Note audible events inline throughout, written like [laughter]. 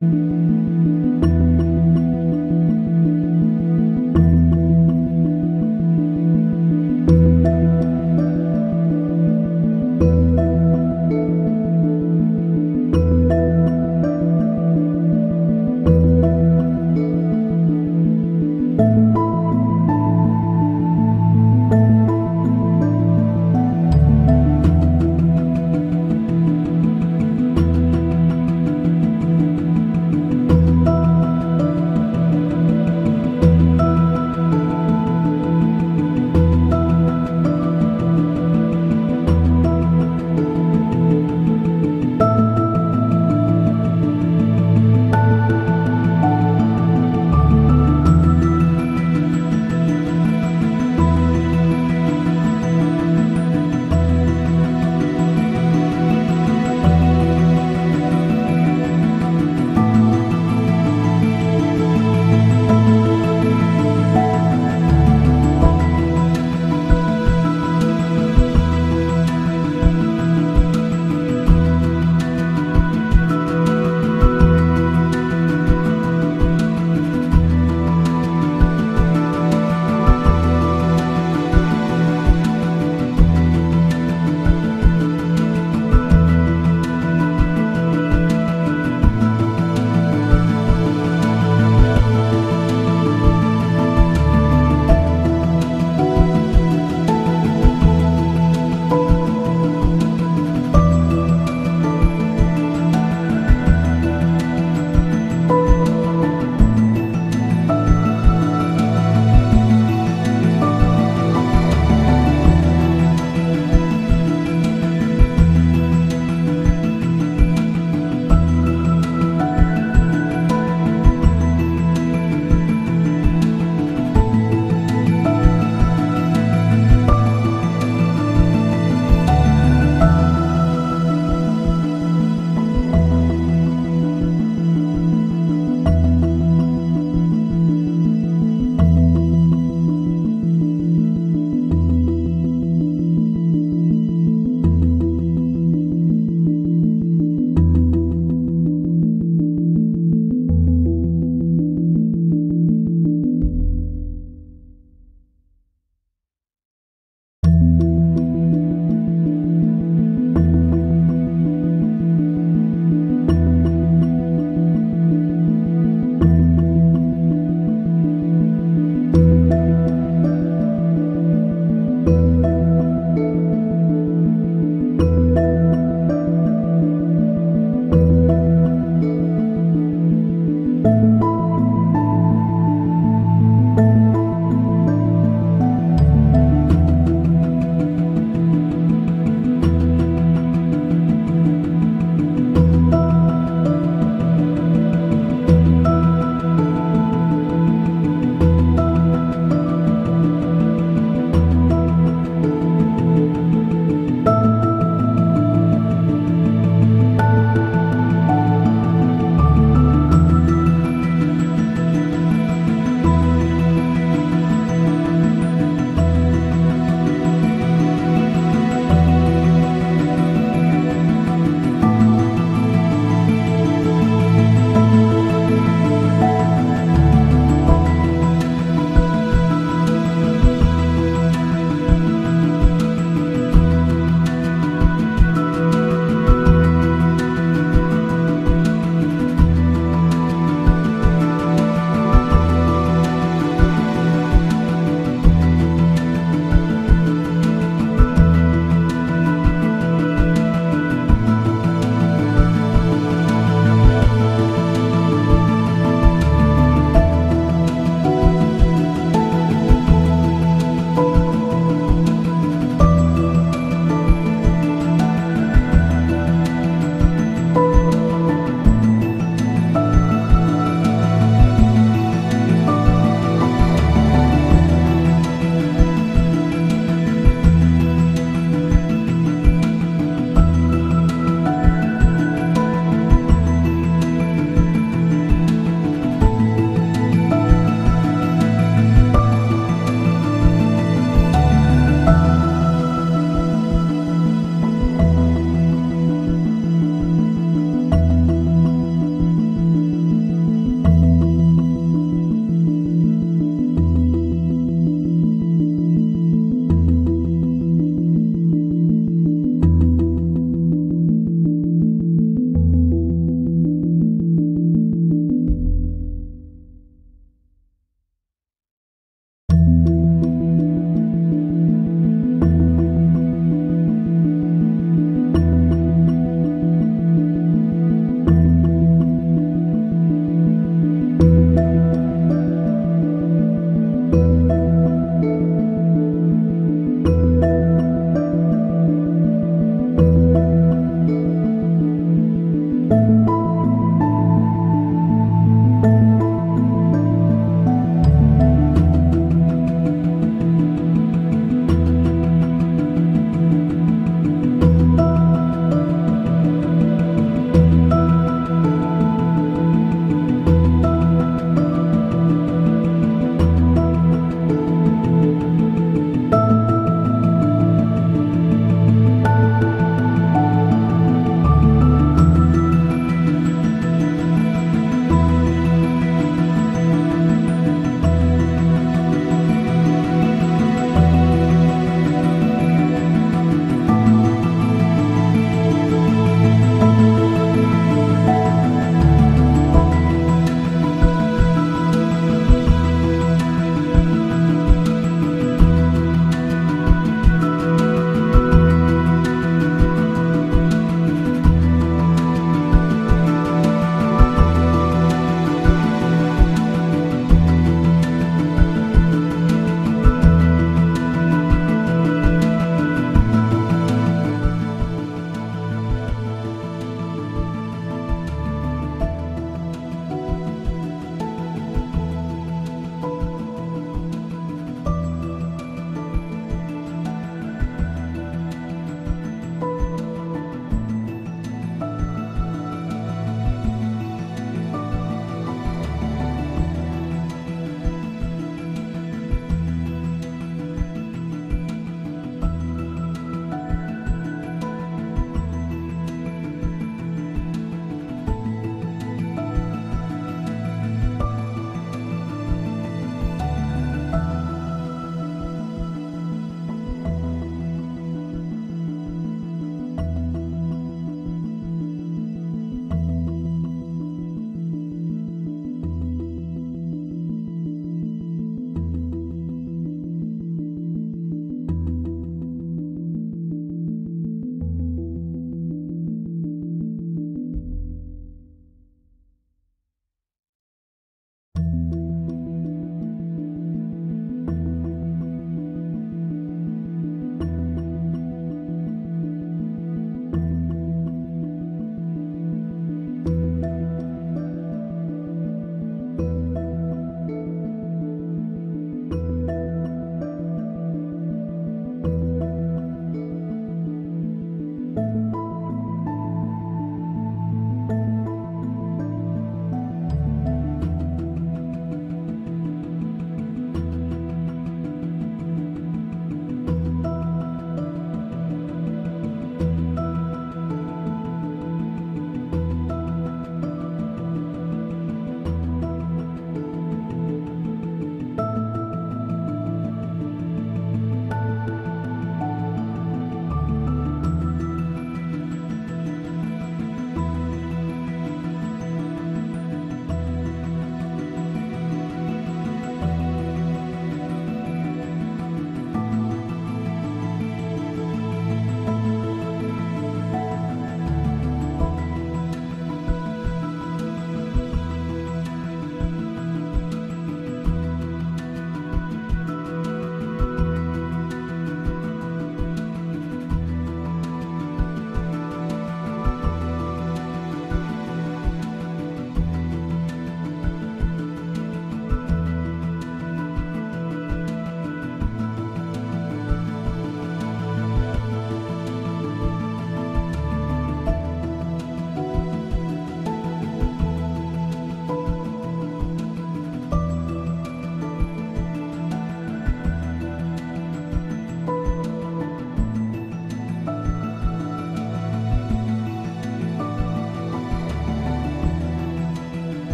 Música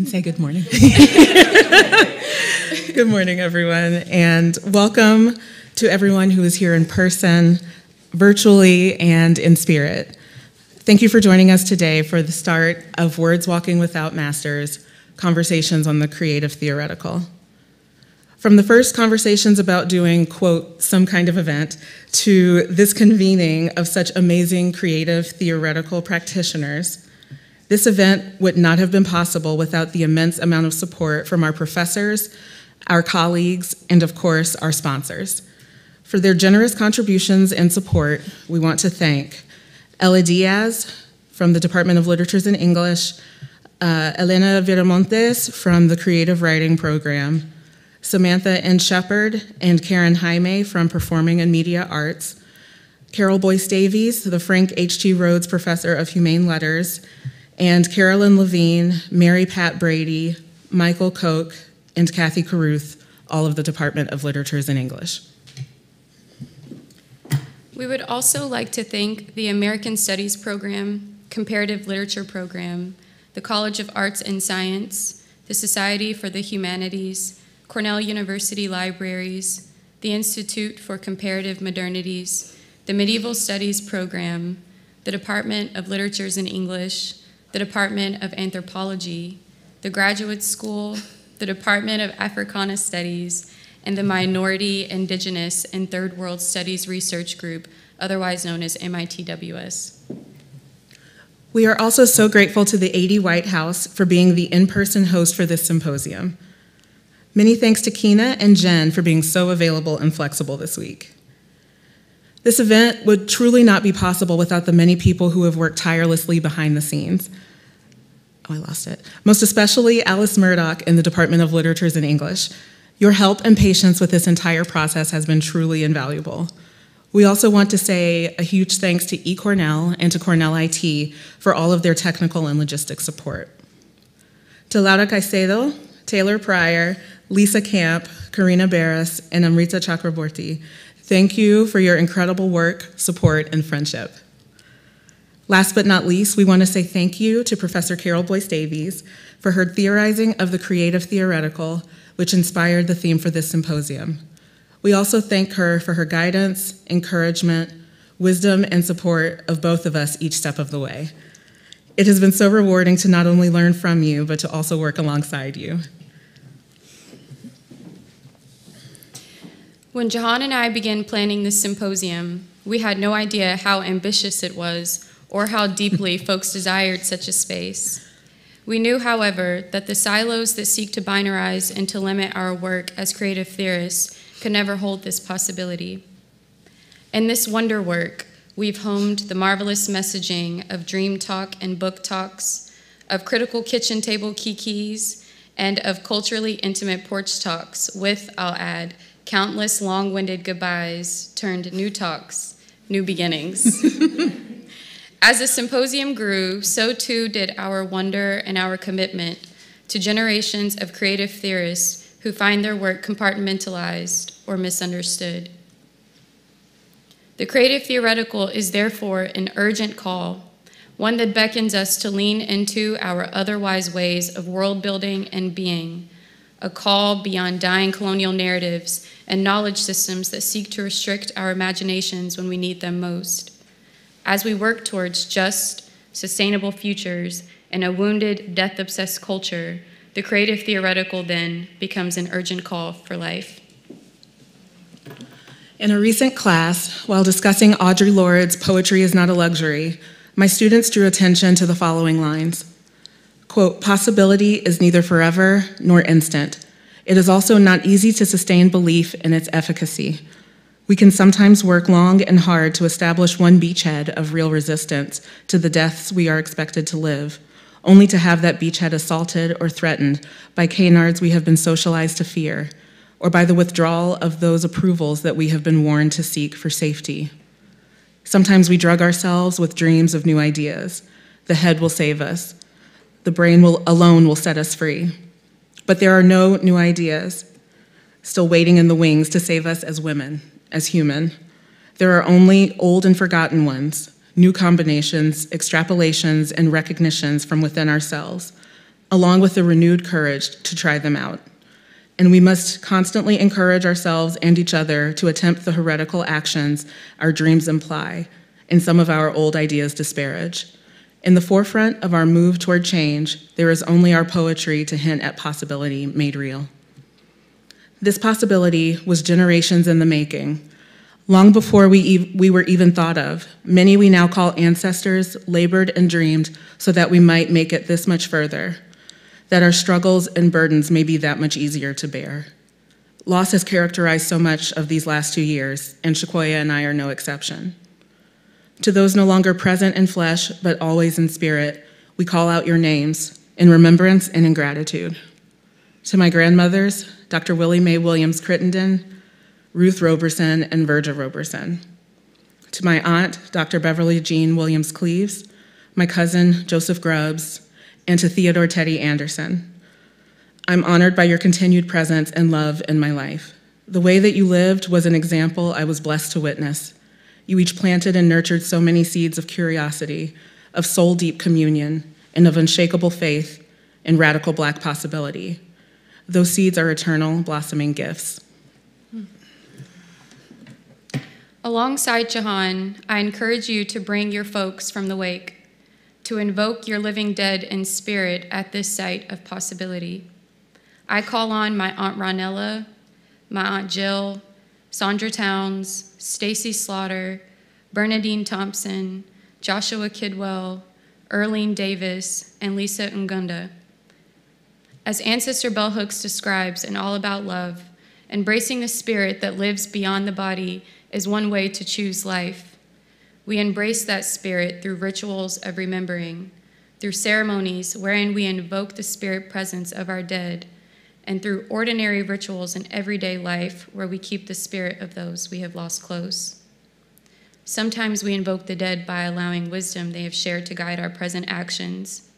can say good morning. [laughs] good morning, everyone, and welcome to everyone who is here in person, virtually, and in spirit. Thank you for joining us today for the start of Words Walking Without Masters Conversations on the Creative Theoretical. From the first conversations about doing, quote, some kind of event, to this convening of such amazing creative theoretical practitioners, this event would not have been possible without the immense amount of support from our professors, our colleagues, and of course, our sponsors. For their generous contributions and support, we want to thank Ella Diaz from the Department of Literatures and English, uh, Elena Viramontes from the Creative Writing Program, Samantha N. Sheppard and Karen Jaime from Performing and Media Arts, Carol Boyce Davies, the Frank H.T. Rhodes Professor of Humane Letters, and Carolyn Levine, Mary Pat Brady, Michael Koch, and Cathy Caruth, all of the Department of Literatures in English. We would also like to thank the American Studies Program, Comparative Literature Program, the College of Arts and Science, the Society for the Humanities, Cornell University Libraries, the Institute for Comparative Modernities, the Medieval Studies Program, the Department of Literatures in English, the Department of Anthropology, the Graduate School, the Department of Africana Studies, and the Minority, Indigenous, and Third World Studies Research Group, otherwise known as MITWS. We are also so grateful to the A.D. White House for being the in person host for this symposium. Many thanks to Kina and Jen for being so available and flexible this week. This event would truly not be possible without the many people who have worked tirelessly behind the scenes. Oh, I lost it. Most especially Alice Murdoch in the Department of Literatures and English. Your help and patience with this entire process has been truly invaluable. We also want to say a huge thanks to eCornell and to Cornell IT for all of their technical and logistic support. To Laura Caicedo, Taylor Pryor, Lisa Camp, Karina Barris, and Amrita Chakraborty. Thank you for your incredible work, support, and friendship. Last but not least, we want to say thank you to Professor Carol Boyce Davies for her theorizing of the creative theoretical, which inspired the theme for this symposium. We also thank her for her guidance, encouragement, wisdom, and support of both of us each step of the way. It has been so rewarding to not only learn from you, but to also work alongside you. When Jahan and I began planning this symposium, we had no idea how ambitious it was or how deeply [laughs] folks desired such a space. We knew, however, that the silos that seek to binarize and to limit our work as creative theorists could never hold this possibility. In this wonder work, we've homed the marvelous messaging of dream talk and book talks, of critical kitchen table kikis, and of culturally intimate porch talks with, I'll add, countless long winded goodbyes turned new talks, new beginnings. [laughs] As the symposium grew, so too did our wonder and our commitment to generations of creative theorists who find their work compartmentalized or misunderstood. The creative theoretical is therefore an urgent call, one that beckons us to lean into our otherwise ways of world building and being a call beyond dying colonial narratives and knowledge systems that seek to restrict our imaginations when we need them most. As we work towards just, sustainable futures in a wounded, death obsessed culture, the creative theoretical then becomes an urgent call for life. In a recent class, while discussing Audre Lorde's Poetry is Not a Luxury, my students drew attention to the following lines Quote, possibility is neither forever nor instant. It is also not easy to sustain belief in its efficacy. We can sometimes work long and hard to establish one beachhead of real resistance to the deaths we are expected to live, only to have that beachhead assaulted or threatened by canards we have been socialized to fear, or by the withdrawal of those approvals that we have been warned to seek for safety. Sometimes we drug ourselves with dreams of new ideas. The head will save us. The brain will, alone will set us free. But there are no new ideas still waiting in the wings to save us as women, as human. There are only old and forgotten ones, new combinations, extrapolations, and recognitions from within ourselves. along with the renewed courage to try them out. And we must constantly encourage ourselves and each other to attempt the heretical actions our dreams imply and some of our old ideas disparage. In the forefront of our move toward change, there is only our poetry to hint at possibility made real. This possibility was generations in the making. Long before we, e- we were even thought of, many we now call ancestors labored and dreamed so that we might make it this much further, that our struggles and burdens may be that much easier to bear. Loss has characterized so much of these last two years, and Shakoya and I are no exception. To those no longer present in flesh, but always in spirit, we call out your names in remembrance and in gratitude. To my grandmothers, Dr. Willie Mae Williams Crittenden, Ruth Roberson, and Virgia Roberson. To my aunt, Dr. Beverly Jean Williams Cleaves, my cousin, Joseph Grubbs, and to Theodore Teddy Anderson. I'm honored by your continued presence and love in my life. The way that you lived was an example I was blessed to witness. You each planted and nurtured so many seeds of curiosity, of soul deep communion, and of unshakable faith in radical black possibility. Those seeds are eternal, blossoming gifts. Alongside Jahan, I encourage you to bring your folks from the wake, to invoke your living dead in spirit at this site of possibility. I call on my Aunt Ronella, my Aunt Jill, Sandra Towns, Stacy Slaughter, Bernadine Thompson, Joshua Kidwell, Erlene Davis, and Lisa Ngunda. As Ancestor Bell Hooks describes in All About Love, embracing the spirit that lives beyond the body is one way to choose life. We embrace that spirit through rituals of remembering, through ceremonies wherein we invoke the spirit presence of our dead and through ordinary rituals in everyday life where we keep the spirit of those we have lost close. Sometimes we invoke the dead by allowing wisdom they have shared to guide our present actions,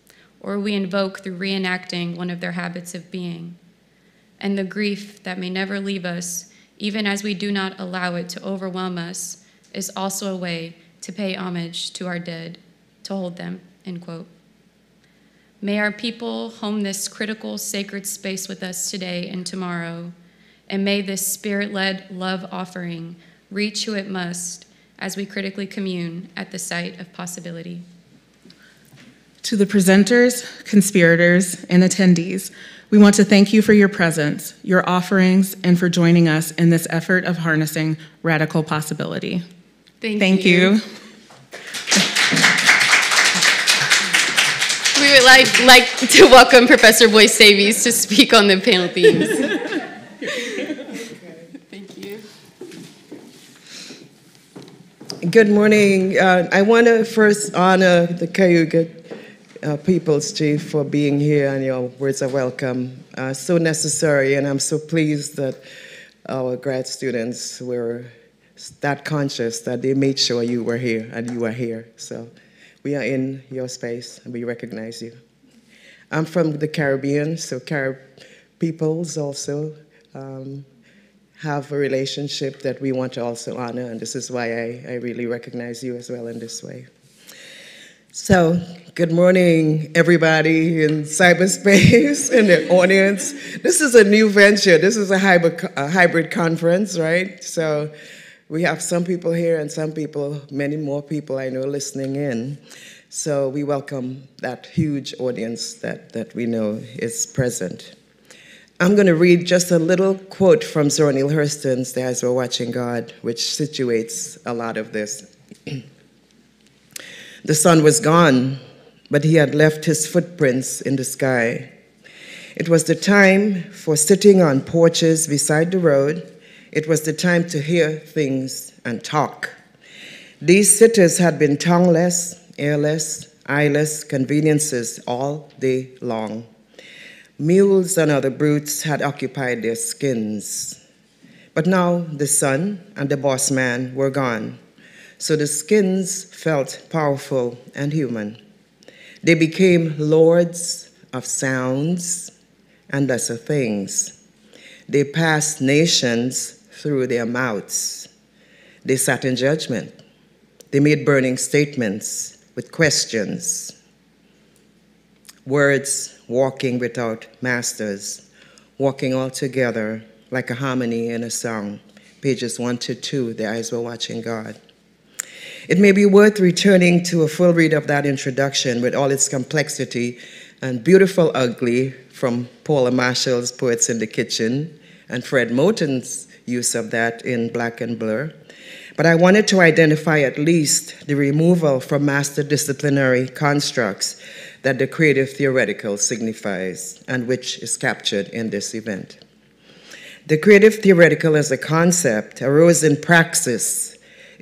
or we invoke through reenacting one of their habits of being. And the grief that may never leave us, even as we do not allow it to overwhelm us, is also a way to pay homage to our dead, to hold them, end quote. May our people home this critical, sacred space with us today and tomorrow, and may this spirit led love offering reach who it must as we critically commune at the site of possibility. To the presenters, conspirators, and attendees, we want to thank you for your presence, your offerings, and for joining us in this effort of harnessing radical possibility. Thank, Thank you. We would like, like to welcome Professor Boyce Davies to speak on the panel themes. [laughs] Thank you. Good morning. Uh, I want to first honor the Cayuga uh, People's Chief for being here and your words of welcome. Uh, so necessary, and I'm so pleased that our grad students were that conscious that they made sure you were here and you are here. So we are in your space and we recognize you. I'm from the Caribbean, so Carib peoples also um, have a relationship that we want to also honor, and this is why I, I really recognize you as well in this way. So, good morning, everybody in cyberspace [laughs] and the audience. This is a new venture. This is a hybrid, a hybrid conference, right? So, we have some people here and some people, many more people I know listening in. So we welcome that huge audience that, that we know is present. I'm going to read just a little quote from Zora Neale Hurston's Their Eyes Were Watching God, which situates a lot of this. [clears throat] the sun was gone, but he had left his footprints in the sky. It was the time for sitting on porches beside the road it was the time to hear things and talk. These sitters had been tongueless, airless, eyeless conveniences all day long. Mules and other brutes had occupied their skins. But now the sun and the boss man were gone, so the skins felt powerful and human. They became lords of sounds and lesser things. They passed nations through their mouths. They sat in judgment. They made burning statements with questions. words walking without masters, walking all together like a harmony in a song. Pages 1 to 2, Their Eyes Were Watching God. It may be worth returning to a full read of that introduction with all its complexity and beautiful ugly from Paule Marshall's Poets in the Kitchen and Fred Moten's use of that in Black and Blur. But I wanted to identify at least the removal from master disciplinary constructs that the creative theoretical signifies and which is captured in this event. The creative theoretical as a concept arose in praxis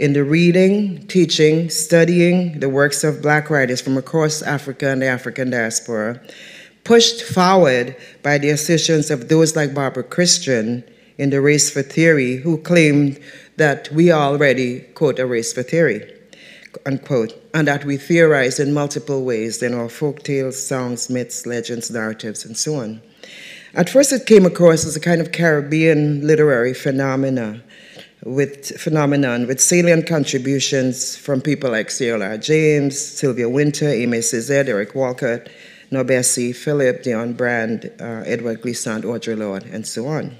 in the reading, teaching, studying the works of black writers from across Africa and the African diaspora, pushed forward by the assertions of those like Barbara Christian in the Race for Theory, who claimed that we already, quote, a race for theory, unquote, and that we theorize in multiple ways in our folk tales, songs, myths, legends, narratives, and so on. At first, it came across as a kind of Caribbean literary phenomena with phenomenon with salient contributions from people like C.L.R. James, Sylvia Wynter, Aimé Césaire, Derek Walcott, NourbeSe Philip, Dionne Brand, uh, Édouard Glissant, Audre Lorde, and so on.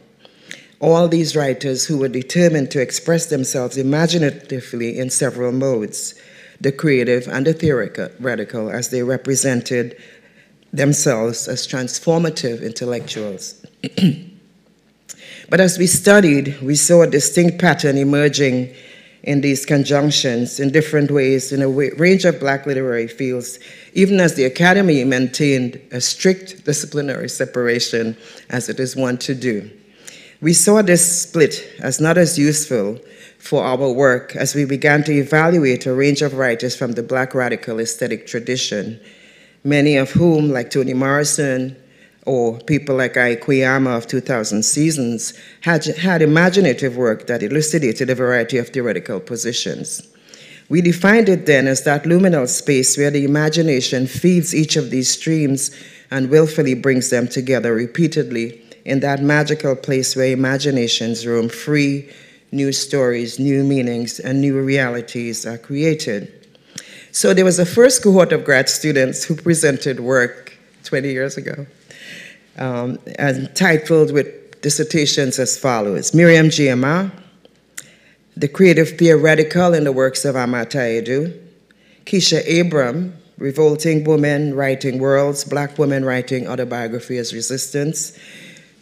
All these writers who were determined to express themselves imaginatively in several modes, the creative and the theoretical, radical as they represented themselves as transformative intellectuals. [clears throat] But as we studied, we saw a distinct pattern emerging in these conjunctions in different ways in a range of black literary fields, even as the Academy maintained a strict disciplinary separation as it is wont to do. We saw this split as not as useful for our work as we began to evaluate a range of writers from the black radical aesthetic tradition, many of whom, like Toni Morrison, or people like Ayi Kwei Armah of 2000 Seasons had, had imaginative work that elucidated a variety of theoretical positions. We defined it then as that liminal space where the imagination feeds each of these streams and willfully brings them together repeatedly in that magical place where imaginations roam free, new stories, new meanings, and new realities are created. So there was a first cohort of grad students who presented work 20 years ago um, and titled with dissertations as follows. Miriam Giamma, The Creative Theoretical in the Works of Ama Ata Aidoo, Keisha Abram, Revolting Women Writing Worlds, Black Women Writing Autobiography as Resistance,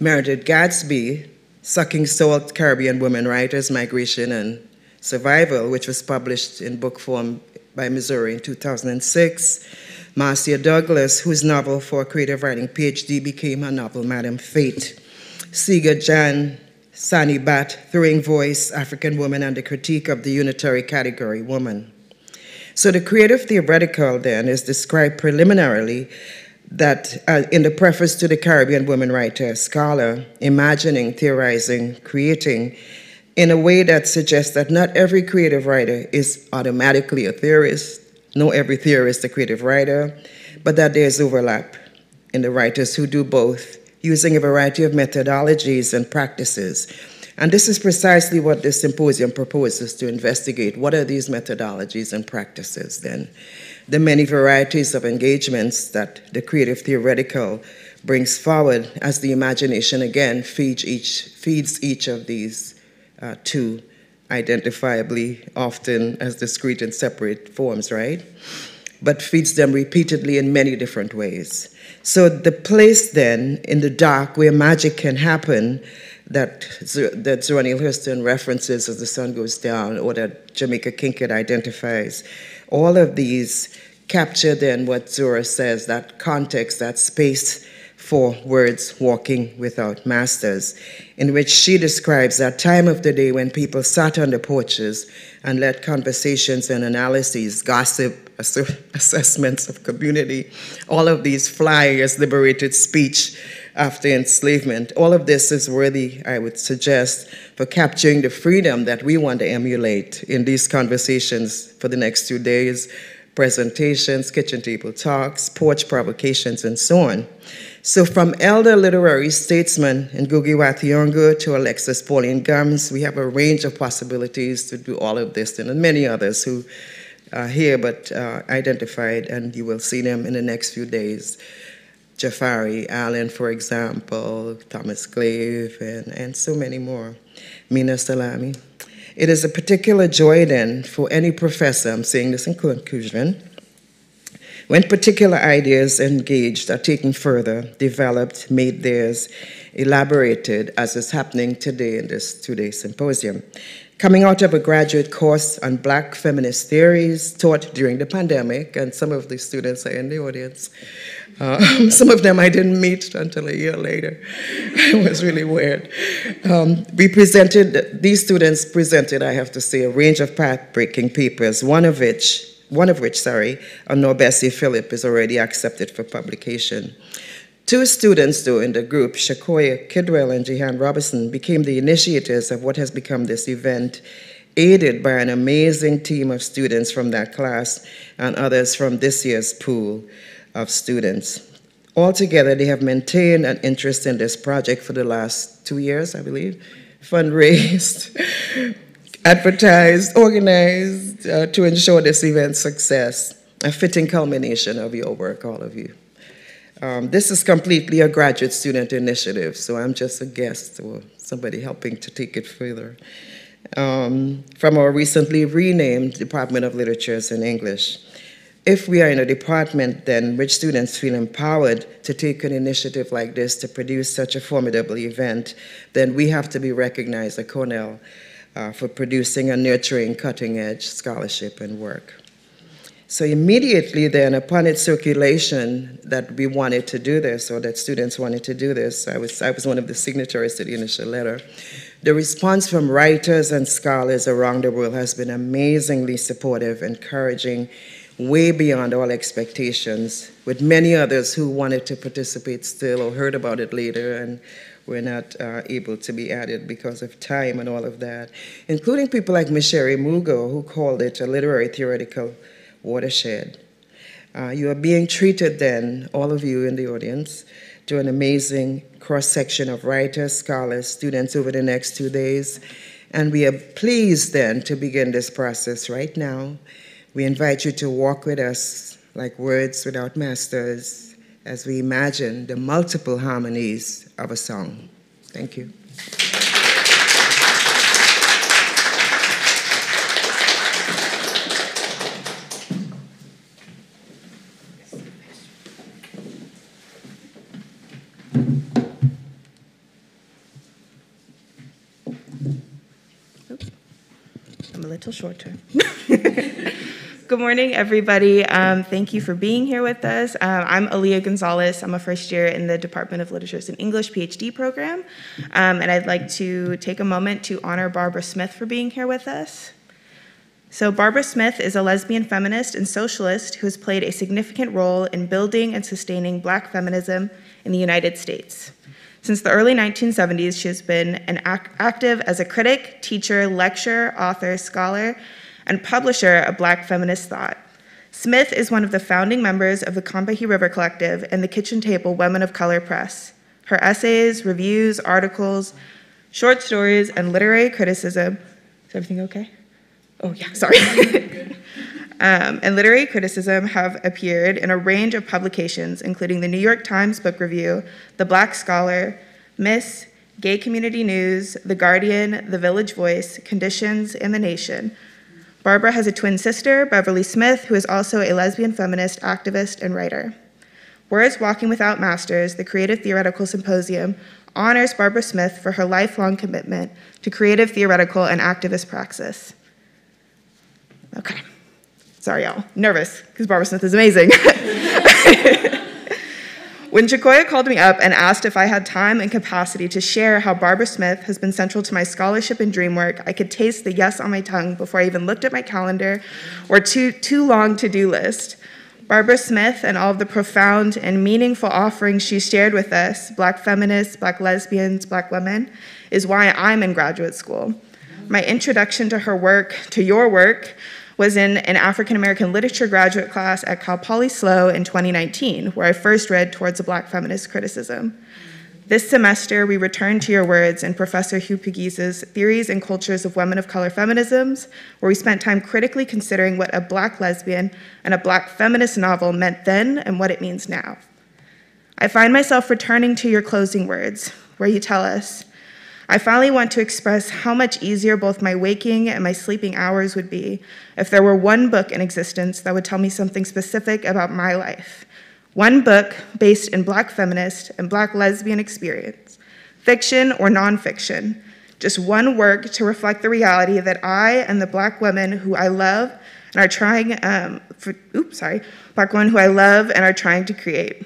Meredith Gadsby, Sucking Salt Caribbean Women Writers, Migration and Survival, which was published in book form by Missouri in 2006, Marcia Douglas, whose novel for creative writing PhD became her novel Madam Fate. Siga Jan Sani Bat, Throwing Voice, African Woman and the Critique of the Unitary Category Woman. So the creative theoretical then is described preliminarily that uh, in the preface to the Caribbean woman writer, scholar, imagining, theorizing, creating, in a way that suggests that not every creative writer is automatically a theorist, no every theorist a creative writer, but that there's overlap in the writers who do both, using a variety of methodologies and practices. And this is precisely what this symposium proposes to investigate. What are these methodologies and practices then? The many varieties of engagements that the creative theoretical brings forward as the imagination again feeds each, feeds each of these uh, two identifiably often as discrete and separate forms, right? But feeds them repeatedly in many different ways. So the place then in the dark where magic can happen that, that Zora Neale Hurston references as the sun goes down or that Jamaica Kincaid identifies, all of these capture then what Zora says, that context, that space for words walking without masters, in which she describes that time of the day when people sat on the porches and let conversations and analyses, gossip, ass- [laughs] assessments of community, all of these fly as liberated speech after enslavement. All of this is worthy, I would suggest, for capturing the freedom that we want to emulate in these conversations for the next two days presentations, kitchen table talks, porch provocations, and so on. So, from elder literary statesmen Ngugi wa Thiong'o to Alexis Pauline Gumbs, we have a range of possibilities to do all of this, and many others who are here but uh, identified, and you will see them in the next few days. Jafari Allen, for example, Thomas Glave, and, and so many more. Minna Salami. It is a particular joy then for any professor, I'm saying this in conclusion, when particular ideas engaged are taken further, developed, made theirs, elaborated, as is happening today in this two-day symposium. Coming out of a graduate course on black feminist theories taught during the pandemic, and some of the students are in the audience. Uh, [laughs] some of them I didn't meet until a year later. [laughs] it was really weird. Um, we presented, these students presented, I have to say, a range of path-breaking papers, one of which one of which, sorry, on Bessie Philip is already accepted for publication. Two students, though, in the group, Shakoya Kidwell and Jehan Robinson, became the initiators of what has become this event, aided by an amazing team of students from that class and others from this year's pool of students. Altogether, they have maintained an interest in this project for the last two years, I believe, fundraised, [laughs] advertised, organized uh, to ensure this event's success, a fitting culmination of your work, all of you. Um, this is completely a graduate student initiative, so I'm just a guest or somebody helping to take it further. Um, from our recently renamed Department of Literatures and English. If we are in a department then which students feel empowered to take an initiative like this to produce such a formidable event, then we have to be recognized at Cornell uh, for producing and nurturing cutting edge scholarship and work. So immediately then, upon its circulation that we wanted to do this, or that students wanted to do this, I was, I was one of the signatories to the initial letter. The response from writers and scholars around the world has been amazingly supportive, encouraging, way beyond all expectations, with many others who wanted to participate still or heard about it later and were not uh, able to be added because of time and all of that, including people like Micere Mugo, who called it a literary theoretical watershed. Uh, you are being treated then, all of you in the audience, to an amazing cross section of writers, scholars, students over the next two days. And we are pleased then to begin this process right now. We invite you to walk with us like words without masters as we imagine the multiple harmonies of a song. Thank you. Oops. I'm a little shorter. [laughs] Good morning, everybody. Um, thank you for being here with us. Uh, I'm Aaliyah Gonzalez. I'm a first year in the Department of Literatures and English PhD program. Um, and I'd like to take a moment to honor Barbara Smith for being here with us. So, Barbara Smith is a lesbian feminist and socialist who has played a significant role in building and sustaining black feminism in the United States. Since the early 1970s, she has been an ac active as a critic, teacher, lecturer, author, scholar, and publisher of Black Feminist Thought. Smith is one of the founding members of the Combahee River Collective and the Kitchen Table Women of Color Press. Her essays, reviews, articles, short stories, and literary criticism. Is everything okay? Oh, yeah, sorry. [laughs] um, and literary criticism have appeared in a range of publications, including the New York Times Book Review, The Black Scholar, Miss, Gay Community News, The Guardian, The Village Voice, Conditions, and The Nation, Barbara has a twin sister, Beverly Smith, who is also a lesbian feminist activist and writer. Words Walking Without Masters, the Creative Theoretical Symposium, honors Barbara Smith for her lifelong commitment to creative theoretical and activist praxis. Okay. Sorry, y'all. Nervous, because Barbara Smith is amazing. [laughs] When Chakoya called me up and asked if I had time and capacity to share how Barbara Smith has been central to my scholarship and dream work, I could taste the yes on my tongue before I even looked at my calendar or too, too long to-do list. Barbara Smith and all of the profound and meaningful offerings she shared with us, black feminists, black lesbians, black women, is why I'm in graduate school. My introduction to her work, to your work, was in an African American literature graduate class at Cal Poly SLO in 2019, where I first read Towards a Black Feminist Criticism. This semester, we return to your words in Professor Hugh Pegues's Theories and Cultures of Women of Color Feminisms, where we spent time critically considering what a black lesbian and a black feminist novel meant then and what it means now. I find myself returning to your closing words, where you tell us, I finally want to express how much easier both my waking and my sleeping hours would be if there were one book in existence that would tell me something specific about my life. One book based in Black feminist and Black lesbian experience, fiction or nonfiction, just one work to reflect the reality that I and the Black women who I love and are trying, um, for, oops, sorry, Black women who I love and are trying to create.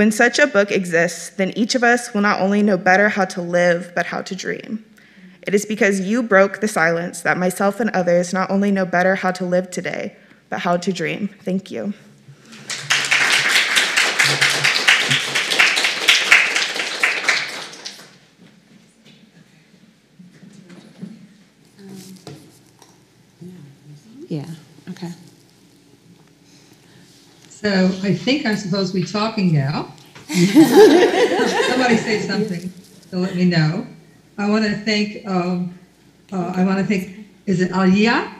When such a book exists, then each of us will not only know better how to live, but how to dream. It is because you broke the silence that myself and others not only know better how to live today, but how to dream. Thank you. Yeah, okay. So I think I'm supposed to be talking now. [laughs] Somebody say something to let me know. I want to thank, um, uh, I want to thank, is it Alia?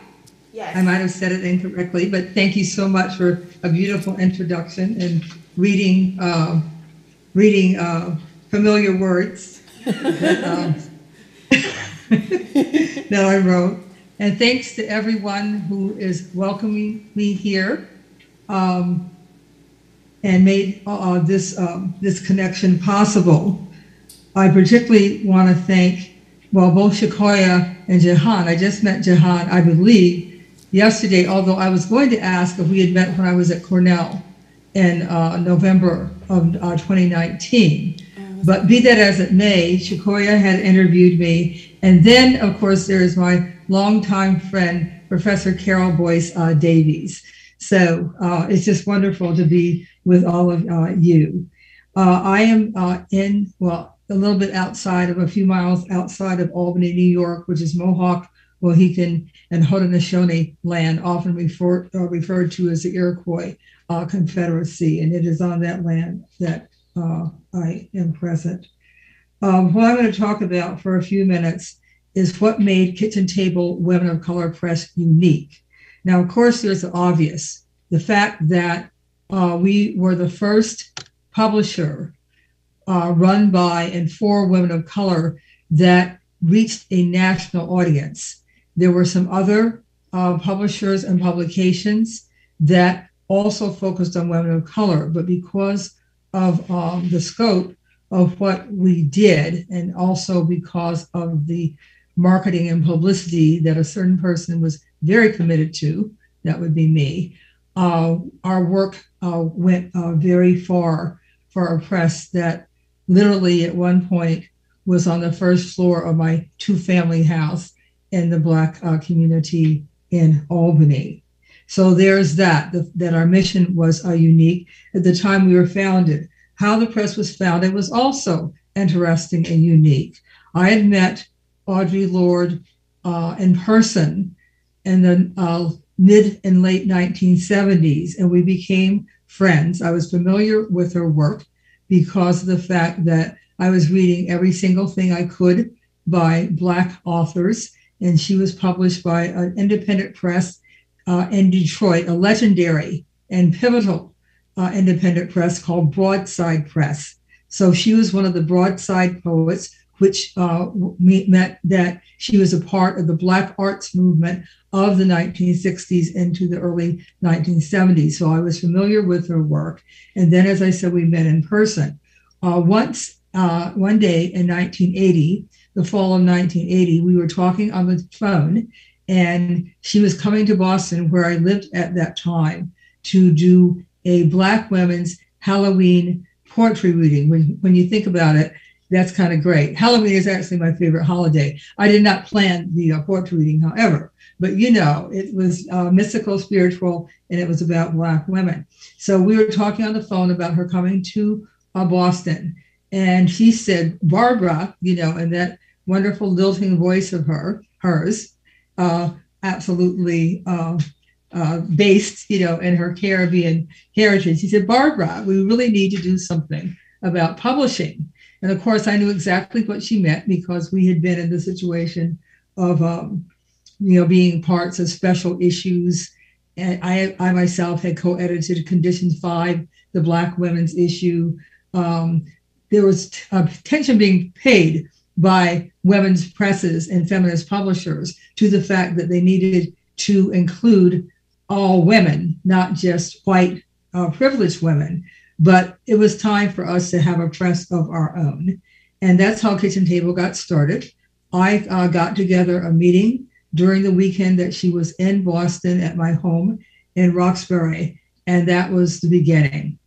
Yes. I might have said it incorrectly, but thank you so much for a beautiful introduction and reading, um, reading uh, familiar words that, um, [laughs] that I wrote. And thanks to everyone who is welcoming me here um, and made uh, this, um, this connection possible. I particularly want to thank, well, both Shakoya and Jahan. I just met Jahan, I believe, yesterday, although I was going to ask if we had met when I was at Cornell in uh, November of uh, 2019. But be that as it may, Shakoya had interviewed me. And then, of course, there is my longtime friend, Professor Carol Boyce uh, Davies. So uh, it's just wonderful to be with all of uh, you. Uh, I am uh, in, well, a little bit outside of a few miles outside of Albany, New York, which is Mohawk, Mohican, and Haudenosaunee land, often refer, uh, referred to as the Iroquois uh, Confederacy. And it is on that land that I am present. Um, what I'm going to talk about for a few minutes is what made Kitchen Table Women of Color Press unique. Now, of course, there's the obvious the fact that uh, we were the first publisher uh, run by and for women of color that reached a national audience. There were some other uh, publishers and publications that also focused on women of color, but because of um, the scope of what we did, and also because of the marketing and publicity that a certain person was very committed to, that would be me, uh, our work uh, went uh, very far for a press that literally at one point was on the first floor of my two family house in the Black uh, community in Albany. So there's that, the, that our mission was uh, unique at the time we were founded. How the press was founded was also interesting and unique. I had met Audre Lorde uh, in person in the uh, mid and late 1970s, and we became friends. I was familiar with her work because of the fact that I was reading every single thing I could by Black authors, and she was published by an independent press uh, in Detroit, a legendary and pivotal uh, independent press called Broadside Press. So she was one of the Broadside poets which uh, meant that she was a part of the Black arts movement of the 1960s into the early 1970s. So I was familiar with her work. And then, as I said, we met in person. Uh, once, uh, one day in 1980, the fall of 1980, we were talking on the phone, and she was coming to Boston, where I lived at that time, to do a Black women's Halloween poetry reading. When, when you think about it, that's kind of great. Halloween is actually my favorite holiday. I did not plan the uh, poetry reading, however, but you know, it was uh, mystical, spiritual, and it was about Black women. So we were talking on the phone about her coming to uh, Boston, and she said, Barbara, you know, and that wonderful lilting voice of her, hers, uh, absolutely uh, uh, based, you know, in her Caribbean heritage. He said, Barbara, we really need to do something about publishing. And of course, I knew exactly what she meant because we had been in the situation of, um, you know, being parts of special issues. And I, I myself had co-edited Condition Five, the Black women's issue. Um, there was t- uh, attention being paid by women's presses and feminist publishers to the fact that they needed to include all women, not just white uh, privileged women. But it was time for us to have a press of our own. And that's how Kitchen Table got started. I uh, got together a meeting during the weekend that she was in Boston at my home in Roxbury. And that was the beginning.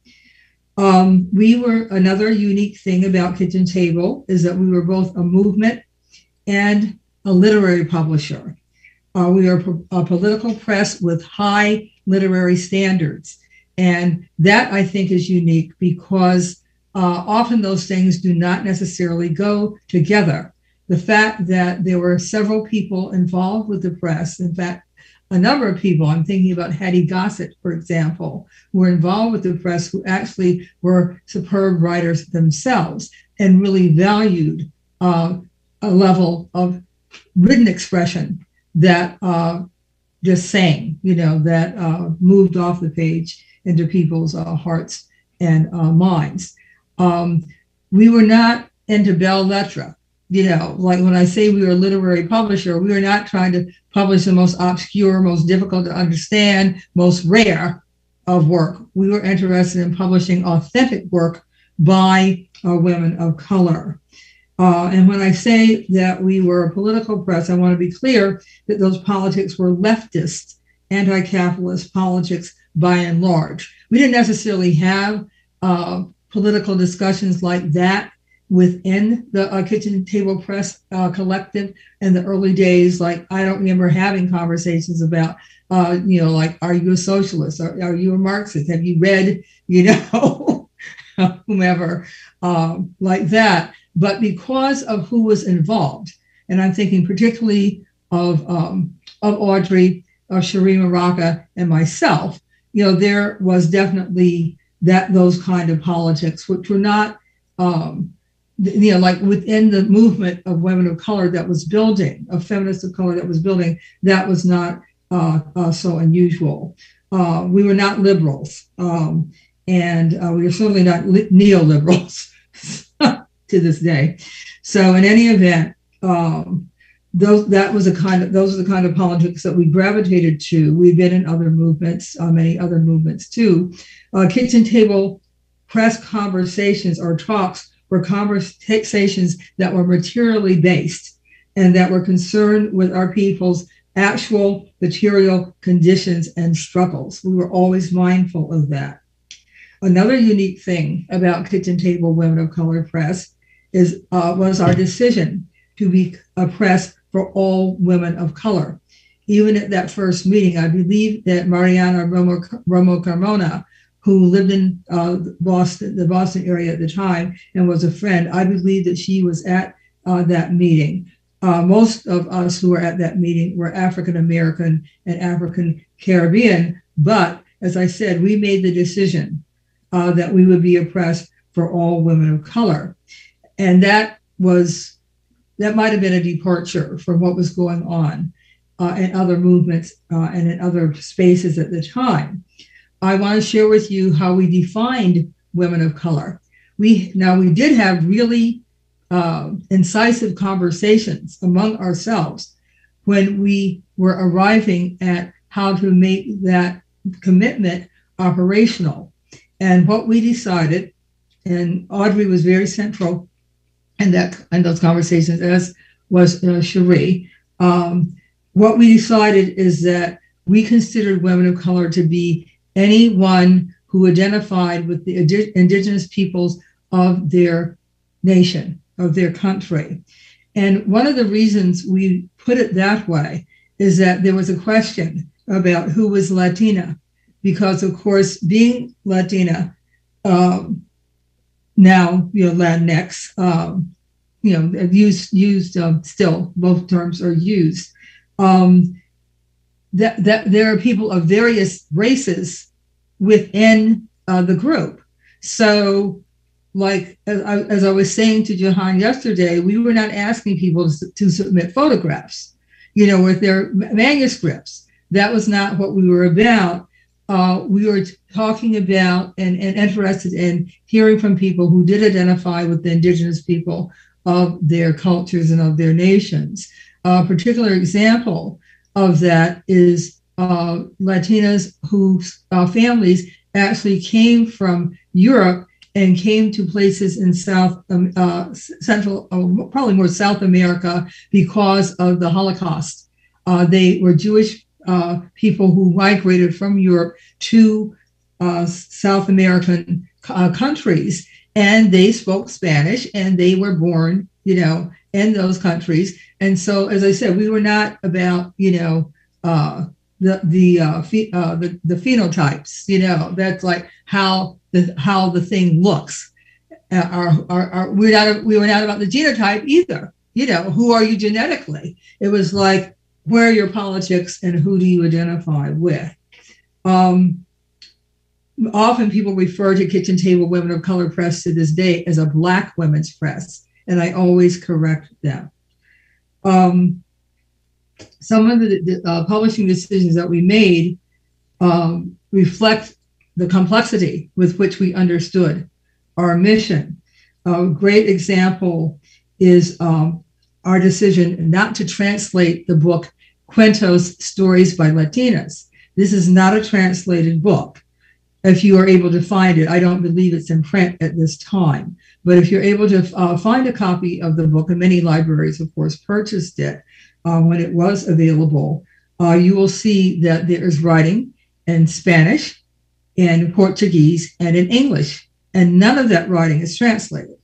Um, we were another unique thing about Kitchen Table is that we were both a movement and a literary publisher. Uh, we are a political press with high literary standards. And that I think is unique because uh, often those things do not necessarily go together. The fact that there were several people involved with the press, in fact, a number of people, I'm thinking about Hattie Gossett, for example, who were involved with the press, who actually were superb writers themselves and really valued uh, a level of written expression that uh, just sang, you know, that uh, moved off the page into people's uh, hearts and uh, minds. Um, we were not into belles lettres. You know, like when I say we were a literary publisher, we were not trying to publish the most obscure, most difficult to understand, most rare of work. We were interested in publishing authentic work by uh, women of color. Uh, and when I say that we were a political press, I want to be clear that those politics were leftist, anti capitalist politics by and large. We didn't necessarily have uh, political discussions like that within the uh, kitchen table press uh, collective in the early days. Like i don't remember having conversations about uh, you know like are you a socialist? Are, are you a marxist? Have you read you know [laughs] whomever um, like that? But because of who was involved and i'm thinking particularly of um, of Audre of Cherríe Moraga and myself you know, there was definitely that those kind of politics, which were not, um, you know, like within the movement of women of color that was building, of feminists of color that was building, that was not uh, uh, so unusual. Uh, we were not liberals, um, and uh, we were certainly not li- neoliberals [laughs] to this day. So, in any event, um, those that was a kind of those are the kind of politics that we gravitated to. We've been in other movements, uh, many other movements too. Uh, kitchen table press conversations or talks were conversations that were materially based and that were concerned with our people's actual material conditions and struggles. We were always mindful of that. Another unique thing about Kitchen Table Women of Color Press is uh, was our decision to be a press for all women of color. Even at that first meeting, I believe that Mariana Romo, Romo Carmona, who lived in uh, Boston, the Boston area at the time, and was a friend, I believe that she was at uh, that meeting. Uh, most of us who were at that meeting were African American and African Caribbean, but as I said, we made the decision uh, that we would be oppressed for all women of color. And that was that might have been a departure from what was going on uh, in other movements uh, and in other spaces at the time. I want to share with you how we defined women of color. We now we did have really uh, incisive conversations among ourselves when we were arriving at how to make that commitment operational. And what we decided, and Audre was very central and that and those conversations, as was uh, Cherríe. Um, what we decided is that we considered women of color to be anyone who identified with the indigenous peoples of their nation, of their country. And one of the reasons we put it that way is that there was a question about who was Latina, because of course, being Latina, um, now you know Latinx, um, you know, used used um, still both terms are used. Um, that that there are people of various races within uh, the group. So like as I, as I was saying to Jahan yesterday, we were not asking people to, to submit photographs, you know, with their manuscripts. That was not what we were about. Uh, we were talking about and, and interested in hearing from people who did identify with the indigenous people of their cultures and of their nations. A particular example of that is uh, Latinas whose uh, families actually came from Europe and came to places in South um, uh, Central, uh, probably more South America, because of the Holocaust. Uh, they were Jewish uh, people who migrated from Europe to South American countries, and they spoke Spanish, and they were born, you know, in those countries. And so, as I said, we were not about, you know, the the uh, phe- uh, the the phenotypes. You know, that's like how the how the thing looks. Uh, our, our, we're not we were not about the genotype either. You know, who are you genetically? It was like where are your politics and who do you identify with. Um, often people refer to Kitchen Table Women of Color Press to this day as a Black women's press, and I always correct them. Um, some of the, uh, publishing decisions that we made um, reflect the complexity with which we understood our mission. A great example is um, our decision not to translate the book Cuentos Stories by Latinas. This is not a translated book. If you are able to find it, I don't believe it's in print at this time. But if you're able to uh, find a copy of the book, and many libraries, of course, purchased it, uh, when it was available, uh, you will see that there is writing in Spanish, in Portuguese, and in English, and none of that writing is translated.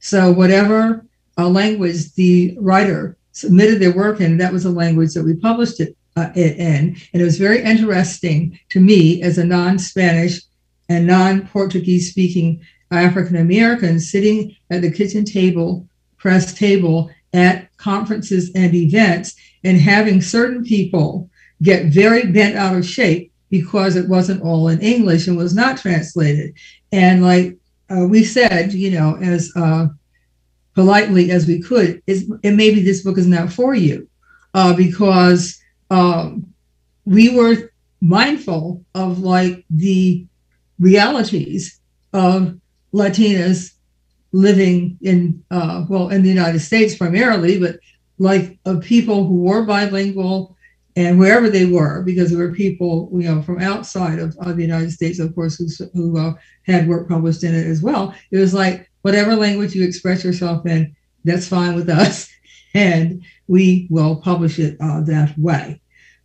So, whatever uh, language the writer submitted their work in, that was the language that we published it uh, in. And it was very interesting to me as a non Spanish and non Portuguese speaking African American sitting at the kitchen table, press table, at conferences and events and having certain people get very bent out of shape because it wasn't all in English and was not translated. And like uh, we said, you know, as uh, politely as we could, is and maybe this book is not for you uh, because um, we were mindful of like the realities of Latinas living in uh, well in the United States primarily, but like of people who were bilingual and wherever they were, because there were people you know from outside of, of the United States, of course, who, who uh, had work published in it as well. It was like whatever language you express yourself in, that's fine with us, [laughs] and we will publish it uh, that way.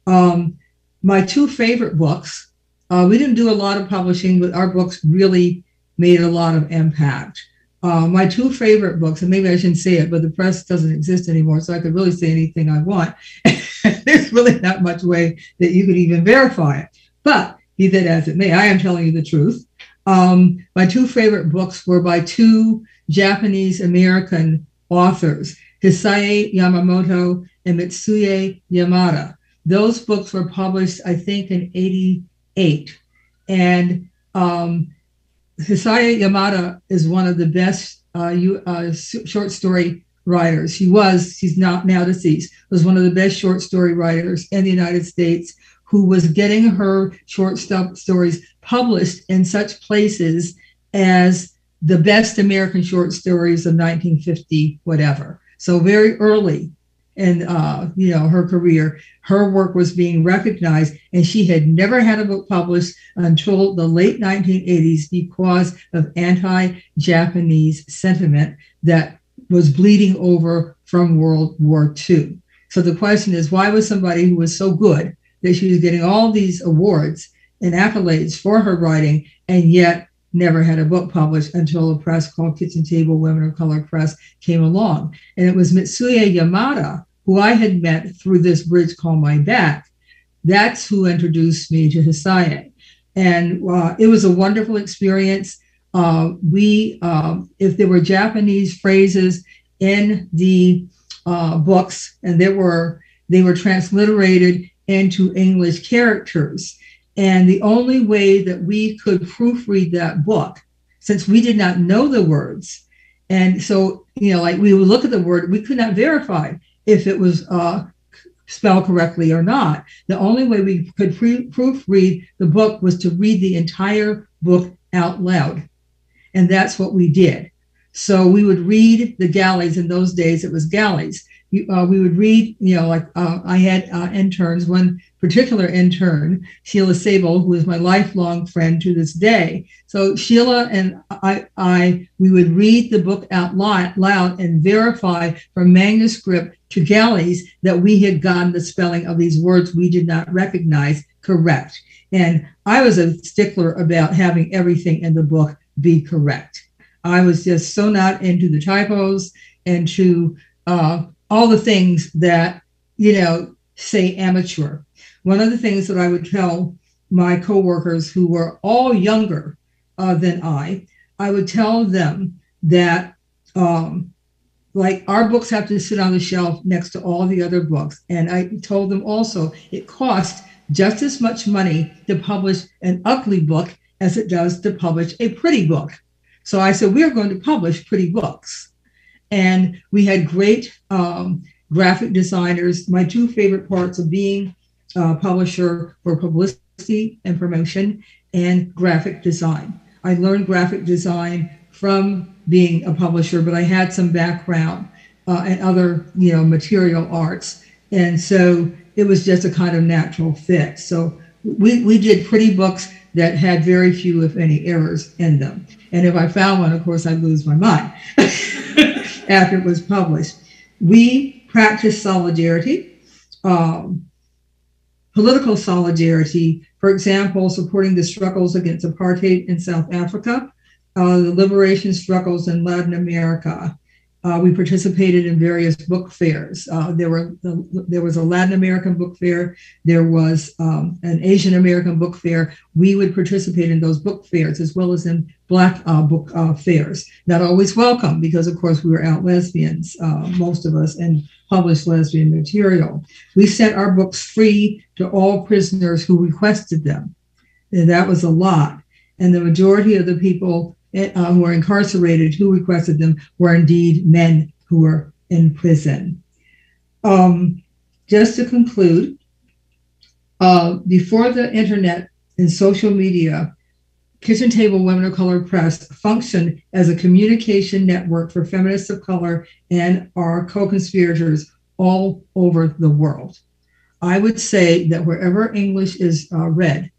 Um, my two favorite books. Uh, we didn't do a lot of publishing, but our books really made a lot of impact. Uh, my two favorite books, and maybe I shouldn't say it, but the press doesn't exist anymore, so I could really say anything I want. [laughs] There's really not much way that you could even verify it. But be that as it may, I am telling you the truth. Um, my two favorite books were by two Japanese American authors, Hisaye Yamamoto and Mitsuye Yamada. Those books were published, I think, in 88. And um, Hisaye Yamada is one of the best uh, uh, short story writers. He was, he's not now deceased, was one of the best short story writers in the United States who was getting her short stories published in such places as the best American short stories of 1950, whatever. So very early in uh, you know her career, her work was being recognized, and she had never had a book published until the late 1980s because of anti-Japanese sentiment that was bleeding over from World War II. So the question is, why was somebody who was so good that she was getting all these awards and accolades for her writing, and yet never had a book published until a press called Kitchen Table Women of Color Press came along. And it was Mitsuye Yamada who I had met through this bridge called My Back. That's who introduced me to Hisaye. And uh, it was a wonderful experience. Uh, we, uh, if there were Japanese phrases in the uh, books, and there were, they were transliterated into English characters. And the only way that we could proofread that book since we did not know the words. And so, you know, like we would look at the word, we could not verify if it was uh, spelled correctly or not. The only way we could pre- proofread the book was to read the entire book out loud. And that's what we did. So we would read the galleys. In those days, it was galleys. You, uh, we would read, you know, like uh, I had uh, interns, one particular intern, Sheila Sable, who is my lifelong friend to this day. So Sheila and I, I we would read the book out loud and verify from manuscript to galleys that we had gotten the spelling of these words we did not recognize correct. And I was a stickler about having everything in the book be correct. I was just so not into the typos and to uh, all the things that, you know, say amateur. One of the things that I would tell my coworkers who were all younger uh, than I, I would tell them that, um, like, our books have to sit on the shelf next to all the other books. And I told them also it costs just as much money to publish an ugly book as it does to publish a pretty book. So I said, we're going to publish pretty books. And we had great um, graphic designers. My two favorite parts of being a publisher for publicity and promotion and graphic design. I learned graphic design from being a publisher, but I had some background uh, and other, you know, material arts. And so it was just a kind of natural fit. So we, we did pretty books that had very few, if any, errors in them. And if I found one, of course, I'd lose my mind [laughs] after it was published. We practiced solidarity, um, political solidarity, for example, supporting the struggles against apartheid in South Africa, uh, the liberation struggles in Latin America, uh, we participated in various book fairs. Uh, there were there was a Latin American book fair. There was um, an Asian American book fair. We would participate in those book fairs as well as in Black uh, book uh, fairs. Not always welcome because, of course, we were out lesbians, uh, most of us, and published lesbian material. We sent our books free to all prisoners who requested them, and that was a lot. And the majority of the people uh, who were incarcerated who requested them were indeed men who were in prison. Um, just to conclude, uh, before the internet and social media, Kitchen Table Women of Color Press functioned as a communication network for feminists of color and our co conspirators all over the world. I would say that wherever English is uh, read,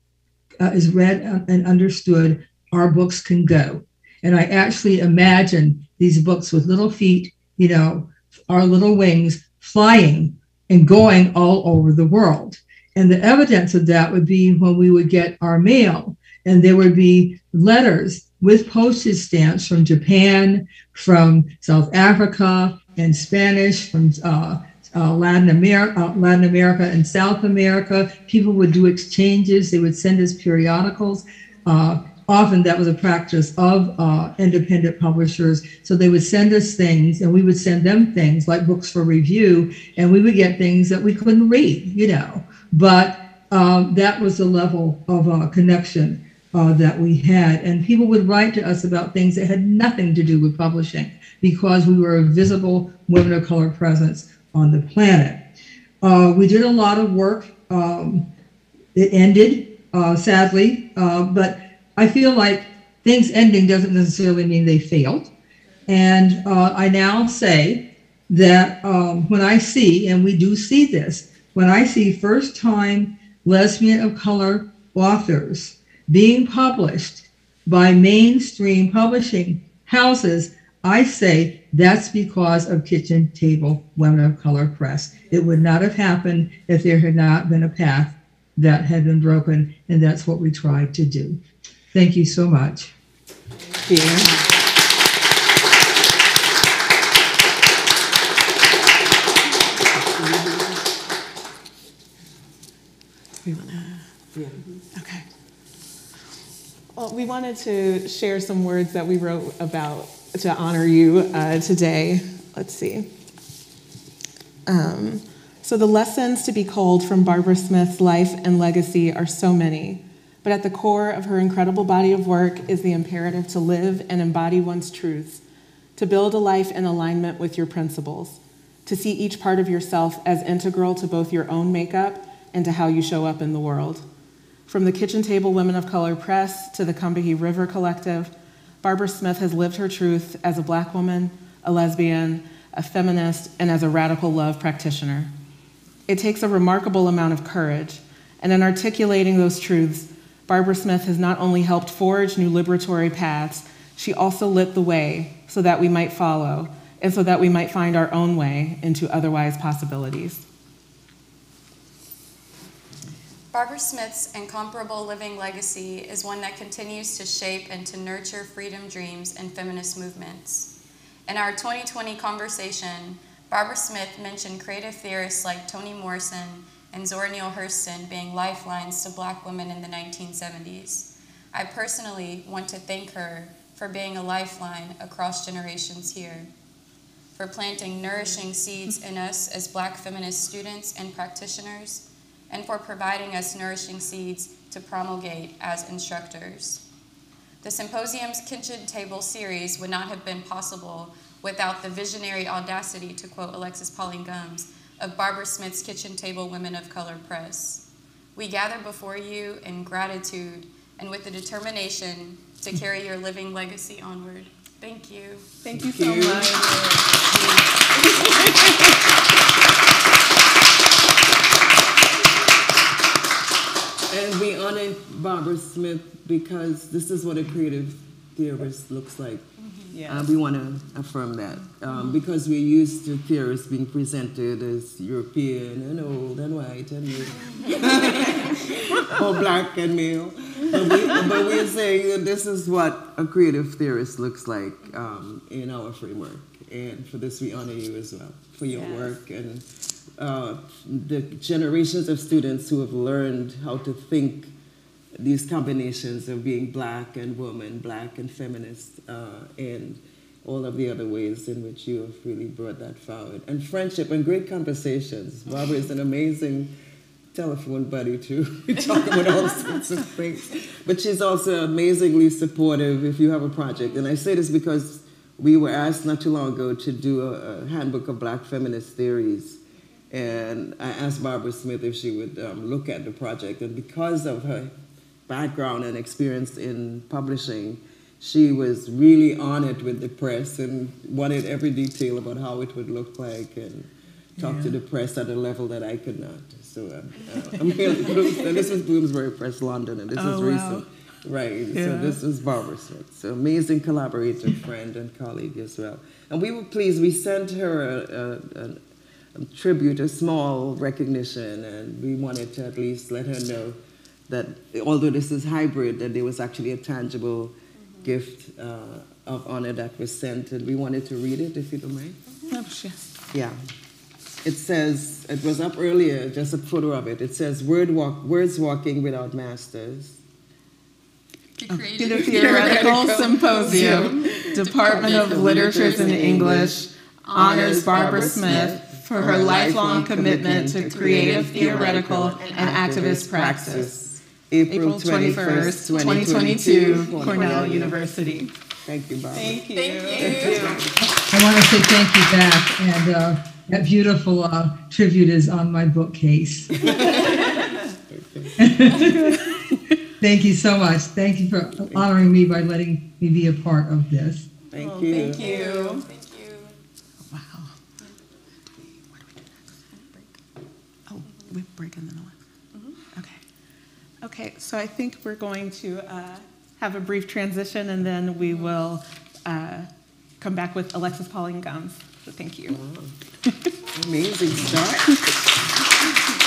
uh, is read and understood, our books can go. And I actually imagine these books with little feet, you know, our little wings flying and going all over the world. And the evidence of that would be when we would get our mail, and there would be letters with postage stamps from Japan, from South Africa, and Spanish, from uh, uh, Latin America, uh, Latin America and South America. People would do exchanges. They would send us periodicals. Uh, often that was a practice of uh, independent publishers. So they would send us things and we would send them things like books for review, and we would get things that we couldn't read, you know. But um, that was the level of uh, connection uh, that we had. And people would write to us about things that had nothing to do with publishing because we were a visible women of color presence on the planet. Uh, we did a lot of work. Um, it ended, uh, sadly, uh, but I feel like things ending doesn't necessarily mean they failed. And uh, I now say that um, when I see, and we do see this, when I see first time lesbian of color authors being published by mainstream publishing houses, I say that's because of Kitchen Table Women of Color Press. It would not have happened if there had not been a path that had been broken, and that's what we tried to do. Thank you so much. Thank you. We want to, yeah. Well, we wanted to share some words that we wrote about to honor you uh, today. Let's see. Um, so, the lessons to be culled from Barbara Smith's life and legacy are so many but at the core of her incredible body of work is the imperative to live and embody one's truths, to build a life in alignment with your principles, to see each part of yourself as integral to both your own makeup and to how you show up in the world. From the Kitchen Table Women of Color Press to the Combahee River Collective, Barbara Smith has lived her truth as a black woman, a lesbian, a feminist, and as a radical love practitioner. It takes a remarkable amount of courage, and in articulating those truths, Barbara Smith has not only helped forge new liberatory paths, she also lit the way so that we might follow and so that we might find our own way into otherwise possibilities. Barbara Smith's incomparable living legacy is one that continues to shape and to nurture freedom dreams and feminist movements. In our 2020 conversation, Barbara Smith mentioned creative theorists like Toni Morrison and Zora Neale Hurston being lifelines to black women in the 1970s. I personally want to thank her for being a lifeline across generations here, for planting nourishing seeds in us as black feminist students and practitioners, and for providing us nourishing seeds to promulgate as instructors. The symposium's kitchen table series would not have been possible without the visionary audacity, to quote Alexis Pauline Gumbs, of Barbara Smith's Kitchen Table Women of Color Press. We gather before you in gratitude and with the determination to carry your living legacy onward. Thank you. Thank you so much. [laughs] And we honor Barbara Smith because this is what a creative theorist looks like. Yes. Uh, we want to affirm that um, because we're used to theorists being presented as European and old and white and male, [laughs] or black and male. But, we, but we're saying that this is what a creative theorist looks like um, in our framework. And for this, we honor you as well for your Yes. work and uh, the generations of students who have learned how to think these combinations of being black and woman, black and feminist, uh, and all of the other ways in which you have really brought that forward. And friendship and great conversations. Barbara is an amazing telephone buddy too. [laughs] We talk about all sorts of things. But she's also amazingly supportive if you have a project. And I say this because we were asked not too long ago to do a, a handbook of black feminist theories. And I asked Barbara Smith if she would um, look at the project. And because of her background and experience in publishing, she was really on it with the press and wanted every detail about how it would look like and talk to the press at a level that I could not. So um, uh, I'm Blooms- [laughs] and this was Bloomsbury Press London, and this Oh, is wow. recent. Right, so this was Barbara Smith. So amazing collaborator, friend, and colleague as well. And we were pleased. We sent her a, a, a, a tribute, a small recognition, and we wanted to at least let her know that although this is hybrid, that there was actually a tangible gift uh, of honor that was sent, and we wanted to read it, if you don't mind. Oh, yes. Yeah. It says, it was up earlier, just a photo of it. It says, Word walk, Words Walking Without Masters. The Theoretical Symposium, Department of Literatures and English, honors Barbara Smith for her lifelong commitment to creative, theoretical, and activist praxis. April 21st, 2022, Cornell University. Thank you, Barbara. Thank you. I want to say thank you back, and uh, that beautiful uh, tribute is on my bookcase. [laughs] Thank you so much. Thank you for honoring me by letting me be a part of this. Thank you. Thank you. Thank you. Wow. What do we do next? We break in the middle. Okay. Okay, so I think we're going to uh, have a brief transition and then we will uh, come back with Alexis Pauline Gumbs. So thank you. Amazing start. [laughs]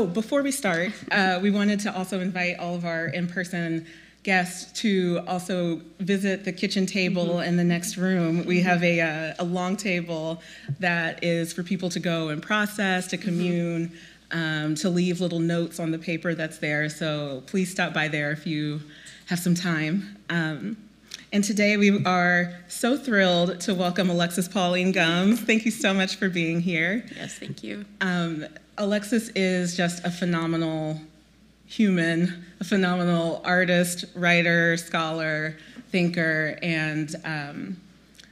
oh, before we start, uh, we wanted to also invite all of our in-person guests to also visit the kitchen table in the next room. We have a, uh, a long table that is for people to go and process, to commune, um, to leave little notes on the paper that's there. So please stop by there if you have some time. Um, and today we are so thrilled to welcome Alexis Pauline Gumbs. Thank you so much for being here. Yes, thank you. Um, Alexis is just a phenomenal human, a phenomenal artist, writer, scholar, thinker, and um,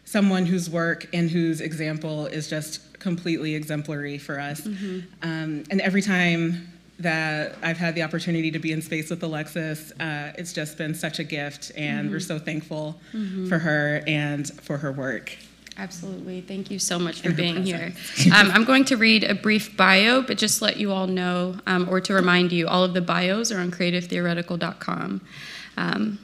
someone whose work and whose example is just completely exemplary for us. Um, and every time that I've had the opportunity to be in space with Alexis, uh, it's just been such a gift, and we're so thankful for her and for her work. Absolutely. Thank you so much for being here. Um, I'm going to read a brief bio, but just let you all know, um, or to remind you, all of the bios are on creativetheoretical.com. Um,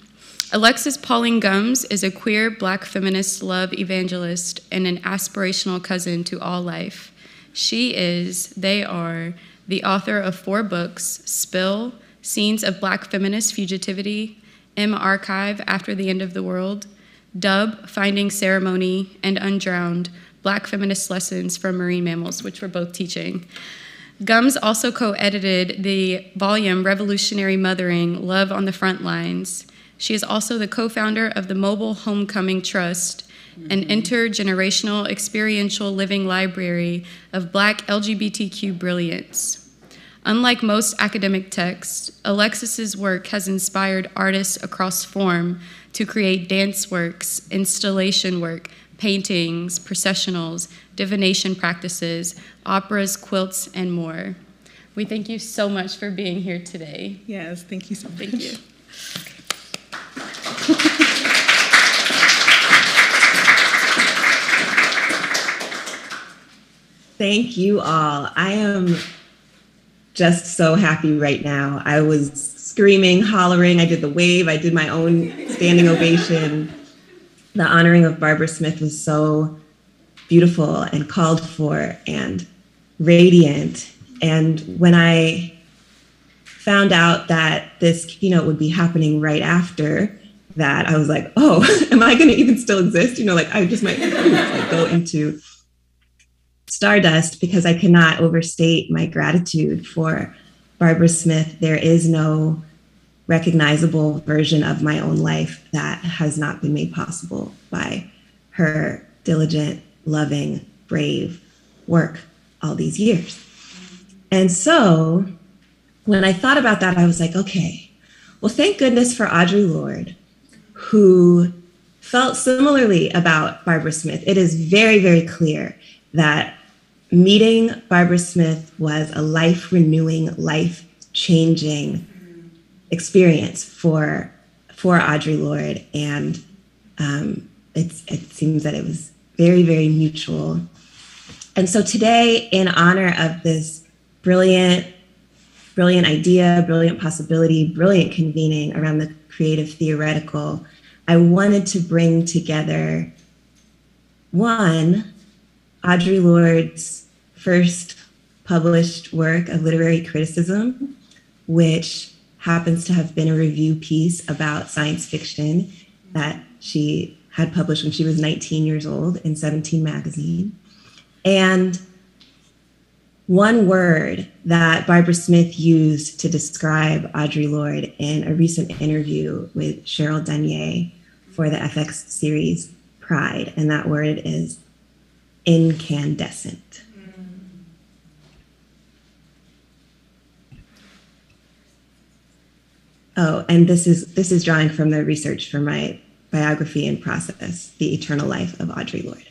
Alexis Pauline Gumbs is a queer black feminist love evangelist and an aspirational cousin to all life. She is, they are, the author of four books Spill, Scenes of Black Feminist Fugitivity, M Archive After the End of the World, Dub, Finding Ceremony, and Undrowned Black Feminist Lessons from Marine Mammals, which we're both teaching. Gumbs also co edited the volume Revolutionary Mothering Love on the Front Lines. She is also the co founder of the Mobile Homecoming Trust, an mm-hmm. intergenerational experiential living library of Black LGBTQ brilliance. Unlike most academic texts, Alexis's work has inspired artists across form to create dance works, installation work, paintings, processionals, divination practices, operas, quilts, and more. We thank you so much for being here today. Yes, thank you so much. Thank you. [laughs] Thank you all. I am just so happy right now. I was screaming, hollering. I did the wave. I did my own standing ovation. The honoring of Barbara Smith was so beautiful and called for and radiant. And when I found out that this keynote would be happening right after that, I was like, oh, [laughs] am I going to even still exist? You know, like I just might like, go into stardust because I cannot overstate my gratitude for Barbara Smith. There is no recognizable version of my own life that has not been made possible by her diligent, loving, brave work all these years. And so when I thought about that, I was like, okay, well, thank goodness for Audre Lorde, who felt similarly about Barbara Smith. It is very, very clear that meeting Barbara Smith was a life renewing, life changing experience for for Audre Lorde, and um, it seems that it was very, very mutual. And so today, in honor of this brilliant, brilliant idea, brilliant possibility, brilliant convening around the creative theoretical, I wanted to bring together one, Audre Lorde's first published work of literary criticism, which happens to have been a review piece about science fiction that she had published when she was 19 years old in 17 magazine. And one word that Barbara Smith used to describe Audre Lorde in a recent interview with Cheryl Dunye for the FX series Pride, and that word is incandescent. Oh, and this is this is drawing from the research for my biography and process, The Eternal Life of Audre Lorde.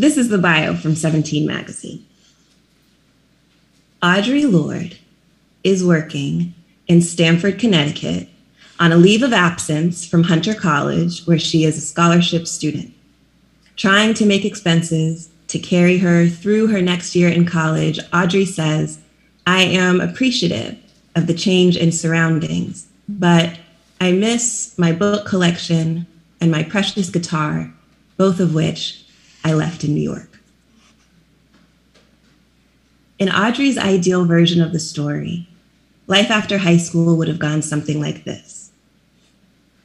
this is the bio from 17 magazine. Audre Lorde is working in Stamford, Connecticut on a leave of absence from Hunter College, where she is a scholarship student, trying to make expenses to carry her through her next year in college. Audre says, I am appreciative of the change in surroundings, but I miss my book collection and my precious guitar, both of which I left in New York. In Audre's ideal version of the story, life after high school would have gone something like this.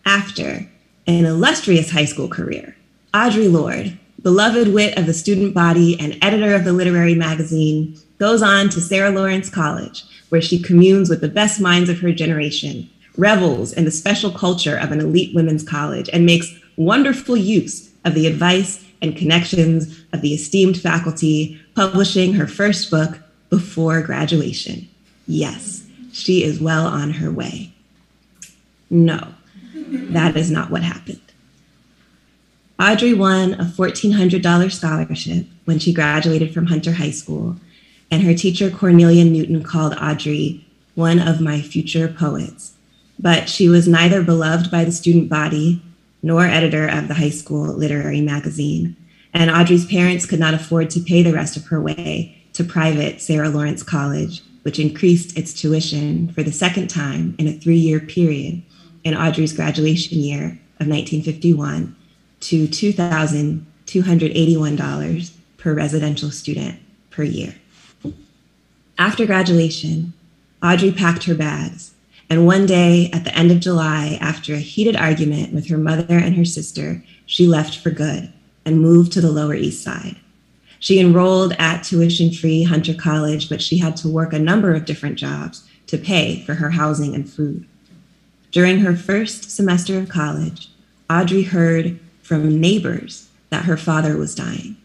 After an illustrious high school career, Audre Lorde, beloved wit of the student body and editor of the literary magazine, goes on to Sarah Lawrence College, where she communes with the best minds of her generation, revels in the special culture of an elite women's college, and makes wonderful use of the advice and connections of the esteemed faculty, publishing her first book before graduation. Yes, she is well on her way. No, that is not what happened. Audre won a $1,400 scholarship when she graduated from Hunter High School, and her teacher Cornelia Newton called Audre one of my future poets. But she was neither beloved by the student body nor editor of the high school literary magazine, and Audre's parents could not afford to pay the rest of her way to private Sarah Lawrence College, which increased its tuition for the second time in a three year period in Audre's graduation year of 1951 to $2,281 per residential student per year. After graduation, Audre packed her bags, and one day at the end of July, after a heated argument with her mother and her sister, she left for good and moved to the Lower East Side. She enrolled at tuition free Hunter College, but she had to work a number of different jobs to pay for her housing and food. During her first semester of college, Audre heard from neighbors that her father was dying.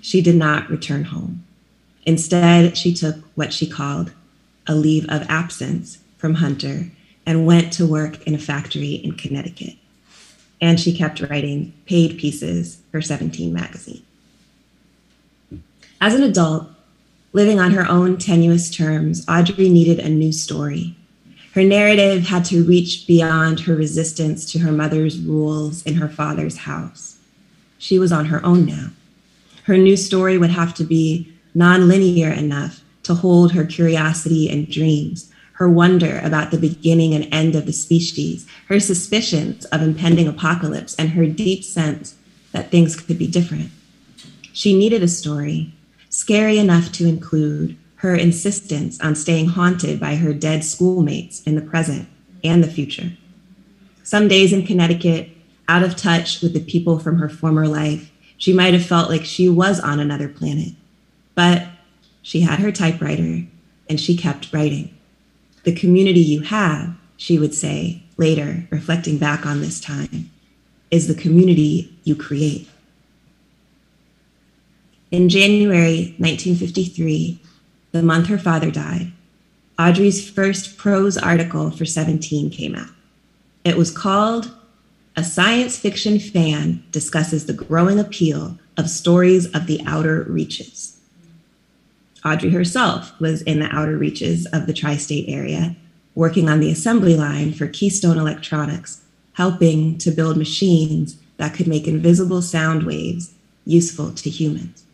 She did not return home. Instead, she took what she called a leave of absence from Hunter and went to work in a factory in Connecticut. And she kept writing paid pieces for 17 magazine. As an adult, living on her own tenuous terms, Audre needed a new story. Her narrative had to reach beyond her resistance to her mother's rules in her father's house. She was on her own now. Her new story would have to be nonlinear enough to hold her curiosity and dreams, her wonder about the beginning and end of the species, her suspicions of impending apocalypse, and her deep sense that things could be different. She needed a story, scary enough to include her insistence on staying haunted by her dead schoolmates in the present and the future. Some days in Connecticut, out of touch with the people from her former life, she might have felt like she was on another planet. But she had her typewriter and she kept writing. The community you have, she would say later, reflecting back on this time, is the community you create. In January 1953, the month her father died, Audre's first prose article for 17 came out. It was called A Science Fiction Fan Discusses the Growing Appeal of Stories of the Outer Reaches. Audre herself was in the outer reaches of the tri state area, working on the assembly line for Keystone Electronics, helping to build machines that could make invisible sound waves useful to humans.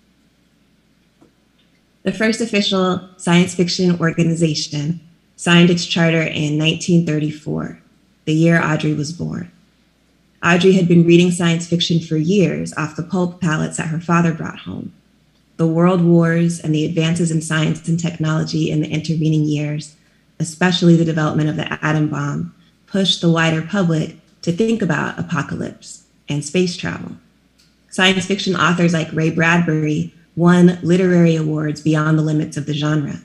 The first official science fiction organization signed its charter in 1934, the year Audre was born. Audre had been reading science fiction for years off the pulp pallets that her father brought home. The world wars and the advances in science and technology in the intervening years, especially the development of the atom bomb, pushed the wider public to think about apocalypse and space travel. Science fiction authors like Ray Bradbury won literary awards beyond the limits of the genre.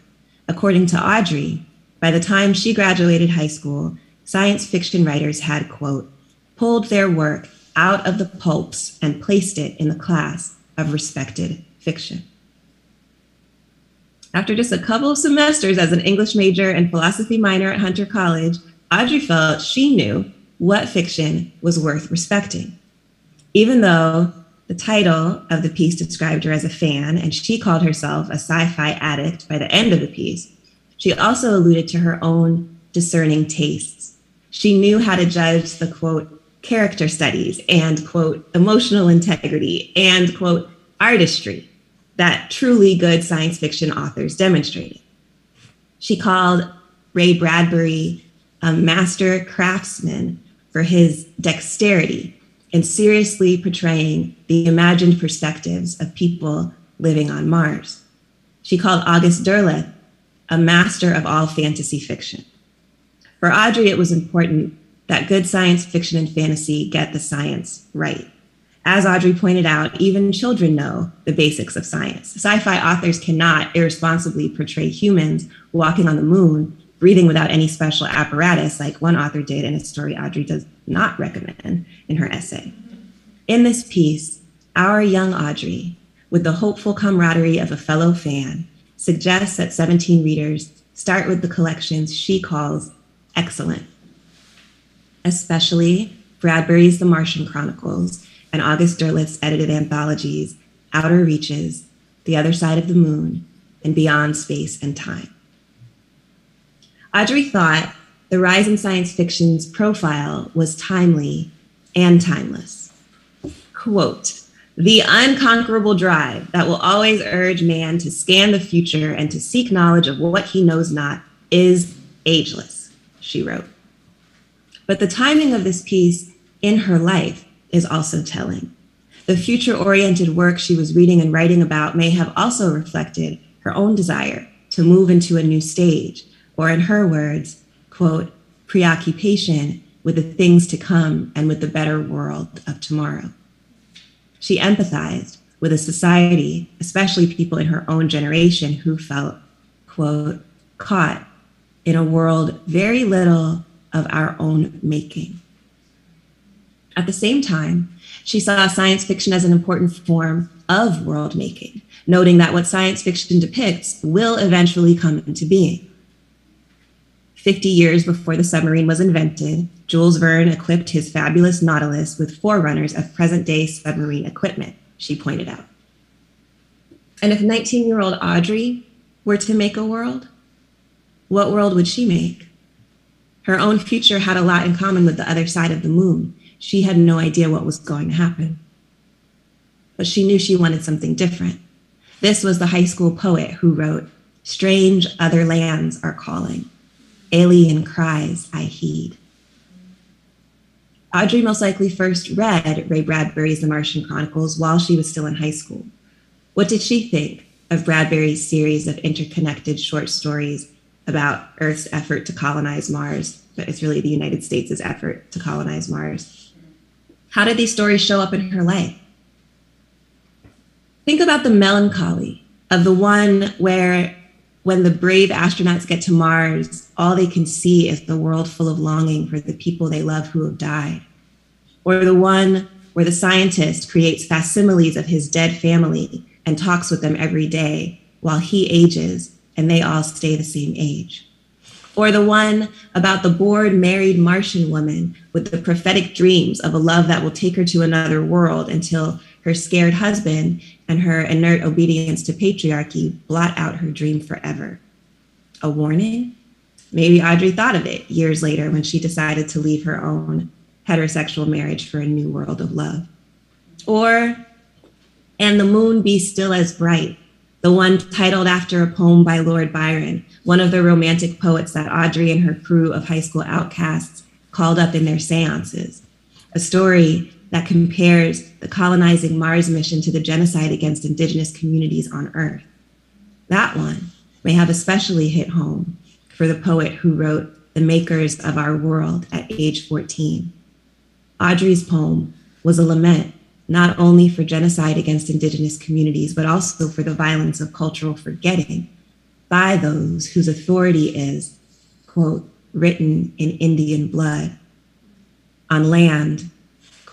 According to Audre, by the time she graduated high school, science fiction writers had, quote, pulled their work out of the pulps and placed it in the class of respected fiction. After just a couple of semesters as an English major and philosophy minor at Hunter College, Audre felt she knew what fiction was worth respecting. Even though The title of the piece described her as a fan, and she called herself a sci fi addict by the end of the piece. She also alluded to her own discerning tastes. She knew how to judge the quote, character studies and quote, emotional integrity and quote, artistry that truly good science fiction authors demonstrated. She called Ray Bradbury a master craftsman for his dexterity in seriously portraying the imagined perspectives of people living on Mars. She called August Derleth a master of all fantasy fiction. For Audre, it was important that good science fiction and fantasy get the science right. As Audre pointed out, even children know the basics of science. Sci fi authors cannot irresponsibly portray humans walking on the moon, breathing without any special apparatus, like one author did in a story Audre does not recommend in her essay. In this piece, our young Audre, with the hopeful camaraderie of a fellow fan, suggests that 17 readers start with the collections she calls excellent, especially Bradbury's The Martian Chronicles and August Derleth's edited anthologies, Outer Reaches, The Other Side of the Moon, and Beyond Space and Time. Audre thought the rise in science fiction's profile was timely and timeless. Quote, the unconquerable drive that will always urge man to scan the future and to seek knowledge of what he knows not is ageless, she wrote. But the timing of this piece in her life is also telling. The future oriented work she was reading and writing about may have also reflected her own desire to move into a new stage, or in her words, quote, preoccupation with the things to come and with the better world of tomorrow. She empathized with a society, especially people in her own generation, who felt, quote, caught in a world very little of our own making. At the same time, she saw science fiction as an important form of world making, noting that what science fiction depicts will eventually come into being. 50 years before the submarine was invented, Jules Verne equipped his fabulous Nautilus with forerunners of present day submarine equipment, she pointed out. And if 19 year old Audre were to make a world, what world would she make? Her own future had a lot in common with the other side of the moon, she had no idea what was going to happen. But she knew she wanted something different. This was the high school poet who wrote, Strange other lands are calling. Alien cries I heed. Audre most likely first read Ray Bradbury's The Martian Chronicles while she was still in high school. What did she think of Bradbury's series of interconnected short stories about Earth's effort to colonize Mars, but it's really the United States' effort to colonize Mars? How did these stories show up in her life? Think about the melancholy of the one where, when the brave astronauts get to Mars, all they can see is the world full of longing for the people they love who have died. Or the one where the scientist creates facsimiles of his dead family and talks with them every day while he ages and they all stay the same age or the one about the bored married Martian woman with the prophetic dreams of a love that will take her to another world until her scared husband and her inert obedience to patriarchy blot out her dream forever. A warning? Maybe Audre thought of it years later when she decided to leave her own heterosexual marriage for a new world of love. Or, and the moon be still as bright, the one titled after a poem by Lord Byron, one of the romantic poets that Audre and her crew of high school outcasts called up in their seances. A story that compares the colonizing Mars mission to the genocide against indigenous communities on Earth. That one may have especially hit home for the poet who wrote The Makers of Our World at age 14. Audre's poem was a lament not only for genocide against indigenous communities, but also for the violence of cultural forgetting by those whose authority is, quote, written in Indian blood, on land,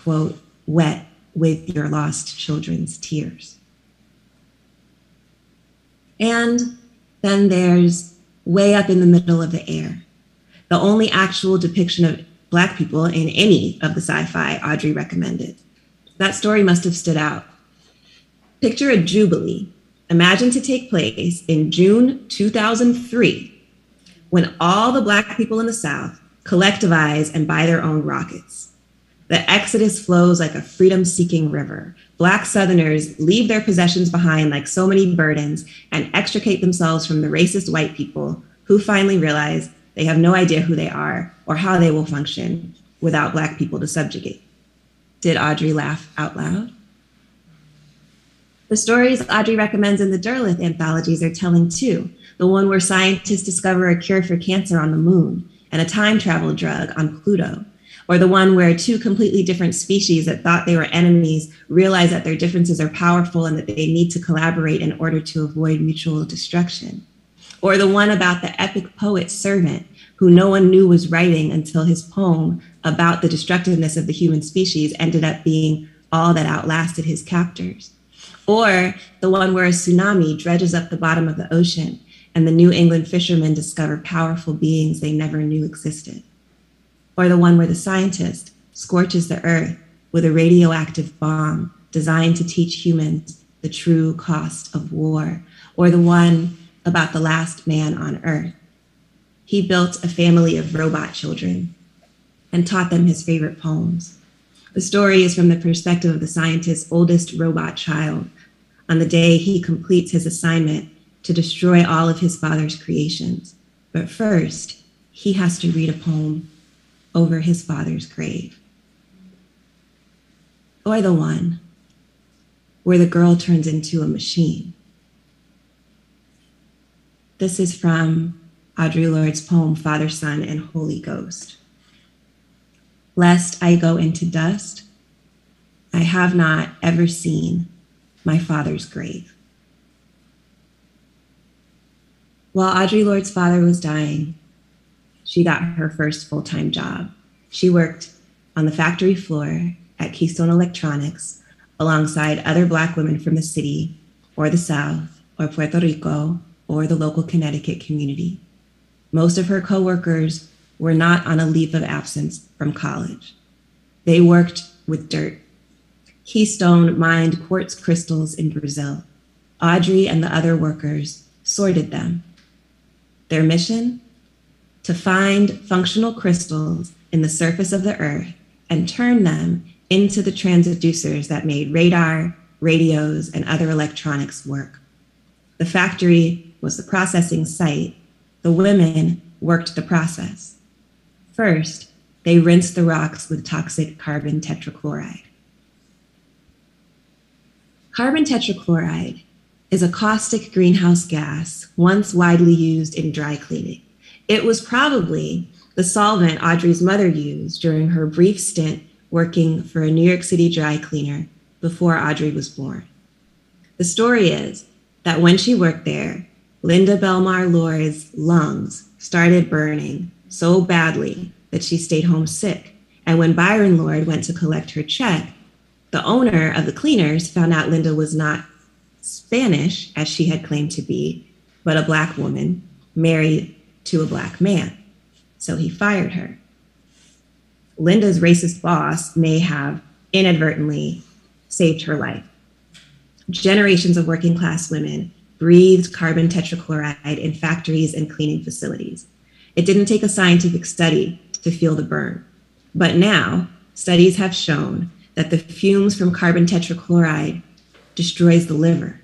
quote, wet with your lost children's tears. And then there's way up in the middle of the air, the only actual depiction of Black people in any of the sci fi Audre recommended That story must have stood out. Picture a jubilee, imagined to take place in June 2003, when all the Black people in the South collectivize and buy their own rockets. The exodus flows like a freedom seeking river. Black Southerners leave their possessions behind like so many burdens and extricate themselves from the racist white people who finally realize they have no idea who they are or how they will function without Black people to subjugate. Did Audre laugh out loud? The stories Audre recommends in the Derleth anthologies are telling too. The one where scientists discover a cure for cancer on the moon and a time travel drug on Pluto, or the one where two completely different species that thought they were enemies realize that their differences are powerful and that they need to collaborate in order to avoid mutual destruction, or the one about the epic poet servant who no one knew was writing until his poem about the destructiveness of the human species ended up being all that outlasted his captors. Or the one where a tsunami dredges up the bottom of the ocean and the New England fishermen discover powerful beings they never knew existed. Or the one where the scientist scorches the earth with a radioactive bomb designed to teach humans the true cost of war. Or the one about the last man on earth. He built a family of robot children and taught them his favorite poems. The story is from the perspective of the scientist's oldest robot child on the day he completes his assignment to destroy all of his father's creations. But first, he has to read a poem over his father's grave. Or the one where the girl turns into a machine. This is from Audre Lorde's poem, Father, Son, and Holy Ghost. Lest I go into dust, I have not ever seen my father's grave. While Audre Lorde's father was dying, she got her first full time job. She worked on the factory floor at Keystone Electronics alongside other Black women from the city or the South or Puerto Rico or the local Connecticut community. Most of her coworkers were not on a leave of absence from college. They worked with dirt. Keystone mined quartz crystals in Brazil. Audre and the other workers sorted them their mission? To find functional crystals in the surface of the earth and turn them into the transducers that made radar, radios, and other electronics work. The factory was the processing site. The women worked the process. First, they rinsed the rocks with toxic carbon tetrachloride. Carbon tetrachloride is a caustic greenhouse gas once widely used in dry cleaning. It was probably the solvent Audre's mother used during her brief stint working for a New York City dry cleaner before Audre was born. The story is that when she worked there, Linda Belmar Lorde's lungs started burning so badly that she stayed home sick. And when Byron Lorde went to collect her check, the owner of the cleaners found out Linda was not Spanish, as she had claimed to be, but a Black woman married to a Black man. So he fired her. Linda's racist boss may have inadvertently saved her life. Generations of working class women breathed carbon tetrachloride in factories and cleaning facilities. It didn't take a scientific study to feel the burn. But now, studies have shown that the fumes from carbon tetrachloride destroys the liver.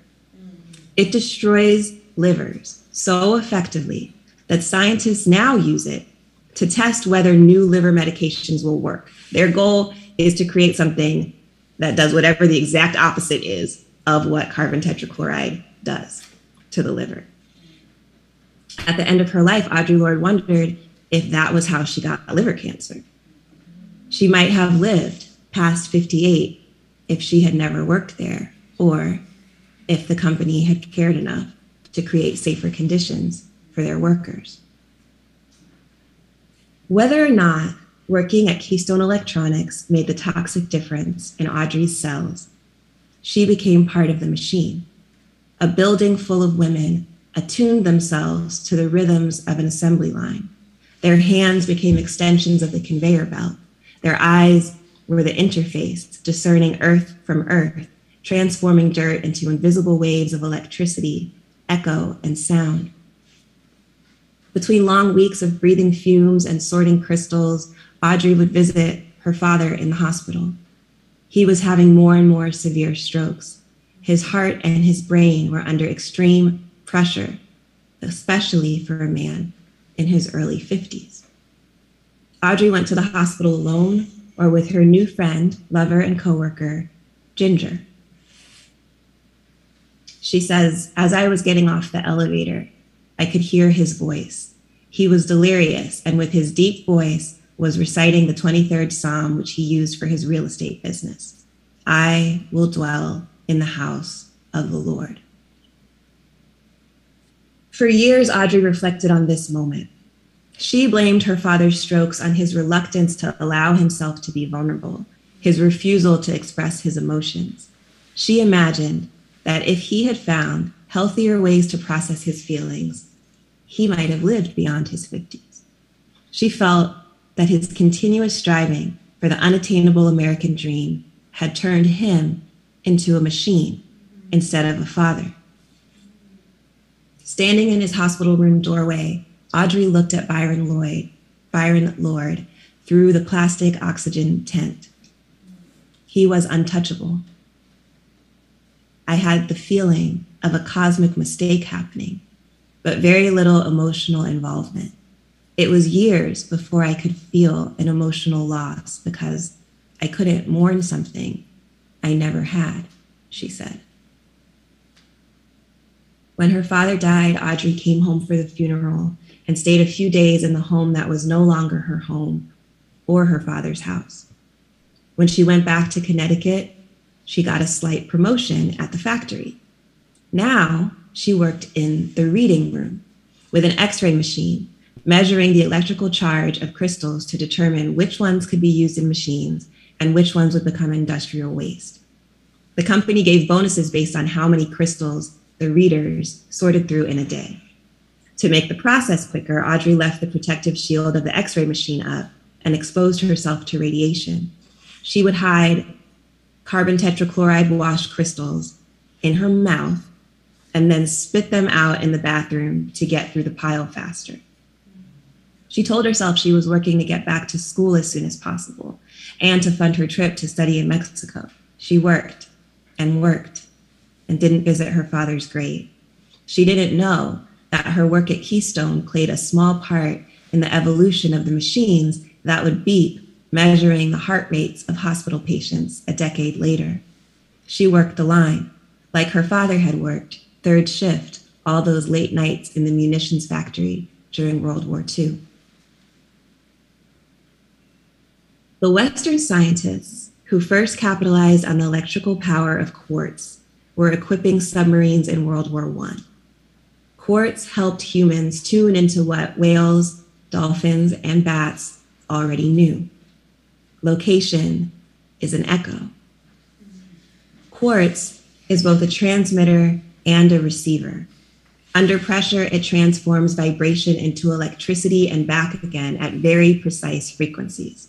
It destroys livers so effectively that scientists now use it to test whether new liver medications will work. Their goal is to create something that does whatever the exact opposite is of what carbon tetrachloride does to the liver. At the end of her life, Audre Lorde wondered if that was how she got liver cancer. She might have lived past 58 if she had never worked there or if the company had cared enough to create safer conditions for their workers. Whether or not working at Keystone Electronics made the toxic difference in Audre's cells, she became part of the machine. A building full of women attuned themselves to the rhythms of an assembly line. Their hands became extensions of the conveyor belt. Their eyes were the interface, discerning earth from earth, transforming dirt into invisible waves of electricity, echo, and sound. Between long weeks of breathing fumes and sorting crystals, Audre would visit her father in the hospital. He was having more and more severe strokes. His heart and his brain were under extreme pressure, especially for a man in his early 50s. Audre went to the hospital alone or with her new friend, lover, and coworker, Ginger. She says, As I was getting off the elevator, I could hear his voice. He was delirious and with his deep voice was reciting the 23rd Psalm, which he used for his real estate business. I will dwell in the house of the Lord. For years, Audre reflected on this moment. She blamed her father's strokes on his reluctance to allow himself to be vulnerable, his refusal to express his emotions. She imagined that if he had found healthier ways to process his feelings, he might have lived beyond his 50s. She felt that his continuous striving for the unattainable American dream had turned him into a machine instead of a father. Standing in his hospital room doorway, Audre looked at Byron Lloyd, Byron Lorde, through the plastic oxygen tent. He was untouchable. I had the feeling of a cosmic mistake happening, but very little emotional involvement. It was years before I could feel an emotional loss because I couldn't mourn something I never had, she said. When her father died, Audre came home for the funeral and stayed a few days in the home that was no longer her home or her father's house. When she went back to Connecticut, she got a slight promotion at the factory. Now she worked in the reading room with an x ray machine measuring the electrical charge of crystals to determine which ones could be used in machines and which ones would become industrial waste. The company gave bonuses based on how many crystals the readers sorted through in a day. To make the process quicker, Audre left the protective shield of the x ray machine up and exposed herself to radiation. She would hide carbon tetrachloride washed crystals in her mouth and then spit them out in the bathroom to get through the pile faster. She told herself she was working to get back to school as soon as possible and to fund her trip to study in Mexico. She worked and worked and didn't visit her father's grave. She didn't know that her work at Keystone played a small part in the evolution of the machines that would beep, measuring the heart rates of hospital patients a decade later. She worked the line, like her father had worked, third shift, all those late nights in the munitions factory during World War II. The Western scientists who first capitalized on the electrical power of quartz were equipping submarines in World War I. Quartz helped humans tune into what whales, dolphins, and bats already knew. Location is an echo. Quartz is both a transmitter and a receiver. Under pressure, it transforms vibration into electricity and back again at very precise frequencies.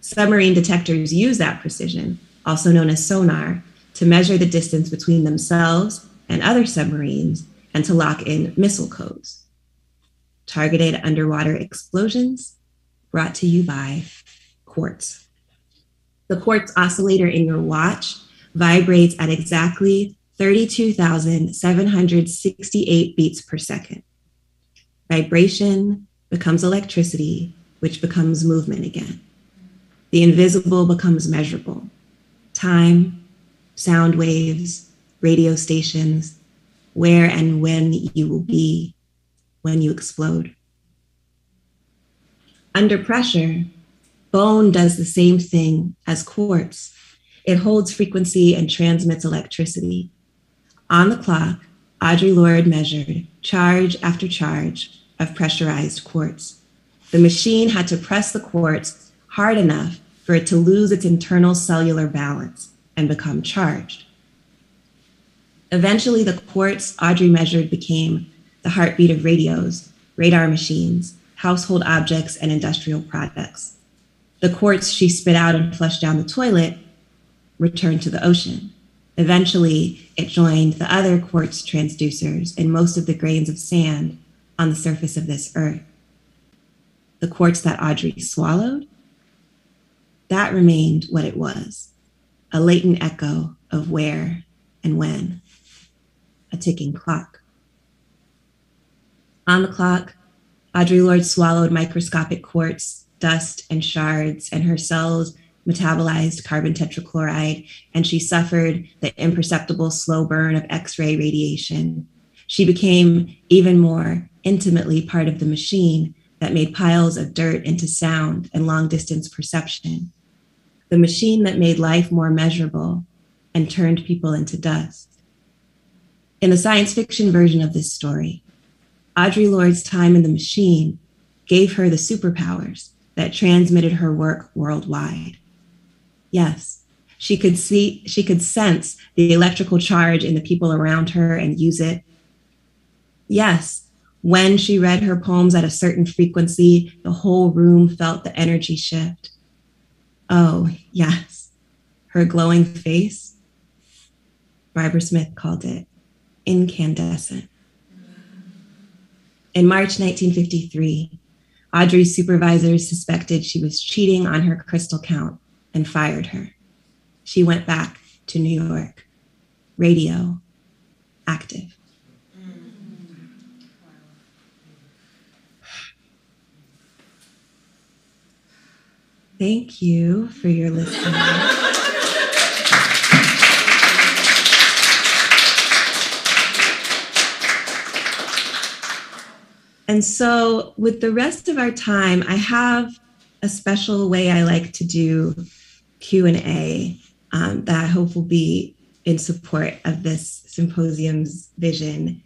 Submarine detectors use that precision, also known as sonar, to measure the distance between themselves and other submarines and to lock in missile codes. Targeted underwater explosions brought to you by Quartz. The Quartz oscillator in your watch vibrates at exactly 32,768 beats per second. Vibration becomes electricity, which becomes movement again. The invisible becomes measurable. Time, sound waves, radio stations, where and when you will be when you explode. Under pressure, bone does the same thing as quartz. It holds frequency and transmits electricity. On the clock, Audre Lorde measured charge after charge of pressurized quartz. The machine had to press the quartz hard enough for it to lose its internal cellular balance and become charged. Eventually, the quartz Audre measured became the heartbeat of radios, radar machines, household objects, and industrial products. The quartz she spit out and flushed down the toilet returned to the ocean. Eventually, it joined the other quartz transducers and most of the grains of sand on the surface of this earth. The quartz that Audre swallowed, that remained what it was a latent echo of where and when, a ticking clock. On the clock, Audre Lorde swallowed microscopic quartz, dust, and shards, and her cells metabolized carbon tetrachloride, and she suffered the imperceptible slow burn of X ray radiation. She became even more intimately part of the machine that made piles of dirt into sound and long distance perception. The machine that made life more measurable and turned people into dust. In the science fiction version of this story, Audre Lorde's time in the machine gave her the superpowers that transmitted her work worldwide. Yes, she could see, she could sense the electrical charge in the people around her and use it. Yes, when she read her poems at a certain frequency, the whole room felt the energy shift. Oh, yes, her glowing face. Barbara Smith called it incandescent. In March 1953, Audre's supervisors suspected she was cheating on her crystal count and fired her. She went back to New York, radio active. Thank you for your listening. And so, with the rest of our time, I have a special way I like to do Q&A um, that I hope will be in support of this symposium's vision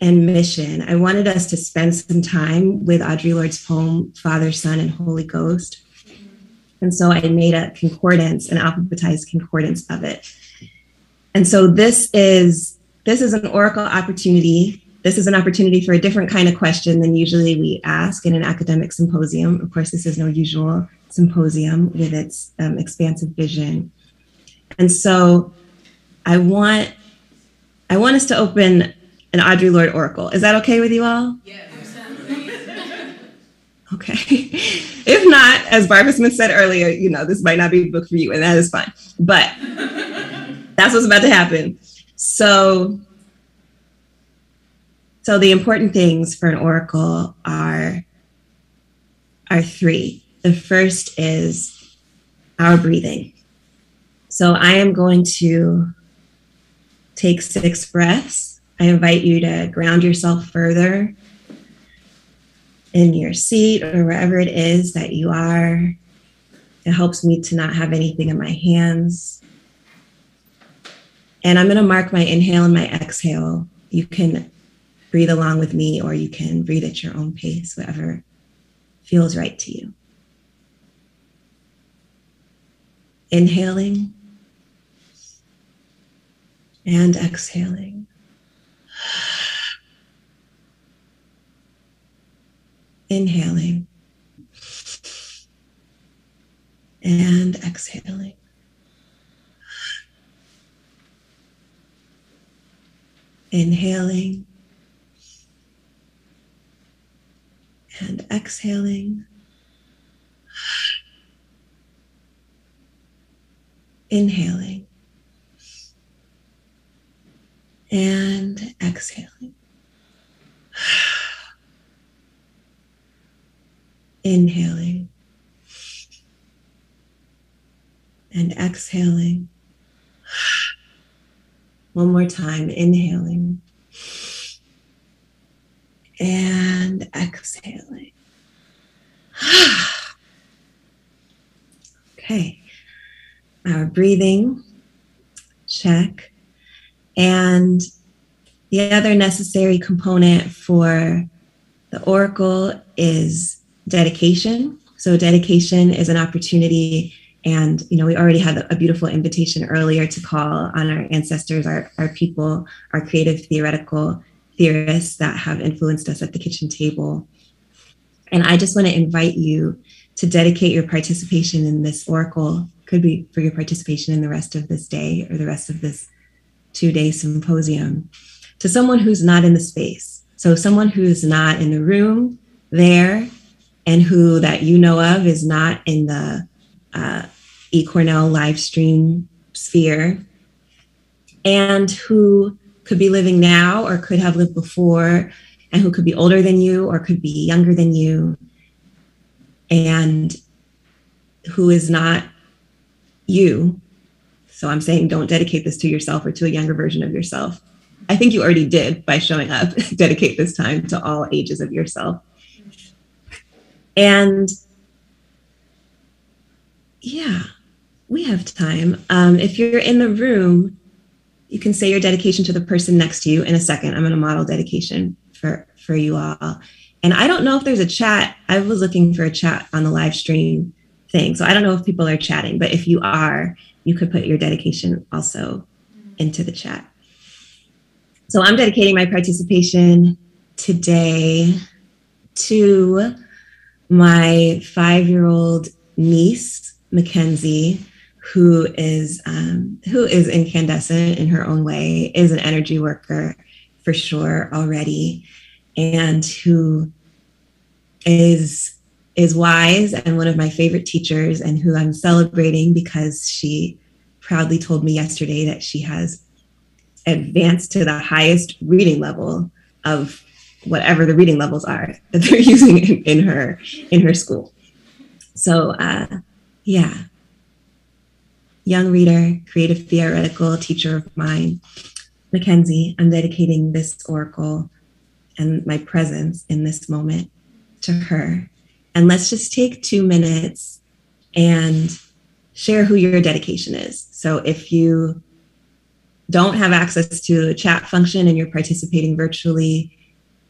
and mission. I wanted us to spend some time with Audre Lorde's poem, Father, Son, and Holy Ghost. And so I made a concordance, an alphabetized concordance of it. And so this is this is an oracle opportunity. This is an opportunity for a different kind of question than usually we ask in an academic symposium. Of course, this is no usual symposium with its um, expansive vision. And so I want I want us to open an Audre Lorde Oracle. Is that okay with you all? Yes. [laughs] Okay. if not, as Barbara Smith said earlier, you know, this might not be a book for you, and that is fine. But that's what's about to happen. So so the important things for an oracle are are three. The first is our breathing. So I am going to take six breaths. I invite you to ground yourself further in your seat or wherever it is that you are. It helps me to not have anything in my hands. And I'm going to mark my inhale and my exhale. You can breathe along with me or you can breathe at your own pace, whatever feels right to you. Inhaling and exhaling. Inhaling and exhaling. Inhaling and exhaling. Inhaling and exhaling. [sighs] Inhaling and exhaling. [sighs] One more time, inhaling and exhaling. [sighs] okay our breathing, check. And the other necessary component for the oracle is dedication. So dedication is an opportunity and you know we already had a beautiful invitation earlier to call on our ancestors our, our people our creative theoretical theorists that have influenced us at the kitchen table and i just want to invite you to dedicate your participation in this oracle. Could be for your participation in the rest of this day or the rest of this two day symposium to someone who's not in the space. So, someone who's not in the room there and who that you know of is not in the uh, eCornell live stream sphere and who could be living now or could have lived before and who could be older than you or could be younger than you and who is not you. So I'm saying don't dedicate this to yourself or to a younger version of yourself. I think you already did by showing up. [laughs] dedicate this time to all ages of yourself. And yeah, we have time. Um, if you're in the room, you can say your dedication to the person next to you in a second. I'm going to model dedication for, for you all. And I don't know if there's a chat. I was looking for a chat on the live stream thing. So I don't know if people are chatting, but if you are, you could put your dedication also into the chat. So I'm dedicating my participation today to my five year old niece, Mackenzie, who is um, who is incandescent in her own way, is an energy worker for sure already, and who is is wise and one of my favorite teachers and who I'm celebrating because she proudly told me yesterday that she has advanced to the highest reading level of whatever the reading levels are [laughs] that they're using in, in her in her school. So uh, yeah, young reader, creative theoretical teacher of mine, Mackenzie, I'm dedicating this oracle and my presence in this moment to her. And let's just take two minutes and share who your dedication is. So if you don't have access to chat function and you're participating virtually,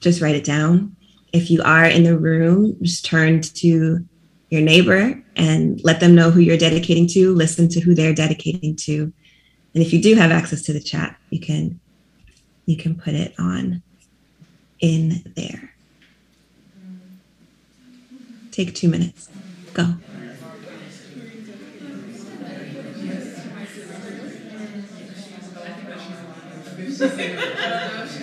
just write it down. If you are in the room, just turn to your neighbor and let them know who you're dedicating to, listen to who they're dedicating to. And if you do have access to the chat, you can you can put it on in there. Take 2 minutes. Go. [laughs]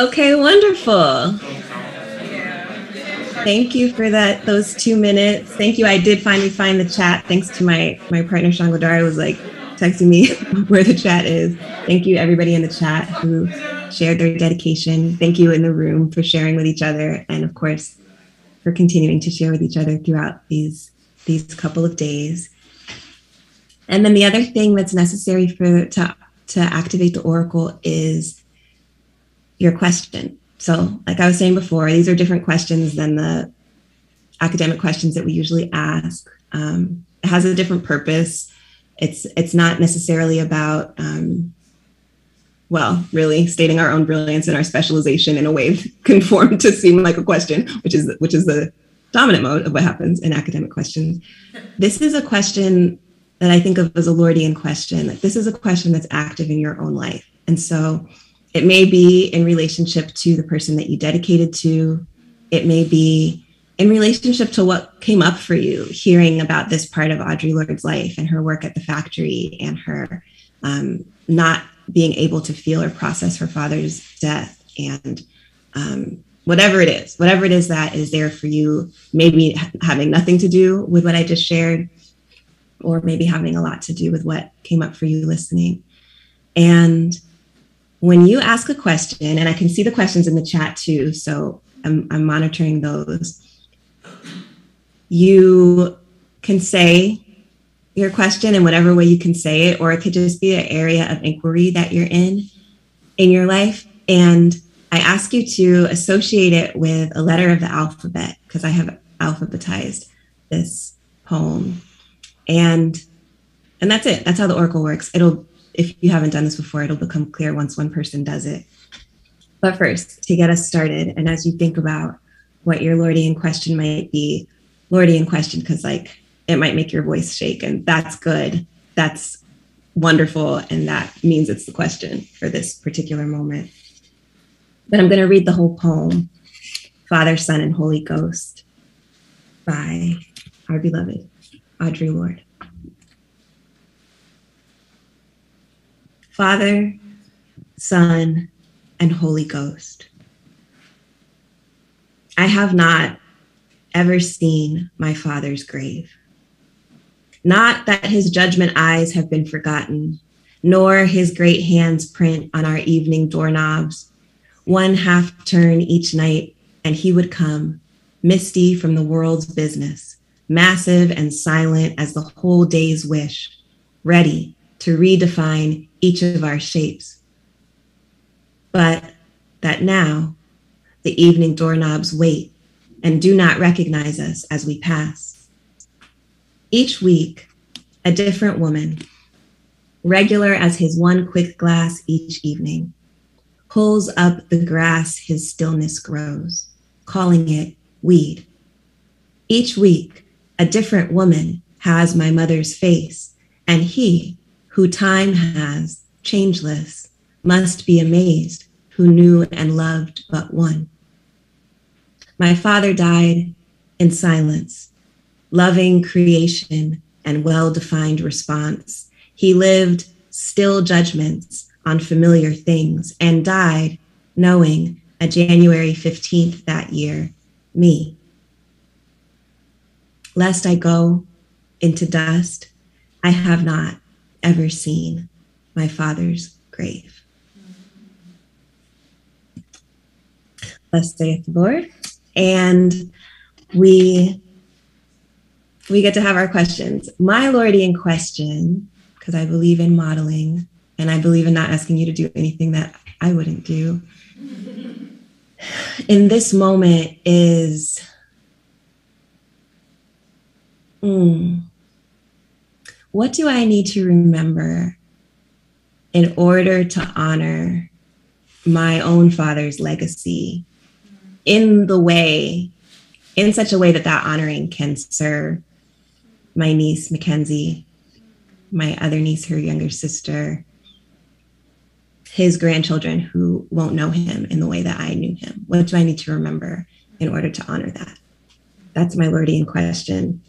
Okay, wonderful. Thank you for that those two minutes. Thank you. I did finally find the chat. Thanks to my my partner Sangodare was like texting me [laughs] where the chat is. Thank you everybody in the chat who shared their dedication. Thank you in the room for sharing with each other and of course for continuing to share with each other throughout these these couple of days. And then the other thing that's necessary for to to activate the oracle is your question. So, like I was saying before, these are different questions than the academic questions that we usually ask. Um, it has a different purpose. It's it's not necessarily about um, well, really stating our own brilliance and our specialization in a way [laughs] conformed to seem like a question, which is which is the dominant mode of what happens in academic questions. This is a question that I think of as a Lordian question. Like this is a question that's active in your own life. And so it may be in relationship to the person that you dedicated to. It may be in relationship to what came up for you hearing about this part of Audre Lorde's life and her work at the factory and her um, not being able to feel or process her father's death and um, whatever it is, whatever it is that is there for you, maybe having nothing to do with what I just shared, or maybe having a lot to do with what came up for you listening. And when you ask a question, and I can see the questions in the chat too, so I'm, I'm monitoring those, you can say your question in whatever way you can say it, or it could just be an area of inquiry that you're in in your life. And I ask you to associate it with a letter of the alphabet because I have alphabetized this poem. And and that's it. That's how the oracle works. It'll if you haven't done this before, it'll become clear once one person does it. But first, to get us started, and as you think about what your Lordian question might be, Lordian question, because like it might make your voice shake, and that's good. That's wonderful, and that means it's the question for this particular moment. But I'm going to read the whole poem, Father, Son, and Holy Ghost, by our beloved Audre Lorde. Father, Son, and Holy Ghost. I have not ever seen my father's grave. Not that his judgment eyes have been forgotten, nor his great hands print on our evening doorknobs, one half turn each night, and he would come, misty from the world's business, massive and silent as the whole day's wish, ready to redefine each of our shapes. But that now the evening doorknobs wait and do not recognize us as we pass. Each week, a different woman, regular as his one quick glass each evening, pulls up the grass his stillness grows, calling it weed. Each week, a different woman has my mother's face, and he, who time has, changeless, must be amazed, who knew and loved but one. My father died in silence, loving creation and well defined response. He lived still judgments on familiar things and died knowing a January 15th that year, me. Lest I go into dust, I have not ever seen my father's grave. Thus saith the Lord. And we we get to have our questions. My Lordian question, because I believe in modeling and I believe in not asking you to do anything that I wouldn't do. In this moment is mm, what do I need to remember in order to honor my own father's legacy in the way, in such a way that that honoring can serve my niece, Mackenzie, my other niece, her younger sister, his grandchildren who won't know him in the way that I knew him? What do I need to remember in order to honor that? That's my Lordian question.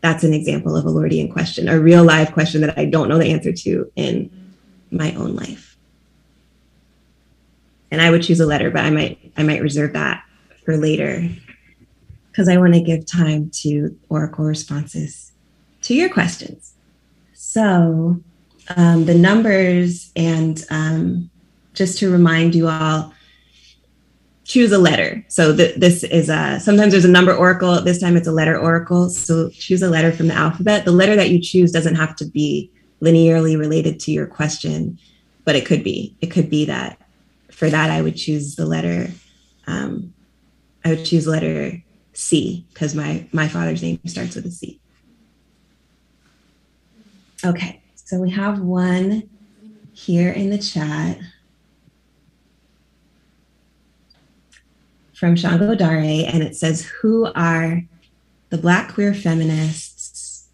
That's an example of a Lordian question, a real live question that I don't know the answer to in my own life. And I would choose a letter, but I might I might reserve that for later because I want to give time to oracle responses to your questions. So um, the numbers and um, just to remind you all choose a letter. So th- this is a sometimes there's a number oracle this time it's a letter oracle. So choose a letter from the alphabet. The letter that you choose doesn't have to be linearly related to your question but it could be. It could be that for that i would choose the letter um, i would choose letter c because my my father's name starts with a c. Okay so we have one here in the chat. From Sangodare, and it says, Who are the Black queer feminists?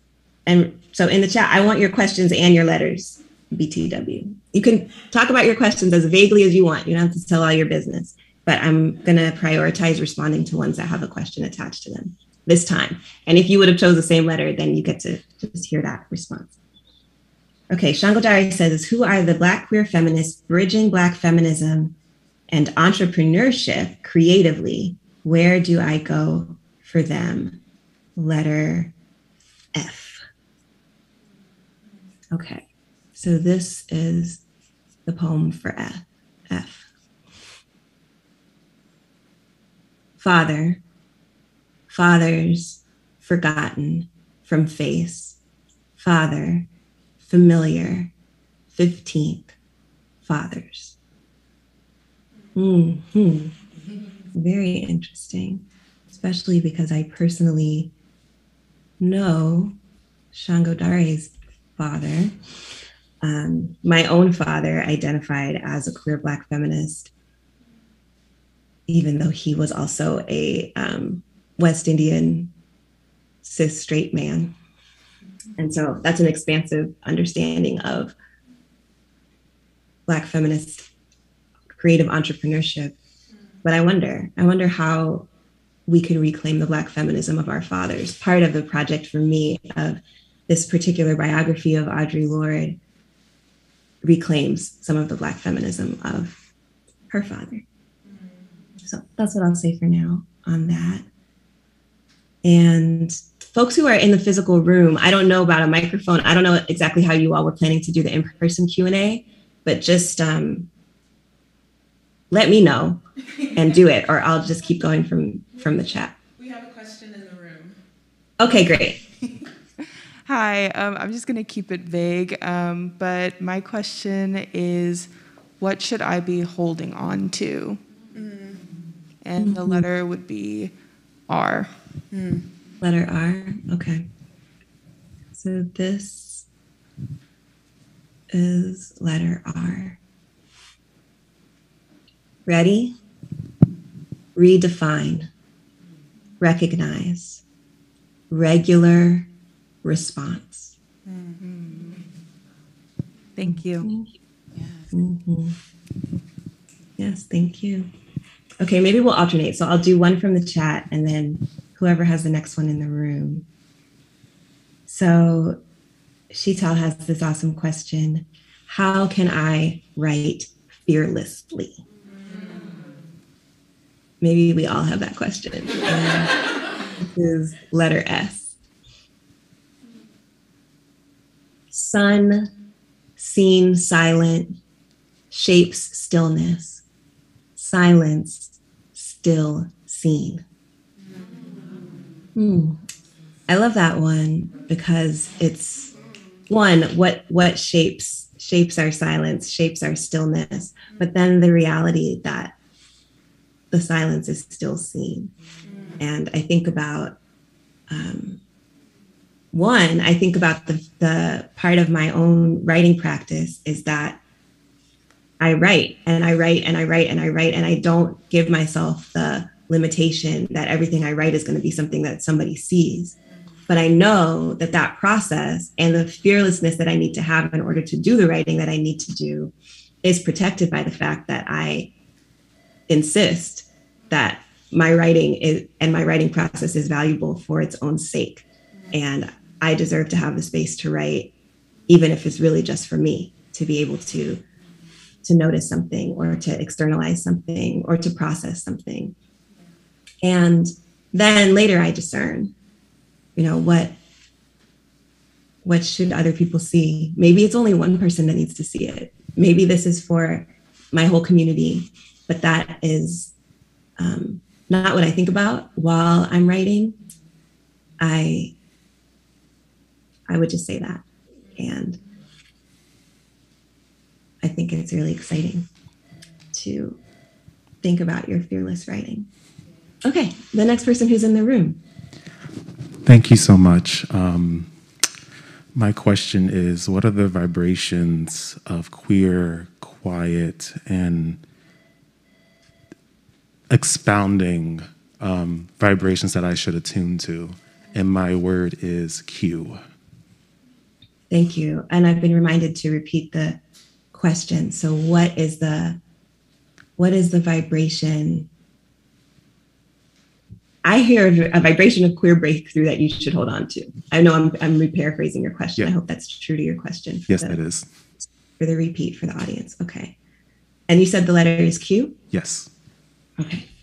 And so in the chat, I want your questions and your letters, BTW. You can talk about your questions as vaguely as you want. You don't have to tell all your business, but I'm going to prioritize responding to ones that have a question attached to them this time. And if you would have chose the same letter, then you get to just hear that response. Okay, Sangodare says, who are the Black queer feminists bridging Black feminism and entrepreneurship creatively? Where do I go for them? Letter F. Okay, so this is the poem for F. F. Father, fathers forgotten from face, father, familiar, 15th, fathers. Hmm Very interesting, especially because I personally know Sangodare's father. Um, my own father identified as a queer Black feminist, even though he was also a um, West Indian cis straight man. And so that's an expansive understanding of Black feminist creative entrepreneurship. But I wonder, I wonder how we could reclaim the Black feminism of our fathers. Part of the project for me of this particular biography of Audre Lorde reclaims some of the Black feminism of her father. So that's what I'll say for now on that. And folks who are in the physical room, I don't know about a microphone. I don't know exactly how you all were planning to do the in-person Q&A, but just um, let me know and do it, or I'll just keep going from, from the chat. We have a question in the room. Okay, great. [laughs] Hi, um, I'm just going to keep it vague, um, but my question is what should I be holding on to? Mm. And mm-hmm. the letter would be R. Mm. Letter R. Okay. So this is letter R. Ready? Redefine, recognize, regular response. Mm-hmm. Thank you. Yes. Mm-hmm. yes, thank you. Okay, maybe we'll alternate. So I'll do one from the chat and then whoever has the next one in the room. So Sheetal has this awesome question How can I write fearlessly? Maybe we all have that question. this is letter S. Sun, seen silent, shapes stillness, silence, still seen. Hmm. I love that one because it's one what what shapes shapes our silence, shapes our stillness, but then the reality that the silence is still seen. And I think about um, one, I think about the, the part of my own writing practice is that I write and I write and I write and I write and I don't give myself the limitation that everything I write is going to be something that somebody sees. But I know that that process and the fearlessness that I need to have in order to do the writing that I need to do is protected by the fact that I insist that my writing is, and my writing process is valuable for its own sake. And I deserve to have the space to write, even if it's really just for me to be able to to notice something or to externalize something or to process something and then later I discern, you know, what what should other people see? Maybe it's only one person that needs to see it. Maybe this is for my whole community, but that is um, not what I think about while I'm writing. I I would just say that, and I think it's really exciting to think about your fearless writing. Okay, the next person who's in the room. Thank you so much. Um, my question is What are the vibrations of queer, quiet, and expounding um, vibrations that I should attune to. And my word is Q. Thank you. And I've been reminded to repeat the question. So what is the what is the vibration? I hear a vibration of queer breakthrough that you should hold on to. I know I'm I'm reparaphrasing your question. Yeah. I hope that's true to your question. Yes, the- that is. For the repeat for the audience. Okay. And you said the letter is Q? Yes. Okay. [laughs]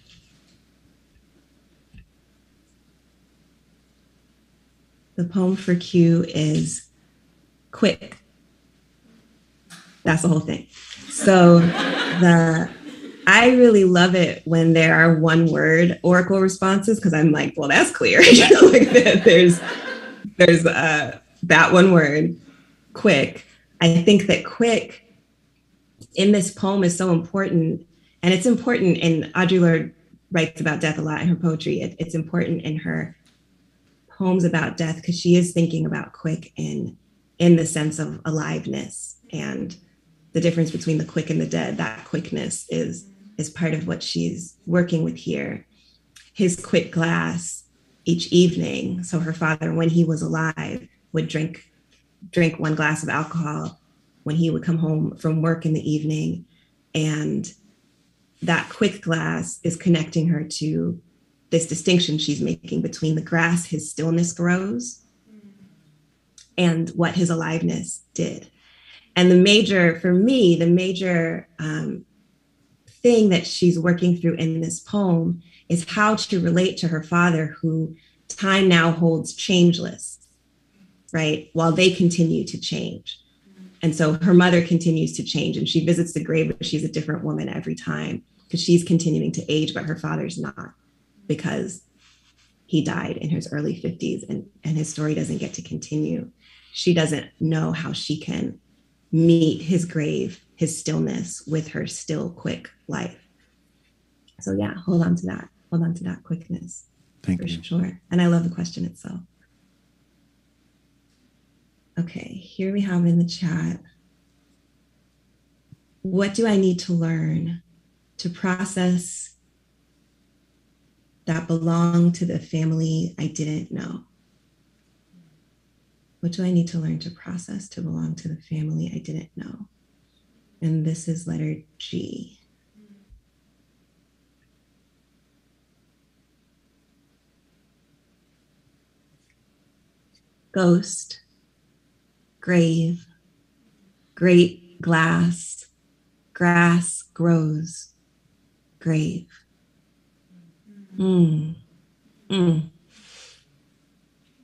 The poem for Q is quick. That's the whole thing. So the I really love it when there are one word oracle responses because I'm like, well, that's clear. [laughs] you know, like that there's there's uh, that one word, quick. I think that quick in this poem is so important, and it's important. And Audre Lorde writes about death a lot in her poetry. It, it's important in her poems about death because she is thinking about quick in in the sense of aliveness and the difference between the quick and the dead. That quickness is is part of what she's working with here. His quick glass each evening. So her father, when he was alive, would drink drink one glass of alcohol when he would come home from work in the evening. And that quick glass is connecting her to this distinction she's making between the grass his stillness grows and what his aliveness did. And the major, for me, the major um, thing that she's working through in this poem is how to relate to her father, who time now holds changeless, right? While they continue to change. And so her mother continues to change and she visits the grave, but she's a different woman every time because she's continuing to age, but her father's not because he died in his early 50s and, and his story doesn't get to continue. She doesn't know how she can meet his grave, his stillness with her still quick life. So yeah, hold on to that. Hold on to that quickness Thank for you. sure. And I love the question itself. Okay, here we have in the chat. What do I need to learn to process that belong to the family I didn't know? What do I need to learn to process to belong to the family I didn't know? And this is letter G. Ghost, grave, great glass, grass grows, grave. Mm. Mm.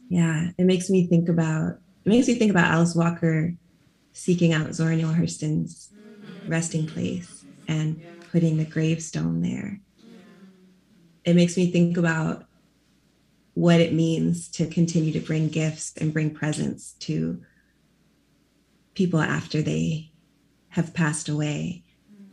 Yeah, it makes me think about it makes me think about Alice Walker seeking out Zora Neale Hurston's resting place and putting the gravestone there. It makes me think about what it means to continue to bring gifts and bring presents to people after they have passed away.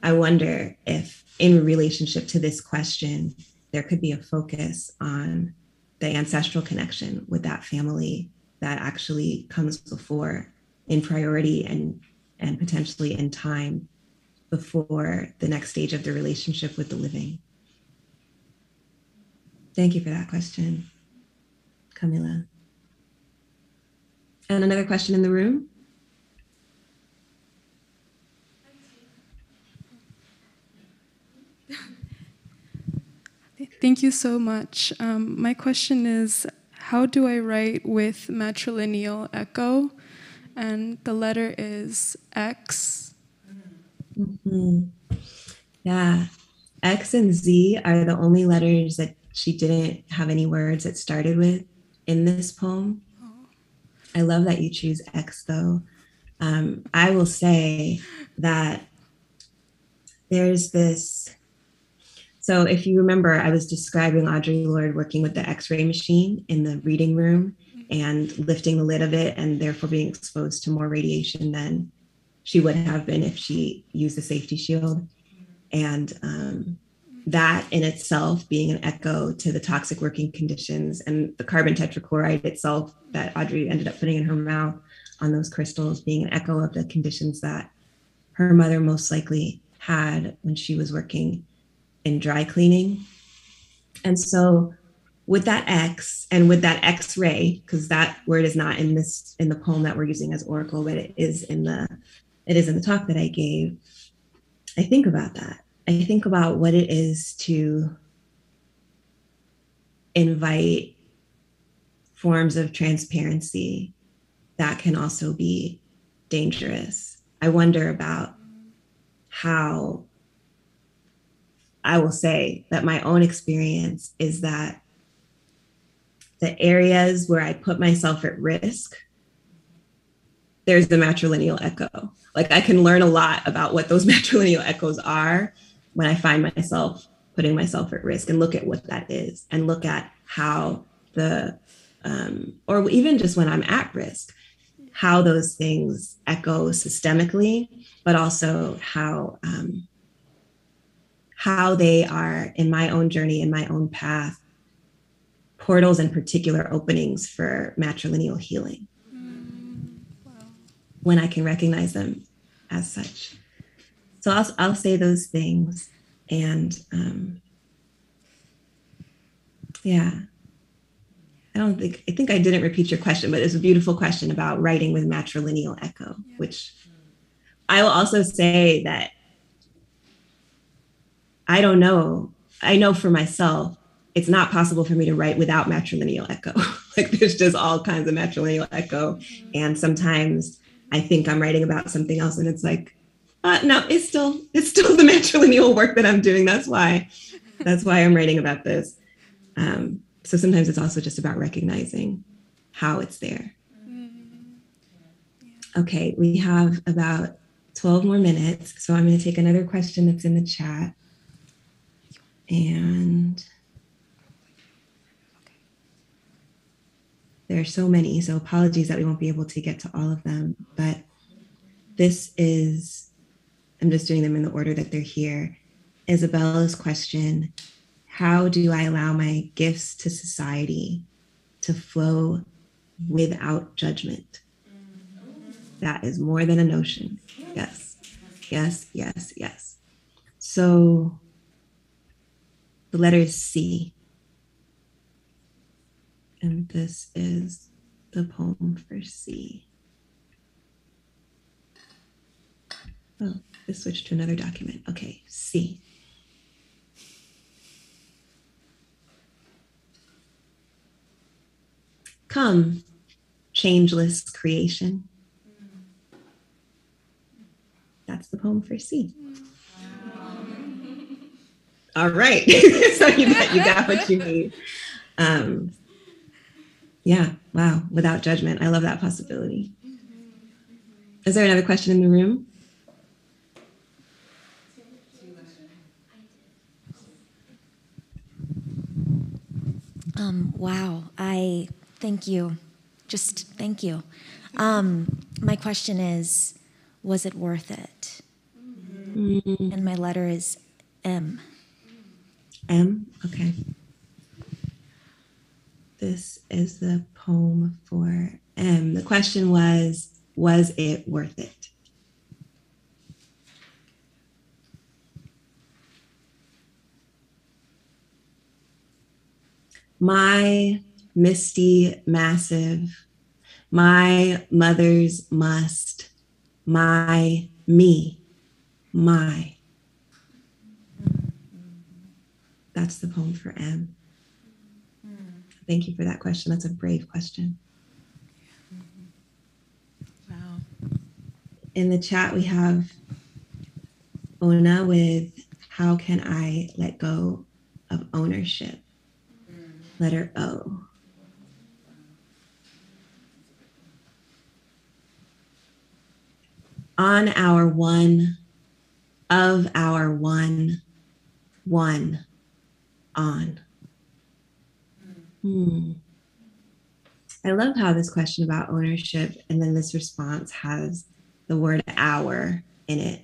I wonder if, in relationship to this question, there could be a focus on the ancestral connection with that family that actually comes before in priority and and potentially in time before the next stage of the relationship with the living. Thank you for that question, Camila. And another question in the room? Thank you so much. Um, my question is How do I write with matrilineal echo? And the letter is X. Mhm. Yeah. X and Z are the only letters that she didn't have any words that started with in this poem. I love that you choose X though. Um, I will say that there's this. So, if you remember, I was describing Audre Lorde working with the x ray machine in the reading room and lifting the lid of it, and therefore being exposed to more radiation than she would have been if she used the safety shield. And um, that in itself being an echo to the toxic working conditions and the carbon tetrachloride itself that Audre ended up putting in her mouth on those crystals being an echo of the conditions that her mother most likely had when she was working in dry cleaning. And so with that X and with that X-ray, because that word is not in this in the poem that we're using as oracle, but it is in the it is in the talk that I gave. I think about that. I think about what it is to invite forms of transparency that can also be dangerous. I wonder about how I will say that my own experience is that the areas where I put myself at risk, there's the matrilineal echo. Like I can learn a lot about what those [laughs] matrilineal echoes are when I find myself putting myself at risk and look at what that is and look at how the, um, or even just when I'm at risk, how those things echo systemically, but also how um, how they are in my own journey, in my own path, portals and particular openings for matrilineal healing. When I can recognize them as such. So I'll, I'll say those things. And um, yeah, I don't think, I think I didn't repeat your question, but it's a beautiful question about writing with matrilineal echo, which I will also say that I don't know. I know for myself, it's not possible for me to write without matrilineal echo. [laughs] like there's just all kinds of matrilineal echo. And sometimes I think I'm writing about something else and it's like, uh, no, it's still it's still the [laughs] matrilineal work that I'm doing. That's why that's why I'm writing about this. Um, so sometimes it's also just about recognizing how it's there. Okay, we have about 12 more minutes. So I'm going to take another question that's in the chat. And there are so many, so apologies that we won't be able to get to all of them. But this is, I'm just doing them in the order that they're here. Isabella's question How do I allow my gifts to society to flow without judgment? That is more than a notion. Yes, yes, yes, yes. So the letter is C. And this is the poem for C. Oh, this switched to another document. Okay, C. Come, changeless creation. That's the poem for C. All right. [laughs] [laughs] so you got, you got what you need. Um, yeah, wow, without judgment. I love that possibility. Is there another question in the room? Um, wow, I thank you. Just thank you. Um, my question is Was it worth it? Mm. And my letter is M. M? Okay. This is the poem for M. The question was Was it worth it? My misty, massive, my mother's must, my me, my. That's the poem for M. Hmm. Thank you for that question. That's a brave question. Wow. In the chat, we have Ona with How Can I Let Go of Ownership? Hmm. Letter O. On our one, of our one, one on. Hmm. I love how this question about ownership and then this response has the word our in it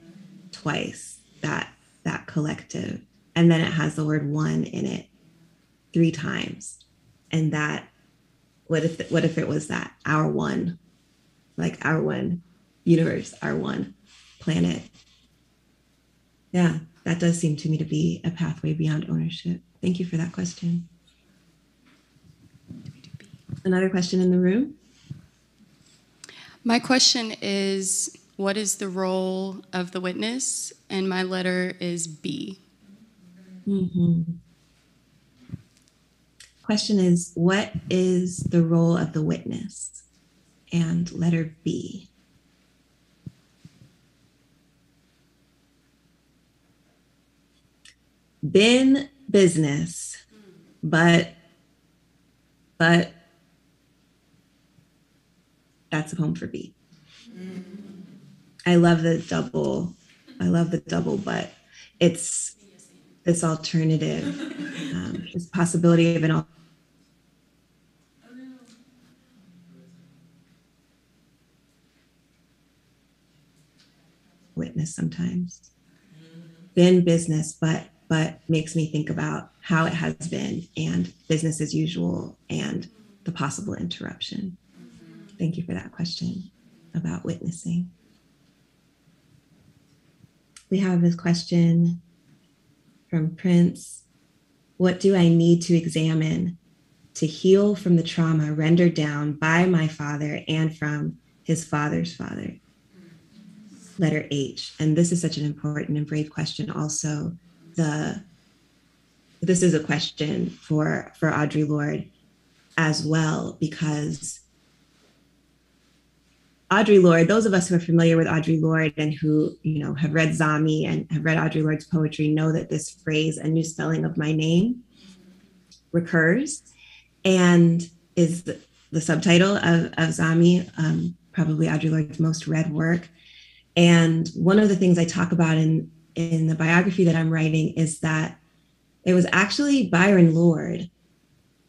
twice, that that collective. And then it has the word one in it three times. And that what if what if it was that our one, like our one universe, our one planet. Yeah, that does seem to me to be a pathway beyond ownership. Thank you for that question. Another question in the room? My question is What is the role of the witness? And my letter is B. Mm-hmm. Question is What is the role of the witness? And letter B. Been business, but but that's a poem for B. I love the double. I love the double, but it's this alternative, um, this possibility of an al- witness sometimes. Been business, but but makes me think about how it has been and business as usual and the possible interruption. Thank you for that question about witnessing. We have this question from Prince What do I need to examine to heal from the trauma rendered down by my father and from his father's father? Letter H. And this is such an important and brave question, also. The this is a question for for Audre Lorde as well because Audre Lorde, those of us who are familiar with Audre Lorde and who, you know, have read Zami and have read Audre Lorde's poetry know that this phrase, a new spelling of my name, recurs and is the, the subtitle of, of Zami, um, probably Audre Lorde's most read work. And one of the things I talk about in, in the biography that I'm writing is that it was actually Byron Lord,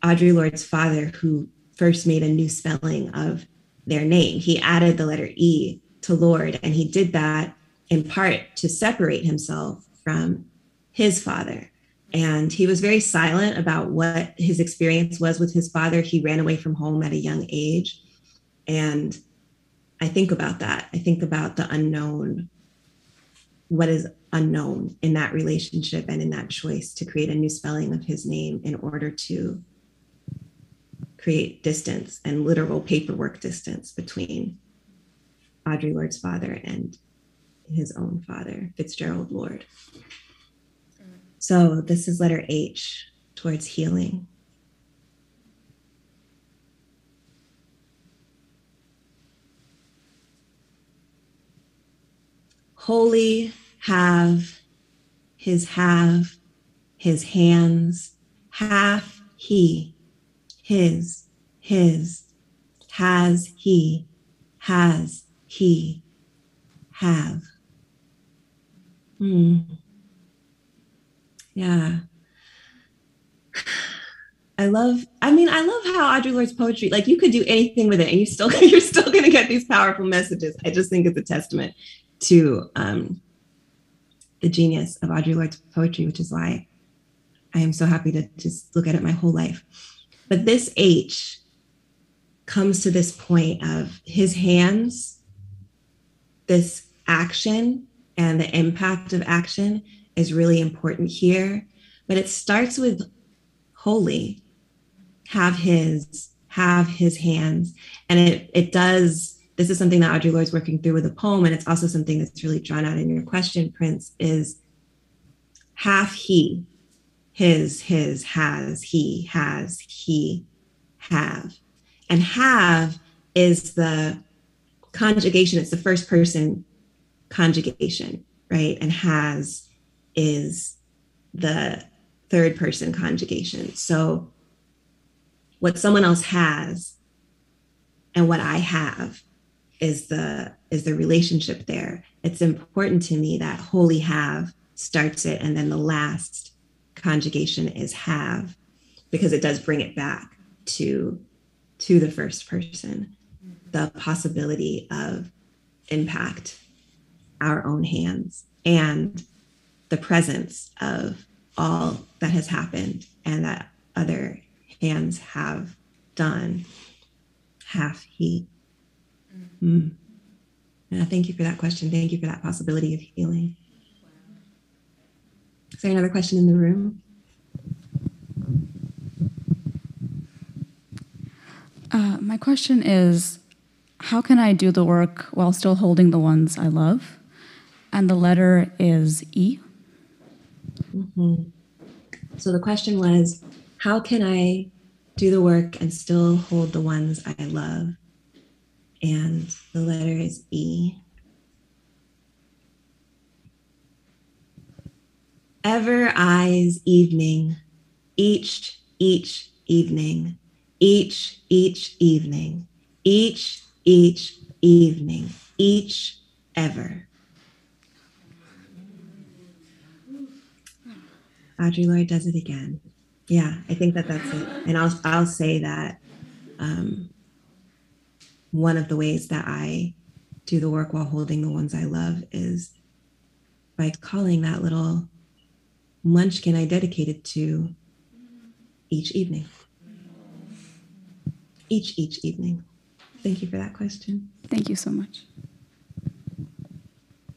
Audre Lorde's father, who first made a new spelling of their name. He added the letter E to Lord, and he did that in part to separate himself from his father. And he was very silent about what his experience was with his father. He ran away from home at a young age. And I think about that. I think about the unknown, what is unknown in that relationship and in that choice to create a new spelling of his name in order to create distance and literal paperwork distance between Audre Lorde's father and his own father, Fitzgerald Lord. So this is letter H towards healing. Holy have his have his hands, half he his, his, has he, has he, have. Hmm. Yeah. I love, I mean, I love how Audre Lorde's poetry, like you could do anything with it and you still, [laughs] you're still going to get these powerful messages. I just think it's a testament to um, the genius of Audre Lorde's poetry, which is why I am so happy to just look at it my whole life. But this H comes to this point of his hands, this action and the impact of action is really important here. But it starts with holy, have his, have his hands. And it it does, this is something that Audre Lorde's working through with a poem. And it's also something that's really drawn out in your question, Prince, is half he, his, his, has, he, has, he, have. And have is the conjugation, it's the first person conjugation, right? And has is the third person conjugation. So what someone else has and what I have is the is the relationship there. It's important to me that holy have starts it and then the last conjugation is have because it does bring it back to to the first person the possibility of impact our own hands and the presence of all that has happened and that other hands have done half he mm. yeah, thank you for that question thank you for that possibility of healing Is there another question in the room? Uh, my question is How can I do the work while still holding the ones I love? And the letter is E. Mm-hmm. So the question was How can I do the work and still hold the ones I love? And the letter is E. Ever eyes evening, each, each evening, each, each evening, each, each evening, each, ever. Audre Lorde does it again. Yeah, I think that that's it. And I'll, I'll say that um, one of the ways that I do the work while holding the ones I love is by calling that little munchkin I dedicated to each evening. Each, each evening. Thank you for that question. Thank you so much.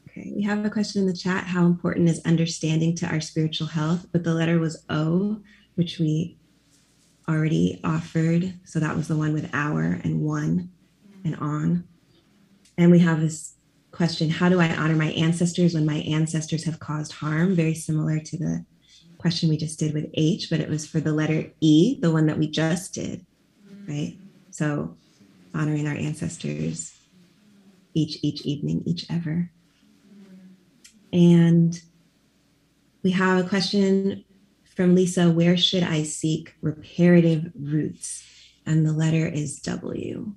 Okay, we have a question in the chat. How important is understanding to our spiritual health? But the letter was O, which we already offered. So that was the one with our and one and on. And we have this question How do I honor my ancestors when my ancestors have caused harm? Very similar to the question we just did with H, but it was for the letter E, the one that we just did, right? So honoring our ancestors each each evening, each ever. And we have a question from Lisa Where should I seek reparative roots? And the letter is W.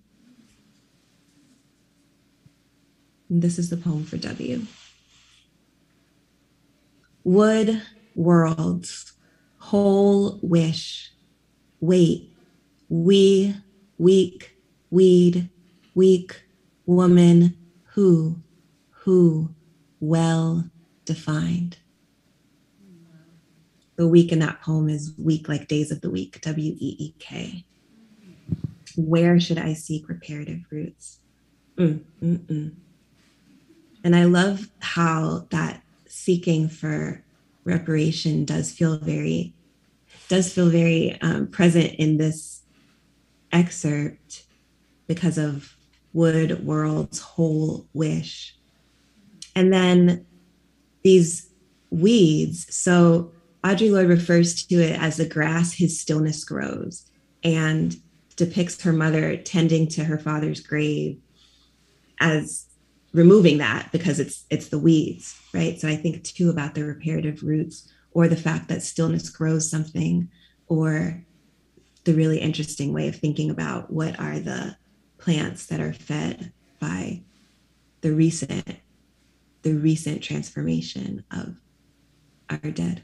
And this is the poem for W. Wood, worlds, whole wish, wait, we, weak, weed, weak, woman, who, who, well defined. The week in that poem is week like days of the week, W E E K. Where should I seek reparative roots? Mm, mm, mm. And I love how that seeking for reparation does feel very, does feel very um, present in this excerpt because of Wood World's whole wish. And then these weeds. So Audre Lorde refers to it as the grass his stillness grows and depicts her mother tending to her father's grave as removing that because it's it's the weeds right? So i think too about the reparative roots or the fact that stillness grows something or the really interesting way of thinking about what are the plants that are fed by the recent the recent transformation of our dead.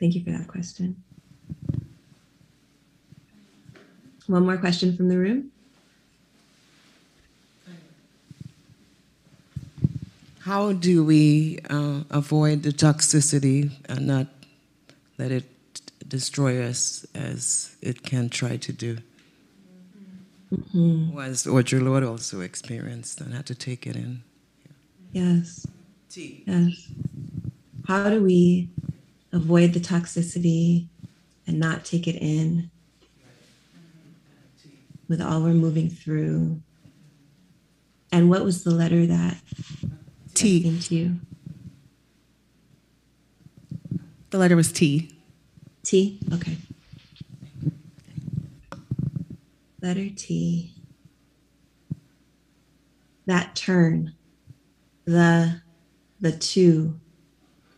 Thank you for that question. One more question from the room How do we uh, avoid the toxicity and not let it destroy us as it can try to do? Mm-hmm. Was Audre Lorde also experienced and had to take it in? Yes. Yes. How do we avoid the toxicity and not take it in with all we're moving through? And what was the letter that T. you? The letter was T. T? Okay. Letter T. That turn, the the two,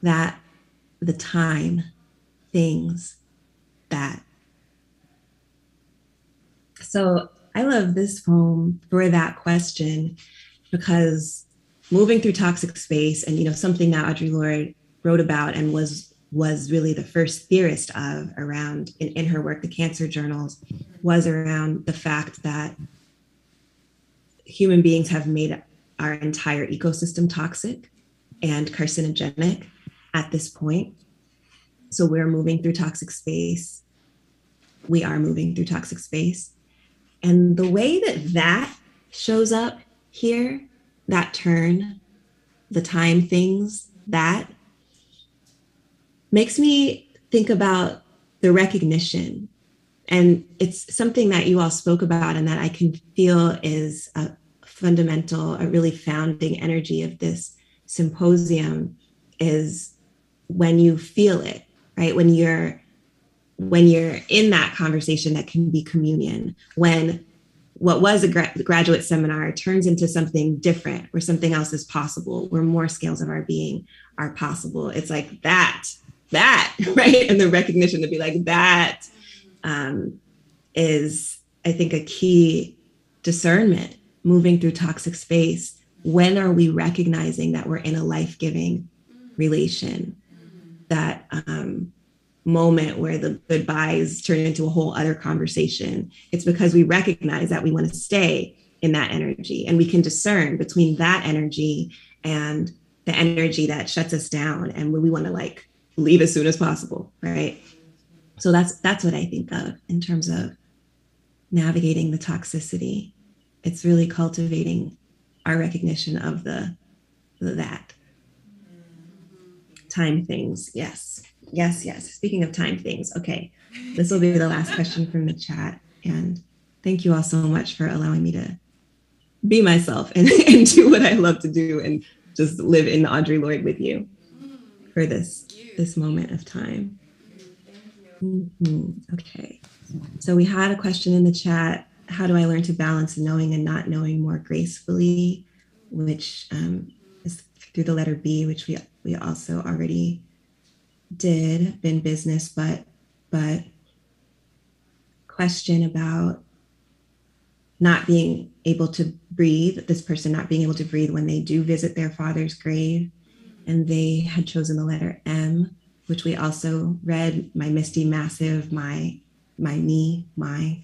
that the time, things, that. So I love this poem for that question because moving through toxic space and you know something that Audre Lorde wrote about and was was really the first theorist of around in, in her work the cancer journals was around the fact that human beings have made our entire ecosystem toxic and carcinogenic at this point. So we're moving through toxic space. We are moving through toxic space. And the way that that shows up here that turn, the time things, that makes me think about the recognition. And it's something that you all spoke about and that I can feel is a fundamental, a really founding energy of this symposium is when you feel it, right? When you're when you're in that conversation that can be communion, when what was a gra- graduate seminar turns into something different, where something else is possible, where more scales of our being are possible. It's like that, that, [laughs] right? And the recognition to be like, that um, is, I think, a key discernment moving through toxic space. When are we recognizing that we're in a life giving relation? That um, moment where the goodbyes turn into a whole other conversation. It's because we recognize that we want to stay in that energy and we can discern between that energy and the energy that shuts us down and we want to like leave as soon as possible, right? So that's that's what I think of in terms of navigating the toxicity. It's really cultivating our recognition of the, the that time things. Yes. Yes, yes. Speaking of time things, okay. This will be the last question from the chat. And thank you all so much for allowing me to be myself and, [laughs] and do what I love to do and just live in Audre Lorde with you for this this moment of time. Mhm. Okay. So we had a question in the chat. How do I learn to balance knowing and not knowing more gracefully? Which um, is through the letter B, which we we also already did been business, but but question about not being able to breathe, this person not being able to breathe when they do visit their father's grave. And they had chosen the letter M, which we also read, my misty massive, my my me, my.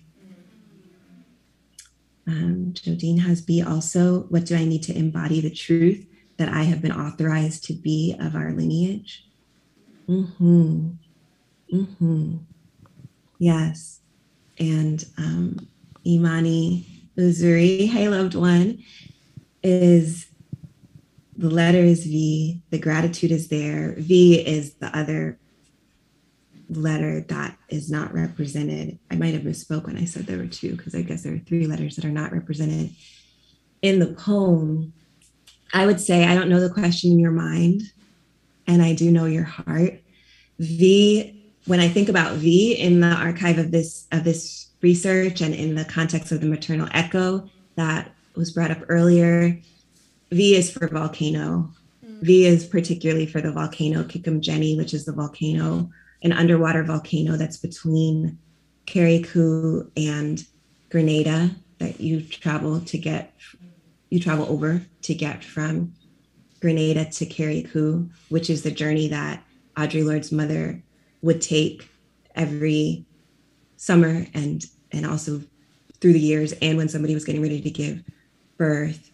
Um, Jodine has B also. What do I need to embody the truth that I have been authorized to be of our lineage? Mm-hmm. Mm-hmm. Yes. And um, Imani Uzuri, hey loved one, is the letter is V, the gratitude is there. V is the other letter that is not represented. I might have misspoke when I said there were two, because I guess there are three letters that are not represented in the poem. I would say I don't know the question in your mind, and I do know your heart. V, when I think about V in the archive of this of this research and in the context of the maternal echo that was brought up earlier, V is for volcano. V is particularly for the volcano Kick 'em Jenny, which is the volcano, an underwater volcano that's between Carriacou and Grenada that you travel to get, you travel over to get from Grenada to Carriacou, which is the journey that Audre Lorde's mother would take every summer and and also through the years and when somebody was getting ready to give birth.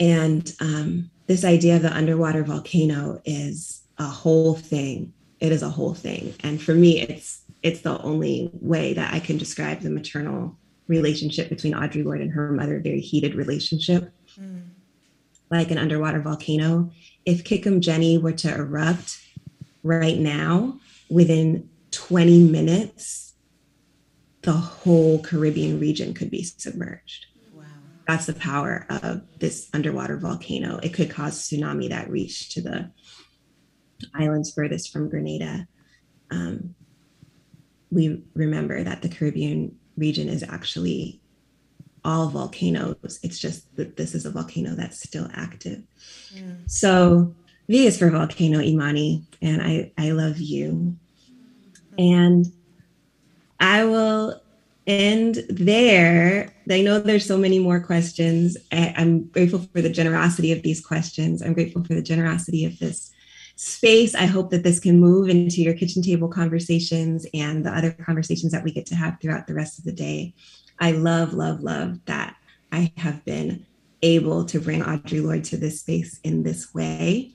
And um, this idea of the underwater volcano is a whole thing. It is a whole thing. And for me, it's it's the only way that I can describe the maternal relationship between Audre Lorde and her mother, very heated relationship, like an underwater volcano. If Kick 'em Jenny were to erupt right now, within 20 minutes, the whole Caribbean region could be submerged. Wow. That's the power of this underwater volcano. It could cause tsunami that reached to the islands furthest from Grenada. Um, we remember that the Caribbean region is actually all volcanoes. It's just that this is a volcano that's still active. So V is for volcano Imani, and I, I love you. And I will end there. I know there's so many more questions. I, I'm grateful for the generosity of these questions. I'm grateful for the generosity of this space. I hope that this can move into your kitchen table conversations and the other conversations that we get to have throughout the rest of the day. I love, love, love that I have been able to bring Audre Lorde to this space in this way.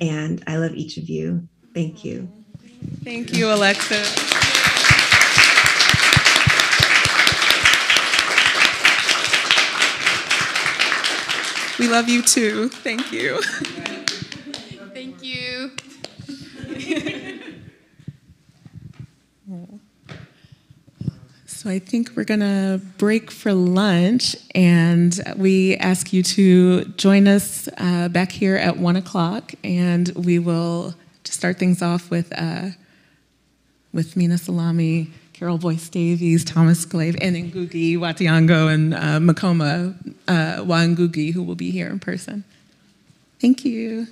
And I love each of you. Thank you. Thank you, Alexa. We love you too. Thank you. Thank you. [laughs] [laughs] So I think we're going to break for lunch, and we ask you to join us uh, back here at 1 o'clock, and we will start things off with, uh, with Minna Salami, Carol Boyce Davies, Thomas Glave, and Ngugi wa Thiong'o, and uh, Mukoma uh, wa Ngugi, who will be here in person. Thank you.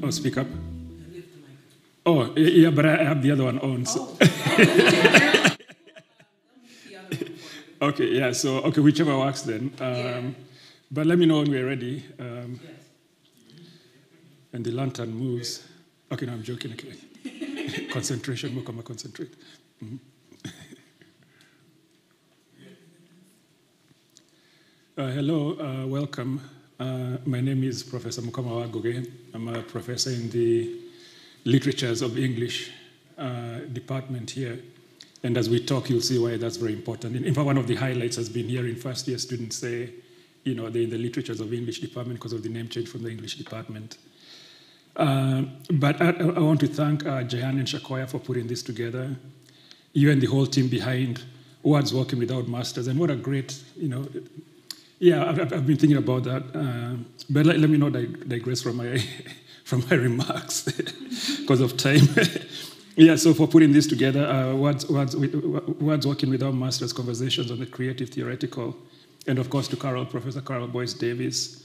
Oh, speak up. Oh, yeah, but I have the other one on. So. [laughs] okay, yeah, so, okay, whichever works then. Um, but let me know when we're ready. Um, and the lantern moves. Okay, no, I'm joking. Okay. [laughs] concentration, Mukoma, concentrate. Mm-hmm. [laughs] Uh, hello, uh, welcome. My name is Professor Mukoma wa Ngugi. I'm a professor in the Literatures of English uh, department here. And as we talk, you'll see why that's very important. In fact, one of the highlights has been hearing first year students say, you know, they're in the Literatures of English department because of the name change from the English department. Uh, but I, I, want to thank uh, Jahan and Shakoya for putting this together. You and the whole team behind Words Walking Without Masters. And what a great, you know, yeah, I've, I've been thinking about that. Uh, but let, let, me not digress from my, [laughs] from my remarks [laughs] because of time. [laughs] yeah, so for putting this together, uh, words, words, words Walking Without Masters Conversations on the Creative Theoretical. And of course to Carol, Professor Carole Boyce Davies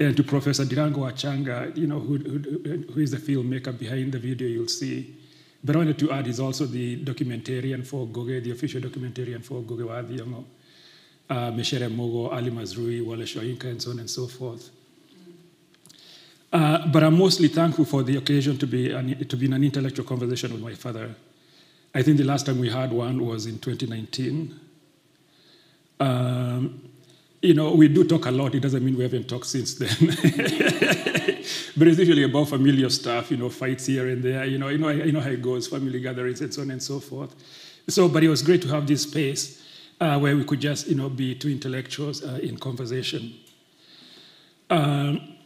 and to Professor Dirango Achanga, you know, who, who, who is the filmmaker behind the video you'll see. But I wanted to add, he's also the documentarian for Ngugi, the official documentarian for Ngugi wa Thiong'o, uh, Micere Mugo, Ali Mazrui, Wale and so on and so forth. Uh, but I'm mostly thankful for the occasion to be, an, to be in an intellectual conversation with my father. I think the last time we had one was in 2019. Um, you know, we do talk a lot. It doesn't mean we haven't talked since then. [laughs] but it's usually about familiar stuff, you know, fights here and there. You know, you know, you know how it goes, family gatherings and so on and so forth. So, but it was great to have this space uh, where we could just, you know, be two intellectuals uh, in conversation. Um,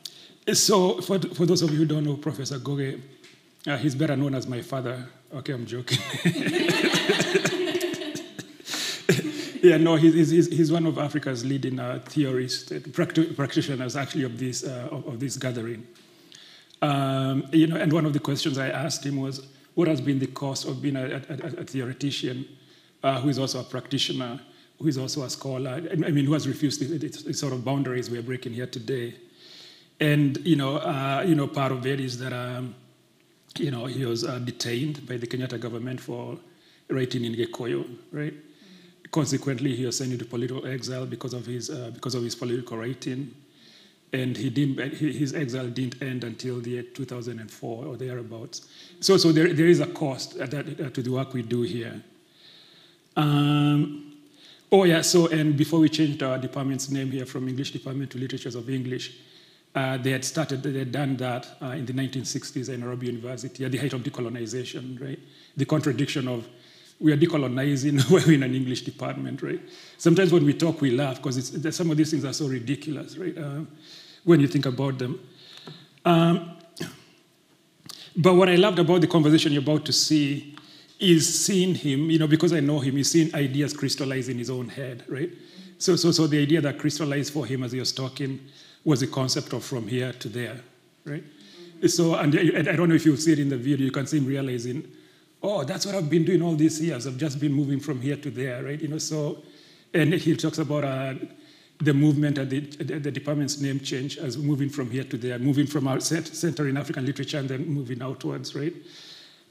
so, for, for those of you who don't know Professor Ngugi, uh, he's better known as my father. Okay, I'm joking. [laughs] yeah, no, he's, he's, he's one of Africa's leading uh, theorists, uh, practitioners actually of this, uh, of, of, this gathering. Um, you know, and one of the questions I asked him was, what has been the cost of being a, a, a theoretician uh, who is also a practitioner, who is also a scholar, I mean, who has refused the, the, the sort of boundaries we're breaking here today. And, you know, uh, you know part of it is that, um, you know, he was uh, detained by the Kenyatta government for writing in Gikuyu, right? Consequently, he was sent into political exile because of his, uh, because of his political writing. And he didn't, his exile didn't end until the year 2004 or thereabouts. So, so there, there is a cost that, to the work we do here. Um, oh, yeah, so, and before we changed our department's name here from English Department to Literatures of English, uh, they had started, they had done that uh, in the 1960s at Nairobi University at the height of decolonization, right? The contradiction of we are decolonizing, [laughs] we're in an English department, right? Sometimes when we talk, we laugh because it's some of these things are so ridiculous, right? Uh, when you think about them. Um, but what I loved about the conversation you're about to see is seeing him, you know, because I know him, he's seeing ideas crystallize in his own head, right? So, so, so the idea that crystallized for him as he was talking was the concept of from here to there, right? So, and I don't know if you see it in the video, you can see him realizing oh, that's what I've been doing all these years. I've just been moving from here to there, right? You know, so, and he talks about uh, the movement and the, the, department's name change as moving from here to there, moving from our center in African literature and then moving outwards, right?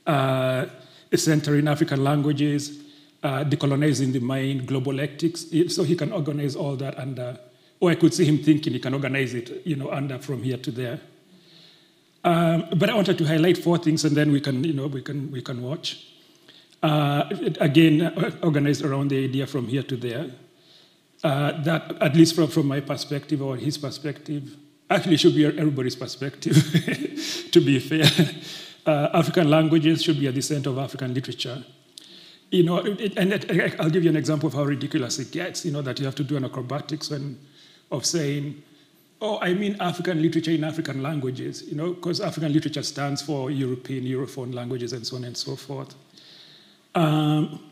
Uh, a center in African languages, uh, decolonizing the mind, globalectics. So he can organize all that under, or I could see him thinking he can organize it, you know, under from here to there. Um, but I wanted to highlight four things, and then we can, you know, we can we can watch. Uh, again, uh, organized around the idea from here to there. Uh, that, at least from, from my perspective or his perspective, actually should be everybody's perspective, [laughs] to be fair. Uh, African languages should be at the center of African literature. You know, it, and it, I'll give you an example of how ridiculous it gets. You know that you have to do an acrobatics when, of saying Oh, I mean African literature in African languages, you know, because African literature stands for European, Europhone languages, and so on and so forth. Um,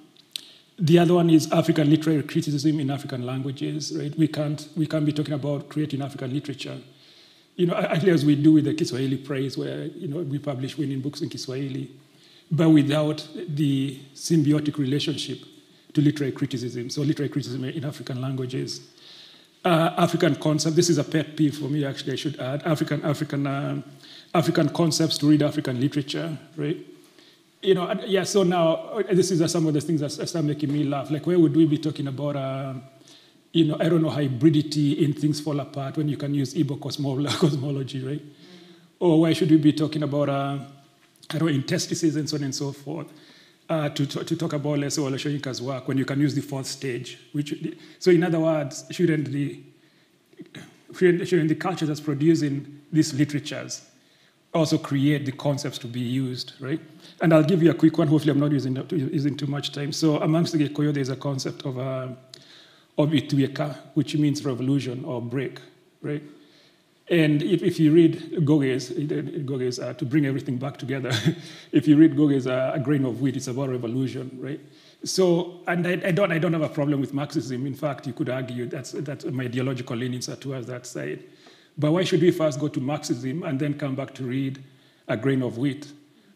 the other one is African literary criticism in African languages, right? We can't, we can't be talking about creating African literature. You know, actually as we do with the Kiswahili Prize, where, you know, we publish winning books in Kiswahili, but without the symbiotic relationship to literary criticism, so literary criticism in African languages. uh, African concept. This is a pet peeve for me, actually. I should add African African uh, African concepts to read African literature, right? You know, yeah. So now uh, this is some of the things that start making me laugh. Like, where would we be talking about? Uh, you know, I don't know hybridity in things fall apart when you can use Igbo [laughs] cosmology, right? Or why should we be talking about, uh, I don't know, interstices and so on and so forth? Uh, to, to talk about let's say Soyinka's work when you can use the fourth stage. Which, so in other words, shouldn't the, shouldn't the culture that's producing these literatures also create the concepts to be used, right? And I'll give you a quick one. Hopefully, I'm not using, using too much time. So amongst the Gikuyu, there's a concept of, uh, of which means revolution or break, right? And if, if you read Ngugi's, Ngugi's uh, to bring everything back together, [laughs] if you read Ngugi's uh, A Grain of Wheat, it's about revolution, right? So, and I, I, don't, I don't have a problem with Marxism. In fact, you could argue that's, that my ideological leanings are towards that side. But why should we first go to Marxism and then come back to read A Grain of Wheat,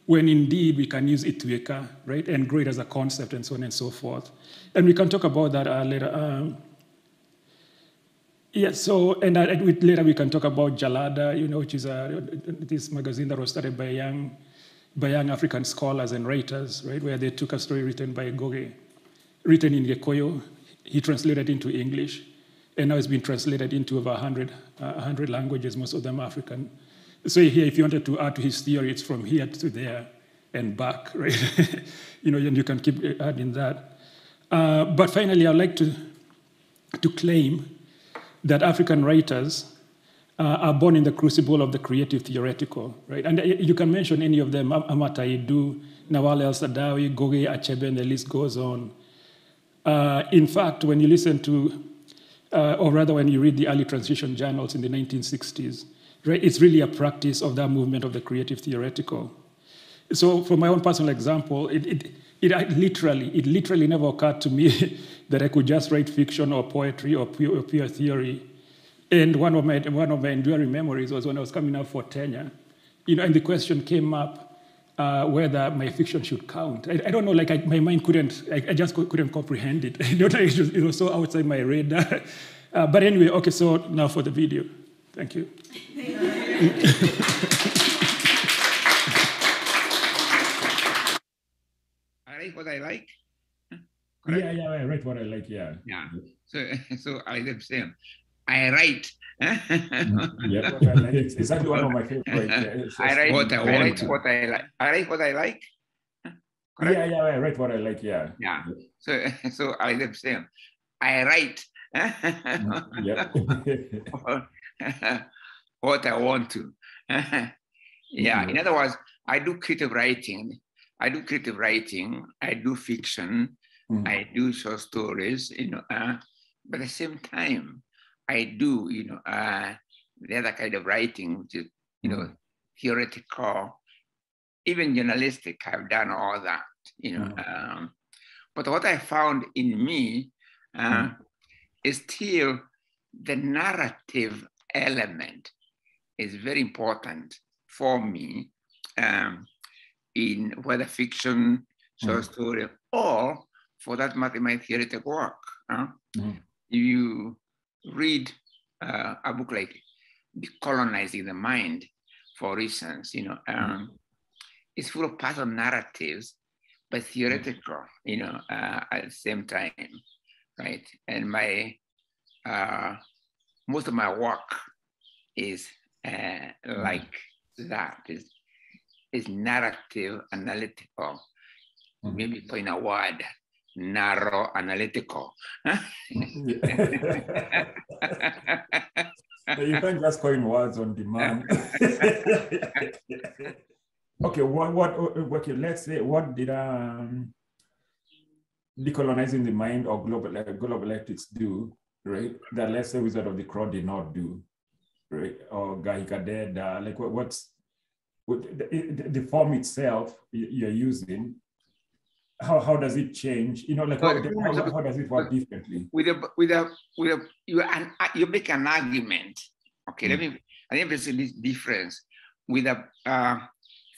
when indeed we can use Ituika, right, and grow it as a concept and so on and so forth. And we can talk about that uh, later. Um, yeah, so, and uh, later we can talk about Jalada, you know, which is a, this magazine that was started by young, by young African scholars and writers, right, where they took a story written by Ngugi, written in Gikuyu, he translated into English, and now it's been translated into over 100, uh, 100 languages, most of them African. So here, if you wanted to add to his theory, it's from here to there and back, [laughs] right? you know, and you can keep adding that. Uh, but finally, I'd like to, to claim that African writers uh, are born in the crucible of the creative theoretical, right? And you can mention any of them, Ama Ata Aidoo, Nawal El-Saadawi, Ngugi, Achebe, and the list goes on. Uh, in fact, when you listen to, uh, or rather when you read the early transition journals in the 1960s, right, it's really a practice of that movement of the creative theoretical. So for my own personal example, it, it, it literally, it literally never occurred to me [laughs] that I could just write fiction or poetry or pure, or pure theory. And one of my one of my enduring memories was when I was coming up for tenure, you know, and the question came up uh, whether my fiction should count. I, I don't know, like I, my mind couldn't, I, I just couldn't comprehend it. [laughs] it, was, it was so outside my radar. [laughs] Uh, but anyway, okay, so now for the video. Thank you. I like what I like. Correct? Yeah, yeah, I write what I like. Yeah. Yeah. So, [laughs] so I am saying, I write. yeah, what I like. Exactly one of my favorite. Yeah, I write what I, I write what I like. I write what [laughs] I like. [laughs] Correct? Yeah, yeah, I write what I like. Yeah. Yeah. So, so I am saying, I write. yeah. [laughs] what I want to. [laughs] yeah. Mm-hmm. In other words, I do creative writing. I do creative writing. I do fiction. Mm. I do short stories, you know, uh, but at the same time, I do, you know, uh, the other kind of writing, which is, you know, mm. theoretical, even journalistic. I've done all that, you know. Mm. Um, but what I found in me uh, mm. is still the narrative element is very important for me um, in whether fiction, short mm. story, or for that matter, my theoretical work. Huh? Mm. You read uh, a book like Decolonizing the Mind, for instance, you know, um, mm. it's full of personal narratives, but theoretical, you know, uh, at the same time, right? And my, uh, most of my work is uh, like that, is, is narrative analytical, mm. maybe in a word, narrow analytical. [laughs] you can't just coin words on demand. [laughs] okay, what, what, okay, let's say, what did um, decolonizing the mind or global, global ethics do, right? That let's say Wizard of the Crow did not do, right? Or Ngaahika Ndeenda, uh, like what, what's, what, the, the form itself you're using how, how does it change? You know, like how, how, how does it work differently? With a with a with a you an, you make an argument. Okay, mm. let me I there's this difference with a uh,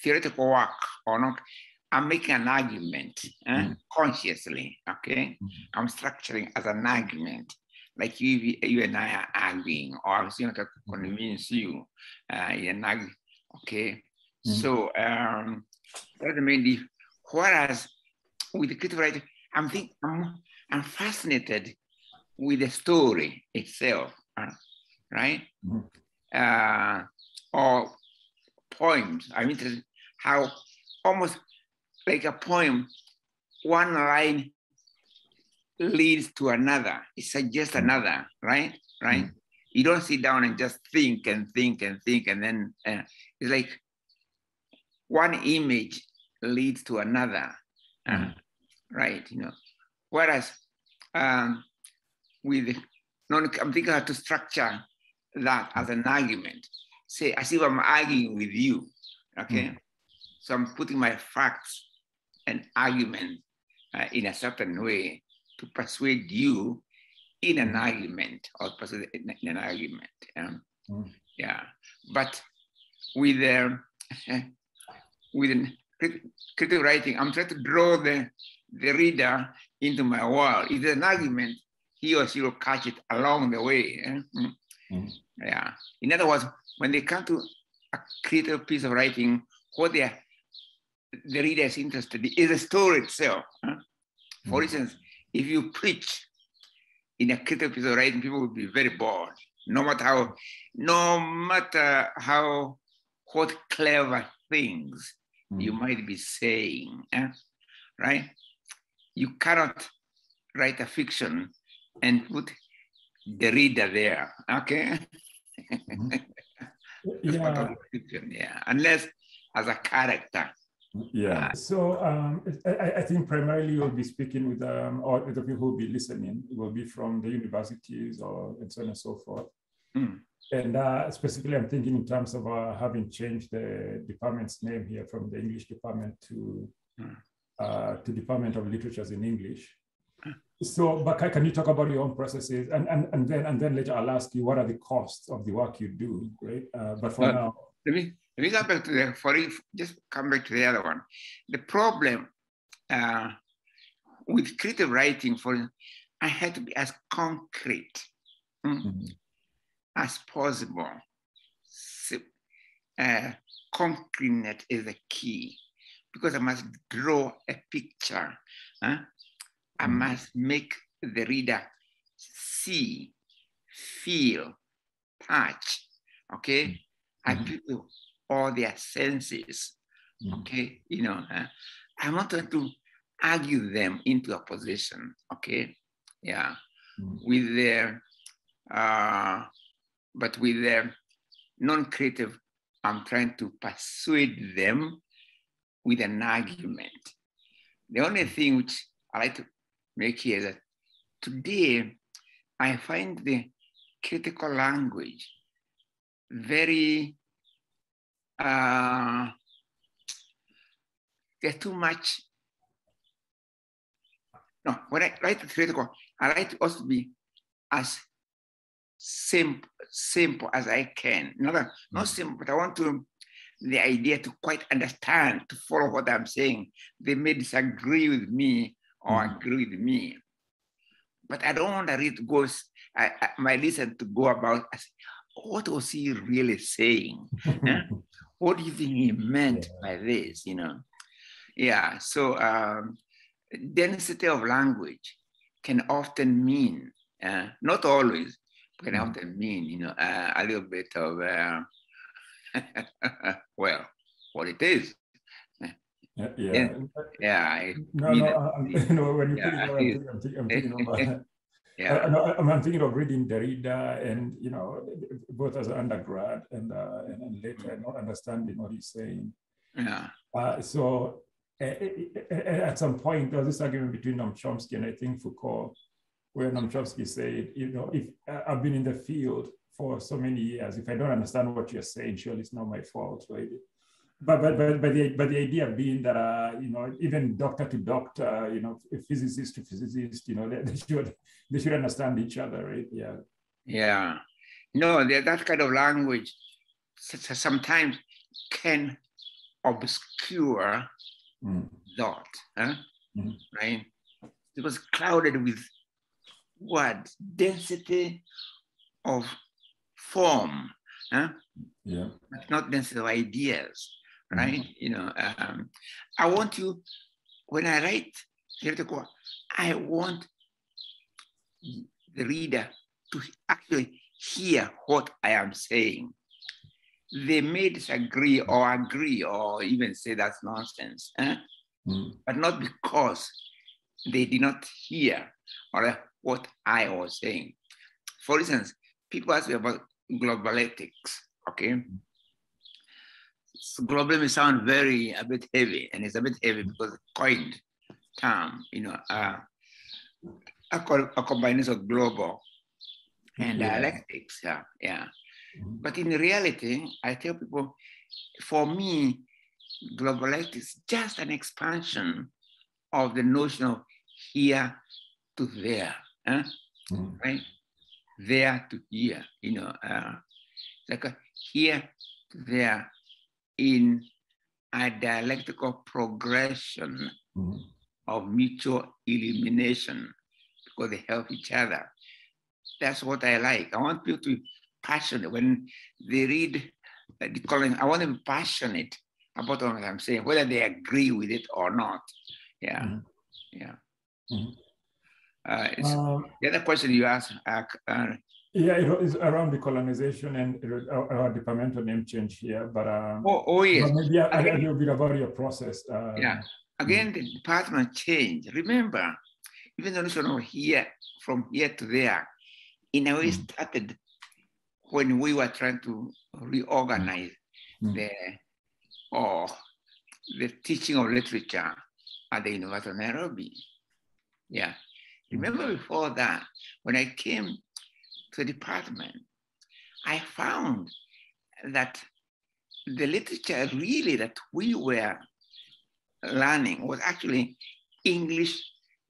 theoretical work or not. I'm making an argument eh, mm. consciously. Okay, mm. I'm structuring as an argument. Like you, you and I are arguing, or I'm going to convince you uh, in an okay? Mm-hmm. So um, that's the main deal. Whereas with the creative writing, I'm think I'm, I'm fascinated with the story itself, uh, right? Mm-hmm. Uh, or poems. I'm interested how almost like a poem, one line leads to another. It suggests mm. another, right? Right? Mm. You don't sit down and just think and think and think, and then uh, it's like one image leads to another, uh, mm. right? You know. Whereas um, with non, I'm thinking how to structure that as an argument. Say, as if I'm arguing with you, okay? Mm. So I'm putting my facts and argument uh, in a certain way to persuade you in an argument or persuade in an argument. Um, mm. Yeah, but with uh, [laughs] with critical writing, I'm trying to draw the the reader into my world. If there's an argument, he or she will catch it along the way. Eh? Mm. Mm. Yeah. In other words, when they come to a critical piece of writing, what they are, the reader is interested in is the story itself. Huh? For mm. instance, if you preach in a critical piece of writing, people will be very bored. No matter how, no matter how, what clever things mm. you might be saying, eh? right? You cannot write a fiction and put the reader there, okay? [laughs] Mm-hmm. yeah. Fiction, yeah, unless as a character. Yeah. So um, I, I, think primarily you'll be speaking with um, or the people who will be listening will be from the universities or and so on and so forth. Mm. And uh, specifically, I'm thinking in terms of uh, having changed the department's name here from the English department to mm. uh, to Department of Literatures in English. So, but can you talk about your own processes, and and and then and then later I'll ask you what are the costs of the work you do, right? Uh, but for now, let me let me come back to the for if, just come back to the other one. The problem uh, with creative writing, for I had to be as concrete mm, mm-hmm. as possible. So, uh, concreteness is the key because I must draw a picture. Huh? I mm-hmm. must make the reader see, feel, touch. Okay, I mm-hmm. All their senses. Mm-hmm. Okay, you know, uh, I wanted to argue them into a position. Okay, yeah, mm-hmm. with their, uh, but with their non-creative, I'm trying to persuade them with an argument. The only thing which I like to make here is that today I find the critical language very uh, there's too much. No, when I write the critical, I like to also be as simple, simple as I can. Not, a, not mm. simple, but I want to the idea to quite understand, to follow what I'm saying. They may disagree with me or mm. agree with me. But I don't want to read goes, I, I, my listen to go about, what was he really saying? [laughs] what do you think he meant yeah. by this? You know, yeah. So um, density of language can often mean, uh, not always, can mm. often mean, you know, uh, a little bit of, uh, [laughs] well, what it is. Yeah, yeah. yeah no, no, I'm, you know, when you yeah, put it I'm, thinking, I'm thinking about yeah. I, am I'm thinking of reading Derrida and, you know, both as an undergrad and, uh, and, and later not understanding what he's saying. Yeah. Uh, so uh, at some point, there was this argument between Noam Chomsky and I think Foucault, where Noam Chomsky said, you know, if uh, I've been in the field for so many years, if I don't understand what you're saying, surely it's not my fault, right? But but but but the, but the idea being that uh, you know even doctor to doctor, you know, physicist to physicist, you know, they, they should they should understand each other, right? Yeah. Yeah. No, that kind of language sometimes can obscure mm. thought, huh? mm. right? It was clouded with words, density of form, huh? yeah. but not density of ideas, right? You know, um, I want you, when I write theoretical, I want the reader to actually hear what I am saying. They may disagree or agree or even say that's nonsense, eh? Mm. but not because they did not hear or what I was saying. For instance, people ask me about globalectics, okay? So may sound very a bit heavy, and it's a bit heavy because coined term, you know, uh, a, a combination of global and Yeah. dialectics, yeah, yeah. But in reality, I tell people, for me, globality is just an expansion of the notion of here to there, huh? right? There to here, you know, uh, like a here to there in a dialectical progression of mutual elimination because they help each other. That's what I like. I want people to be passionate when they read uh, the calling. I want them to be passionate about what I'm saying, whether they agree with it or not. Yeah, yeah. Uh, it's, Um, the other question you asked, uh, uh, Yeah, it is around the colonization and uh, our, our departmental name change here, but um, Oh, oh, yes. maybe a, a little bit about your process. Uh, yeah. Again, the department changed. Remember, even the notion of here, from here to there, in a way started when we were trying to reorganize the or the teaching of literature at the University of Nairobi. Yeah. Remember before that, when I came to the department, I found that the literature really that we were learning was actually English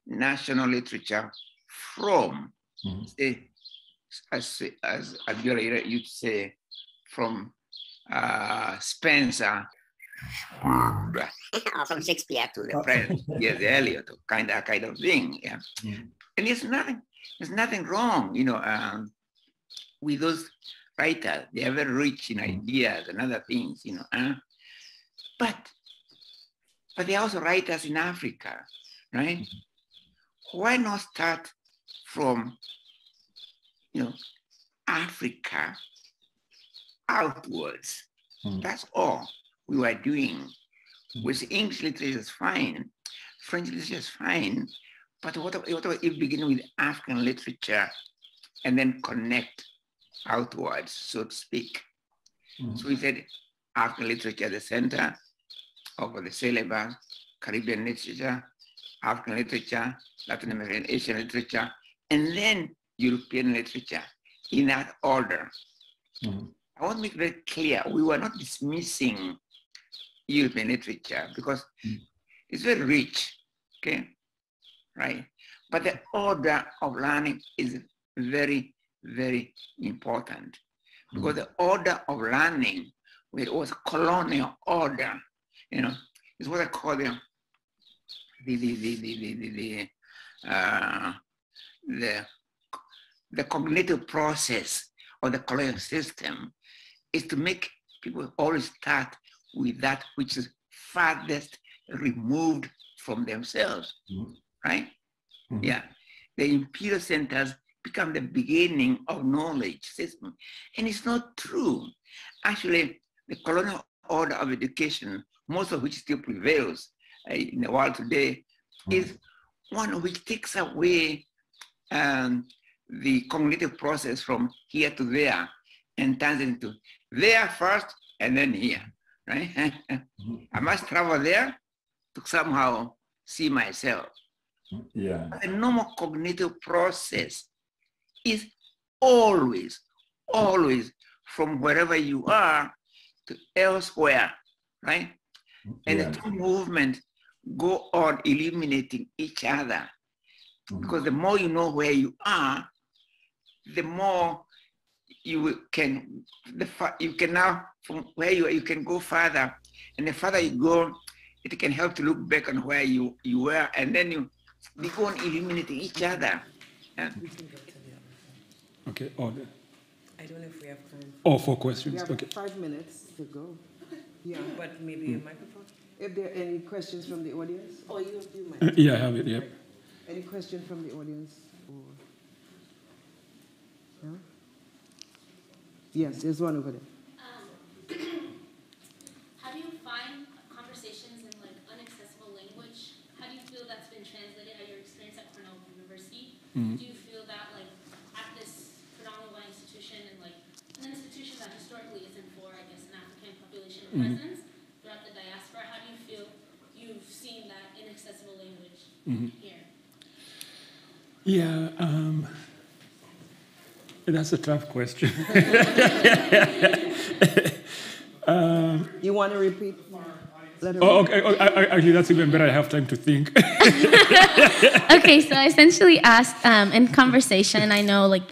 national literature from, say, as, as Abdullah you'd say, from uh, Spenser [laughs] from Shakespeare to the French, yes, Eliot, kind of kind of thing. Yeah. And there's nothing, there's nothing wrong, you know, um, with uh, those writers. They are very rich in mm-hmm. ideas and other things, you know. huh? But but they are also writers in Africa, right? Mm-hmm. Why not start from you know Africa outwards? Mm. That's all we were doing. Mm. With English literature is fine, French literature is fine, but what what if you begin with African literature and then connect outwards, so to speak? Mm-hmm. So we said African literature at the center of the syllabus, Caribbean literature, African literature, Latin American, Asian literature, and then European literature in that order. Mm-hmm. I want to make very clear we were not dismissing European literature because mm. it's very rich, okay? Right? But the order of learning is very, very important because mm-hmm. the order of learning, it was colonial order, you know, is what I call the the the the the the the, uh, the, the cognitive process of the colonial system is to make people always start with that which is farthest removed from themselves, mm right? Mm. Yeah, the imperial centers become the beginning of knowledge system. And it's not true. Actually, the colonial order of education, most of which still prevails uh, in the world today, is one which takes away um, the cognitive process from here to there and turns it into there first and then here, right? [laughs] I must travel there to somehow see myself. Yeah. The normal cognitive process is always, always from wherever you are to elsewhere, right? And Yeah. the two movements go on eliminating each other. Mm-hmm. Because the more you know where you are, the more you can the fa- you can now from where you are you can go further, and the further you go, it can help to look back on where you you were, and then you they go on eliminating each other, Yeah. Okay, order. I don't know if we have time. Oh, four questions, We have okay. five minutes to go. Yeah, [laughs] but maybe a microphone. If there are any questions from the audience? Oh, you, you might. Uh, yeah, I have it, yep. Any question from the audience? or- No? Yes, there's one over there. [clears throat] How do you find conversations in like inaccessible language? How do you feel that's been translated at your experience at Cornell University? Mhm. Do you feel that like at this predominantly white institution and like an institution that historically isn't for, I guess, an African population or Mhm. throughout the diaspora, how do you feel you've seen that inaccessible language Mhm. here? Yeah, um, that's a tough question. [laughs] um, You want to repeat? Let oh, okay. Oh, I, I, actually, that's even better. I have time to think. [laughs] [laughs] okay, so I essentially asked um, in conversation, I know like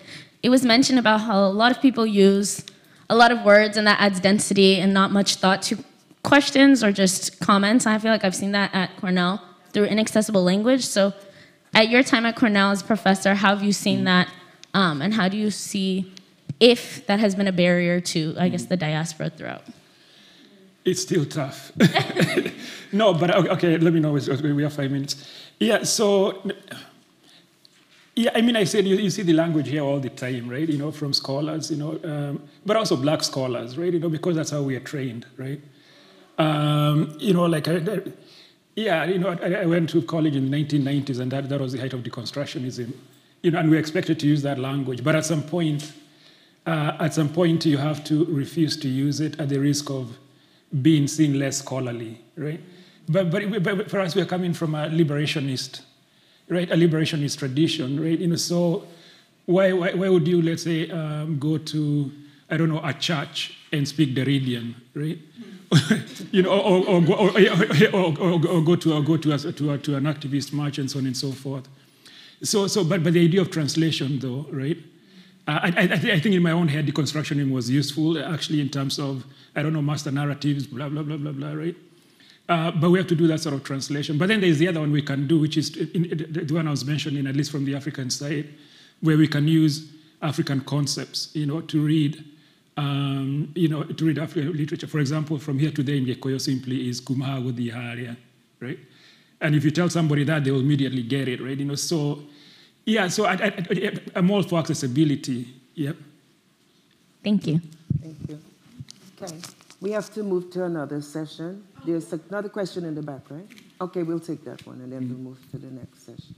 it was mentioned about how a lot of people use a lot of words and that adds density and not much thought to questions or just comments. I feel like I've seen that at Cornell through inaccessible language. So at your time at Cornell as a professor, how have you seen that? Um, and how do you see if that has been a barrier to, I guess, the diaspora throughout? It's still tough. [laughs] no, but okay, okay, let me know. We have five minutes. Yeah, so, yeah, I mean, I said you, you see the language here all the time, right? You know, from scholars, you know, um, but also black scholars, right? You know, because that's how we are trained, right? Um, you know, like, I, I- yeah, you know, I, I went to college in the 1990s, and that, that was the height of deconstructionism. You know, and we expected to use that language, but at some point, uh, at some point, you have to refuse to use it at the risk of being seen less scholarly, right? But, but, but for us, we are coming from a liberationist, right? A liberationist tradition, right? You know, so why, why, why would you, let's say, um, go to, I don't know, a church and speak Derridean, right? [laughs] you know, or, or, go- or, go to, go to, to, to an activist march and so on and so forth. So, so but, but the idea of translation, though, right? Uh, I, I, thi- I think in my own head, deconstructionism was useful, actually, in terms of, I don't know, master narratives, blah, blah, blah, blah, blah, right? Uh, but we have to do that sort of translation. But then there's the other one we can do, which is in, in- the one I was mentioning, at least from the African side, where we can use African concepts, you know, to read, um, you know, to read African literature. For example, from here to there in Gikuyu simply is Kumahagu Diharia, right? And if you tell somebody that, they will immediately get it, right? You know, so yeah, so I, I, I, I'm all for accessibility. Yep. Thank you. Thank you. Okay, we have to move to another session. There's another question in the back, right? Okay, we'll take that one and then we'll move to the next session.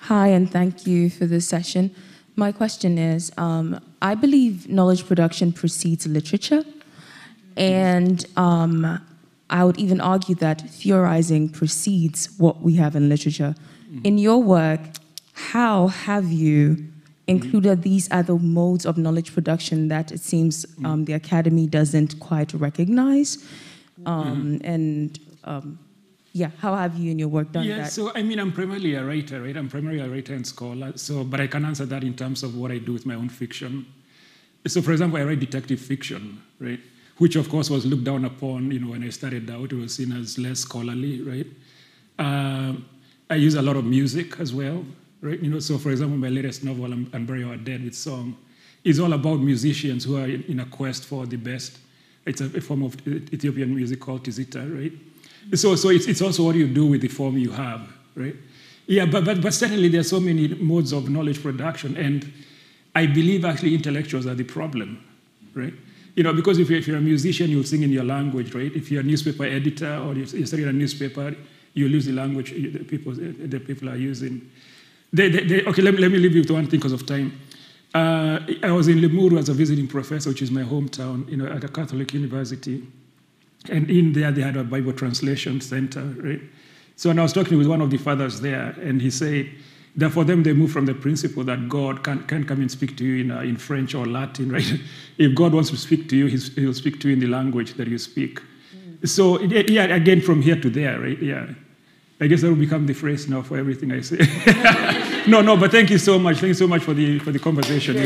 Hi, and thank you for this session. My question is um, I believe knowledge production precedes literature, and um, I would even argue that theorizing precedes what we have in literature. In your work, how have you included these other modes of knowledge production that it seems um, the academy doesn't quite recognize? Um, And um, yeah, how have you in your work done yeah, that? so I mean, I'm primarily a writer, right? I'm primarily a writer and scholar. So, but I can answer that in terms of what I do with my own fiction. So, for example, I write detective fiction, right? Which, of course, was looked down upon. You know, when I started out, it was seen as less scholarly, right? Um, I use a lot of music as well, right? You know, so for example, my latest novel, "And and Bury Our Dead with Song," is all about musicians who are in a quest for the best. It's a, a form of Ethiopian music called tizita, right? So, so it's, it's also what you do with the form you have, right? Yeah, but, but, but certainly there are so many modes of knowledge production, and I believe actually intellectuals are the problem, right? You know, because if you're, if you're a musician, you'll sing in your language, right? If you're a newspaper editor or you're you're studying a newspaper, you use the language the people, the people are using. They, they, they, okay, let me, let me leave you with one thing because of time. Uh, I was in Limuru as a visiting professor, which is my hometown, you know, at a Catholic university. And in there, they had a Bible translation center, right? So, and I was talking with one of the fathers there, and he said that for them, they move from the principle that God can, can come and speak to you in, uh, in French or Latin, [laughs] right? if God wants to speak to you, he's, he'll speak to you in the language that you speak. So, yeah, again, from here to there, right? Yeah. I guess that will become the phrase now for everything I say. [laughs] no, no, but thank you so much. Thank you so much for the, for the conversation.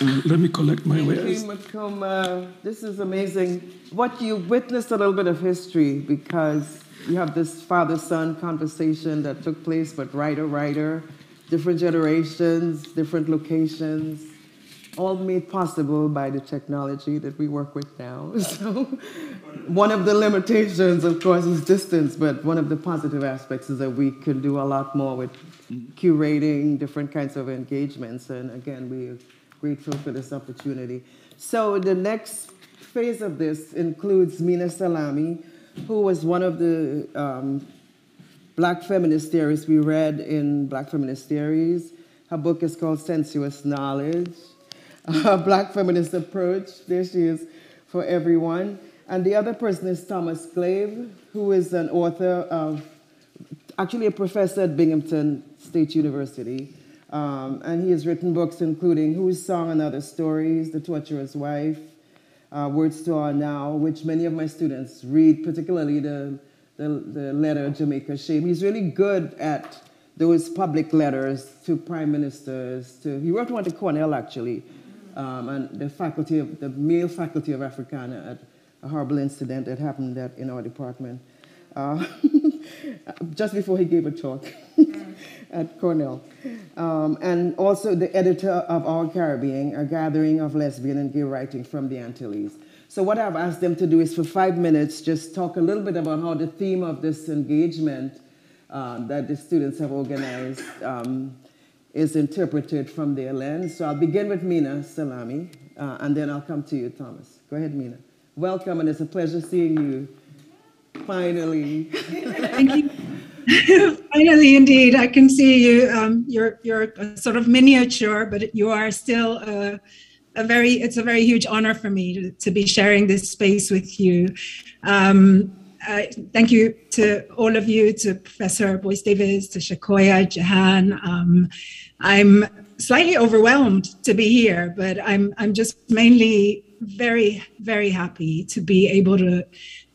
Uh, let me collect my Thank wares. you, Mukoma. This is amazing. What you witnessed a little bit of history because you have this father-son conversation that took place, but writer-writer, different generations, different locations, all made possible by the technology that we work with now. [laughs] So one of the limitations, of course, is distance, but one of the positive aspects is that we can do a lot more with curating different kinds of engagements. And again, we're grateful for this opportunity. So the next phase of this includes Minna Salami, who was one of the um, black feminist theorists we read in Black Feminist Theories. Her book is called Sensuous Knowledge. A black feminist approach. There she is for everyone. And the other person is Thomas Glave, who is an author of, actually a professor at Binghamton State University. Um, and he has written books including Whose Song and Other Stories, The Torturer's Wife, uh, Words to Our Now, which many of my students read, particularly the, the, the letter Jamaica Shame. He's really good at those public letters to prime ministers. To, he wrote one to Cornell, actually, um, and the faculty of the male faculty of Africana at a horrible incident that happened at, in our department uh, [laughs] just before he gave a talk [laughs] at Cornell. Um, and also the editor of Our Caribbean, a gathering of lesbian and gay writing from the Antilles. So what I've asked them to do is for five minutes, just talk a little bit about how the theme of this engagement uh, that the students have organized um, is interpreted from their lens. So I'll begin with Minna Salami, uh, and then I'll come to you, Thomas. Go ahead, Minna. Welcome, and it's a pleasure seeing you. Finally. [laughs] Thank you. [laughs] Finally, indeed, I can see you. Um, you're you're a sort of miniature, but you are still a, a very. It's a very huge honor for me to, to be sharing this space with you. Um, uh, thank you to all of you, to Professor Boyce Davies, to Shakoya, Jahan. Um, I'm slightly overwhelmed to be here, but I'm I'm just mainly very, very happy to be able to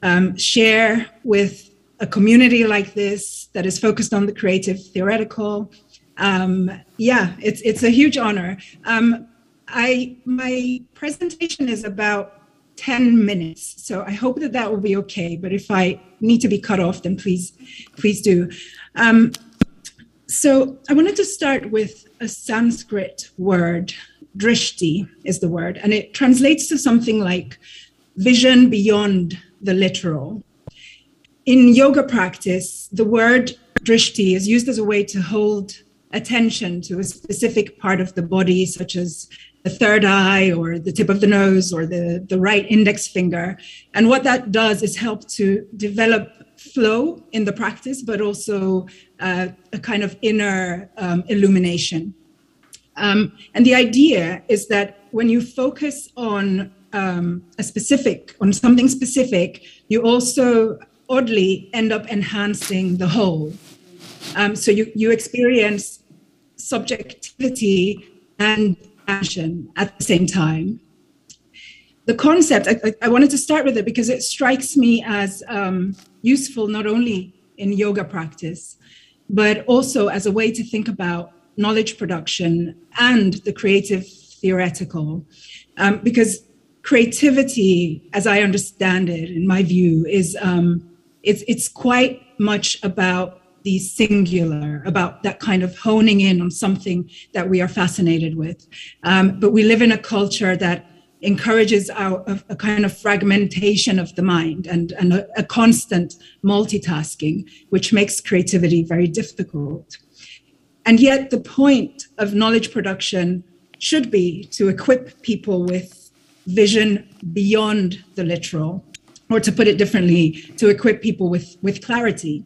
um, share with a community like this that is focused on the creative theoretical. Um, yeah, it's it's a huge honor. Um, I my presentation is about 10 minutes, so I hope that that will be okay. But if I need to be cut off, then please, please do. Um, so I wanted to start with a Sanskrit word drishti is the word, and it translates to something like vision beyond the literal. In yoga practice, the word drishti is used as a way to hold attention to a specific part of the body, such as the third eye or the tip of the nose or the, the right index finger. And what that does is help to develop flow in the practice, but also uh, a kind of inner um, illumination. Um, and the idea is that when you focus on um, a specific, on something specific, you also oddly end up enhancing the whole. Um, so you, you experience subjectivity and passion at the same time. The concept, I, I wanted to start with it because it strikes me as um, useful not only in yoga practice, but also as a way to think about knowledge production and the creative theoretical. Um, because creativity, as I understand it, in my view, is um, it's it's quite much about the singular, about that kind of honing in on something that we are fascinated with. Um, but we live in a culture that encourages our, a, a, kind of fragmentation of the mind and, and a, a constant multitasking, which makes creativity very difficult. And yet, the point of knowledge production should be to equip people with vision beyond the literal, or to put it differently, to equip people with, with clarity.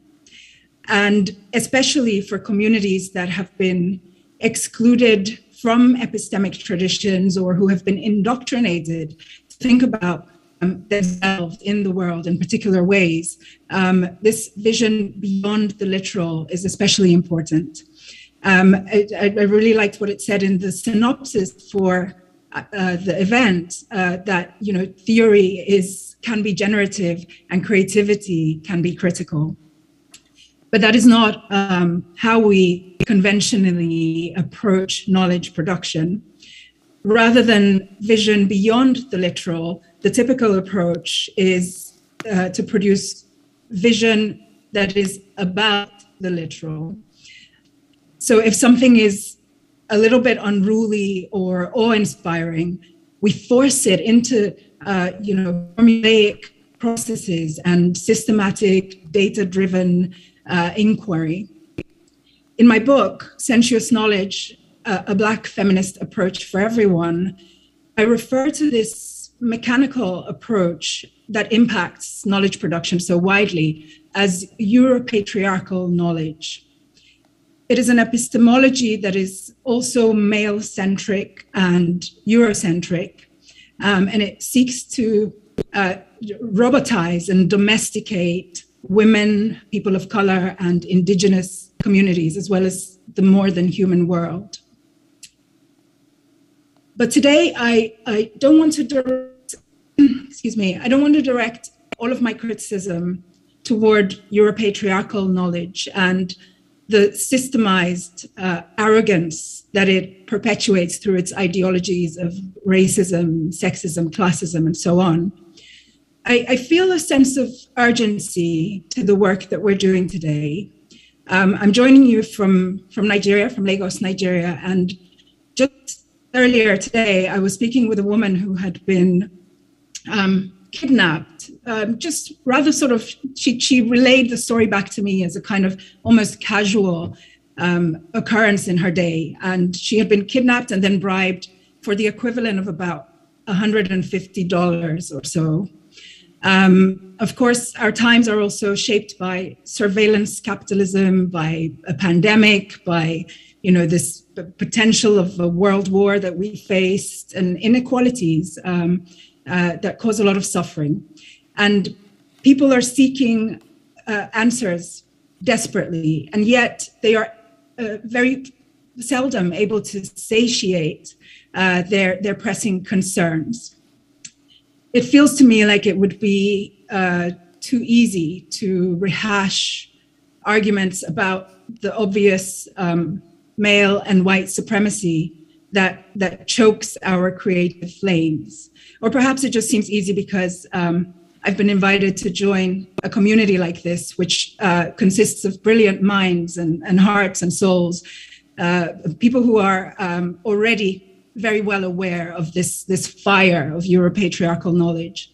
And especially for communities that have been excluded from epistemic traditions or who have been indoctrinated to think about um, themselves in the world in particular ways, um, this vision beyond the literal is especially important. Um, I, I, really liked what it said in the synopsis for uh, uh, the event uh, that you know theory is can be generative and creativity can be critical, but that is not um, how we conventionally approach knowledge production. Rather than vision beyond the literal, the typical approach is uh, to produce vision that is about the literal. So if something is a little bit unruly or awe-inspiring, we force it into, uh, you know, formulaic processes and systematic data-driven uh, inquiry. In my book, Sensuous Knowledge, uh, a Black feminist approach for everyone, I refer to this mechanical approach that impacts knowledge production so widely as Europatriarchal knowledge. It is an epistemology that is also male centric and Eurocentric, um, and it seeks to uh, robotize and domesticate women, people of color, and indigenous communities, as well as the more than human world. But today, I, I don't want to direct, excuse me, I don't want to direct all of my criticism toward Europatriarchal knowledge and the systemized uh, arrogance that it perpetuates through its ideologies of racism, sexism, classism, and so on. I, I feel a sense of urgency to the work that we're doing today. Um, I'm joining you from, from Nigeria, from Lagos, Nigeria, and just earlier today, I was speaking with a woman who had been um, kidnapped. Um, just rather sort of, she, she relayed the story back to me as a kind of almost casual um, occurrence in her day. And she had been kidnapped and then bribed for the equivalent of about $150 or so. Um, of course, our times are also shaped by surveillance capitalism, by a pandemic, by you know this potential of a world war that we faced, and inequalities. Um, uh, that cause a lot of suffering. And people are seeking uh, answers desperately, and yet they are uh, very seldom able to satiate uh, their, their pressing concerns. It feels to me like it would be uh, too easy to rehash arguments about the obvious um, male and white supremacy that, that chokes our creative flames. Or perhaps it just seems easy because um, I've been invited to join a community like this, which uh, consists of brilliant minds and, and hearts and souls, uh, people who are um, already very well aware of this, this fire of Europatriarchal knowledge.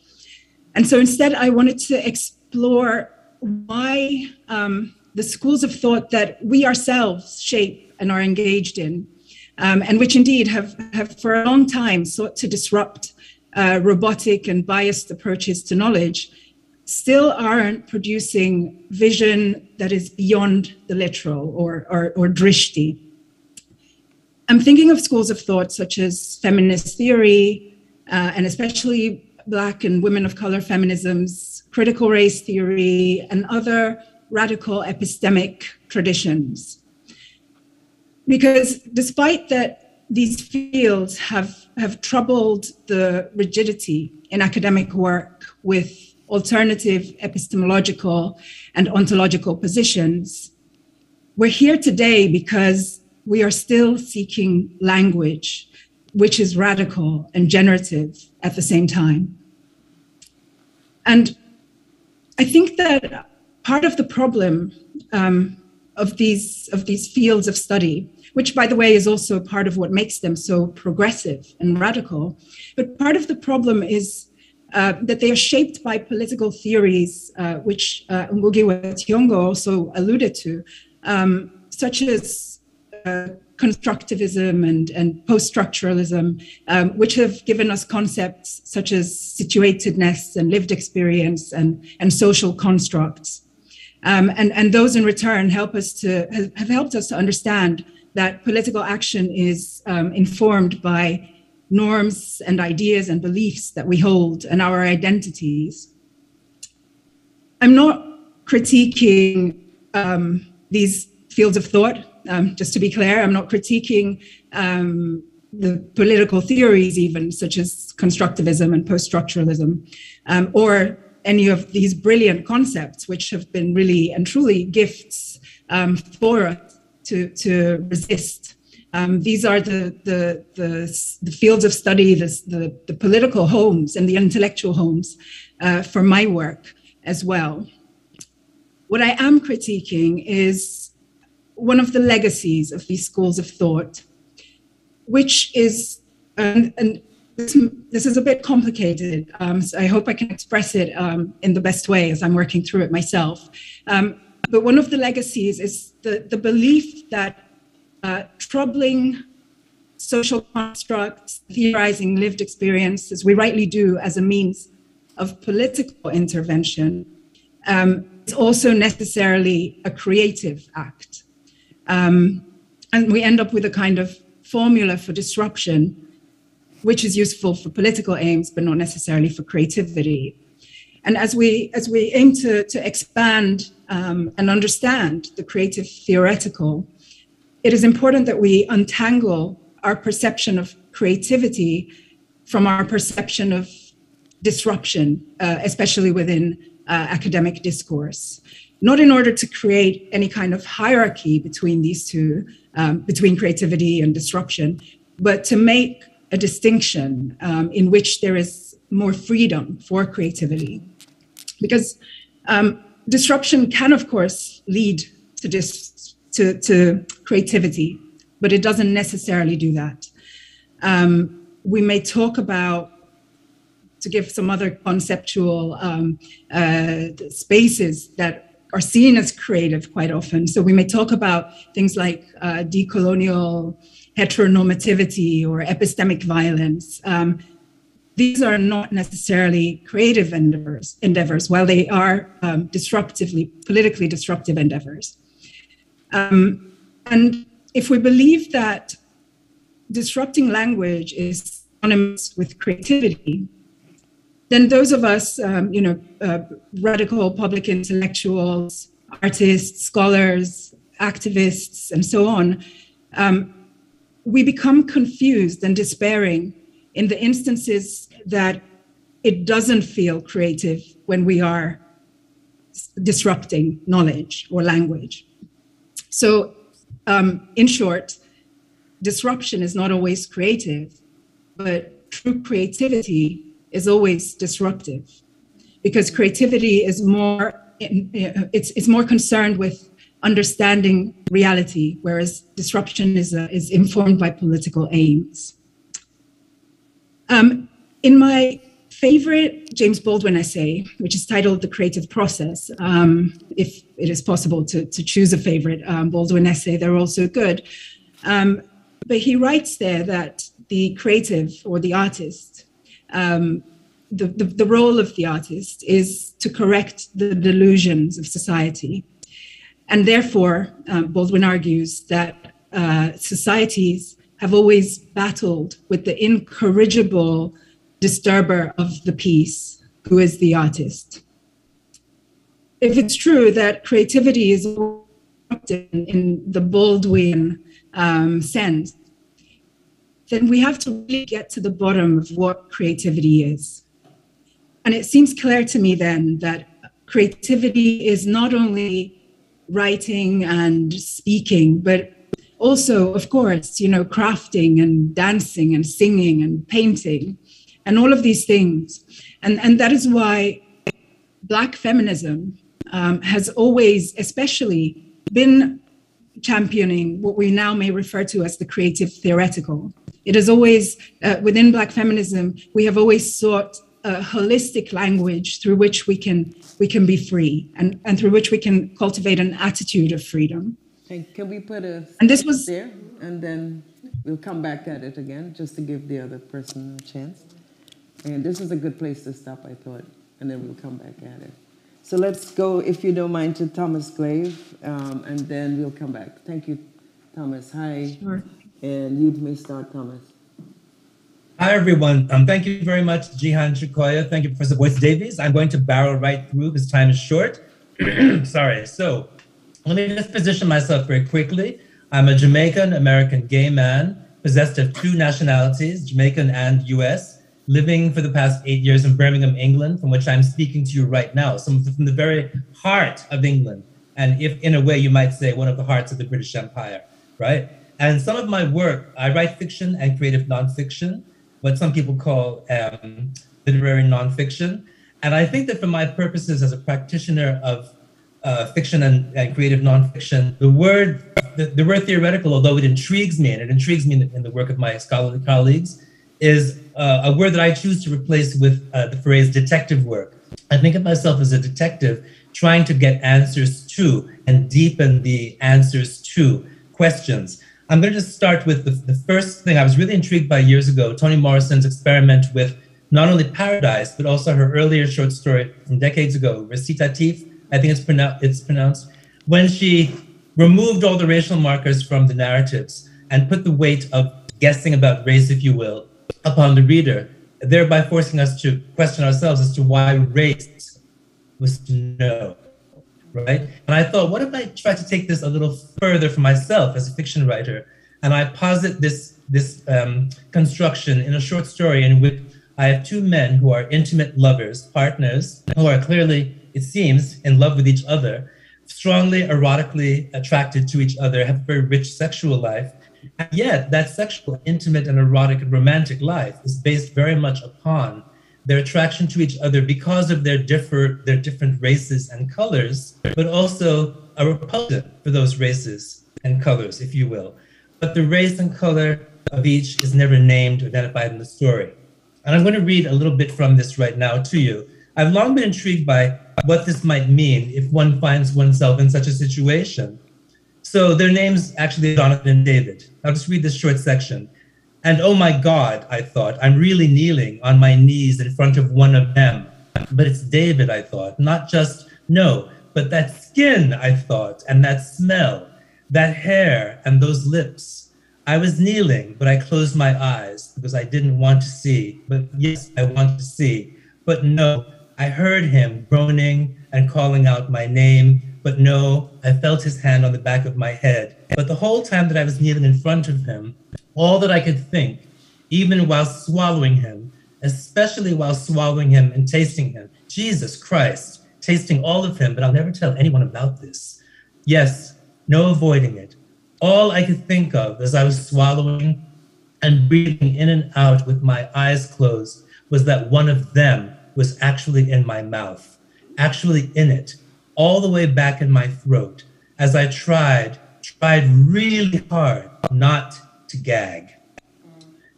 And so instead, I wanted to explore why um, the schools of thought that we ourselves shape and are engaged in, um, and which indeed have, have for a long time sought to disrupt uh, robotic and biased approaches to knowledge still aren't producing vision that is beyond the literal or, or, or drishti. I'm thinking of schools of thought such as feminist theory, uh, and especially Black and women of color feminisms, critical race theory, and other radical epistemic traditions. Because despite that these fields have, have troubled the rigidity in academic work with alternative epistemological and ontological positions. We're here today because we are still seeking language which is radical and generative at the same time. And I think that part of the problem um, of these of these fields of study which, by the way, is also part of what makes them so progressive and radical. But part of the problem is uh, that they are shaped by political theories, uh, which uh, Ngugi also alluded to, um, such as constructivism and, and post-structuralism, um, which have given us concepts such as situatedness and lived experience and, and social constructs. Um, and, and those in return help us to have helped us to understand that political action is um, informed by norms and ideas and beliefs that we hold and our identities. I'm not critiquing um, these fields of thought, um, just to be clear. I'm not critiquing um, the political theories, even such as constructivism and post structuralism, um, or any of these brilliant concepts, which have been really and truly gifts um, for us to, to resist. Um, these are the, the, the, the, fields of study, the, the, the, political homes and the intellectual homes uh, for my work as well. what I am critiquing is one of the legacies of these schools of thought, which is, and, and this, this, is a bit complicated. Um, so I hope I can express it um, in the best way as I'm working through it myself. Um, but one of the legacies is the, the belief that uh, troubling social constructs, theorizing lived experience, as we rightly do as a means of political intervention, um, is also necessarily a creative act. Um, and we end up with a kind of formula for disruption, which is useful for political aims, but not necessarily for creativity. And as we, as we aim to, to expand um, and understand the creative theoretical, it is important that we untangle our perception of creativity from our perception of disruption, uh, especially within uh, academic discourse. Not in order to create any kind of hierarchy between these two, um, between creativity and disruption, but to make a distinction um, in which there is more freedom for creativity. Because um, disruption can, of course, lead to, dis- to, to creativity, but it doesn't necessarily do that. Um, we may talk about, to give some other conceptual um, uh, spaces that are seen as creative quite often. So we may talk about things like uh, decolonial heteronormativity or epistemic violence. Um, these are not necessarily creative endeavors, endeavors while they are um, disruptively, politically disruptive endeavors. Um, and if we believe that disrupting language is synonymous with creativity, then those of us, um, you know, uh, radical public intellectuals, artists, scholars, activists, and so on, um, we become confused and despairing in the instances that it doesn't feel creative when we are disrupting knowledge or language. So um, in short, disruption is not always creative, but true creativity is always disruptive because creativity is more it's, it's more concerned with understanding reality, whereas disruption is, uh, is informed by political aims. Um, in my favorite James Baldwin essay, which is titled The Creative Process. Um, if it is possible to, to choose a favorite um, Baldwin essay, they're also good. Um, but he writes there that the creative or the artist, um, the, the, the, role of the artist is to correct the delusions of society. And therefore, um, Baldwin argues that uh, societies have always battled with the incorrigible disturber of the peace, who is the artist. If it's true that creativity is in the Baldwin um, sense, then we have to really get to the bottom of what creativity is. And it seems clear to me then that creativity is not only writing and speaking, but also, of course, you know, crafting and dancing and singing and painting and all of these things. And, and that is why Black feminism um, has always, especially, been championing what we now may refer to as the creative theoretical. It is always, uh, within Black feminism, we have always sought a holistic language through which we can we can be free and, and through which we can cultivate an attitude of freedom. Hey, can we put a and this was there and then we'll come back at it again just to give the other person a chance. And this is a good place to stop, I thought, and then we'll come back at it. So let's go, if you don't mind, to Thomas Glave, um, and then we'll come back. Thank you, Thomas. Hi. Sure. And you may start, Thomas. Hi, everyone. Um, thank you very much, Jihan Chikoya. Thank you, Professor Boyce Davies. I'm going to barrel right through because time is short. [clears throat] Sorry. So let me just position myself very quickly. I'm a Jamaican American gay man, possessed of two nationalities, Jamaican and US living for the past eight years in Birmingham, England, from which I'm speaking to you right now. So from the very heart of England, and if in a way you might say one of the hearts of the British Empire, right? And some of my work, I write fiction and creative nonfiction, what some people call um, literary nonfiction. And I think that for my purposes as a practitioner of uh, fiction and, and, creative nonfiction, the word the, the, word theoretical, although it intrigues me and it intrigues me in the, in the work of my scholarly colleagues, is uh, a word that I choose to replace with uh, the phrase detective work. I think of myself as a detective trying to get answers to and deepen the answers to questions. I'm going to just start with the, the first thing. I was really intrigued by years ago Toni Morrison's experiment with not only paradise, but also her earlier short story from decades ago, Recitatif, I think it's, pronou- it's pronounced, when she removed all the racial markers from the narratives and put the weight of guessing about race, if you will, upon the reader, thereby forcing us to question ourselves as to why race was to know, right? And I thought, what if I try to take this a little further for myself as a fiction writer? And I posit this, this um, construction in a short story in which I have two men who are intimate lovers, partners, who are clearly it seems, in love with each other, strongly erotically attracted to each other, have a very rich sexual life. And yet, that sexual, intimate, and erotic and romantic life is based very much upon their attraction to each other because of their differ their different races and colors, but also a repulsion for those races and colors, if you will. But the race and color of each is never named or identified in the story. And I'm going to read a little bit from this right now to you. I've long been intrigued by what this might mean if one finds oneself in such a situation. So their names actually Jonathan and David. I'll just read this short section. And oh my God, I thought, I'm really kneeling on my knees in front of one of them. But it's David, I thought, not just, no, but that skin, I thought, and that smell, that hair and those lips. I was kneeling, but I closed my eyes because I didn't want to see. But yes, I want to see. But no, I heard him groaning and calling out my name, but no, I felt his hand on the back of my head. But the whole time that I was kneeling in front of him, all that I could think, even while swallowing him, especially while swallowing him and tasting him, Jesus Christ, tasting all of him, but I'll never tell anyone about this. Yes, no avoiding it. All I could think of as I was swallowing and breathing in and out with my eyes closed was that one of them was actually in my mouth, actually in it, all the way back in my throat, as I tried, tried really hard not to gag.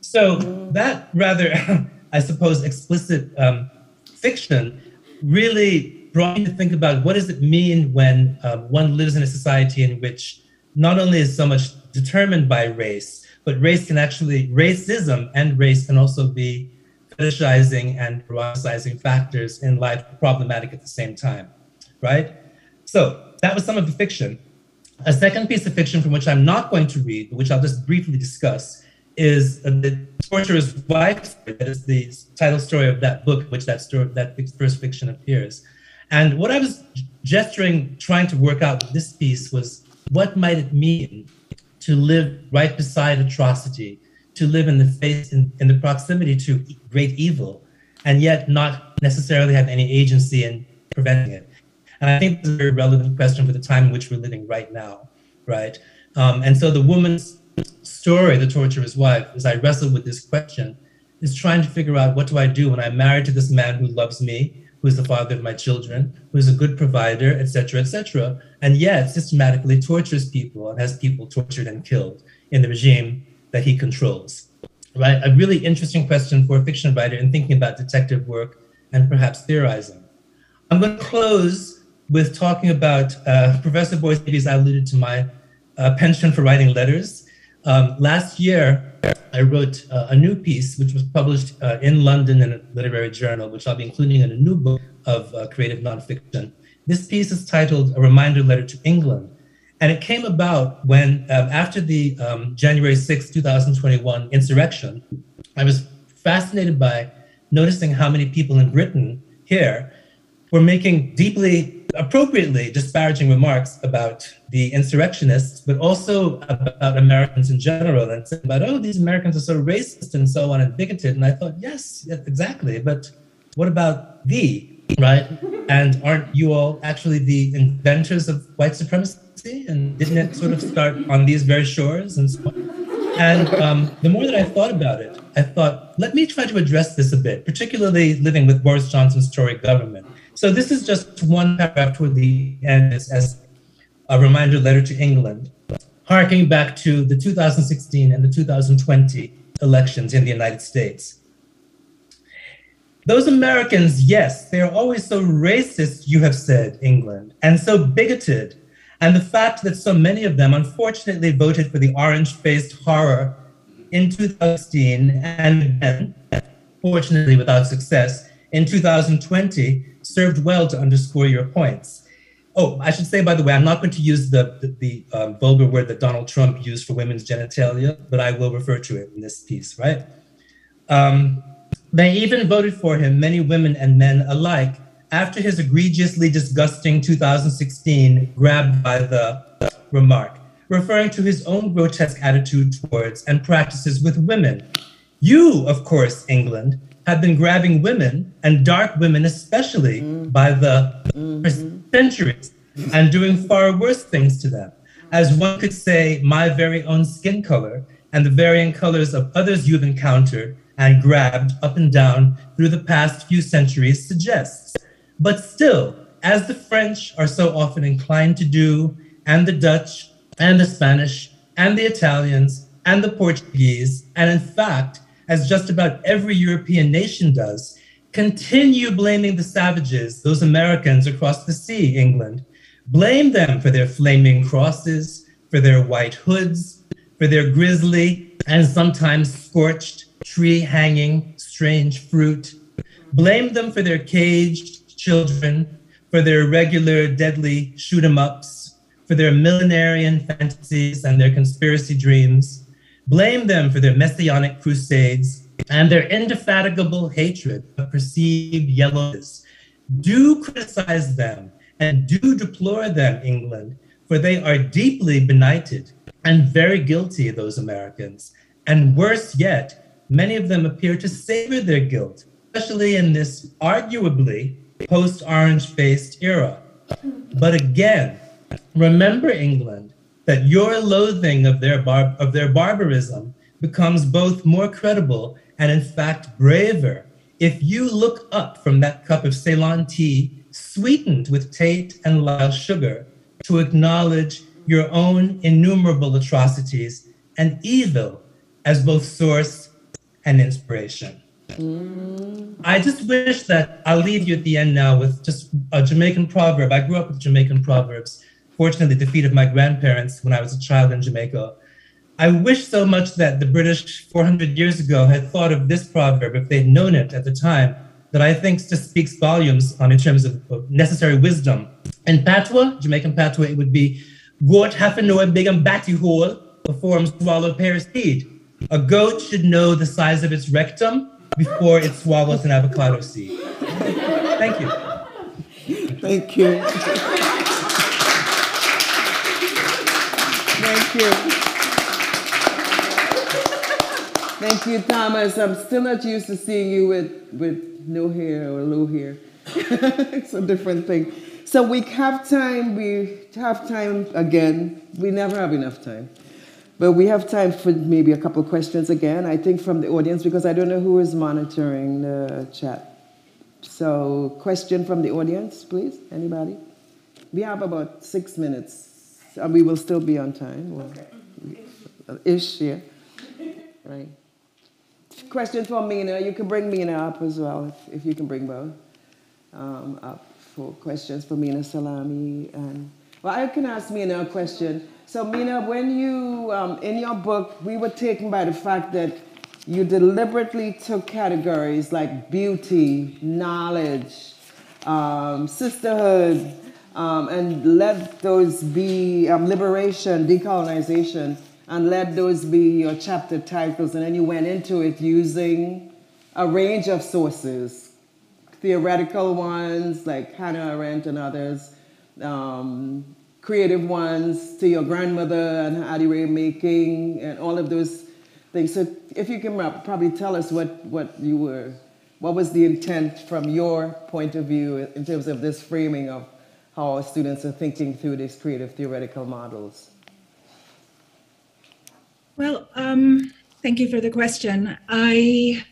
So that rather, [laughs] I suppose, explicit um, fiction really brought me to think about what does it mean when um, one lives in a society in which not only is so much determined by race, but race can actually, racism and race can also be fetishizing and eroticizing factors in life problematic at the same time, right? So that was some of the fiction. A second piece of fiction from which I'm not going to read, but which I'll just briefly discuss, is the torturer's wife. That is the title story of that book, which that story, that first fiction appears. And what I was gesturing, trying to work out with this piece was what might it mean to live right beside atrocity, to live in the face, in, in the proximity to great evil, and yet not necessarily have any agency in preventing it. And I think this is a very relevant question for the time in which we're living right now, right? Um, and so the woman's story, the torturer's wife, as I wrestle with this question, is trying to figure out what do I do when I'm married to this man who loves me, who is the father of my children, who is a good provider, etc., etc., and yet systematically tortures people and has people tortured and killed in the regime that he controls. Right? A really interesting question for a fiction writer in thinking about detective work and perhaps theorizing. I'm going to close with talking about uh, Professor Boyce Davies. I alluded to my uh, penchant for writing letters. Um, last year, I wrote uh, a new piece, which was published uh, in London in a literary journal, which I'll be including in a new book of uh, creative nonfiction. This piece is titled A Reminder Letter to England. And it came about when, um, after the um, January 6, 2021 insurrection, I was fascinated by noticing how many people in Britain here were making deeply, appropriately disparaging remarks about the insurrectionists, but also about Americans in general, and saying about, oh, these Americans are so racist and so on and bigoted. And I thought, yes, exactly. But what about thee, right? And aren't you all actually the inventors of white supremacy? and didn't it sort of start on these very shores and so on? And um, the more that I thought about it, I thought, let me try to address this a bit, particularly living with Boris Johnson's Tory government, So this is just one paragraph toward the end as, a reminder letter to England, harking back to the 2016 and the 2020 elections in the United States. Those Americans, yes, they are always so racist, you have said, England, and so bigoted. And the fact that so many of them unfortunately voted for the orange faced horror in 2016 and then, fortunately without success, in 2020 served well to underscore your points. Oh, I should say, by the way, I'm not going to use the, the, the um, vulgar word that Donald Trump used for women's genitalia, but I will refer to it in this piece, right? Um, they even voted for him, many women and men alike, after his egregiously disgusting 2016 grab by the remark, referring to his own grotesque attitude towards and practices with women. You, of course, England, have been grabbing women and dark women especially mm. by the mm-hmm. centuries and doing far worse things to them. As one could say, my very own skin color and the varying colors of others you've encountered and grabbed up and down through the past few centuries suggests. But still, as the French are so often inclined to do, and the Dutch, and the Spanish, and the Italians, and the Portuguese, and in fact, as just about every European nation does, continue blaming the savages, those Americans across the sea, England. Blame them for their flaming crosses, for their white hoods, for their grisly and sometimes scorched tree hanging strange fruit. Blame them for their caged children, for their regular deadly shoot 'em ups, for their millenarian fantasies and their conspiracy dreams. Blame them for their messianic crusades and their indefatigable hatred of perceived yellowness. Do criticize them and do deplore them, England, for they are deeply benighted and very guilty, those Americans. And worse yet, many of them appear to savor their guilt, especially in this arguably post orange faced era. But again, remember, England, that your loathing of their, bar- of their barbarism becomes both more credible and, in fact, braver if you look up from that cup of Ceylon tea sweetened with Tate and Lyle sugar to acknowledge your own innumerable atrocities and evil as both source and inspiration. Mm. I just wish that I'll leave you at the end now with just a Jamaican proverb. I grew up with Jamaican proverbs. Fortunately, the defeat of my grandparents when I was a child in Jamaica. I wish so much that the British 400 years ago had thought of this proverb if they'd known it at the time, that I think just speaks volumes um, in terms of, necessary wisdom. In Patois, Jamaican Patois, it would be, a big and batty hole before him swallow pear seed. A goat should know the size of its rectum before it swallows an avocado seed. Thank you. Thank you. Thank you. Thank you, Thomas. I'm still not used to seeing you with, with no hair or low hair. [laughs] it's a different thing. So we have time, we have time again. We never have enough time. But we have time for maybe a couple questions again, I think from the audience, because I don't know who is monitoring the chat. So, question from the audience, please. Anybody? We have about six minutes, and we will still be on time. Or, [laughs] Ish, yeah. Right. Question for Minna. You can bring Minna up as well, if, if you can bring both um, up for questions for Minna Salami. And well, I can ask Minna a question. So, Minna, when you um, in your book, we were taken by the fact that you deliberately took categories like beauty, knowledge, um, sisterhood, um, and let those be um, liberation, decolonization, and let those be your chapter titles. And then you went into it using a range of sources, theoretical ones like Hannah Arendt and others, um, creative ones to your grandmother and adire making, and all of those things. So if you can probably tell us what, what you were, what was the intent from your point of view in terms of this framing of how our students are thinking through these creative theoretical models? Well, um, thank you for the question. I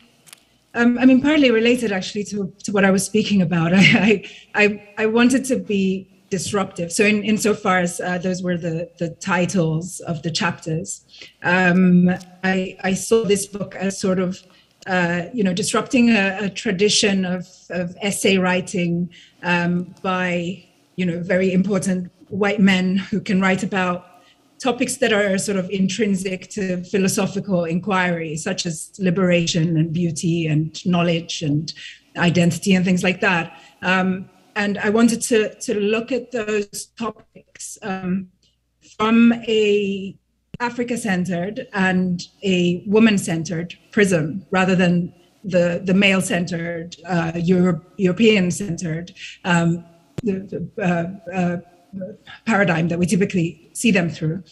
Um, I mean, partly related actually to, to what I was speaking about. [laughs] I, I, I wanted to be disruptive. So, in insofar as uh, those were the, the titles of the chapters, um, I, I saw this book as sort of, uh, you know, disrupting a, a tradition of, of essay writing um, by, you know, very important white men who can write about topics that are sort of intrinsic to philosophical inquiry, such as liberation and beauty and knowledge and identity and things like that. Um, and I wanted to, to look at those topics um, from a Africa-centered and a woman-centered prism, rather than the the male-centered, uh, Euro- European-centered um, the, uh, uh, paradigm that we typically see them through.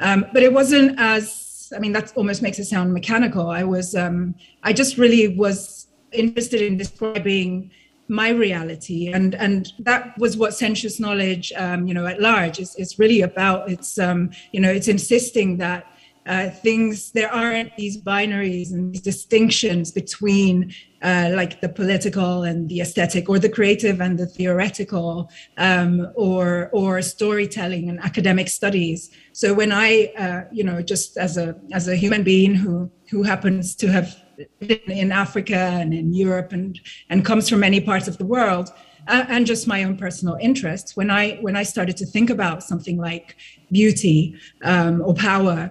Um, but it wasn't as, I mean, that almost makes it sound mechanical. I was, um, I just really was interested in describing my reality and and that was what sensuous knowledge um, you know at large is, is really about it's um, you know it's insisting that uh, things there aren't these binaries and these distinctions between uh, like the political and the aesthetic or the creative and the theoretical um, or or storytelling and academic studies. So when i uh, you know just as a as a human being who who happens to have been in africa and in europe and and comes from many parts of the world uh, and just my own personal interests when i when i started to think about something like beauty um, or power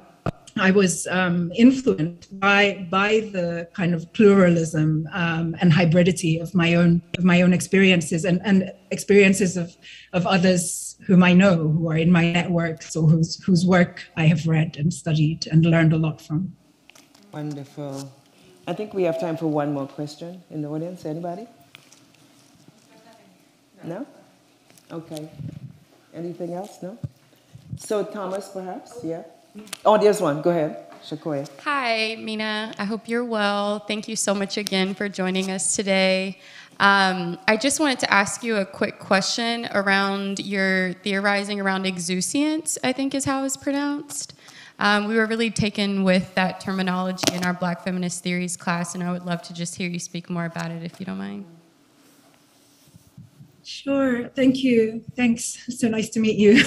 I was um, influenced by by the kind of pluralism um, and hybridity of my own of my own experiences and, and experiences of of others whom I know who are in my networks or whose whose work I have read and studied and learned a lot from. Wonderful. I think we have time for one more question in the audience. Anybody? No? Okay. Anything else? No? So Thomas, perhaps? Yeah. Oh, there's one. Go ahead, Shakoya. Hi, Minna. I hope you're well. Thank you so much again for joining us today. Um, I just wanted to ask you a quick question around your theorizing around exousiance, I think is how it's pronounced. Um, we were really taken with that terminology in our Black Feminist Theories class, and I would love to just hear you speak more about it if you don't mind. Sure. Thank you. Thanks. So nice to meet you.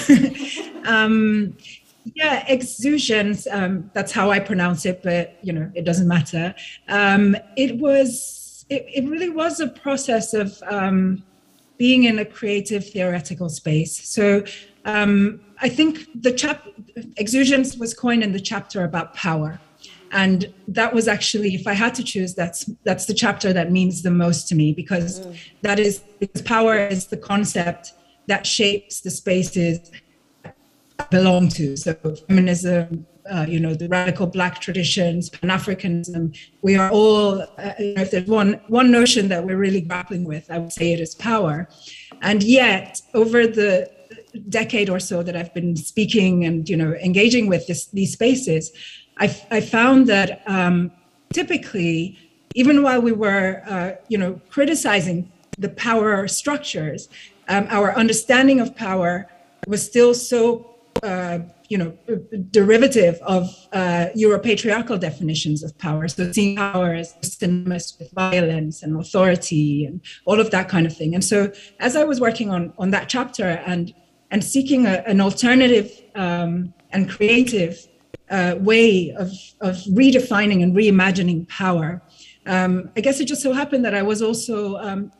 [laughs] um, yeah, exousiance um, that's how I pronounce it, but you know, it doesn't matter. Um, it was. It, it really was a process of um, being in a creative theoretical space. So um, I think the chap exousiance was coined in the chapter about power, and that was actually, if I had to choose, that's that's the chapter that means the most to me because mm. that is because power is the concept that shapes the spaces belong to. So feminism, uh, you know, the radical Black traditions, Pan Africanism. We are all, uh, you know, if there's one one notion that we're really grappling with, I would say it is power. And yet, over the decade or so that I've been speaking and you know engaging with this, these spaces, I, I found that um, typically, even while we were, uh, you know, criticizing the power structures, um, our understanding of power was still so uh, you know, derivative of uh, Euro-patriarchal definitions of power. So seeing power as synonymous with violence and authority and all of that kind of thing. And so as I was working on, on that chapter and, and seeking a, an alternative um, and creative uh, way of, of redefining and reimagining power, um, I guess it just so happened that I was also um,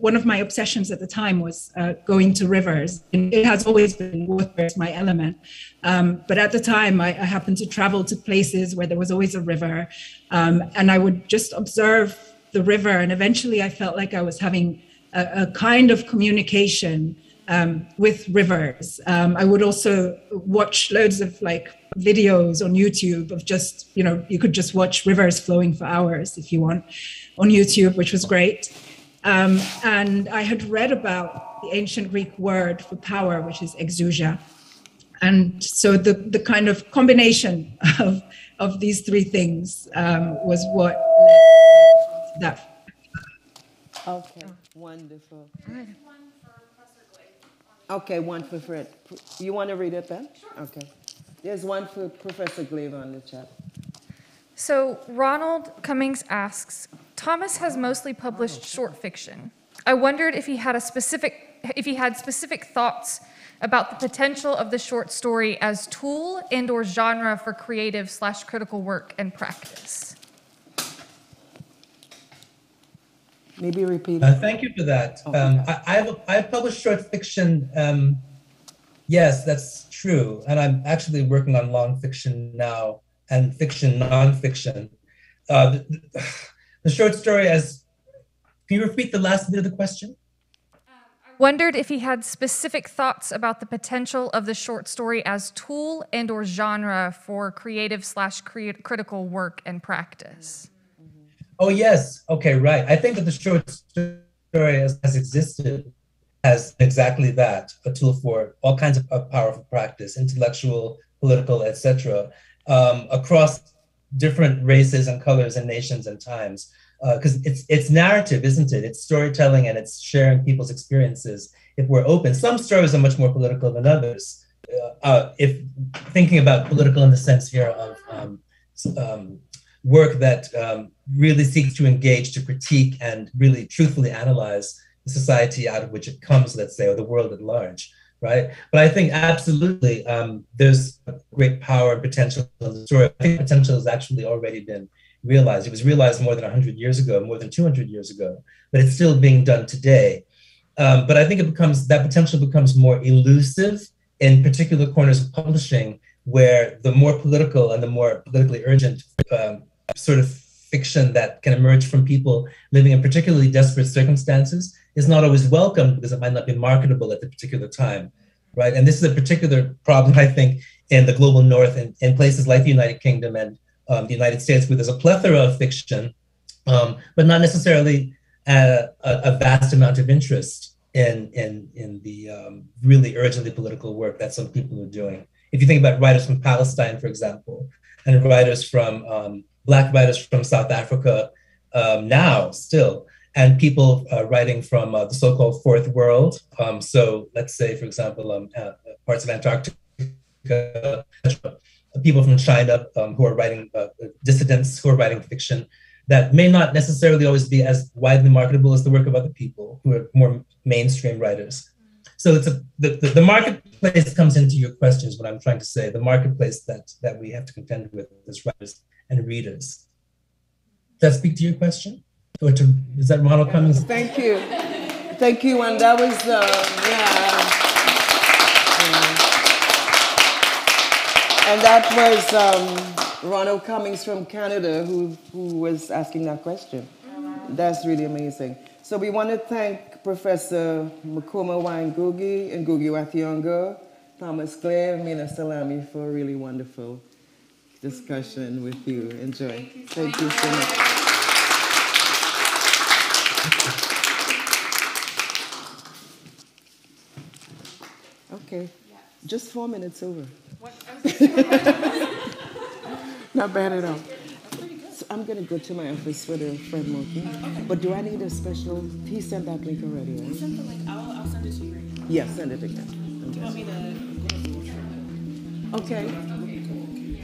one of my obsessions at the time was uh, going to rivers. And it has always been water my element. Um, but at the time, I, I, happened to travel to places where there was always a river, um, and I would just observe the river. And eventually, I felt like I was having a, a kind of communication um, with rivers. Um, I would also watch loads of like videos on YouTube of just you know you could just watch rivers flowing for hours if you want on YouTube, which was great. Um, and I had read about the ancient Greek word for power, which is exousia. And so the, the kind of combination of, of these three things um, was what led to that. Okay, wonderful. Okay, one for Fred. You want to read it then? Sure. Okay. There's one for Professor Glave on the chat. So Ronald Cummings asks, Thomas has mostly published short fiction. I wondered if he had a specific if he had specific thoughts about the potential of the short story as tool and or genre for creative slash critical work and practice. Maybe repeat. Uh, thank you for that. Um, I, I've, I've published short fiction. Um, yes, that's true. And I'm actually working on long fiction now and fiction, nonfiction. Uh, the, short story as, can you repeat the last bit of the question? Wondered if he had specific thoughts about the potential of the short story as tool and or genre for creative slash critical work and practice. Oh yes. Okay, right. I think that the short story has, has existed as exactly that, a tool for all kinds of, of powerful practice, intellectual, political, etc., um, across different races and colors and nations and times. Because uh, it's it's narrative, isn't it? It's storytelling and it's sharing people's experiences. If we're open, some stories are much more political than others. Uh, uh, if thinking about political in the sense here of um, um, work that um, really seeks to engage, to critique, and really truthfully analyze the society out of which it comes, let's say, or the world at large, right? But I think absolutely um, there's great power and potential in the story. I think potential has actually already been realized. It was realized more than 100 years ago, more than 200 years ago, but it's still being done today. Um, but I think it becomes that potential becomes more elusive in particular corners of publishing, where the more political and the more politically urgent um, sort of fiction that can emerge from people living in particularly desperate circumstances is not always welcomed because it might not be marketable at the particular time, right? And this is a particular problem, [laughs] I think, in the global north and in places like the United Kingdom and um, the United States, where there's a plethora of fiction, um, but not necessarily a, a, vast amount of interest in in in the um, really urgently political work that some people are doing. If you think about writers from Palestine, for example, and writers from um, Black writers from South Africa um, now still, and people uh, writing from uh, the so-called fourth world. Um, so let's say, for example, um, uh, parts of Antarctica, people from China um, who are writing uh, dissidents who are writing fiction that may not necessarily always be as widely marketable as the work of other people who are more mainstream writers. So it's a, the, the, the marketplace comes into your questions, what I'm trying to say, the marketplace that, that we have to contend with as writers and readers. Does that speak to your question? Or to, is that Ronald Cummings? Thank you. Thank you. And that was, uh, yeah. And that was um, Ronald Cummings from Canada who, who was asking that question. That's really amazing. So we want to thank Professor Mukoma Ngugi and Ngugi wa Thiong'o, Thomas Glave, and Minna Salami for a really wonderful discussion with you. Enjoy. Thank you so much. Okay, just four minutes over. [laughs] Not bad at all. So I'm gonna go to my office with a friend Moki. But do I need a special? He sent that link already, right? I sent the link. I'll, I'll send it to you right now. Yeah, send it again. You want me to? Okay.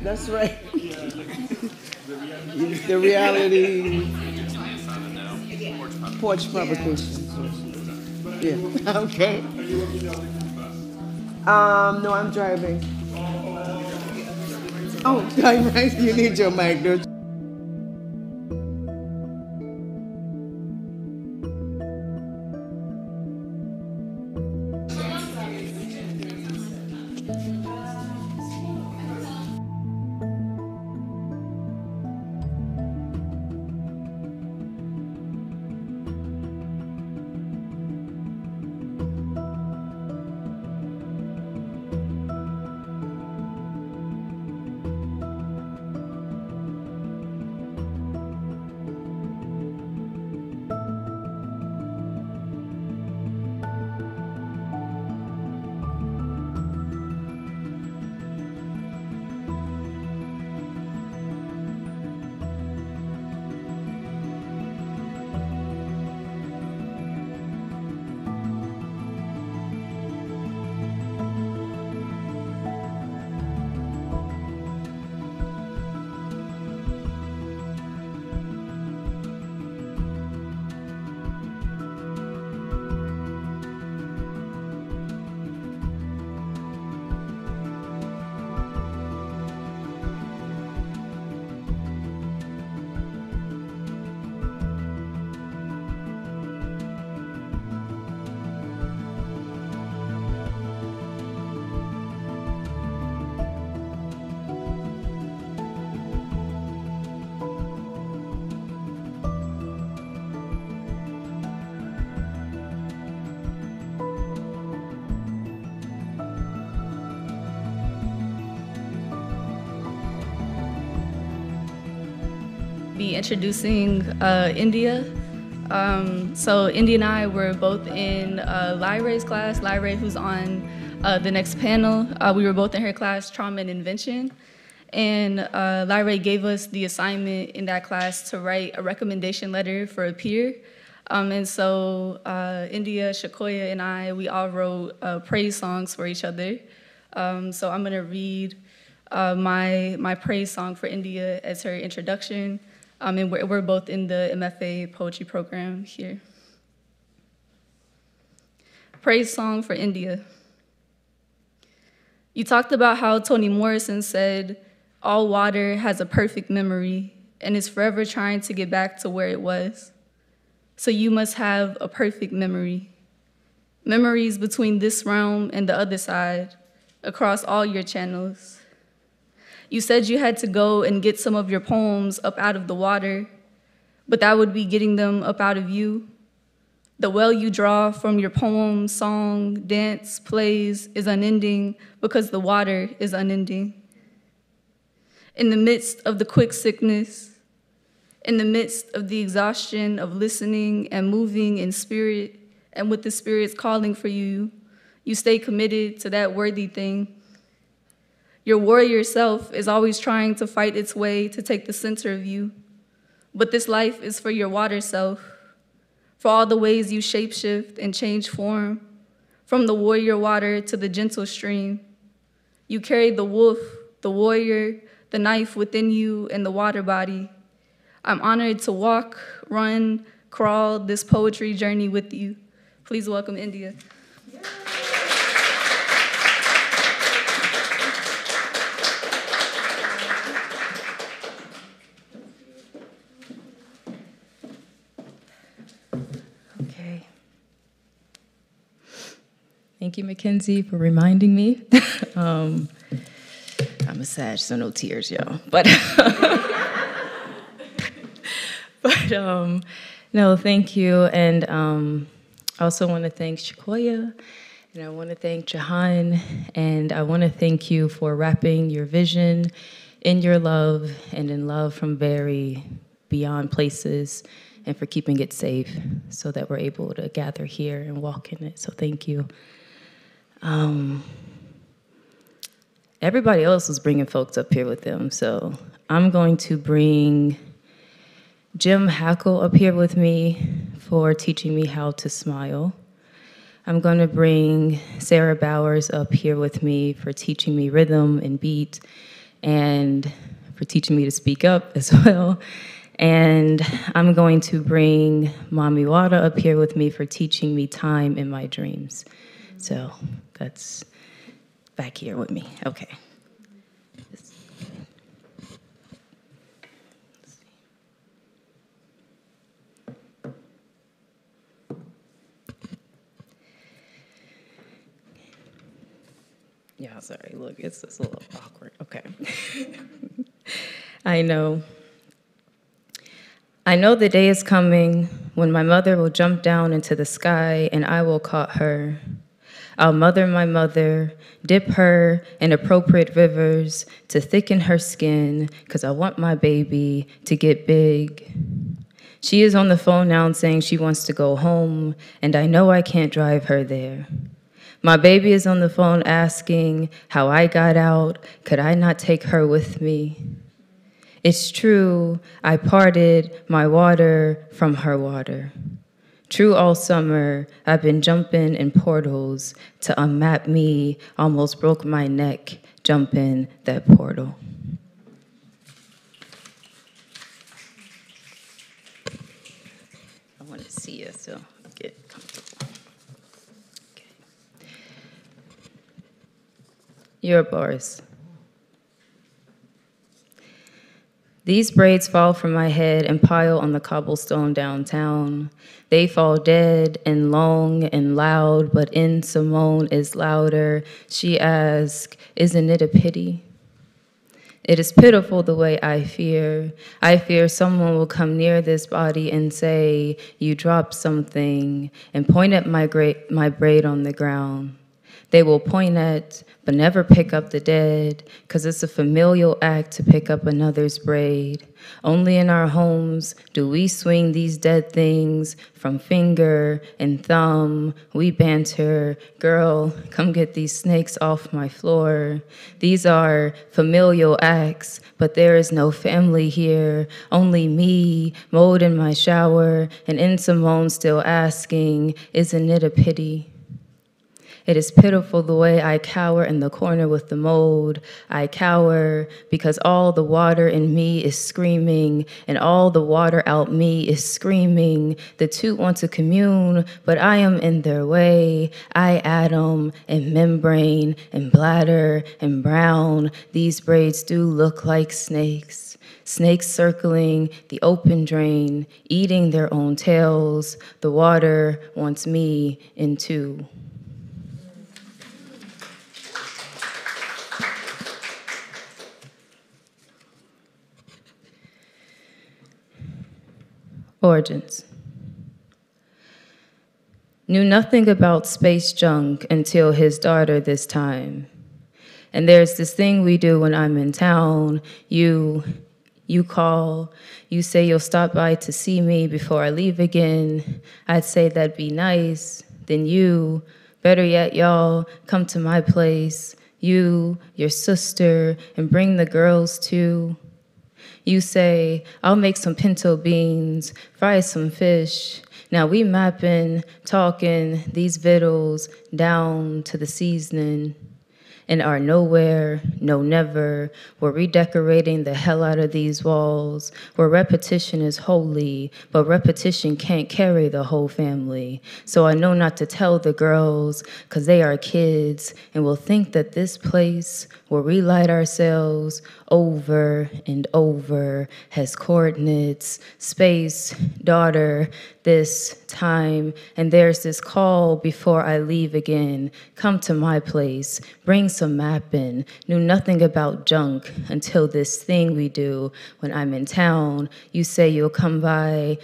That's right. [laughs] the reality. Porch publication. Yeah. [laughs] Okay. Um, no, I'm driving. Oh, [laughs] you need your mic, don't you? Introducing uh, India. Um, so India and I were both in uh, class. Lyrae, who's on uh, the next panel, uh, we were both in her class, Trauma and Invention. And uh, gave us the assignment in that class to write a recommendation letter for a peer. Um, and so uh, India, Shakoya, and I, we all wrote uh, praise songs for each other. Um, so I'm gonna read uh, my, my praise song for India as her introduction. Um, and we're, we're both in the MFA poetry program here. Praise song for India. You talked about how Toni Morrison said, all water has a perfect memory and is forever trying to get back to where it was. So you must have a perfect memory. Memories between this realm and the other side, across all your channels. You said you had to go and get some of your poems up out of the water, but that would be getting them up out of you. The well you draw from your poem, song, dance, plays is unending because the water is unending in the midst of the quick sickness, in the midst of the exhaustion of listening and moving in spirit, and with the Spirit's calling for you, you stay committed to that worthy thing. Your warrior self is always trying to fight its way to take the center of you, but this life is for your water self, for all the ways you shapeshift and change form, from the warrior water to the gentle stream. You carry the wolf, the warrior, the knife within you and the water body. I'm honored to walk, run, crawl this poetry journey with you. Please welcome India. Okay. Thank you, Mackenzie, for reminding me. [laughs] um, I'm a Sag, so no tears, y'all. But, [laughs] but um, no, thank you. And um, I also want to thank Shakoya, and I want to thank Jahan, and I want to thank you for wrapping your vision in your love and in love from very beyond places and for keeping it safe so that we're able to gather here and walk in it. So thank you. Um, everybody else was bringing folks up here with them. So I'm going to bring Jim Hackle up here with me for teaching me how to smile. I'm going to bring Sarah Bowers up here with me for teaching me rhythm and beat and for teaching me to speak up [laughs] as well. And I'm going to bring Mami Wata up here with me for teaching me time in my dreams. So that's back here with me. Okay. Yeah, sorry. Look, it's, it's a little awkward. Okay. [laughs] I know. I know the day is coming when my mother will jump down into the sky and I will caught her. I'll mother my mother, dip her in appropriate rivers to thicken her skin, because I want my baby to get big. She is on the phone now and saying she wants to go home, and I know I can't drive her there. My baby is on the phone asking how I got out. Could I not take her with me? It's true, I parted my water from her water. True, all summer, I've been jumping in portals to unmap me, almost broke my neck jumping that portal. I want to see you, so get comfortable. Okay. Your bars. These braids fall from my head and pile on the cobblestone downtown. They fall dead and long and loud, but Nina Simone is louder. She asks, Isn't it a pity? It is pitiful the way I fear. I fear someone will come near this body and say, You dropped something, and point at my, gra- my braid on the ground. They will point at, but never pick up the dead, because it's a familial act to pick up another's braid. Only in our homes do we swing these dead things from finger and thumb. We banter, girl, come get these snakes off my floor. These are familial acts, but there is no family here. Only me, mold in my shower, and Nina Simone still asking, isn't it a pity? It is pitiful the way I cower in the corner with the mold. I cower because all the water in me is screaming, and all the water out me is screaming. The two want to commune, but I am in their way. I atom and membrane and bladder and brown. These braids do look like snakes. Snakes circling the open drain, eating their own tails. The water wants me in too. Origins. Knew nothing about space junk until his daughter this time. And there's this thing we do when I'm in town. You you call, you say you'll stop by to see me before I leave again. I'd say that'd be nice. Then you, better yet, y'all, come to my place. You, your sister, and bring the girls too. You say, I'll make some pinto beans, fry some fish. Now we mapping, talking these victuals down to the seasoning and are nowhere, no never. We're redecorating the hell out of these walls, where repetition is holy, but repetition can't carry the whole family. So I know not to tell the girls, cause they are kids and will think that this place where we light ourselves over and over has coordinates, space, daughter, this time, and there's this call before I leave again. Come to my place, bring some mapping. Knew nothing about junk until this thing we do when I'm in town. You say you'll come by,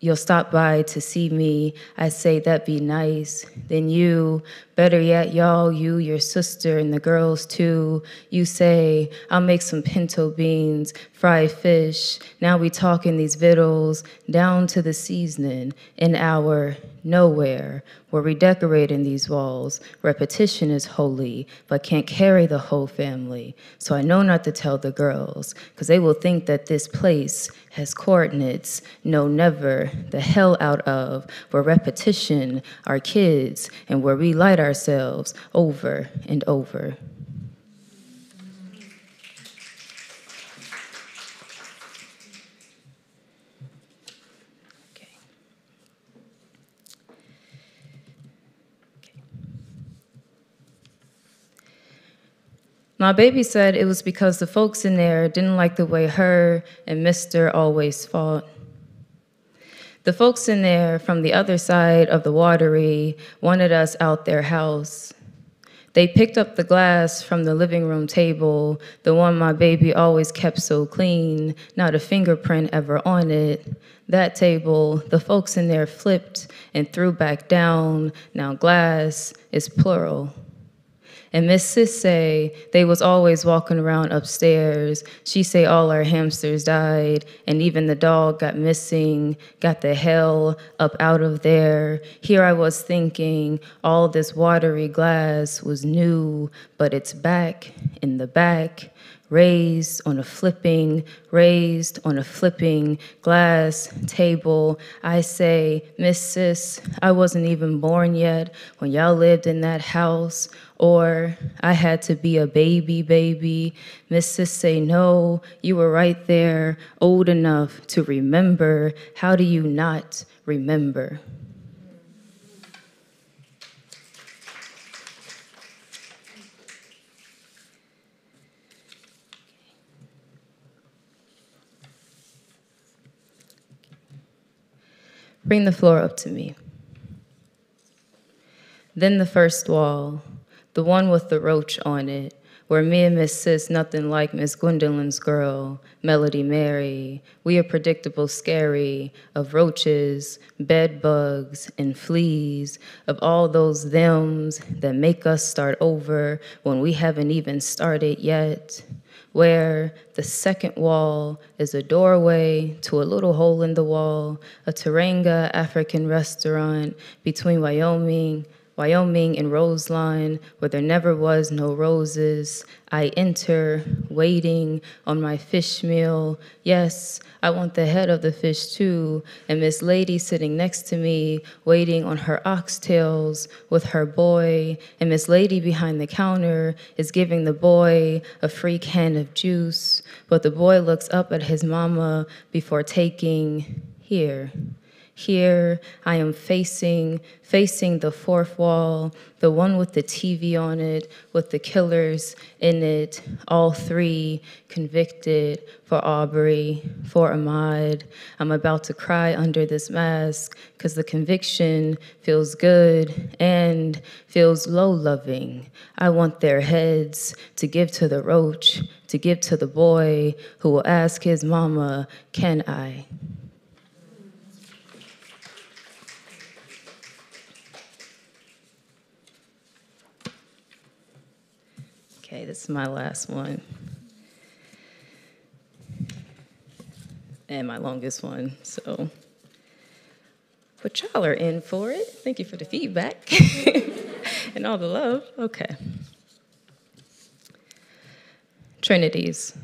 you'll stop by to see me. I say that'd be nice. Then you, better yet, y'all, you, your sister, and the girls too, you say, I'll make some pinto beans, fried fish. Now we talking these victuals down to the seasoning in our nowhere. Where We're redecorating these walls. Repetition is holy, but can't carry the whole family. So I know not to tell the girls, because they will think that this place has coordinates. No, never. The hell out of. Where repetition our kids, and where we light ourselves over and over. My baby said it was because the folks in there didn't like the way her and Mr. always fought. The folks in there from the other side of the watery wanted us out their house. They picked up the glass from the living room table, the one my baby always kept so clean, not a fingerprint ever on it. That table, the folks in there flipped and threw back down. Now glass is plural. And Miss Sis say they was always walking around upstairs. She say all our hamsters died, and even the dog got missing, got the hell up out of there. Here I was thinking all this watery glass was new, but it's back in the back raised on a flipping, raised on a flipping glass table. I say, Miss Sis, I wasn't even born yet when y'all lived in that house, or I had to be a baby, baby. Miss Sis say, No, you were right there, old enough to remember. How do you not remember? Bring the floor up to me. Then the first wall, the one with the roach on it, where me and Miss Sis nothing like Miss Gwendolyn's girl, Melody Mary. We are predictable, scary, of roaches, bed bugs, and fleas, of all those thems that make us start over when we haven't even started yet where the second wall is a doorway to a little hole in the wall, a Teranga African restaurant between Wyoming, Wyoming and Roseline, where there never was no roses. I enter, waiting on my fish meal. Yes, I want the head of the fish too. And Miss Lady sitting next to me, waiting on her oxtails with her boy. And Miss Lady behind the counter is giving the boy a free can of juice. But the boy looks up at his mama before taking, here. Here I am facing, facing the fourth wall, the one with the TV on it, with the killers in it, all three convicted for Arbery, for Ahmaud I'm about to cry under this mask because the conviction feels good and feels low loving. I want their heads to give to the roach, to give to the boy who will ask his mama, Can I? Okay, this is my last one. And my longest one, so. But y'all are in for it. Thank you for the feedback [laughs] and all the love. Okay. Trinities.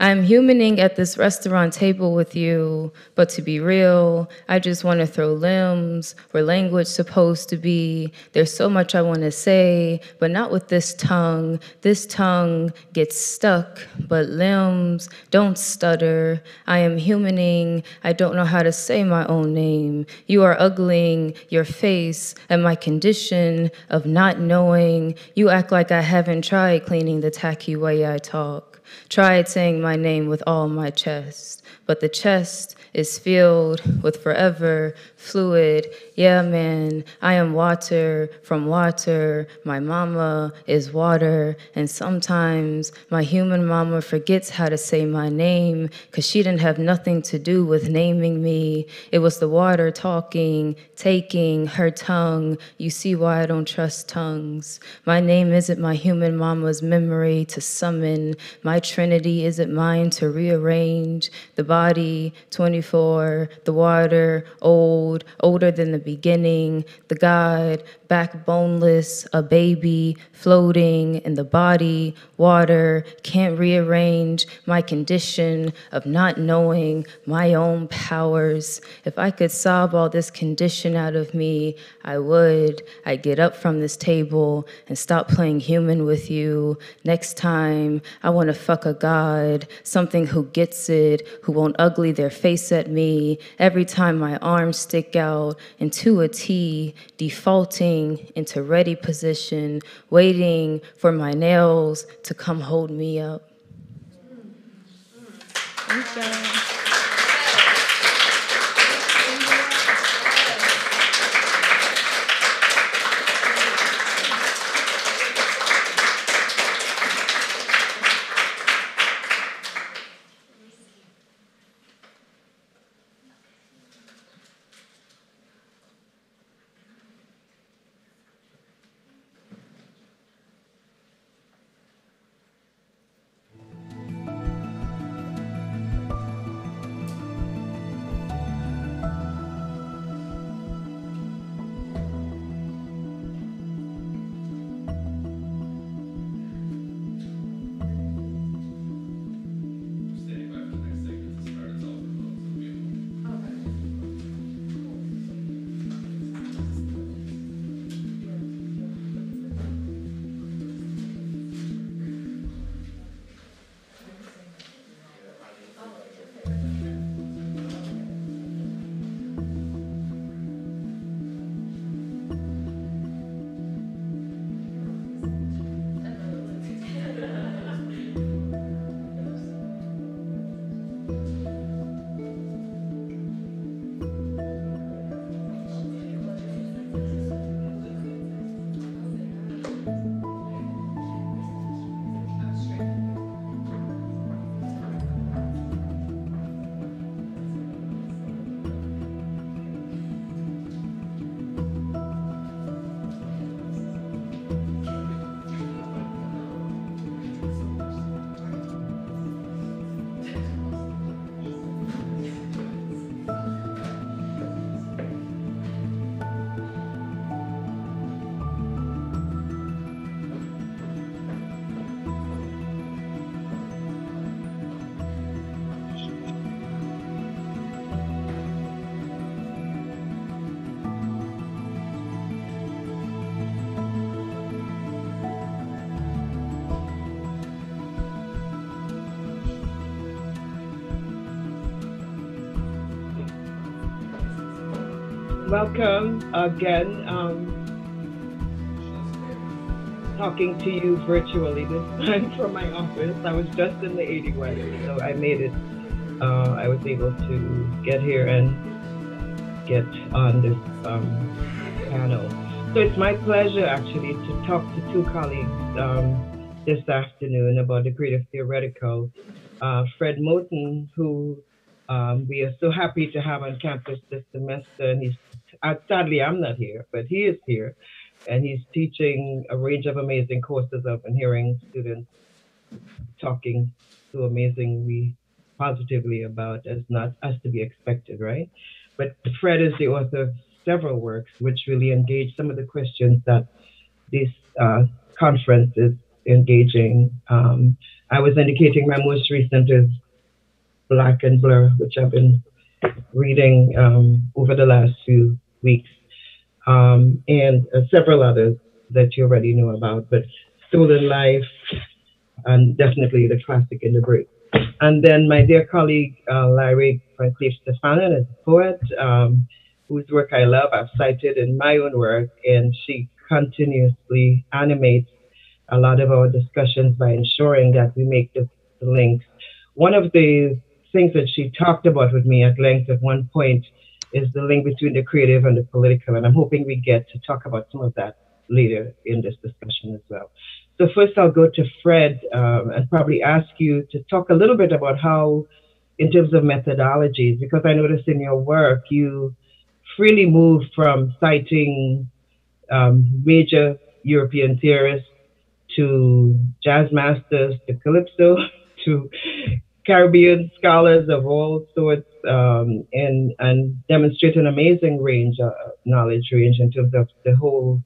I'm humaning at this restaurant table with you, but to be real, I just want to throw limbs where language supposed to be. There's so much I want to say, but not with this tongue. This tongue gets stuck, but limbs don't stutter. I am humaning. I don't know how to say my own name. You are ugling your face and my condition of not knowing. You act like I haven't tried cleaning the tacky way I talk. Tried saying my name with all my chest, but the chest is filled with forever fluid. Yeah, man, I am water from water. My mama is water. And sometimes my human mama forgets how to say my name because she didn't have nothing to do with naming me. It was the water talking, taking her tongue. You see why I don't trust tongues. My name isn't my human mama's memory to summon. My trinity isn't mine to rearrange. The body, 24, the water, old old, older than the beginning, the God, backboneless, a baby, floating in the body, water, can't rearrange my condition of not knowing my own powers. If I could sob all this condition out of me, I would. I'd get up from this table and stop playing human with you. Next time, I want to fuck a God, something who gets it, who won't ugly their face at me. Every time my arms stick out into a T, defaulting into ready position, waiting for my nails to come hold me up. Welcome again. Um, talking to you virtually this [laughs] time from my office. I was just in the 80 wedding, so I made it. Uh, I was able to get here and get on this um, panel. So it's my pleasure actually to talk to two colleagues um, this afternoon about the creative theoretical. Uh, Fred Moten, who um, we are so happy to have on campus this semester, and he's uh, sadly I'm not here, but he is here, and he's teaching a range of amazing courses. I've been hearing students talking so amazingly positively about as not as to be expected, right? But Fred is the author of several works which really engage some of the questions that this uh, conference is engaging. Um, I was indicating my most recent is Black and Blur, which I've been reading um, over the last few weeks, um, and uh, several others that you already know about, but Stolen Life, and definitely the classic in the break. And then my dear colleague, uh, Larry Van Cleef Stefanen, is a poet um, whose work I love. I've cited in my own work, and she continuously animates a lot of our discussions by ensuring that we make the, the links. One of the things that she talked about with me at length at one point is the link between the creative and the political, and I'm hoping we get to talk about some of that later in this discussion as well. So first I'll go to Fred um, and probably ask you to talk a little bit about how, in terms of methodologies, because I noticed in your work you freely move from citing um, major European theorists to jazz masters to calypso [laughs] to Caribbean scholars of all sorts um, and and demonstrate an amazing range, of uh, knowledge range in terms of the whole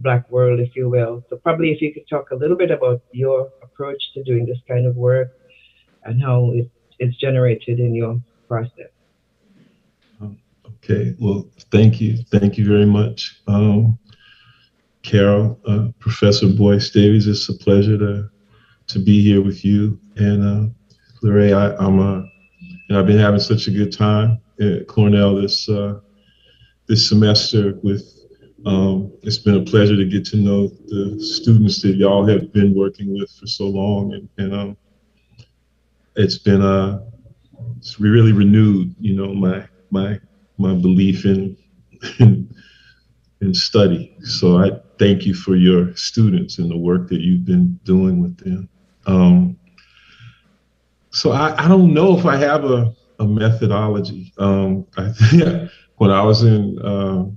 Black world, if you will. So probably if you could talk a little bit about your approach to doing this kind of work and how it, it's generated in your process. Um, okay, well, thank you. Thank you very much. Um, Carole, uh, Professor Boyce Davies, it's a pleasure to to be here with you. And uh, Lyrae, I, am uh, know, I've been having such a good time at Cornell this uh, this semester with um, it's been a pleasure to get to know the students that y'all have been working with for so long, and, and um, it's been uh, it's really renewed, you know, my my my belief in, in in study. So I thank you for your students and the work that you've been doing with them. Um, so I, I don't know if I have a, a methodology. Um, I think [laughs] when I was in um,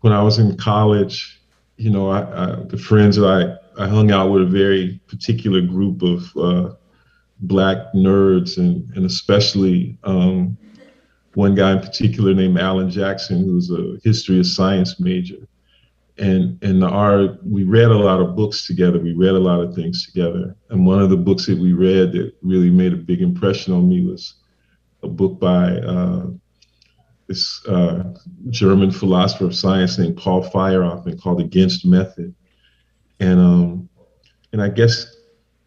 when I was in college, you know, I, I, the friends that I, I hung out with a very particular group of uh, black nerds, and and especially um, one guy in particular named Alan Jackson, who's a history of science major. And and our we read a lot of books together. We read a lot of things together. And one of the books that we read that really made a big impression on me was a book by uh, this uh, German philosopher of science named Paul Feyerabend called Against Method. And um, and I guess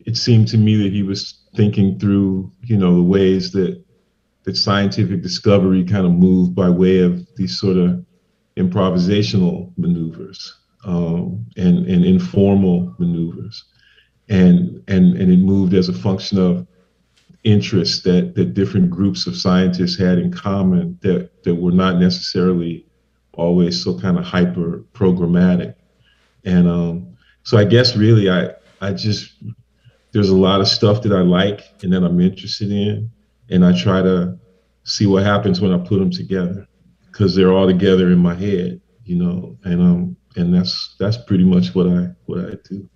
it seemed to me that he was thinking through, you know, the ways that that scientific discovery kind of moved by way of these sort of improvisational maneuvers um, and, and informal maneuvers. And, and, and it moved as a function of interests that, that different groups of scientists had in common that, that were not necessarily always so kind of hyper programmatic. And um, so I guess really I, I just, there's a lot of stuff that I like and that I'm interested in. And I try to see what happens when I put them together because they're all together in my head, you know, and um, and that's that's pretty much what I what I do.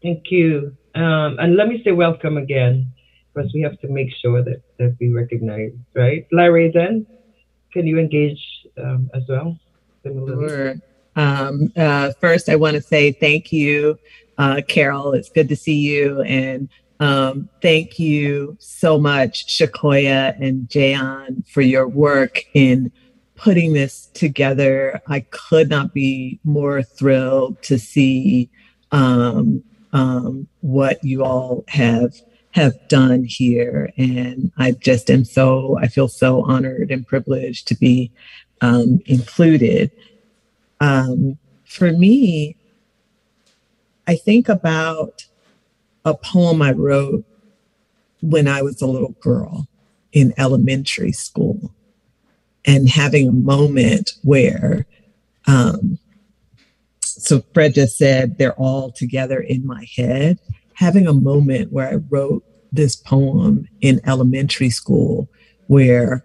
Thank you. Um, and let me say welcome again, because we have to make sure that, that we recognize, right? Lyrae, then, can you engage um, as well? Sure. Um, uh, first, I want to say thank you, uh, Carole. It's good to see you. And um, thank you so much, Shakoya and Jayon, for your work in putting this together. I could not be more thrilled to see um, um, what you all have have done here. And I just am so, I feel so honored and privileged to be um, included. Um, for me, I think about a poem I wrote when I was a little girl in elementary school and having a moment where, um, so Fred just said they're all together in my head. Having a moment where I wrote this poem in elementary school where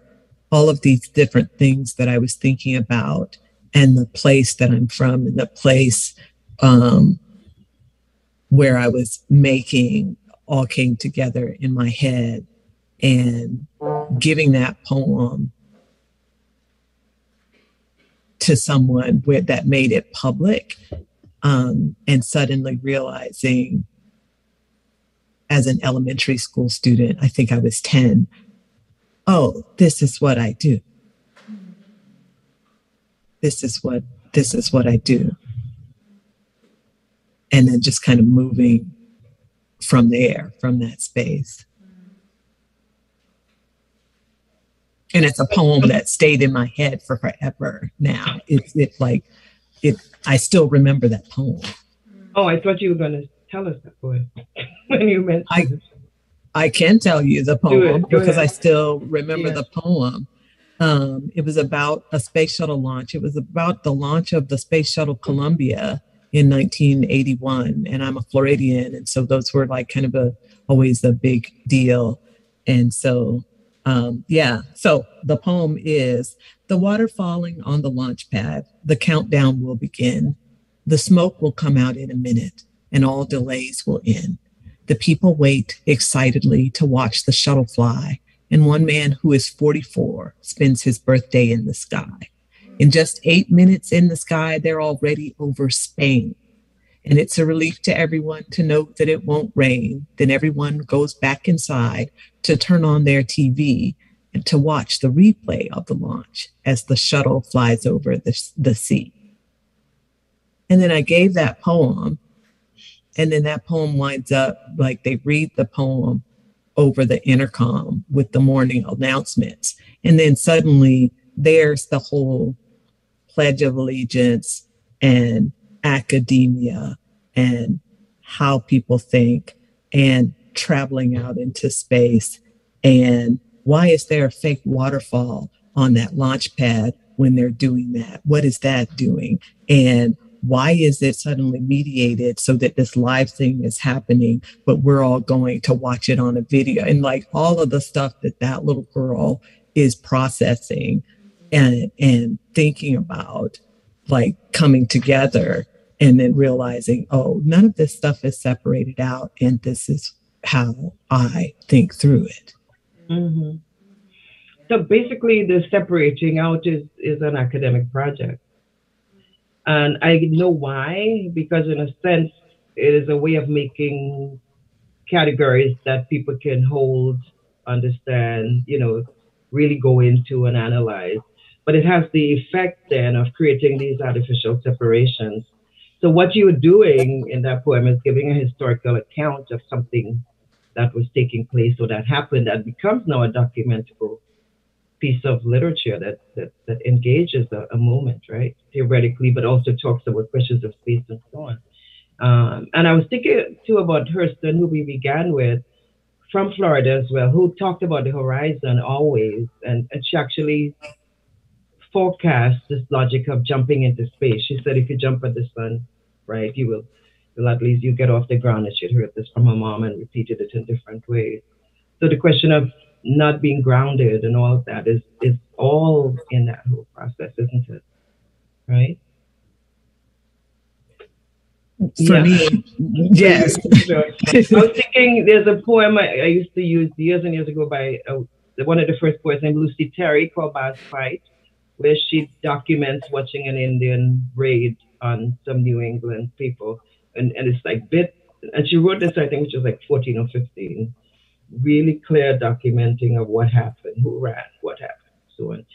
all of these different things that I was thinking about and the place that I'm from and the place um, where I was making all came together in my head and giving that poem to someone where that made it public um, and suddenly realizing as an elementary school student i think i was 10 oh this is what i do. This is what this is what i do and then just kind of moving from there, from that space. And it's a poem that stayed in my head for forever now. It's it like it I still remember that poem. Oh, I thought you were gonna tell us that poem [laughs] when you meant I I can tell you the poem because. I still remember yeah. the poem. Um, it was about a space shuttle launch. It was about the launch of the space shuttle Columbia in 1981 and i'm a floridian and so those were like kind of a always a big deal. And so um, yeah so the poem is the water falling on the launch pad the countdown will begin. The smoke will come out in a minute and all delays will end. The people wait excitedly to watch the shuttle fly and one man who is 44 spends his birthday in the sky in just eight minutes in the sky, they're already over Spain. And it's a relief to everyone to note that it won't rain. Then everyone goes back inside to turn on their TV and to watch the replay of the launch as the shuttle flies over the, the sea. And then I gave that poem, and then that poem winds up like they read the poem over the intercom with the morning announcements. And then suddenly there's the whole Pledge of Allegiance and academia and how people think and traveling out into space. And why is there a fake waterfall on that launch pad when they're doing that? What is that doing? And why is it suddenly mediated so that this live thing is happening, but we're all going to watch it on a video? And like all of the stuff that that little girl is processing and and thinking about like coming together and then realizing oh none of this stuff is separated out and this is how i think through it. Mm-hmm. so basically the separating out is is an academic project. And i know why because in a sense it is a way of making categories that people can hold understand you know really go into and analyze but it has the effect then of creating these artificial separations. So what you're doing in that poem is giving a historical account of something that was taking place or that happened that becomes now a documentable piece of literature that that, that engages a, a moment, right? Theoretically, but also talks about questions of space and so on. Um, and I was thinking too about Hurston, who we began with, from Florida as well, who talked about the horizon always, and, and she actually forecast this logic of jumping into space. She said if you jump at the sun, right, you will, at least you get off the ground. And she'd heard this from her mom and repeated it in different ways. So the question of not being grounded and all of that is is all in that whole process, isn't it? Right? For yeah. me, yes. [laughs] I was thinking there's a poem I, I, used to use years and years ago by uh, one of the first poets named Lucy Terry called Bars Fight where she documents watching an Indian raid on some New England people. And, and it's like bit, and she wrote this, I think, which was like 14 or 15, really clear documenting of what happened, who ran, what happened, so on.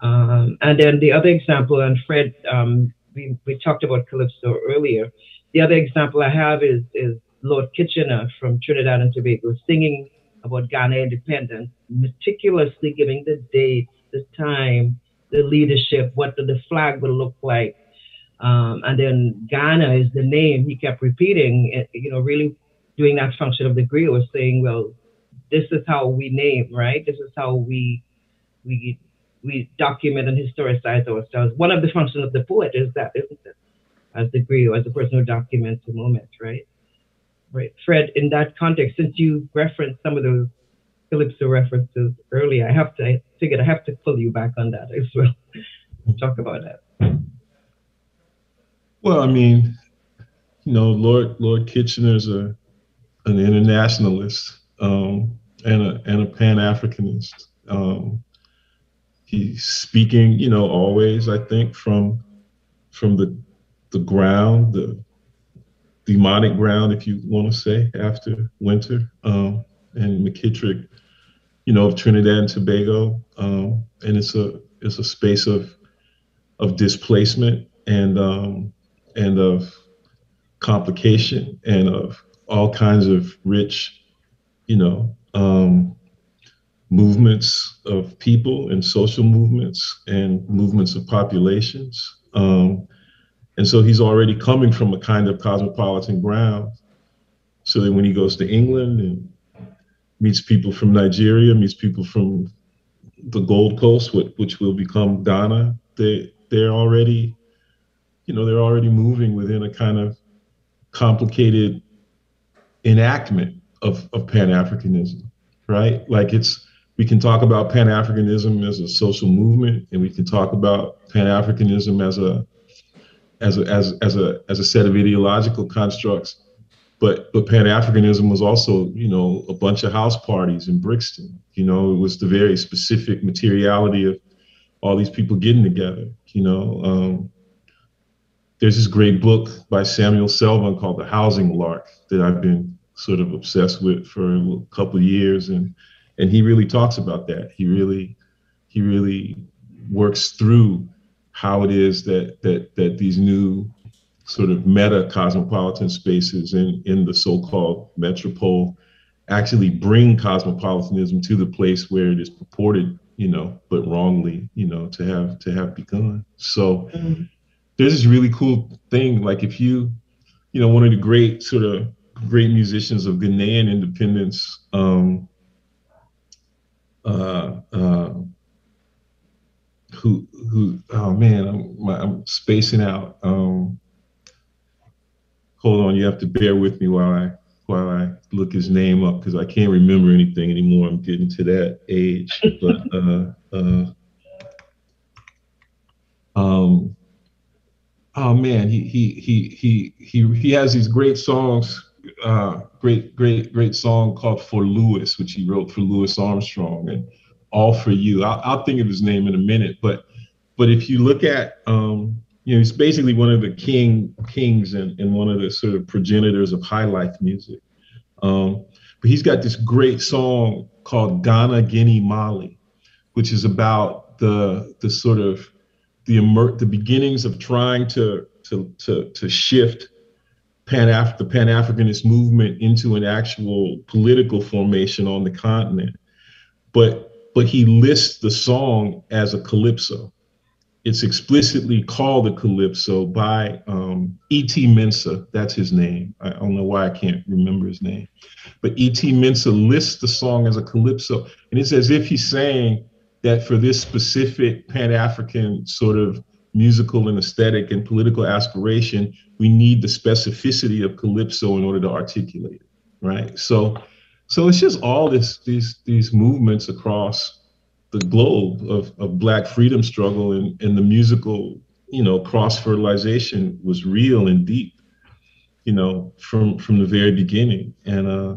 Um, and then the other example, and Fred, um, we, we talked about Calypso earlier. The other example I have is, is Lord Kitchener from Trinidad and Tobago singing about Ghana independence, meticulously giving the dates, the time, the leadership, what the, the flag would look like. Um, and then Ghana is the name he kept repeating, eh, you know, really doing that function of the griot, saying, well, this is how we name, right? This is how we we we document and historicize ourselves. One of the functions of the poet is that, isn't it? As the griot, as the person who documents the moment, right? Right. Fred, in that context, since you referenced some of those Calypso references earlier, I have to figured I have to pull you back on that as well. Talk about that. Well, I mean, you know, Lord Lord Kitchener's a an internationalist um, and a and a Pan Africanist. Um, he's speaking, you know, always I think from from the the ground, the demonic ground, if you want to say, after Wynter, um, and McKittrick, you know, of Trinidad and Tobago, um, and it's a it's a space of of displacement and um, and of complication and of all kinds of rich, you know, um, movements of people and social movements and movements of populations. Um, and so he's already coming from a kind of cosmopolitan ground. So that when he goes to England and meets people from Nigeria, meets people from the Gold Coast, which will become Ghana, they they're already, you know, they're already moving within a kind of complicated enactment of, of Pan-Africanism, right? Like it's, we can talk about Pan-Africanism as a social movement, and we can talk about Pan-Africanism as a, as a, as, as a, as a set of ideological constructs. But, but Pan-Africanism was also, you know, a bunch of house parties in Brixton. You know, it was the very specific materiality of all these people getting together. You know, um, there's this great book by Samuel Selvon called The Housing Lark that I've been sort of obsessed with for a couple years, and and he really talks about that. He really he really works through how it is that that that these new sort of meta cosmopolitan spaces in in the so-called metropole actually bring cosmopolitanism to the place where it is purported you know but wrongly you know to have to have begun so mm-hmm there's this really cool thing. Like if you, you know, one of the great sort of great musicians of Ghanaian independence, um, uh, uh, who who oh man, I'm I'm spacing out. Um, hold on, you have to bear with me while I while I look his name up because I can't remember anything anymore. I'm getting to that age, [laughs] but uh, uh, um, oh man, he he he he he he has these great songs, uh, great great great song called "For Louis," which he wrote for Louis Armstrong, and "All for You." I'll, I'll think of his name in a minute, but but if you look at um, you know, he's basically one of the king kings and, and one of the sort of progenitors of high life music. Um, but he's got this great song called Ghana, Guinea, Mali, which is about the the sort of the the beginnings of trying to to to to shift Pan Af- the Pan Africanist movement into an actual political formation on the continent. But but he lists the song as a calypso. It's explicitly called a calypso by um, E.T. Mensah. That's his name. I don't know why I can't remember his name. But E.T. Mensah lists the song as a calypso. And it's as if he's saying, that for this specific Pan African sort of musical and aesthetic and political aspiration, we need the specificity of calypso in order to articulate it, right? So, so it's just all this these these movements across the globe of, of Black freedom struggle and, and the musical, you know, cross fertilization was real and deep, you know, from from the very beginning. And uh,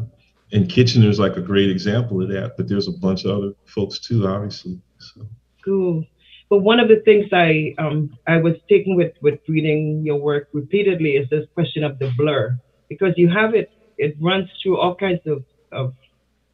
and Kitchener's like a great example of that, but there's a bunch of other folks too, obviously. So. Cool. But one of the things I um I was taking with with reading your work repeatedly is this question of the blur because you have it it runs through all kinds of of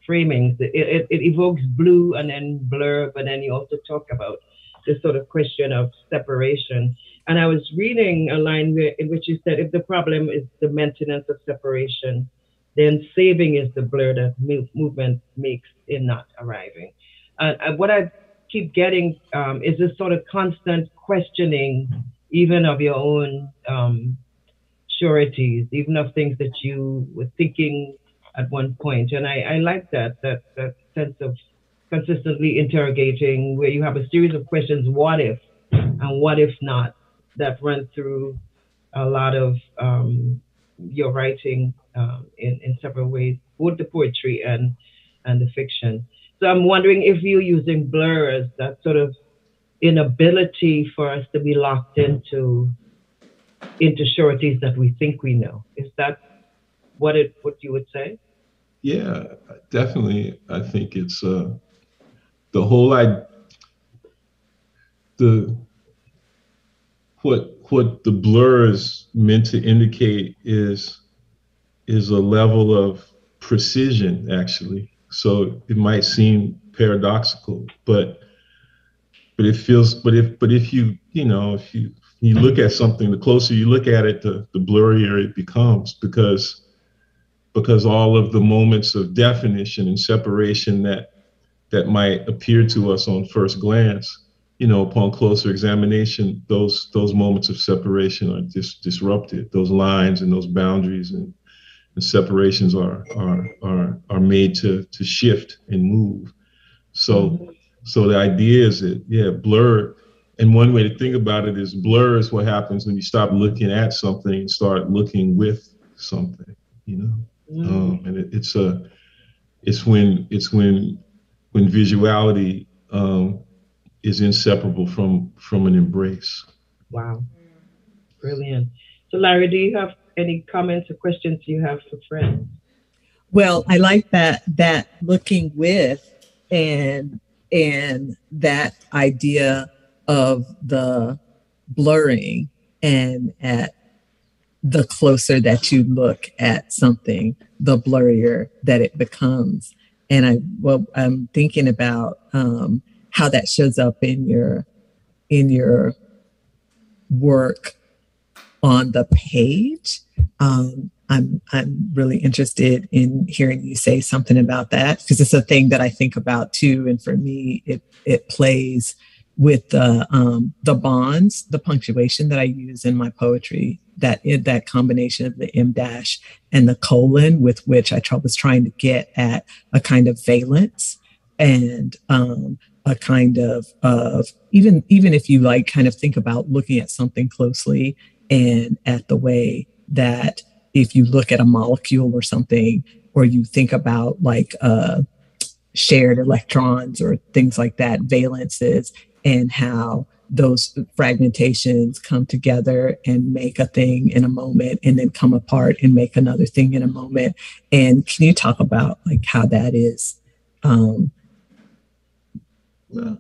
framings. It, it, it evokes blue and then blur, but then you also talk about this sort of question of separation. And I was reading a line in which you said, if the problem is the maintenance of separation, then saving is the blur that move, movement makes in not arriving. Uh, and what I keep getting um, is this sort of constant questioning, even of your own um, sureties, even of things that you were thinking at one point. And I, I like that, that, that sense of consistently interrogating where you have a series of questions, what if and what if not, that run through a lot of um, your writing um, in, in several ways, both the poetry and, and the fiction. So I'm wondering if you're using blurs, that sort of inability for us to be locked into into sureties that we think we know. Is that what it what you would say? Yeah, definitely. I think it's uh, the whole I the what what the blur is meant to indicate is is a level of precision actually. So it might seem paradoxical, but but it feels but if but if you you know if you you look at something the closer you look at it the, the blurrier it becomes because because all of the moments of definition and separation that that might appear to us on first glance you know upon closer examination those those moments of separation are dis- disrupted. Those lines and those boundaries and, and separations are are are are made to to shift and move. So so the idea is that yeah blur and one way to think about it is blur is what happens when you stop looking at something and start looking with something you know Mm. um, and it, it's a it's when it's when when visuality um, is inseparable from from an embrace Wow. Brilliant. So Lyrae, do you have any comments or questions you have for friends? Well, I like that that looking with and and that idea of the blurring and at the closer that you look at something, the blurrier that it becomes. And I well, I'm thinking about um, how that shows up in your in your work on the page. Um, I'm I'm really interested in hearing you say something about that because it's a thing that I think about too, and for me, it it plays with the um, the bonds, the punctuation that I use in my poetry. That that combination of the em dash and the colon, with which I was trying to get at a kind of valence and um, a kind of of even even if you like kind of think about looking at something closely and at the way that if you look at a molecule or something or you think about like uh, shared electrons or things like that valences and how those fragmentations come together and make a thing in a moment and then come apart and make another thing in a moment. And can you talk about like how that is um, Well,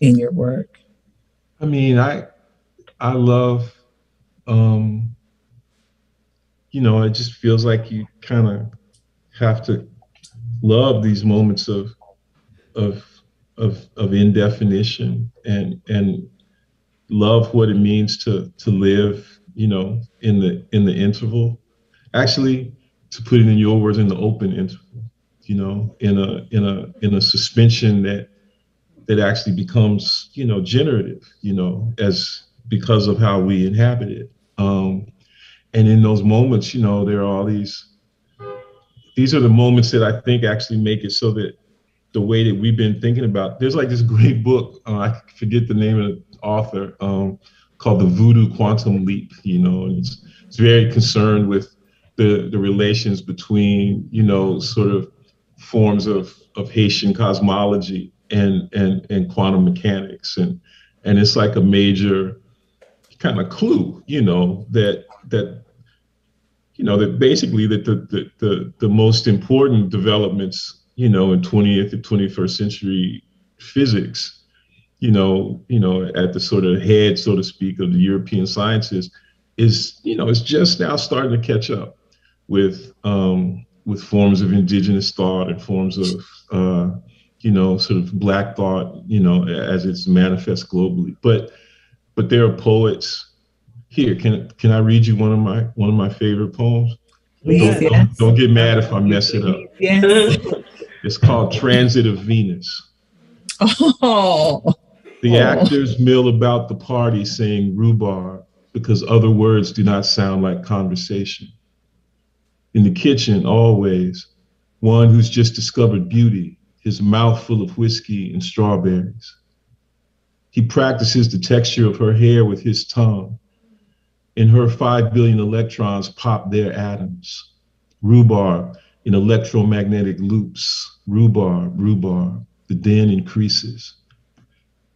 in your work? I mean, I I love um you know, it just feels like you kind of have to love these moments of of of of indefinition and and love what it means to to live, you know, in the in the interval. Actually, to put it in your words, in the open interval, you know, in a in a in a suspension that that actually becomes, you know, generative, you know, as because of how we inhabit it. Um, and in those moments, you know, there are all these. These are the moments that I think actually make it so that the way that we've been thinking about. There's like this great book. Uh, I forget the name of the author um, called The Vodou Quantum Leap. You know, and it's it's very concerned with the the relations between you know sort of forms of of Haitian cosmology and and and quantum mechanics and and it's like a major kind of clue you know that that you know that basically that the the the, the most important developments you know in 20th and 21st century physics you know you know at the sort of head so to speak of the european sciences is you know it's just now starting to catch up with um with forms of indigenous thought and forms of uh you know, sort of black thought, you know, as it's manifest globally. But but there are poets here. Can can I read you one of my one of my favorite poems? Please, don't, yes. don't, don't get mad if I mess it up. Yes. It's called Transit of Venus. [laughs] Oh. The Oh. actors mill about the party saying rhubarb because other words do not sound like conversation. In the kitchen, always, one who's just discovered beauty, his mouth full of whiskey and strawberries. He practices the texture of her hair with his tongue. In her five billion electrons pop their atoms. Rhubarb in electromagnetic loops. Rhubarb, rhubarb. The din increases.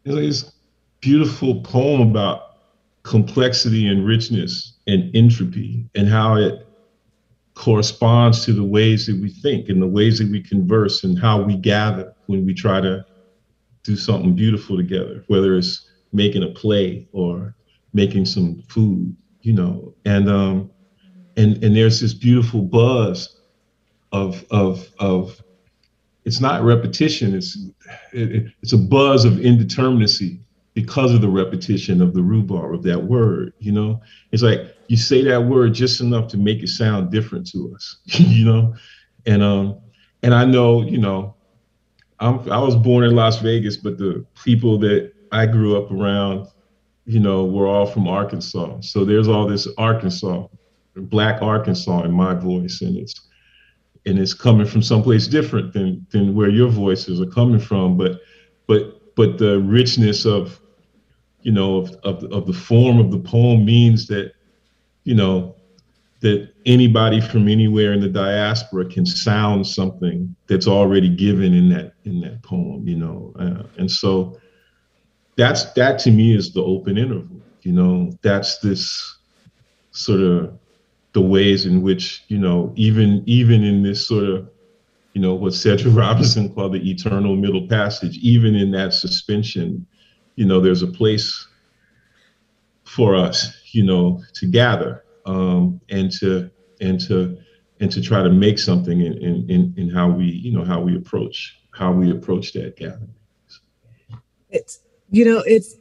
It's like this beautiful poem about complexity and richness and entropy and how it corresponds to the ways that we think and the ways that we converse and how we gather when we try to do something beautiful together, whether it's making a play or making some food, you know. And um and and there's this beautiful buzz of of of it's not repetition, it's it, it- it's a buzz of indeterminacy because of the repetition of the rhubarb of that word, you know? It's like you say that word just enough to make it sound different to us, [laughs] you know? And um and I know, you know, I'm I was born in Las Vegas, but the people that I grew up around, you know, were all from Arkansas. So there's all this Arkansas, black Arkansas in my voice, and it's and it's coming from someplace different than than where your voices are coming from. But but but the richness of you know of of, of the form of the poem means that you know that anybody from anywhere in the diaspora can sound something that's already given in that in that poem you know uh, and so that's that to me is the open interval you know that's this sort of the ways in which you know even even in this sort of you know what Cedric [laughs] Robinson called the eternal middle passage even in that suspension you know there's a place for us you know to gather um, and to and to and to try to make something in, in in in how we you know how we approach how we approach that gathering. It's you know, it's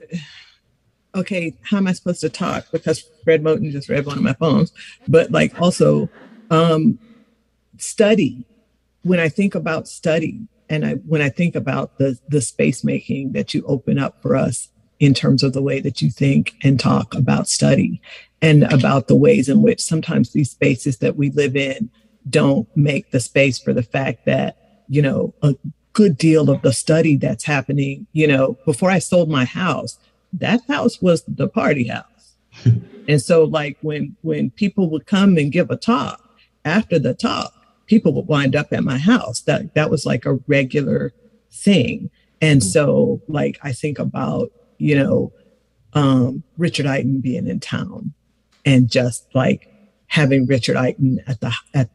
okay, how am I supposed to talk? Because Fred Moten just read one of my poems. But like also um study. When I think about study and I when I think about the the space making that you open up for us in terms of the way that you think and talk about study and about the ways in which sometimes these spaces that we live in don't make the space for the fact that, you know, a good deal of the study that's happening, you know, before I sold my house, that house was the party house. [laughs] and so like when when people would come and give a talk, after the talk, people would wind up at my house. That that was like a regular thing. And so like I think about, you know, um Richard Iton being in town and just like having Richard Iton at the at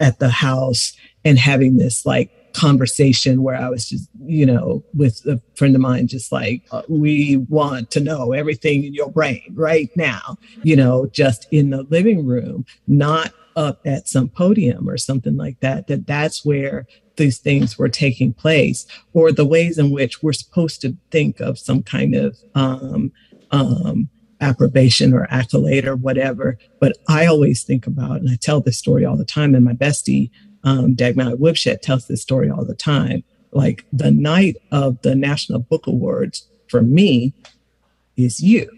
at the house and having this like conversation where I was just, you know, with a friend of mine, just like, uh, we want to know everything in your brain right now, you know, just in the living room, not up at some podium or something like that, that that's where these things were taking place or the ways in which we're supposed to think of some kind of um, um, approbation or accolade or whatever. But I always think about, and I tell this story all the time, and my bestie, um, Woubshet, tells this story all the time. Like the night of the National Book Awards for me is you.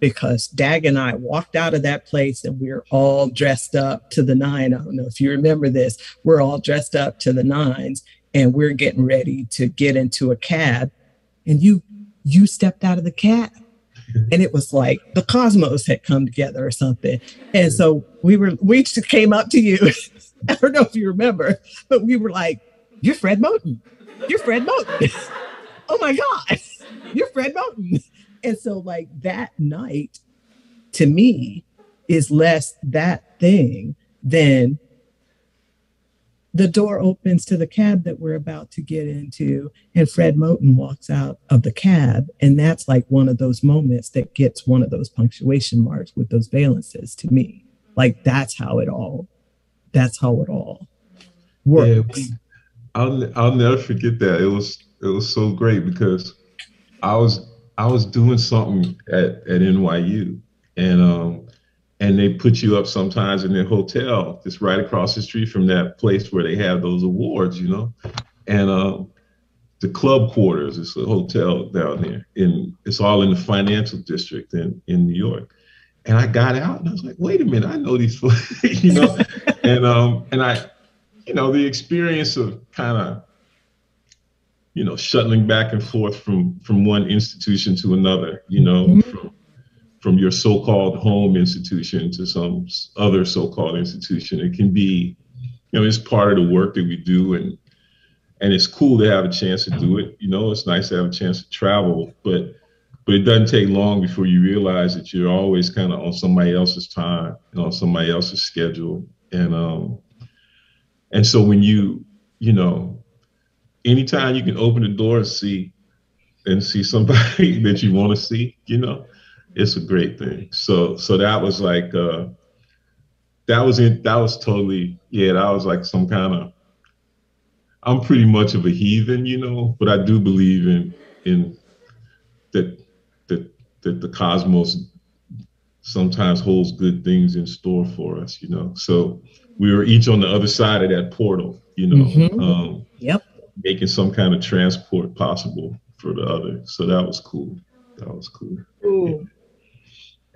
Because Dag and I walked out of that place and we are all dressed up to the nine. I don't know if you remember this. We're all dressed up to the nines and we're getting ready to get into a cab. And you you stepped out of the cab and it was like the cosmos had come together or something. And so we were we just came up to you. [laughs] [laughs] I don't know if you remember, but we were like, "You're Fred Moten. You're Fred Moten. [laughs] oh my God, [laughs] you're Fred Moten." And so like that night, to me, is less that thing than the door opens to the cab that we're about to get into, and Fred Moten walks out of the cab. And that's like one of those moments that gets one of those punctuation marks with those valences to me. Like that's how it all, that's how it all works. Yeah, I'll I'll never forget that. It was it was so great because I was I was doing something at, at NYU and um and they put you up sometimes in their hotel just right across the street from that place where they have those awards, you know. And um, the club quarters, it's a hotel down there, and it's all in the financial district in in New York. And I got out and I was like, wait a minute, I know these folks, [laughs] you know. [laughs] and um, and I, you know, the experience of kind of you know, shuttling back and forth from from one institution to another, you know, mm-hmm. from from your so-called home institution to some other so-called institution. It can be, you know, it's part of the work that we do and and it's cool to have a chance to do it. You know, it's nice to have a chance to travel, but but it doesn't take long before you realize that you're always kind of on somebody else's time and on somebody else's schedule. And um and so when you, you know, anytime you can open the door and see and see somebody [laughs] that you want to see, you know, it's a great thing. So so that was like uh that was it that was totally yeah, that was like some kind of I'm pretty much of a heathen, you know, but I do believe in in that that the cosmos sometimes holds good things in store for us, you know. So we were each on the other side of that portal, you know. Mm-hmm. Um, yep making some kind of transport possible for the other. So that was cool. That was cool. Cool.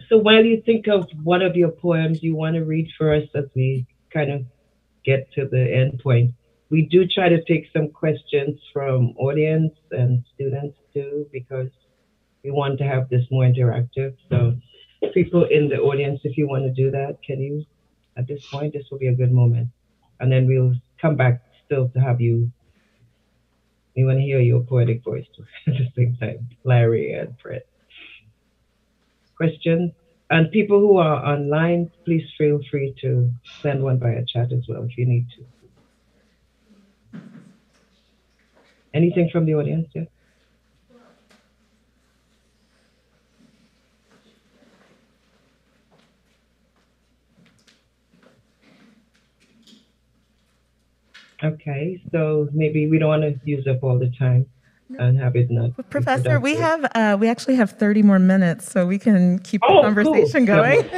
So while you think of one of your poems you want to read for us as we kind of get to the end point, we do try to take some questions from audience and students too, because we want to have this more interactive. So people in the audience, if you want to do that, can you, at this point, this will be a good moment. And then we'll come back still to have you we want to hear your poetic voice [laughs] at the same time, Lyrae and Fred. Questions? And people who are online, please feel free to send one via chat as well if you need to. Anything from the audience? Yeah. Okay, so maybe we don't want to use up all the time and have it not. Professor, we have uh, we actually have 30 more minutes, so we can keep the Oh, conversation cool. going.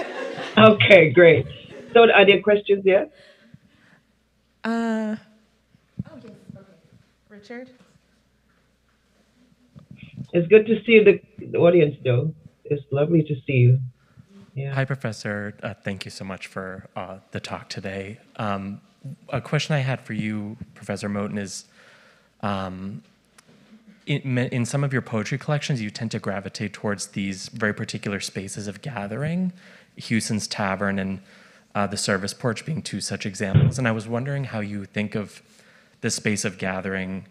Okay, great. So are there questions yet? Uh, Richard? It's good to see the, the audience, though. It's lovely to see you. Yeah. Hi, Professor. Uh, thank you so much for uh, the talk today. Um, a question I had for you, Professor Moten, is um, in, in some of your poetry collections, you tend to gravitate towards these very particular spaces of gathering, Hughson's Tavern and uh, the Service Porch being two such examples. And I was wondering how you think of the space of gathering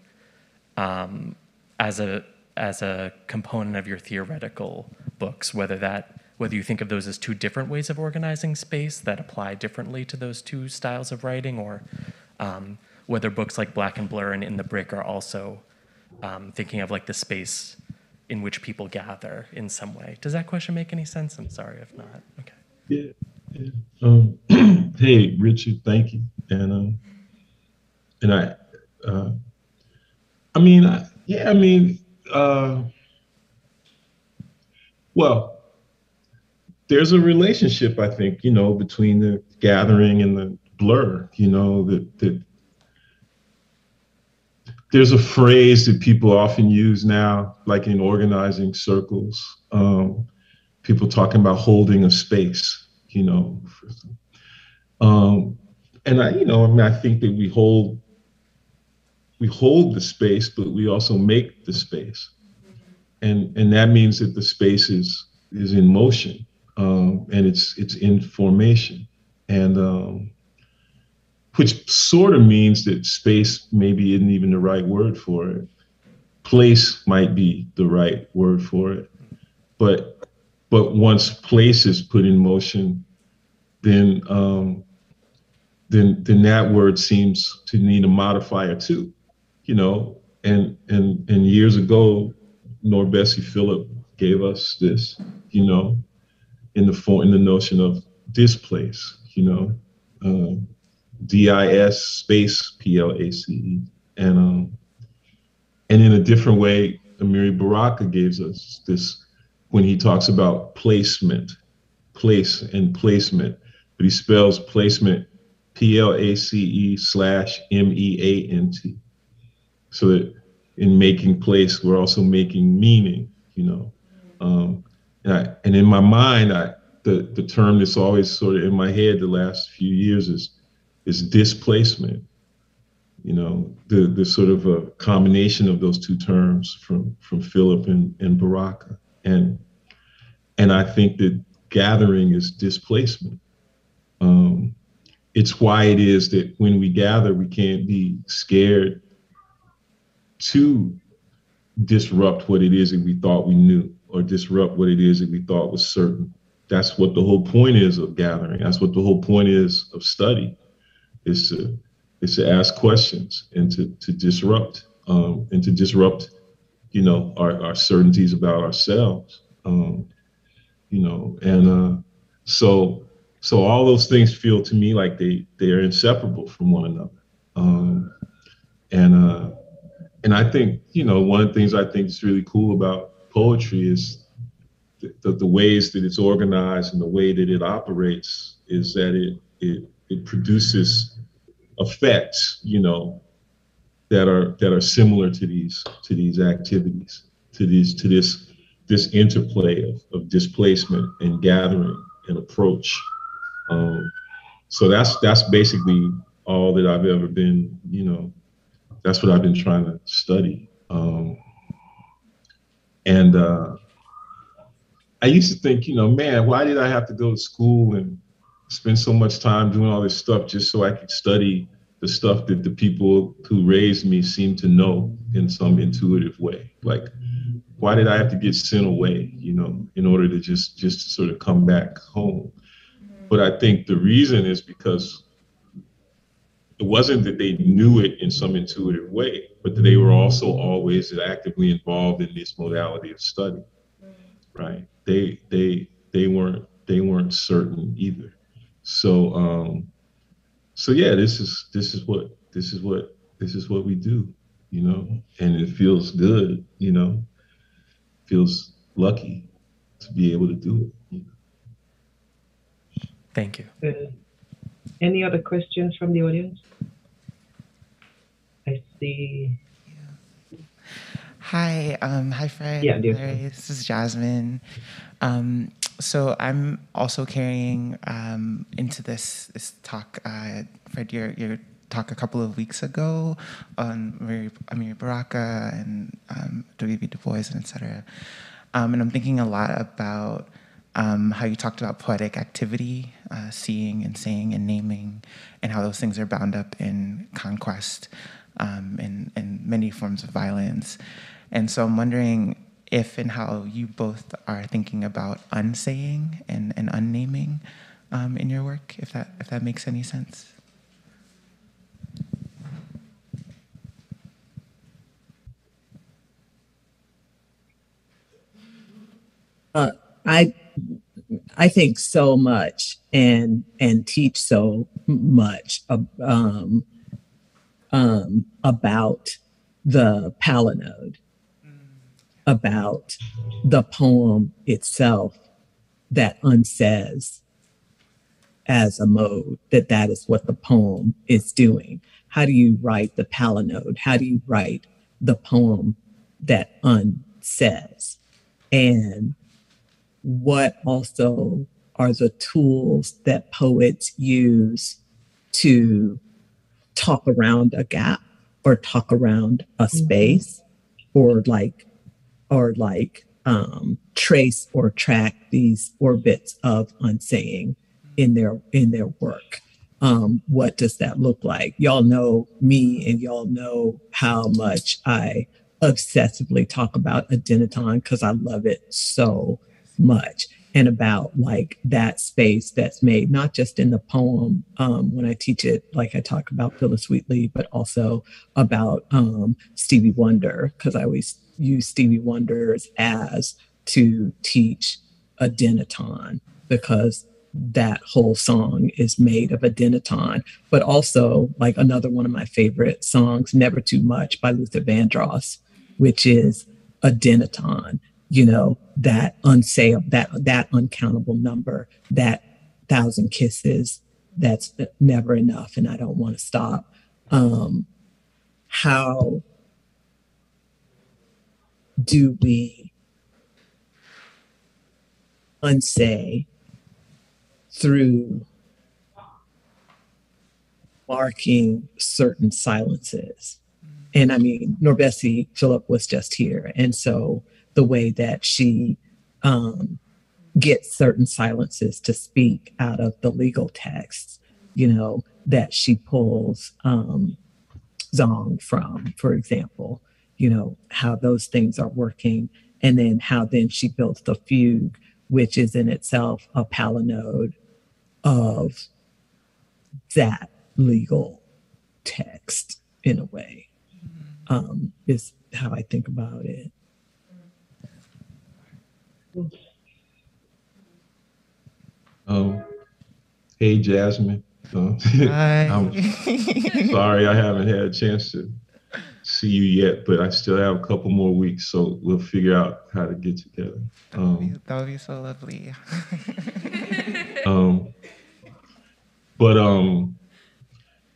um, as a as a component of your theoretical books, whether that whether you think of those as two different ways of organizing space that apply differently to those two styles of writing, or um, whether books like Black and Blur and In the Break are also um, thinking of like the space in which people gather in some way. Does that question make any sense? I'm sorry if not. Okay. Yeah. yeah. Um, [clears throat] hey, Richard, thank you. And um, and I, uh, I mean, I, yeah, I mean, uh, well, there's a relationship, I think, you know, between the gathering and the blur, you know, that that there's a phrase that people often use now, like in organizing circles. Um, people talking about holding a space, you know. Um, and I, you know, I mean, I think that we hold we hold the space, but we also make the space, and and that means that the space is is in motion, um, and it's it's in formation, and um, which sort of means that space maybe isn't even the right word for it. Place might be the right word for it, but but once place is put in motion, then um, then then that word seems to need a modifier too, you know. And and and years ago, NourbeSe Philip gave us this, you know, in the form in the notion of displace, you know, um, D-I-S space P-L-A-C-E, and um, and in a different way, Amiri Baraka gives us this when he talks about placement, place and placement, but he spells placement P L A C E slash M E A N T. So that in making place, we're also making meaning, you know. Um, and, I, and in my mind, I, the, the term that's always sort of in my head the last few years is, is displacement. You know, the, the sort of a combination of those two terms from, from Philip and, and Baraka. And, and I think that gathering is displacement. Um, it's why it is that when we gather, we can't be scared to disrupt what it is that we thought we knew or disrupt what it is that we thought was certain. That's what the whole point is of gathering. That's what the whole point is of study, is to is to ask questions and to to disrupt um, and to disrupt, you know, our, our certainties about ourselves. Um, you know, and uh, so so all those things feel to me like they they are inseparable from one another. Um, and uh, and I think you know one of the things I think is really cool about poetry is the, the, the ways that it's organized and the way that it operates is that it it it produces effects, you know, that are that are similar to these to these activities, to these to this this interplay of, of displacement and gathering and approach. Um, so that's that's basically all that I've ever been, you know, that's what I've been trying to study. Um, and uh, I used to think, you know, man, why did I have to go to school and spend so much time doing all this stuff just so I could study the stuff that the people who raised me seem to know in some intuitive way? Like, why did I have to get sent away, you know, in order to just just to sort of come back home? But I think the reason is because it wasn't that they knew it in some intuitive way, but they were also always actively involved in this modality of study. Right? They they they weren't they weren't certain either. So um so yeah, this is this is what this is what this is what we do, you know, and it feels good, you know, feels lucky to be able to do it. You know? Thank you. Uh, any other questions from the audience? I see. Hi, um, hi Fred. Yeah. Lyrae, this is Jasmine. Um, so I'm also carrying um, into this this talk, uh, Fred, your your talk a couple of weeks ago on Mary, Amiri Baraka and um, W.B. Du Bois and etc. Um, and I'm thinking a lot about um, how you talked about poetic activity, uh, seeing and saying and naming, and how those things are bound up in conquest um, and, and many forms of violence. And so I'm wondering if and how you both are thinking about unsaying and, and unnaming um, in your work, if that, if that makes any sense. Uh, I I think so much and and teach so much um, um, about the palinode, about the poem itself that unsays as a mode that that is what the poem is doing. How do you write the palinode? How do you write the poem that unsays? And what also are the tools that poets use to talk around a gap or talk around a space or like or like um, trace or track these orbits of unsaying in their in their work. Um, what does that look like? Y'all know me and y'all know how much i obsessively talk about Adynaton because i love it so much and about like that space that's made not just in the poem um, when I teach it, like I talk about Phillis Wheatley, but also about um, Stevie Wonder because I always use Stevie Wonder's as to teach Adynaton because that whole song is made of Adynaton, but also like another one of my favorite songs, Never Too Much by Luther Vandross, which is Adynaton you know, that unsayable, that that uncountable number, that thousand kisses, that's never enough, and I don't want to stop. Um, how do we unsay through marking certain silences? And I mean, NourbeSe Philip was just here. And so the way that she um, gets certain silences to speak out of the legal texts, you know, that she pulls um, Zong from, for example, you know, how those things are working. And then how then she builds the fugue, which is in itself a palinode of that legal text in a way um, is how I think about it. Um, hey, Jasmine. [laughs] Uh, Hi. I'm sorry I haven't had a chance to see you yet, but I still have a couple more weeks, so we'll figure out how to get together. Um, that would be so lovely. um, but um,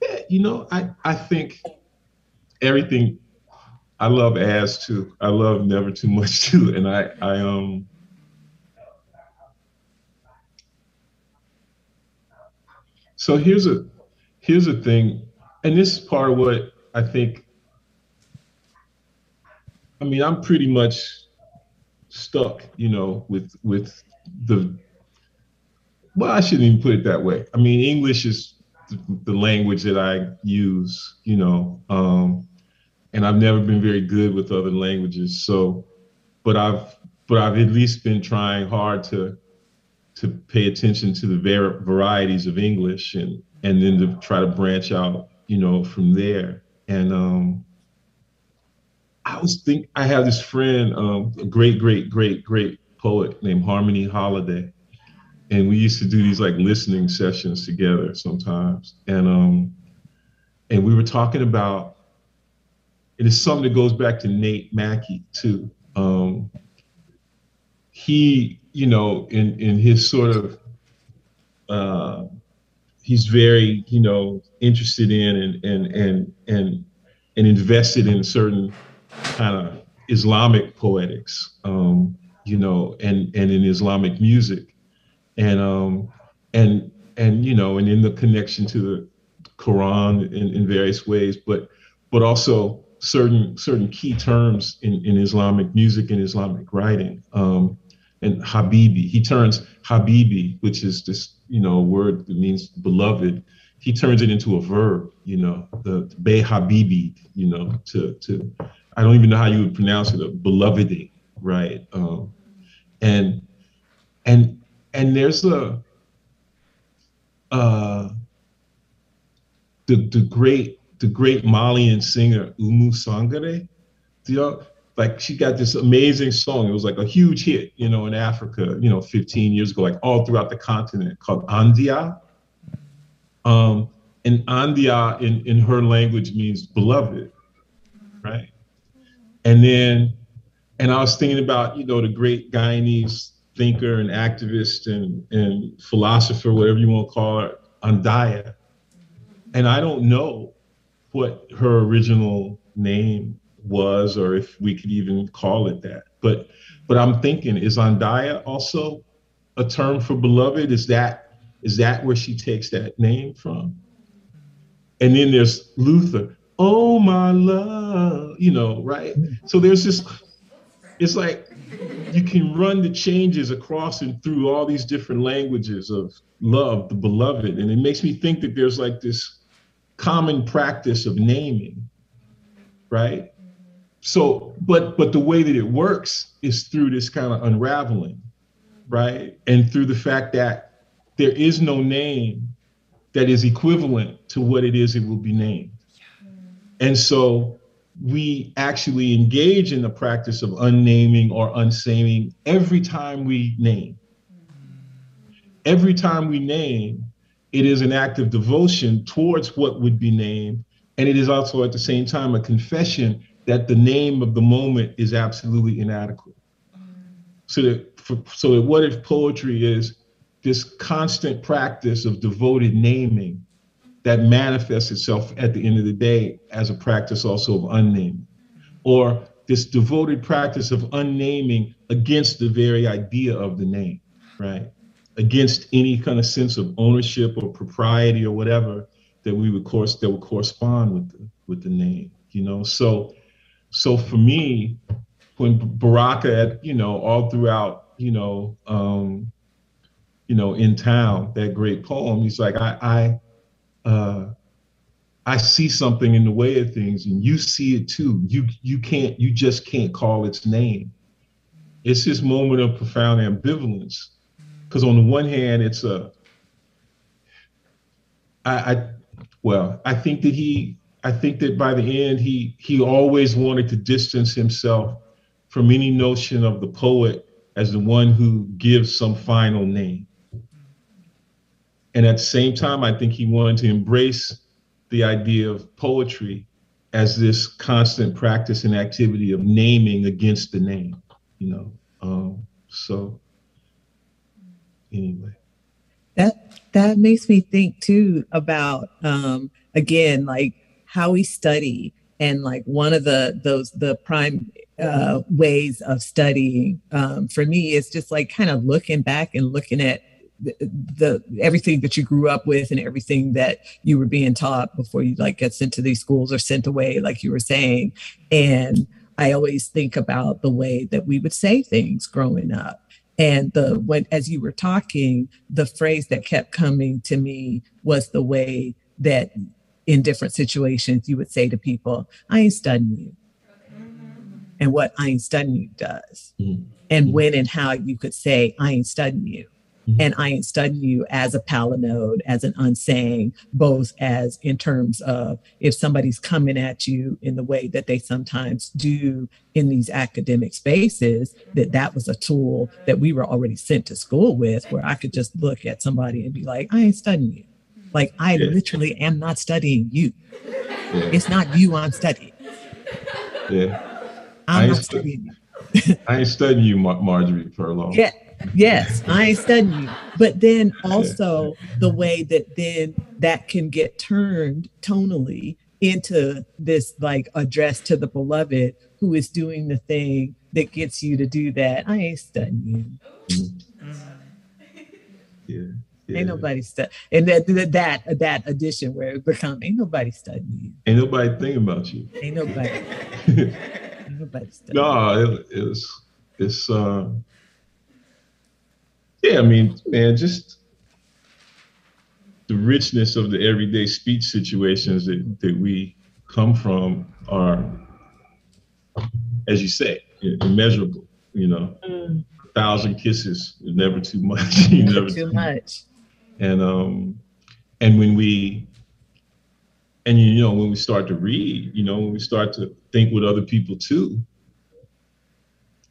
yeah, you know, I I think everything. I love as too. I love never too much too, and I I um. So here's a here's a thing, and this is part of what I think. I mean, I'm pretty much stuck, you know, with with the. Well, I shouldn't even put it that way. I mean, English is the, language that I use, you know, um, and I've never been very good with other languages. So, but I've but I've at least been trying hard to to pay attention to the var- varieties of English and and then to try to branch out, you know, from there. And um, I was think I have this friend, um, a great, great, great, great poet named Harmony Holiday, and we used to do these like listening sessions together sometimes. And um, and we were talking about it is something that goes back to Nate Mackey too. Um, he, you know, in in his sort of uh, he's very, you know, interested in and and and and and invested in certain kind of Islamic poetics, um, you know, and and in Islamic music, and um, and and you know, and in the connection to the Quran in, in various ways, but but also certain certain key terms in, in Islamic music and Islamic writing. Um, and Habibi, he turns Habibi, which is this you know word that means beloved, he turns it into a verb. You know, the be Habibi. You know, to to I don't even know how you would pronounce it, a beloveding, right? Um, and and and there's a uh, the the great the great Malian singer Oumou Sangaré. Do y'all like she got this amazing song. It was like a huge hit, you know, in Africa, you know, 15 years ago, like all throughout the continent called Andia. Um, and Andia in, in her language means beloved, right? And then, and I was thinking about, you know, the great Guyanese thinker and activist and, and philosopher, whatever you want to call her, Andaiye. And I don't know what her original name was or if we could even call it that. But but I'm thinking, is Andaiye also a term for beloved? Is that is that where she takes that name from? And then there's Luther. Oh my love, you know, right? So there's this, it's like you can run the changes across and through all these different languages of love, the beloved. And it makes me think that there's like this common practice of naming, right? So, but but the way that it works is through this kind of unraveling, right? And through the fact that there is no name that is equivalent to what it is it will be named. And so we actually engage in the practice of unnaming or unsaming every time we name. Every time we name, it is an act of devotion towards what would be named. And it is also at the same time a confession that the name of the moment is absolutely inadequate. so that for, so that what if poetry is this constant practice of devoted naming that manifests itself at the end of the day as a practice also of unnaming, or this devoted practice of unnaming against the very idea of the name, right? Against any kind of sense of ownership or propriety or whatever that we would course that would correspond with the with the name, you know. So so for me, when Baraka had, you know, all throughout, you know, um, you know, in town, that great poem, he's like, I I uh, I see something in the way of things, and you see it too. You you can't you just can't call its name. It's this moment of profound ambivalence, because on the one hand, it's a I, I well, I think that he I think that by the end he he always wanted to distance himself from any notion of the poet as the one who gives some final name. And at the same time, I think he wanted to embrace the idea of poetry as this constant practice and activity of naming against the name, you know. Um, so anyway. That that makes me think too about um again like how we study and like one of the those the prime uh, ways of studying um, for me is just like kind of looking back and looking at the, the, everything that you grew up with and everything that you were being taught before you like get sent to these schools or sent away like you were saying. And i always think about the way that we would say things growing up. And the when as you were talking the phrase that kept coming to me was the way that in different situations you would say to people i ain't studying you and what i ain't studying you does mm-hmm. and when and how you could say i ain't studying you and I ain't studying you as a palinode, as an unsaying, both as in terms of if somebody's coming at you in the way that they sometimes do in these academic spaces, that that was a tool that we were already sent to school with, where I could just look at somebody and be like, I ain't studying you. Like I yeah. literally am not studying you. Yeah. It's not you I'm studying. Yeah. I'm not studying you. [laughs] I ain't studying you, Mar- Marjorie Furlong. Yeah yes, I ain't studying you. But then also the way that then that can get turned tonally into this like address to the beloved who is doing the thing that gets you to do that. I ain't studying you. Mm. Mm. Yeah. Yeah. Ain't nobody study, and that that that addition where it become ain't nobody studying you. Ain't nobody thinking about you. Ain't nobody. [laughs] ain't nobody studying. No, it, it's it's uh yeah, I mean, man, just the richness of the everyday speech situations that, that we come from are, as you say, immeasurable. You know, mm. a thousand kisses is never too much. [laughs] never too much. And um, and when we, and you know, when we start to read, you know, when we start to think with other people too,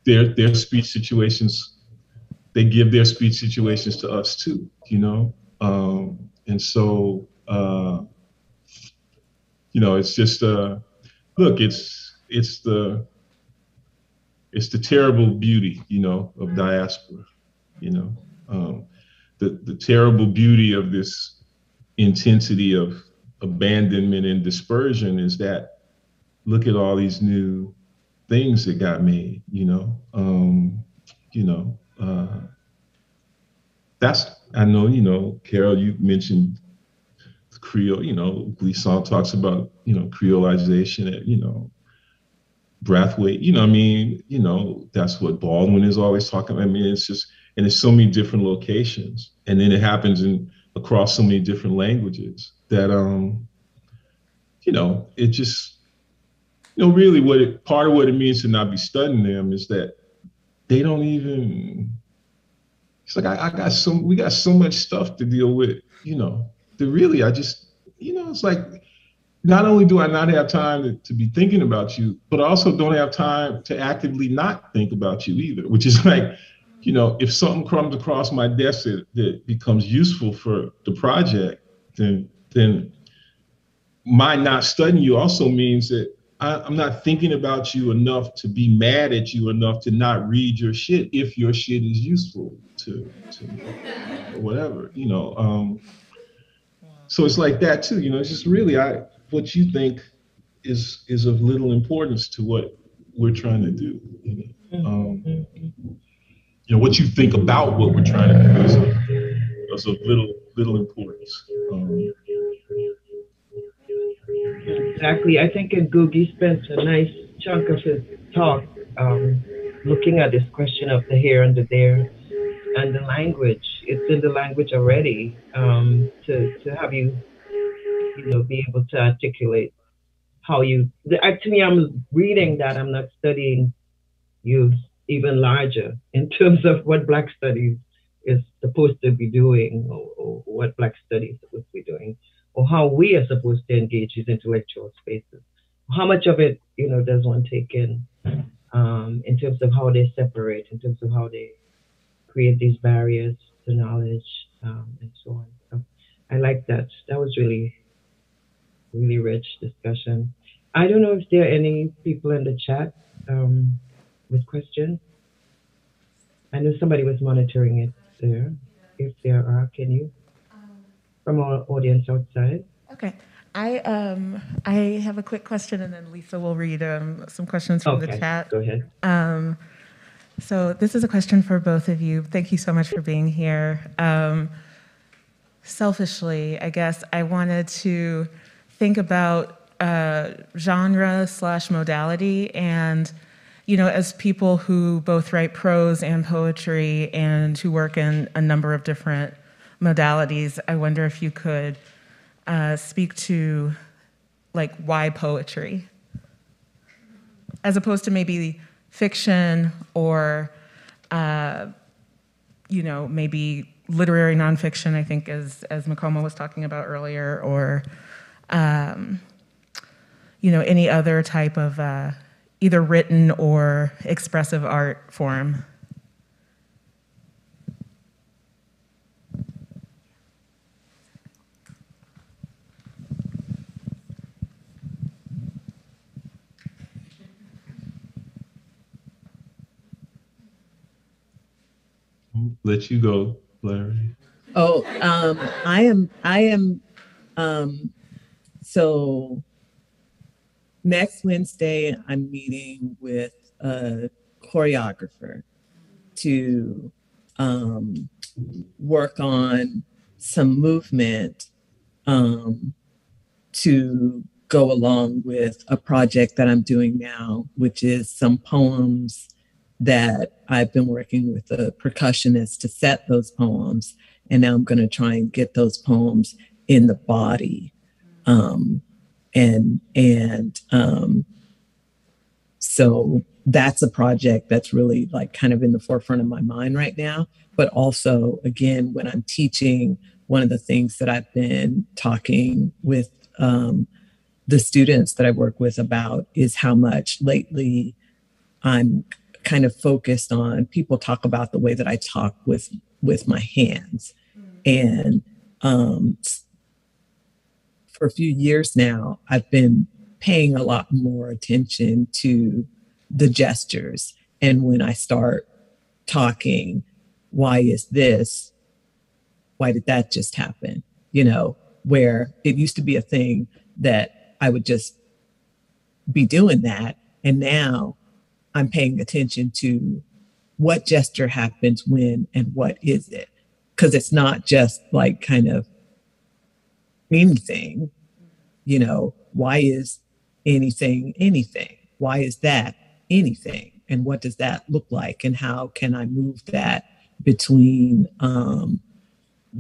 their their speech situations they give their speech situations to us too, you know? Um, and so, uh, you know, it's just, uh, look, it's, it's the, it's the terrible beauty, you know, of diaspora, you know, um, the, the terrible beauty of this intensity of abandonment and dispersion is that look at all these new things that got made, you know, um, you know, uh, that's I know you know Carole. You mentioned Creole. You know, Glissant talks about you know Creolization. You know, Brathwaite. You know, I mean, you know, that's what Baldwin is always talking. About. I mean, it's just and it's so many different locations, and then it happens in across so many different languages that um, you know, it just you know really what it part of what it means to not be studying them is that they don't even. It's like I, I got so we got so much stuff to deal with, you know. That really, I just, you know, it's like not only do I not have time to, to be thinking about you, but I also don't have time to actively not think about you either. Which is [laughs] like, you know, if something comes across my desk that, that becomes useful for the project, then then my not studying you also means that I, am not thinking about you enough to be mad at you enough to not read your shit if your shit is useful to, to whatever, you know. Um, so it's like that too, you know. It's just really I what you think is is of little importance to what we're trying to do. You know, um, you know what you think about what we're trying to do is of, is of little little importance. Um, Exactly. I think Ngugi spent a nice chunk of his talk um, looking at this question of the here and the there and the language. It's in the language already um, to, to have you, you know, be able to articulate how you. The, to me, I'm reading that. I'm not studying you even larger in terms of what Black Studies is supposed to be doing or, or what Black Studies is supposed to be doing or how we are supposed to engage these intellectual spaces. How much of it, you know, does one take in um, in terms of how they separate, in terms of how they create these barriers to knowledge um, and so on. So I like that. That was really, really rich discussion. I don't know if there are any people in the chat um, with questions. I know somebody was monitoring it there. If there are, can you? from our audience outside. Okay. I um I have a quick question, and then Lisa will read um, some questions from okay. the chat. Go ahead. Um, so this is a question for both of you. Thank you so much for being here. Um, selfishly, I guess I wanted to think about uh, genre slash modality, and you know, as people who both write prose and poetry, and who work in a number of different modalities, I wonder if you could uh, speak to like why poetry, as opposed to maybe fiction or uh, you know maybe literary nonfiction. I think as as Mukoma was talking about earlier, or um, you know any other type of uh, either written or expressive art form. let you go, Lyrae. Oh, um, I am, I am, um, so next Wednesday, I'm meeting with a choreographer to um, work on some movement um, to go along with a project that I'm doing now, which is some poems that I've been working with a percussionist to set those poems. And now I'm going to try and get those poems in the body. Um, and, and, um, so that's a project that's really like kind of in the forefront of my mind right now. But also, again, when I'm teaching, one of the things that I've been talking with um, the students that I work with about is how much lately I'm kind of focused on people talk about the way that I talk with with my hands. And um, for a few years now, I've been paying a lot more attention to the gestures. And when I start talking, why is this? Why did that just happen? You know, where it used to be a thing that I would just be doing that. And now I'm paying attention to what gesture happens when and what is it. Because it's not just like kind of anything, you know, why is anything anything? Why is that anything? And what does that look like? And how can I move that between um,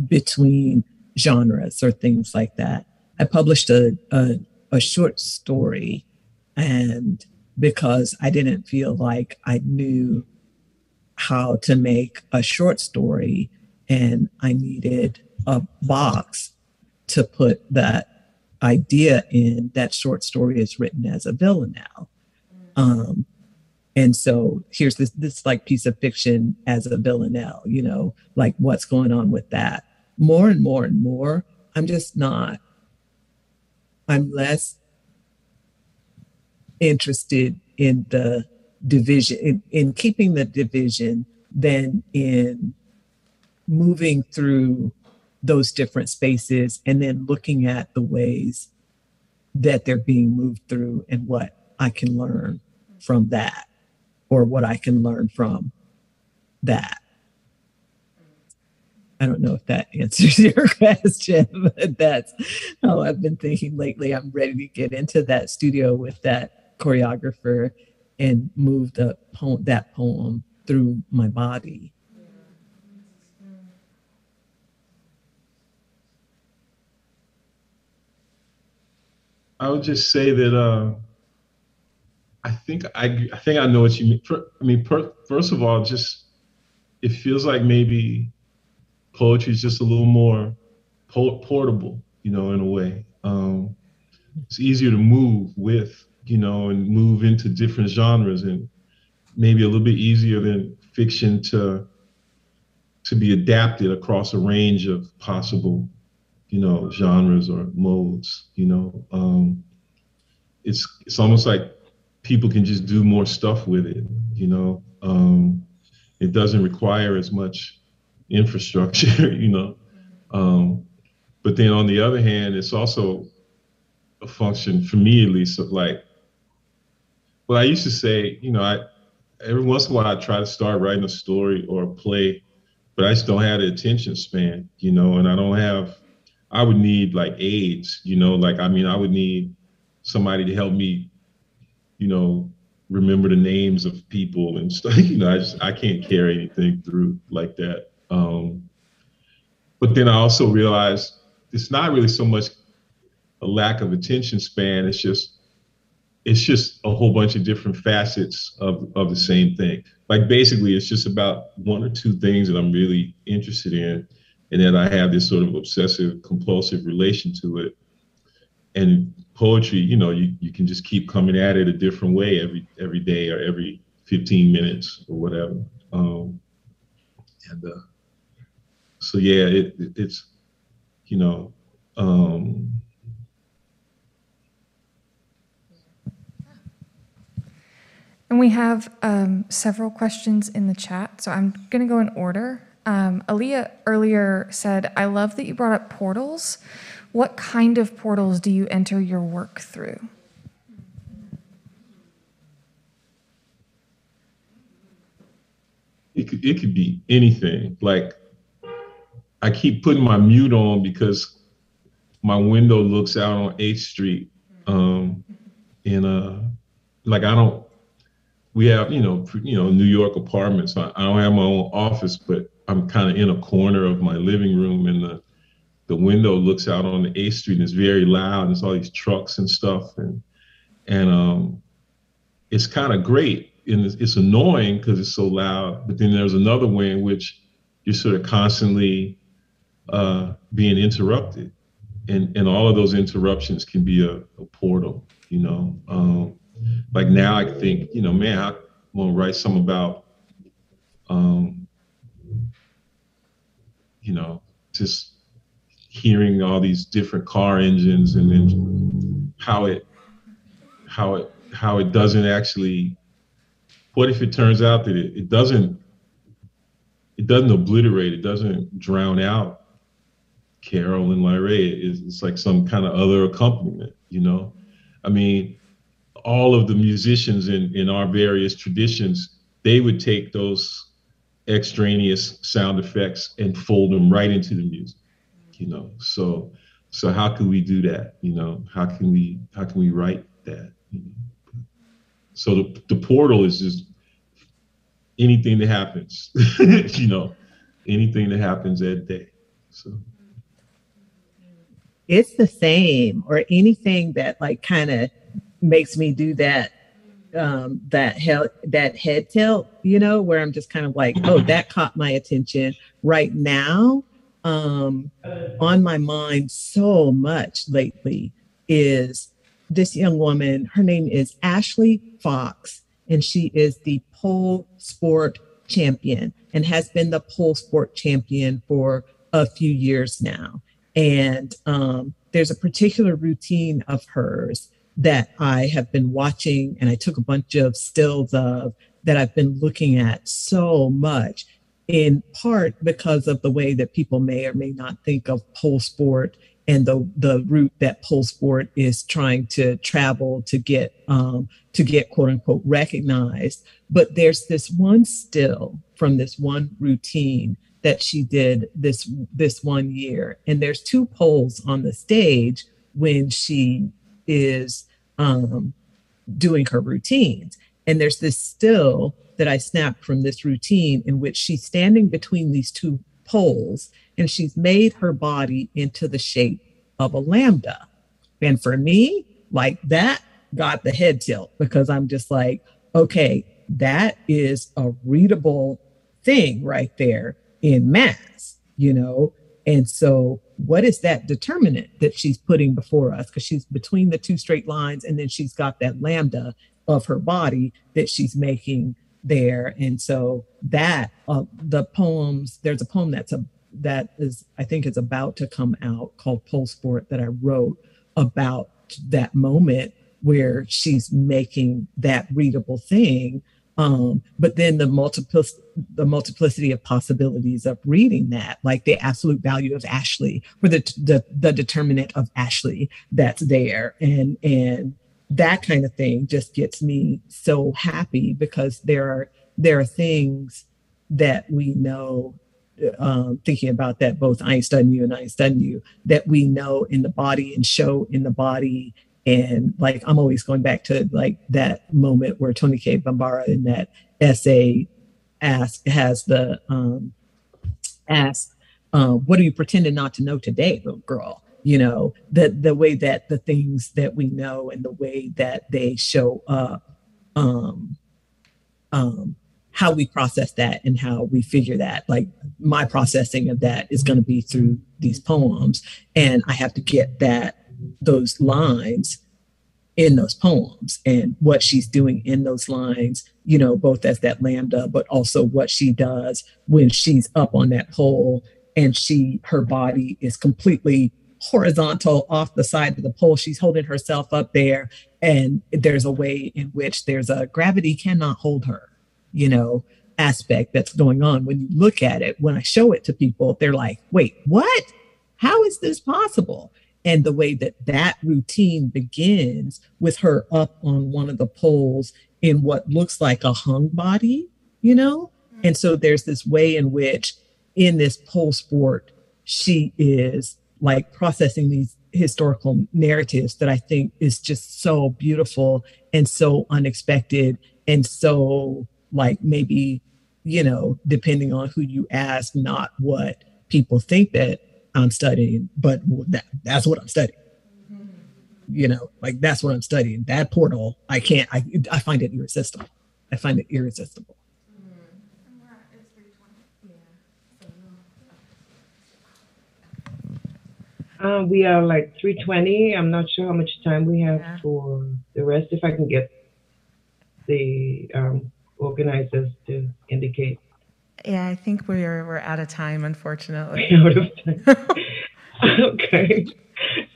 between genres or things like that? I published a, a, a short story and because I didn't feel like I knew how to make a short story and I needed a box to put that idea in. That short story is written as a villanelle. Um, and so here's this this like piece of fiction as a villanelle, you know, like what's going on with that. More and more and more, I'm just not, I'm less interested in the division, in, in keeping the division than in moving through those different spaces and then looking at the ways that they're being moved through and what I can learn from that or what I can learn from that. I don't know if that [laughs] answers your question, but that's how I've been thinking lately. I'm ready to get into that studio with that choreographer and move the poem, that poem through my body. I would just say that uh, I think I, I think I know what you mean. I mean, per, first of all, just it feels like maybe poetry is just a little more portable, you know, in a way. Um, it's easier to move with, you know, and move into different genres, and maybe a little bit easier than fiction to to be adapted across a range of possible you know, genres or modes, you know. Um, it's it's almost like people can just do more stuff with it, you know. Um, it doesn't require as much infrastructure, [laughs] you know. Um, but then on the other hand, it's also a function for me at least of like well, I used to say, you know, I every once in a while I try to start writing a story or a play, but I just don't have the attention span, you know, and I don't have I would need like aids, you know, like I mean, I would need somebody to help me, you know, remember the names of people and [laughs] stuff. You know, I just I can't carry anything through like that. Um, but then I also realized it's not really so much a lack of attention span. It's just it's just a whole bunch of different facets of of the same thing. Like basically, it's just about one or two things that I'm really interested in and then I have this sort of obsessive compulsive relation to it. And poetry, you know, you, you can just keep coming at it a different way every every day or every 15 minutes or whatever. Um, and uh, so yeah, it, it, it's you know. Um, and we have um, several questions in the chat, so I'm going to go in order. Um, Aaliyah earlier said, I love that you brought up portals. What kind of portals do you enter your work through? It could, it could be anything. Like, I keep putting my mute on because my window looks out on 8th Street. Um, and, uh, like, I don't, we have, you know, you know, New York apartments. I, I don't have my own office, but I'm kind of in a corner of my living room and the the window looks out on the 8th Street and it's very loud. And it's all these trucks and stuff. And and um it's kind of great. And it's, it's annoying because it's so loud. But then there's another way in which you're sort of constantly uh, being interrupted. And and all of those interruptions can be a, a portal, you know. Um, like now I think, you know, man, I want to write something about um, you know, just hearing all these different car engines and then how it how it how it doesn't actually what if it turns out that it, it doesn't it doesn't obliterate it doesn't drown out Carole and lyrae it's, it's like some kind of other accompaniment you know? I mean all of the musicians in in our various traditions they would take those extraneous sound effects and fold them right into the music you know? So so how can we do that you know? How can we how can we write that so the, the portal is just anything that happens [laughs] you know? Anything that happens that day so. It's the same or anything that like kind of makes me do that um, that head that head tilt, you know, where I'm just kind of like, oh, that caught my attention right now. Um, on my mind so much lately is this young woman. Her name is Ashley Fox, and she is the pole sport champion and has been the pole sport champion for a few years now. And um, there's a particular routine of hers that I have been watching and I took a bunch of stills of that I've been looking at so much in part because of the way that people may or may not think of pole sport and the the route that pole sport is trying to travel to get um, to get quote unquote recognized. But there's this one still from this one routine that she did this this one year, and there's two poles on the stage when she is um, doing her routines. And there's this still that I snapped from this routine in which she's standing between these two poles and she's made her body into the shape of a lambda. And for me, like that got the head tilt because I'm just like, okay, that is a readable thing right there in mass, you know? And so, what is that determinant that she's putting before us? Because she's between the two straight lines, and then she's got that lambda of her body that she's making there. And so, that uh, the poems, there's a poem that's a that is I think is about to come out called Pole Sport that I wrote about that moment where she's making that readable thing um, but then the multiplicity, the multiplicity of possibilities of reading that, like the absolute value of Ashley, or the, the the determinant of Ashley that's there, and and that kind of thing just gets me so happy because there are there are things that we know um, thinking about that both Einstein you and Einstein you that we know in the body and show in the body and like I'm always going back to like that moment where Toni Cade Bambara in that essay ask has the um ask um, what are you pretending not to know today, little girl? You know, the the way that the things that we know and the way that they show up, um, um, how we process that and how we figure that. Like my processing of that is going to be through these poems, and I have to get that those lines in those poems and what she's doing in those lines, you know, both as that lambda, but also what she does when she's up on that pole and she, her body is completely horizontal off the side of the pole. She's holding herself up there. And there's a way in which there's a gravity cannot hold her, you know, aspect that's going on. When you look at it, when I show it to people, they're like, wait, what? How is this possible? And the way that that routine begins with her up on one of the poles in what looks like a hung body, you know? Mm-hmm. And so there's this way in which, in this pole sport, she is like processing these historical narratives that I think is just so beautiful and so unexpected and so like maybe, you know, depending on who you ask, not what people think that I'm studying, but that, that's what I'm studying. You know, like that's what I'm studying. That portal, I can't, I, I find it irresistible. I find it irresistible. Uh, we are like 320. I'm not sure how much time we have yeah. for the rest. If I can get the um, organizers to indicate. Yeah, I think we're we're out of time, unfortunately. [laughs] Okay.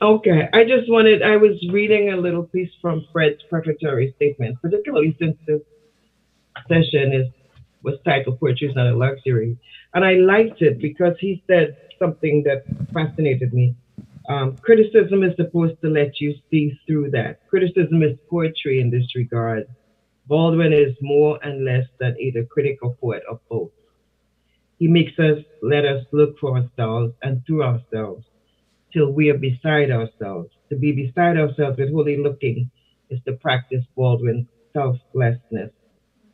Okay. I just wanted I was reading a little piece from Fred's prefatory statement, particularly since this session is was titled Poetry is not a luxury. And I liked it because he said something that fascinated me. Um, criticism is supposed to let you see through that. Criticism is poetry in this regard. Baldwin is more and less than either critic or poet or both. He makes us let us look for ourselves and through ourselves till we are beside ourselves. To be beside ourselves with holy looking is to practice Baldwin's selflessness,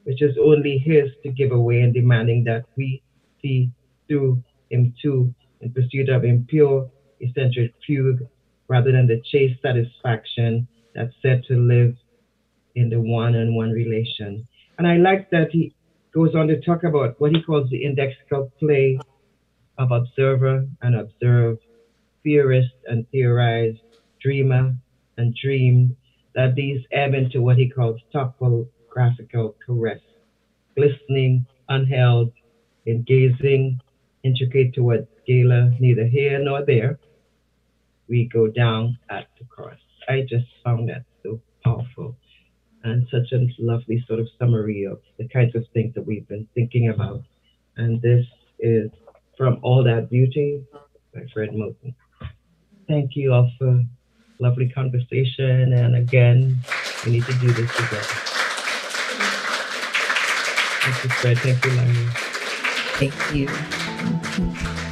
which is only his to give away and demanding that we see through him too in pursuit of impure, eccentric fugue rather than the chaste satisfaction that's said to live in the one-on-one relation. And I like that he goes on to talk about what he calls the indexical play of observer and observed, theorist and theorized, dreamer and dream, that these ebb into what he calls topographical caress, glistening, unheld, in gazing, intricate towards scalar, neither here nor there. We go down at the cross. I just found that so powerful and such a lovely sort of summary of the kinds of things that we've been thinking about. And this is From All That Beauty by Fred Moten. Thank you all for lovely conversation. And again, we need to do this together. Thank you, Fred. Thank you, Lyrae. Thank you.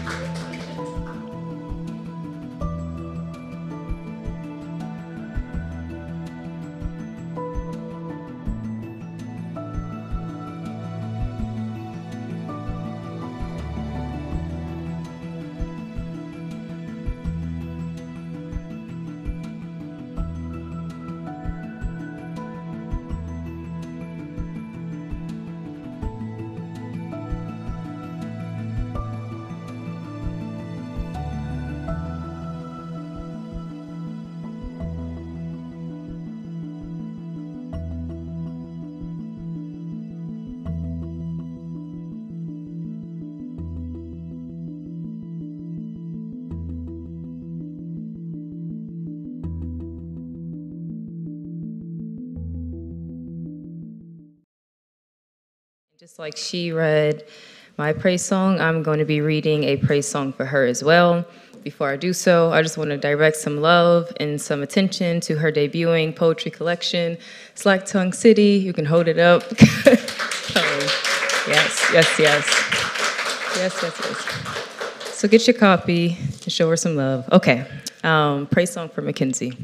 Like she read my praise song, I'm going to be reading a praise song for her as well. Before I do so, I just want to direct some love and some attention to her debuting poetry collection, Slack Tongue City. You can hold it up. oh, [laughs] yes, yes, yes. Yes, yes, yes. So get your copy and show her some love. Okay, um, praise song for Mackenzie.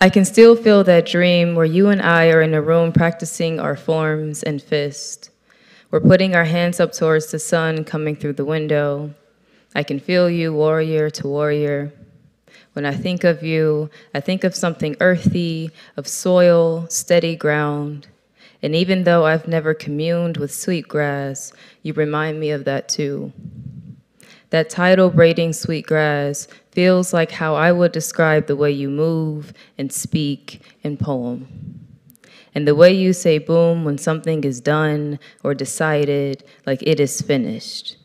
I can still feel that dream where you and I are in a room practicing our forms and fist. We're putting our hands up towards the sun coming through the window. I can feel you, warrior to warrior. When I think of you, I think of something earthy, of soil, steady ground. And even though I've never communed with sweetgrass, you remind me of that too. That tidal braiding sweetgrass feels like how I would describe the way you move and speak in poem. And the way you say boom when something is done or decided, like it is finished.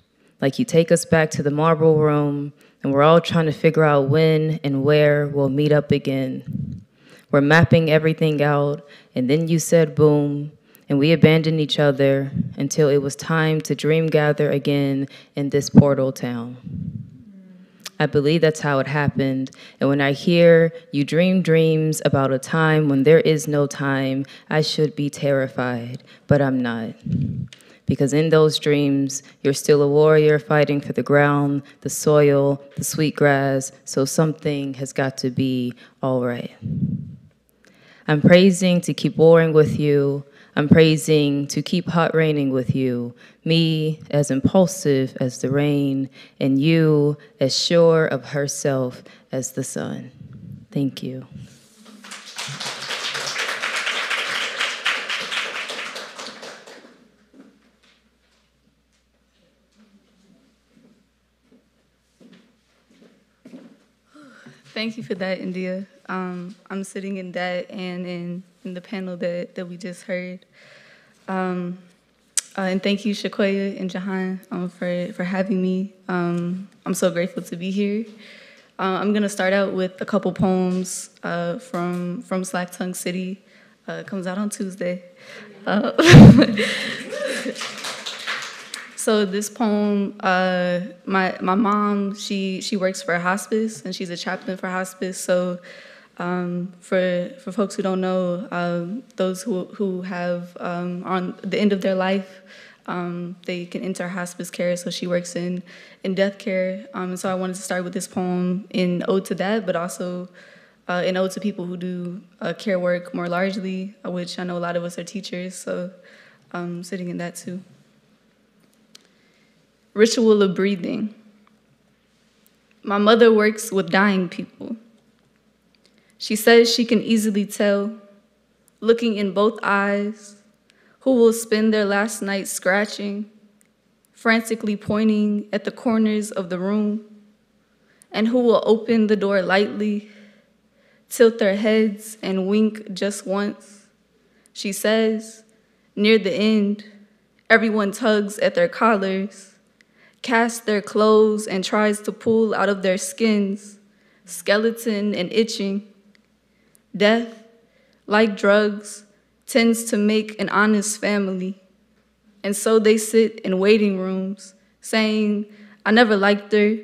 Like you take us back to the marble room and we're all trying to figure out when and where we'll meet up again. We're mapping everything out, and then you said boom, and we abandoned each other until it was time to dream gather again in this portal town. I believe that's how it happened. And when I hear you dream dreams about a time when there is no time, I should be terrified, but I'm not. Because in those dreams, you're still a warrior fighting for the ground, the soil, the sweet grass, so something has got to be all right. I'm praising to keep warring with you, I'm praising to keep hot raining with you, me as impulsive as the rain, and you as sure of herself as the sun. Thank you. Thank you for that, India. Um, I'm sitting in that and in, in the panel that, that we just heard. Um, uh, and thank you, Shakoya and Jahan, um, for, for having me. Um, I'm so grateful to be here. Uh, I'm gonna start out with a couple poems uh, from, from Slack Tongue City. Uh, it comes out on Tuesday. Uh, [laughs] So this poem, uh, my my mom, she she works for a hospice and she's a chaplain for hospice. So um, for for folks who don't know, um, those who who have um, on the end of their life, um, they can enter hospice care. So she works in in death care. Um, and so I wanted to start with this poem in ode to that, but also. Uh, in ode to people who do uh, care work more largely, uh, which I know a lot of us are teachers, so um, sitting in that too ritual of breathing. My mother works with dying people. She says she can easily tell, looking in both eyes, who will spend their last night scratching, frantically pointing at the corners of the room, and who will open the door lightly, tilt their heads, and wink just once. She says, near the end, everyone tugs at their collars casts their clothes and tries to pull out of their skins, skeleton and itching. Death, like drugs, tends to make an honest family. And so they sit in waiting rooms, saying, I never liked her,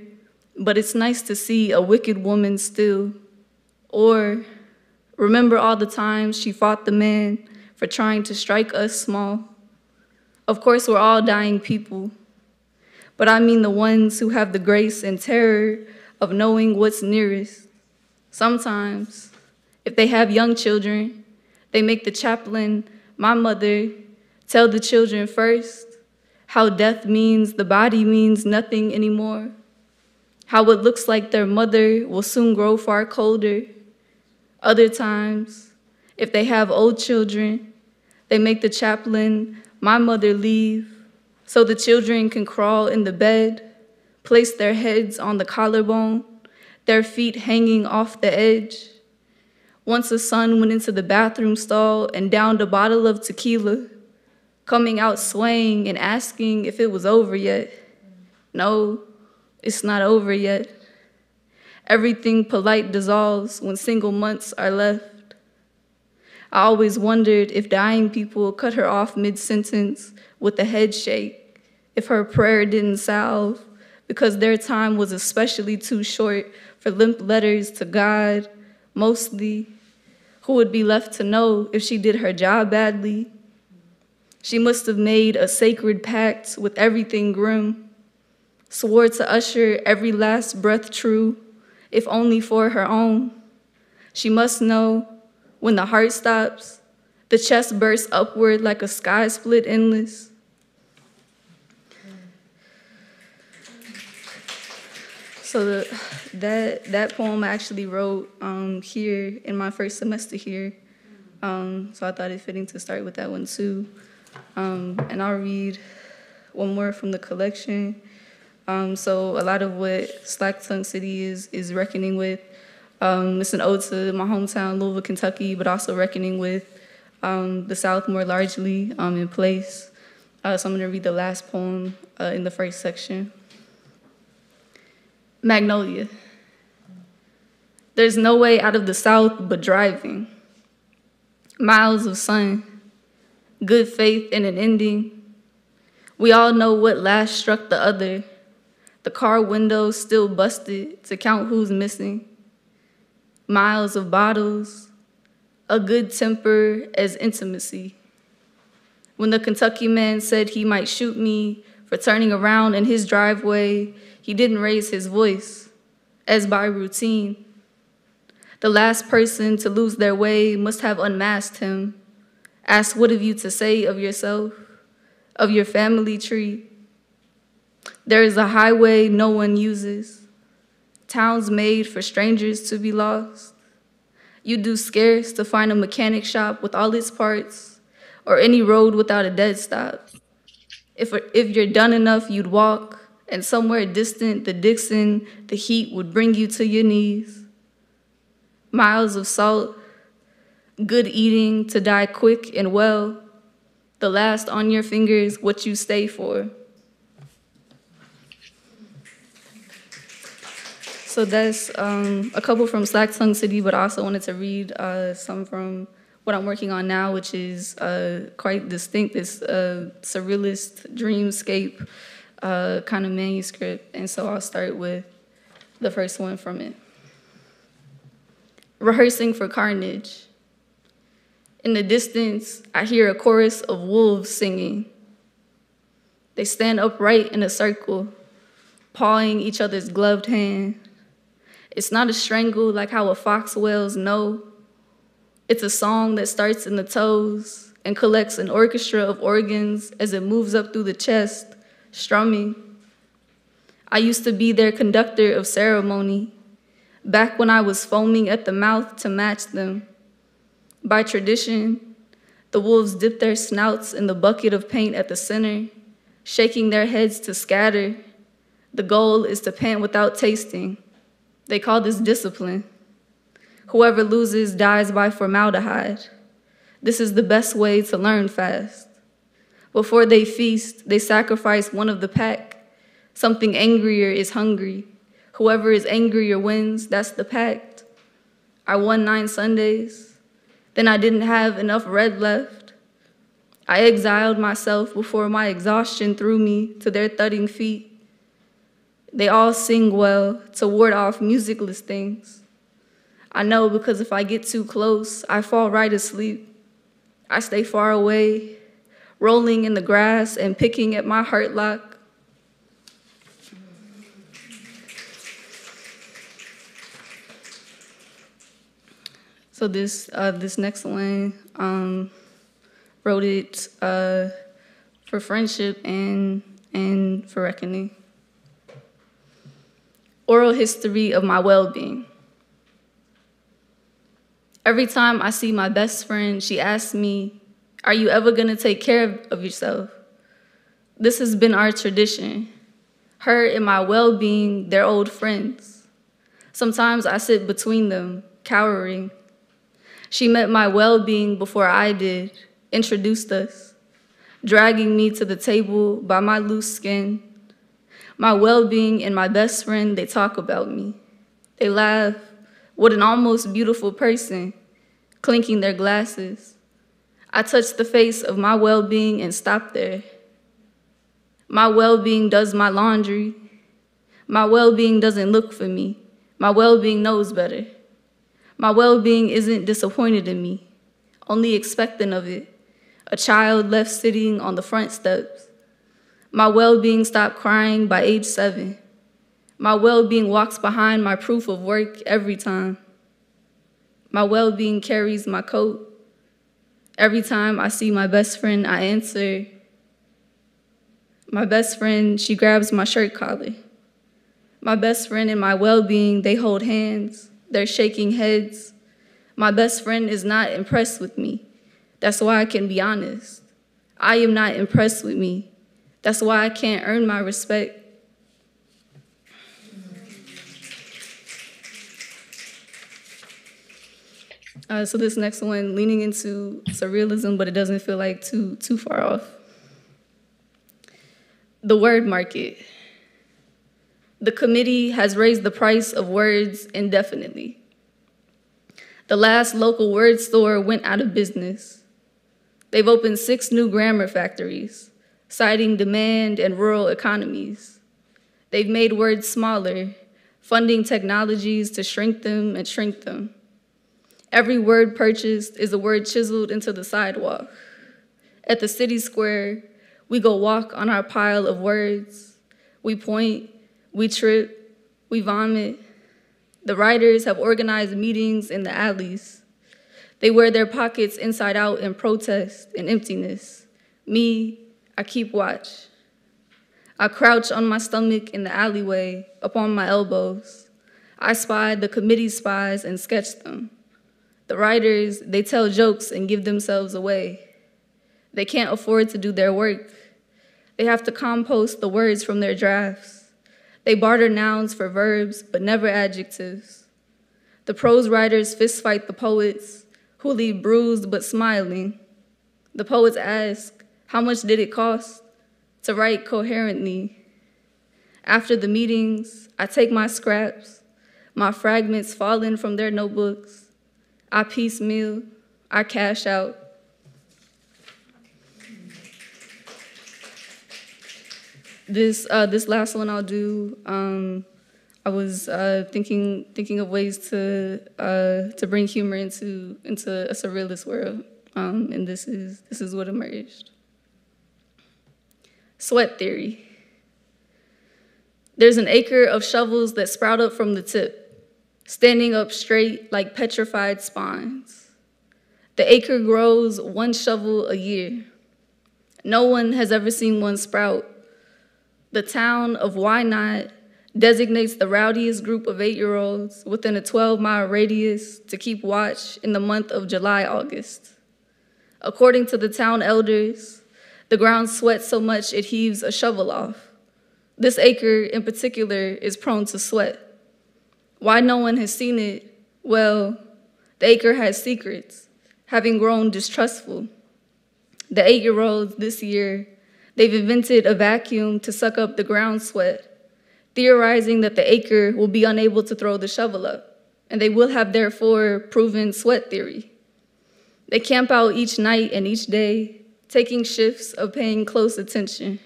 but it's nice to see a wicked woman still. Or, remember all the times she fought the man for trying to strike us small. Of course, we're all dying people, but I mean the ones who have the grace and terror of knowing what's nearest. Sometimes, if they have young children, they make the chaplain, my mother, tell the children first how death means the body means nothing anymore, how it looks like their mother will soon grow far colder. Other times, if they have old children, they make the chaplain, my mother, leave so the children can crawl in the bed, place their heads on the collarbone, their feet hanging off the edge. Once a son went into the bathroom stall and downed a bottle of tequila coming out swaying and asking if it was over yet. No, it's not over yet. Everything polite dissolves when single months are left. I always wondered if dying people cut her off mid sentence with a head shake, if her prayer didn't salve, because their time was especially too short for limp letters to God, mostly, who would be left to know if she did her job badly she must have made a sacred pact with everything grim, swore to usher every last breath true, if only for her own. She must know when the heart stops, the chest bursts upward like a sky split endless. So the, that that poem I actually wrote um, here in my first semester here. Um, so I thought it fitting to start with that one too. Um, and I'll read one more from the collection. Um, so a lot of what Slack Tongue City is is reckoning with. Um, it's an ode to my hometown, Louisville, Kentucky, but also reckoning with um, the South more largely in place. Uh, so I'm going to read the last poem uh, in the first section. Magnolia. There's no way out of the South but driving. Miles of sun, good faith in an ending. We all know what last struck the other. The car windows still busted to count who's missing. Miles of bottles, a good temper as intimacy. When the Kentucky man said he might shoot me for turning around in his driveway, he didn't raise his voice, as by routine. The last person to lose their way must have unmasked him Ask what have you to say of yourself, of your family tree. There is a highway no one uses, towns made for strangers to be lost. You do scarce to find a mechanic shop with all its parts, or any road without a dead stop. If, if you're done enough, you'd walk, and somewhere distant, the Dixon, the heat would bring you to your knees. Miles of salt, good eating to die quick and well, the last on your fingers, what you stay for. So that's um, a couple from Slack Tongue City, but I also wanted to read uh, some from what I'm working on now, which is uh, quite distinct, this uh, surrealist dreamscape uh, kind of manuscript. And so I'll start with the first one from it. Rehearsing for Carnage. In the distance, I hear a chorus of wolves singing. They stand upright in a circle, pawing each other's gloved hand. It's not a strangle like how a fox wails, no. It's a song that starts in the toes and collects an orchestra of organs as it moves up through the chest, strumming. I used to be their conductor of ceremony, back when I was foaming at the mouth to match them. By tradition, the wolves dip their snouts in the bucket of paint at the center, shaking their heads to scatter. The goal is to pant without tasting. They call this discipline. Whoever loses dies by formaldehyde. This is the best way to learn fast. Before they feast, they sacrifice one of the pack. Something angrier is hungry. Whoever is angrier wins, that's the pact. I won nine Sundays. Then I didn't have enough red left. I exiled myself before my exhaustion threw me to their thudding feet. They all sing well to ward off musicless things. I know because if I get too close, I fall right asleep. I stay far away, rolling in the grass and picking at my heart lock. So this uh, this next one um, wrote it uh, for friendship and and for reckoning. Oral history of my well-being. Every time I see my best friend, she asks me, Are you ever gonna take care of yourself? This has been our tradition. Her and my well being, they're old friends. Sometimes I sit between them, cowering. She met my well being before I did, introduced us, dragging me to the table by my loose skin. My well being and my best friend, they talk about me. They laugh. What an almost beautiful person, clinking their glasses. I touch the face of my well being and stop there. My well being does my laundry. My well being doesn't look for me. My well being knows better. My well being isn't disappointed in me, only expectant of it. A child left sitting on the front steps. My well being stopped crying by age seven. My well being walks behind my proof of work every time. My well being carries my coat. Every time I see my best friend, I answer. My best friend, she grabs my shirt collar. My best friend and my well being, they hold hands. They're shaking heads. My best friend is not impressed with me. That's why I can be honest. I am not impressed with me. That's why I can't earn my respect. Uh, so this next one, leaning into surrealism, but it doesn't feel like too too far off. The word market. The committee has raised the price of words indefinitely. The last local word store went out of business. They've opened six new grammar factories, citing demand and rural economies. They've made words smaller, funding technologies to shrink them and shrink them. Every word purchased is a word chiseled into the sidewalk. At the city square, we go walk on our pile of words. We point, we trip, we vomit. The writers have organized meetings in the alleys. They wear their pockets inside out in protest and emptiness. Me, I keep watch. I crouch on my stomach in the alleyway, upon my elbows. I spy the committee spies and sketch them. The writers, they tell jokes and give themselves away. They can't afford to do their work. They have to compost the words from their drafts. They barter nouns for verbs, but never adjectives. The prose writers fistfight the poets, who leave bruised but smiling. The poets ask, how much did it cost to write coherently? After the meetings, I take my scraps, my fragments fallen from their notebooks, I piecemeal, I cash out. This uh, this last one I'll do. Um, I was uh, thinking thinking of ways to uh, to bring humor into into a surrealist world, um, and this is this is what emerged. Sweat theory. There's an acre of shovels that sprout up from the tip standing up straight like petrified spines. The acre grows one shovel a year. No one has ever seen one sprout. The town of Why Not designates the rowdiest group of eight-year-olds within a 12-mile radius to keep watch in the month of July-August. According to the town elders, the ground sweats so much it heaves a shovel off. This acre in particular is prone to sweat. Why no one has seen it? Well, the acre has secrets, having grown distrustful. The eight year olds this year, they've invented a vacuum to suck up the ground sweat, theorizing that the acre will be unable to throw the shovel up. and they will have therefore proven sweat theory. They camp out each night and each day, taking shifts of paying close attention.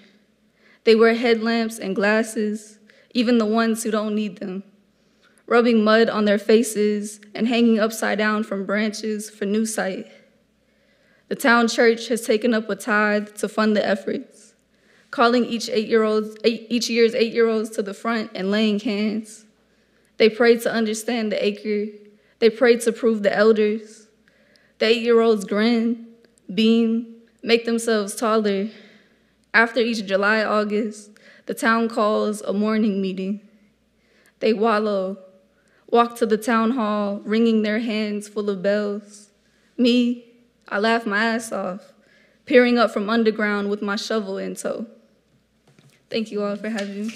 They wear headlamps and glasses, even the ones who don't need them, rubbing mud on their faces and hanging upside down from branches for new sight. The town church has taken up a tithe to fund the efforts, calling each eight-year-olds, eight, each year's eight-year-olds to the front and laying hands. They pray to understand the acre. They pray to prove the elders. The eight-year-olds grin, beam, make themselves taller. After each July, August, the town calls a morning meeting. They wallow, walk to the town hall, wringing their hands full of bells. Me, I laugh my ass off, peering up from underground with my shovel in tow. Thank you all for having me.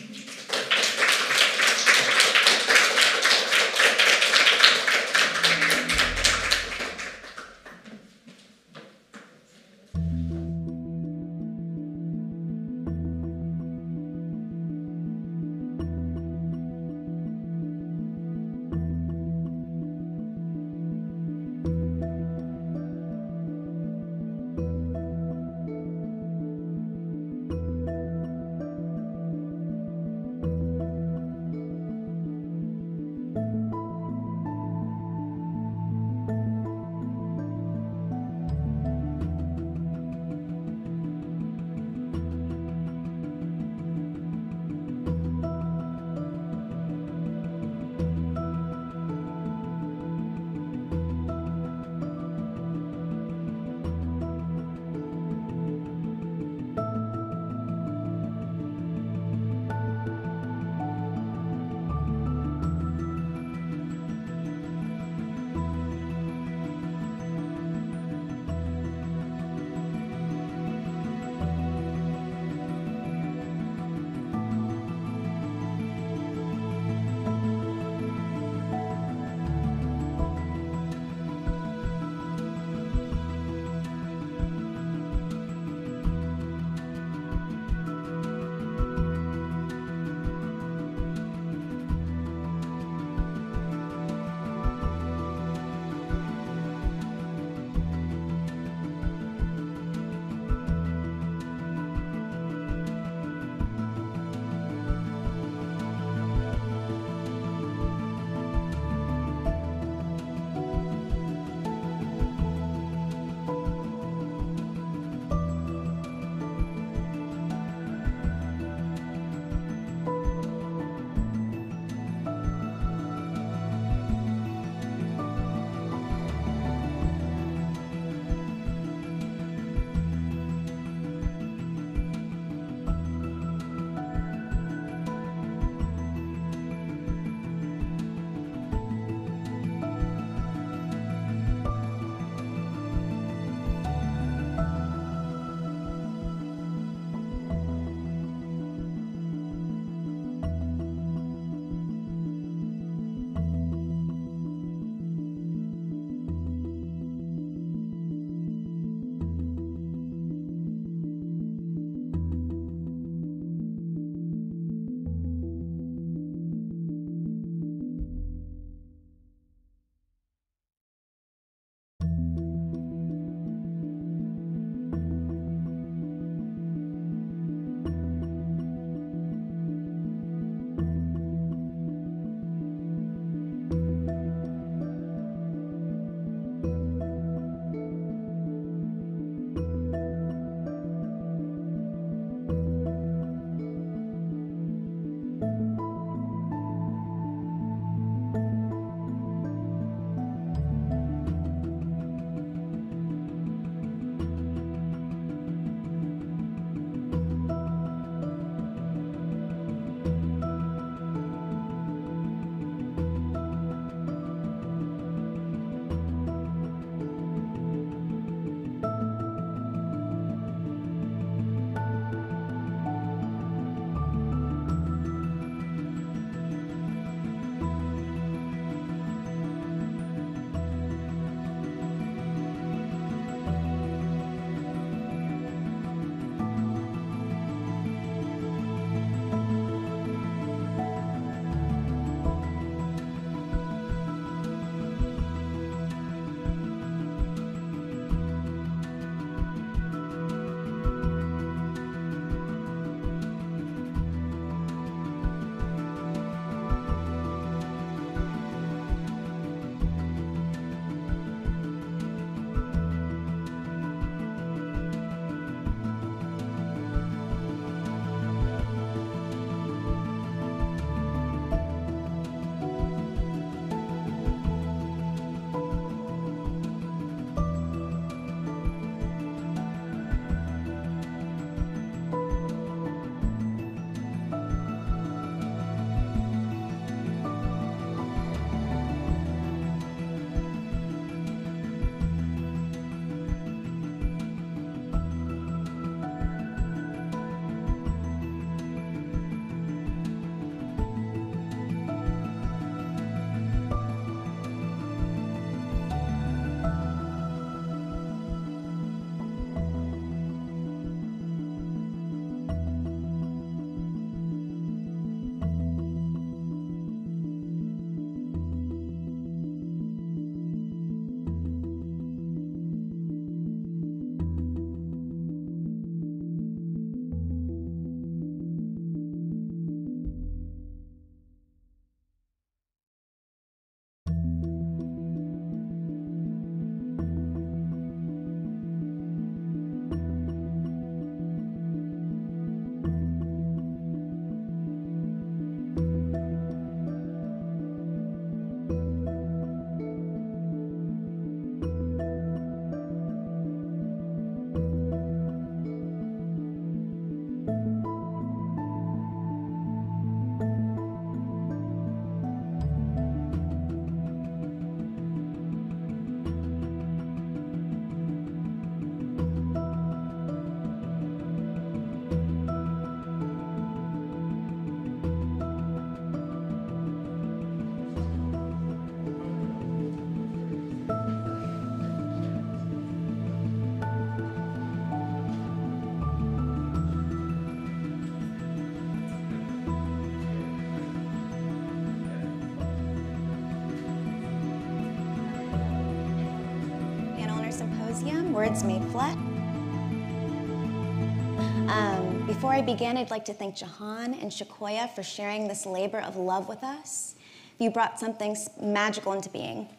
I begin, I'd like to thank Jahan and Shakoya for sharing this labor of love with us. You brought something magical into being.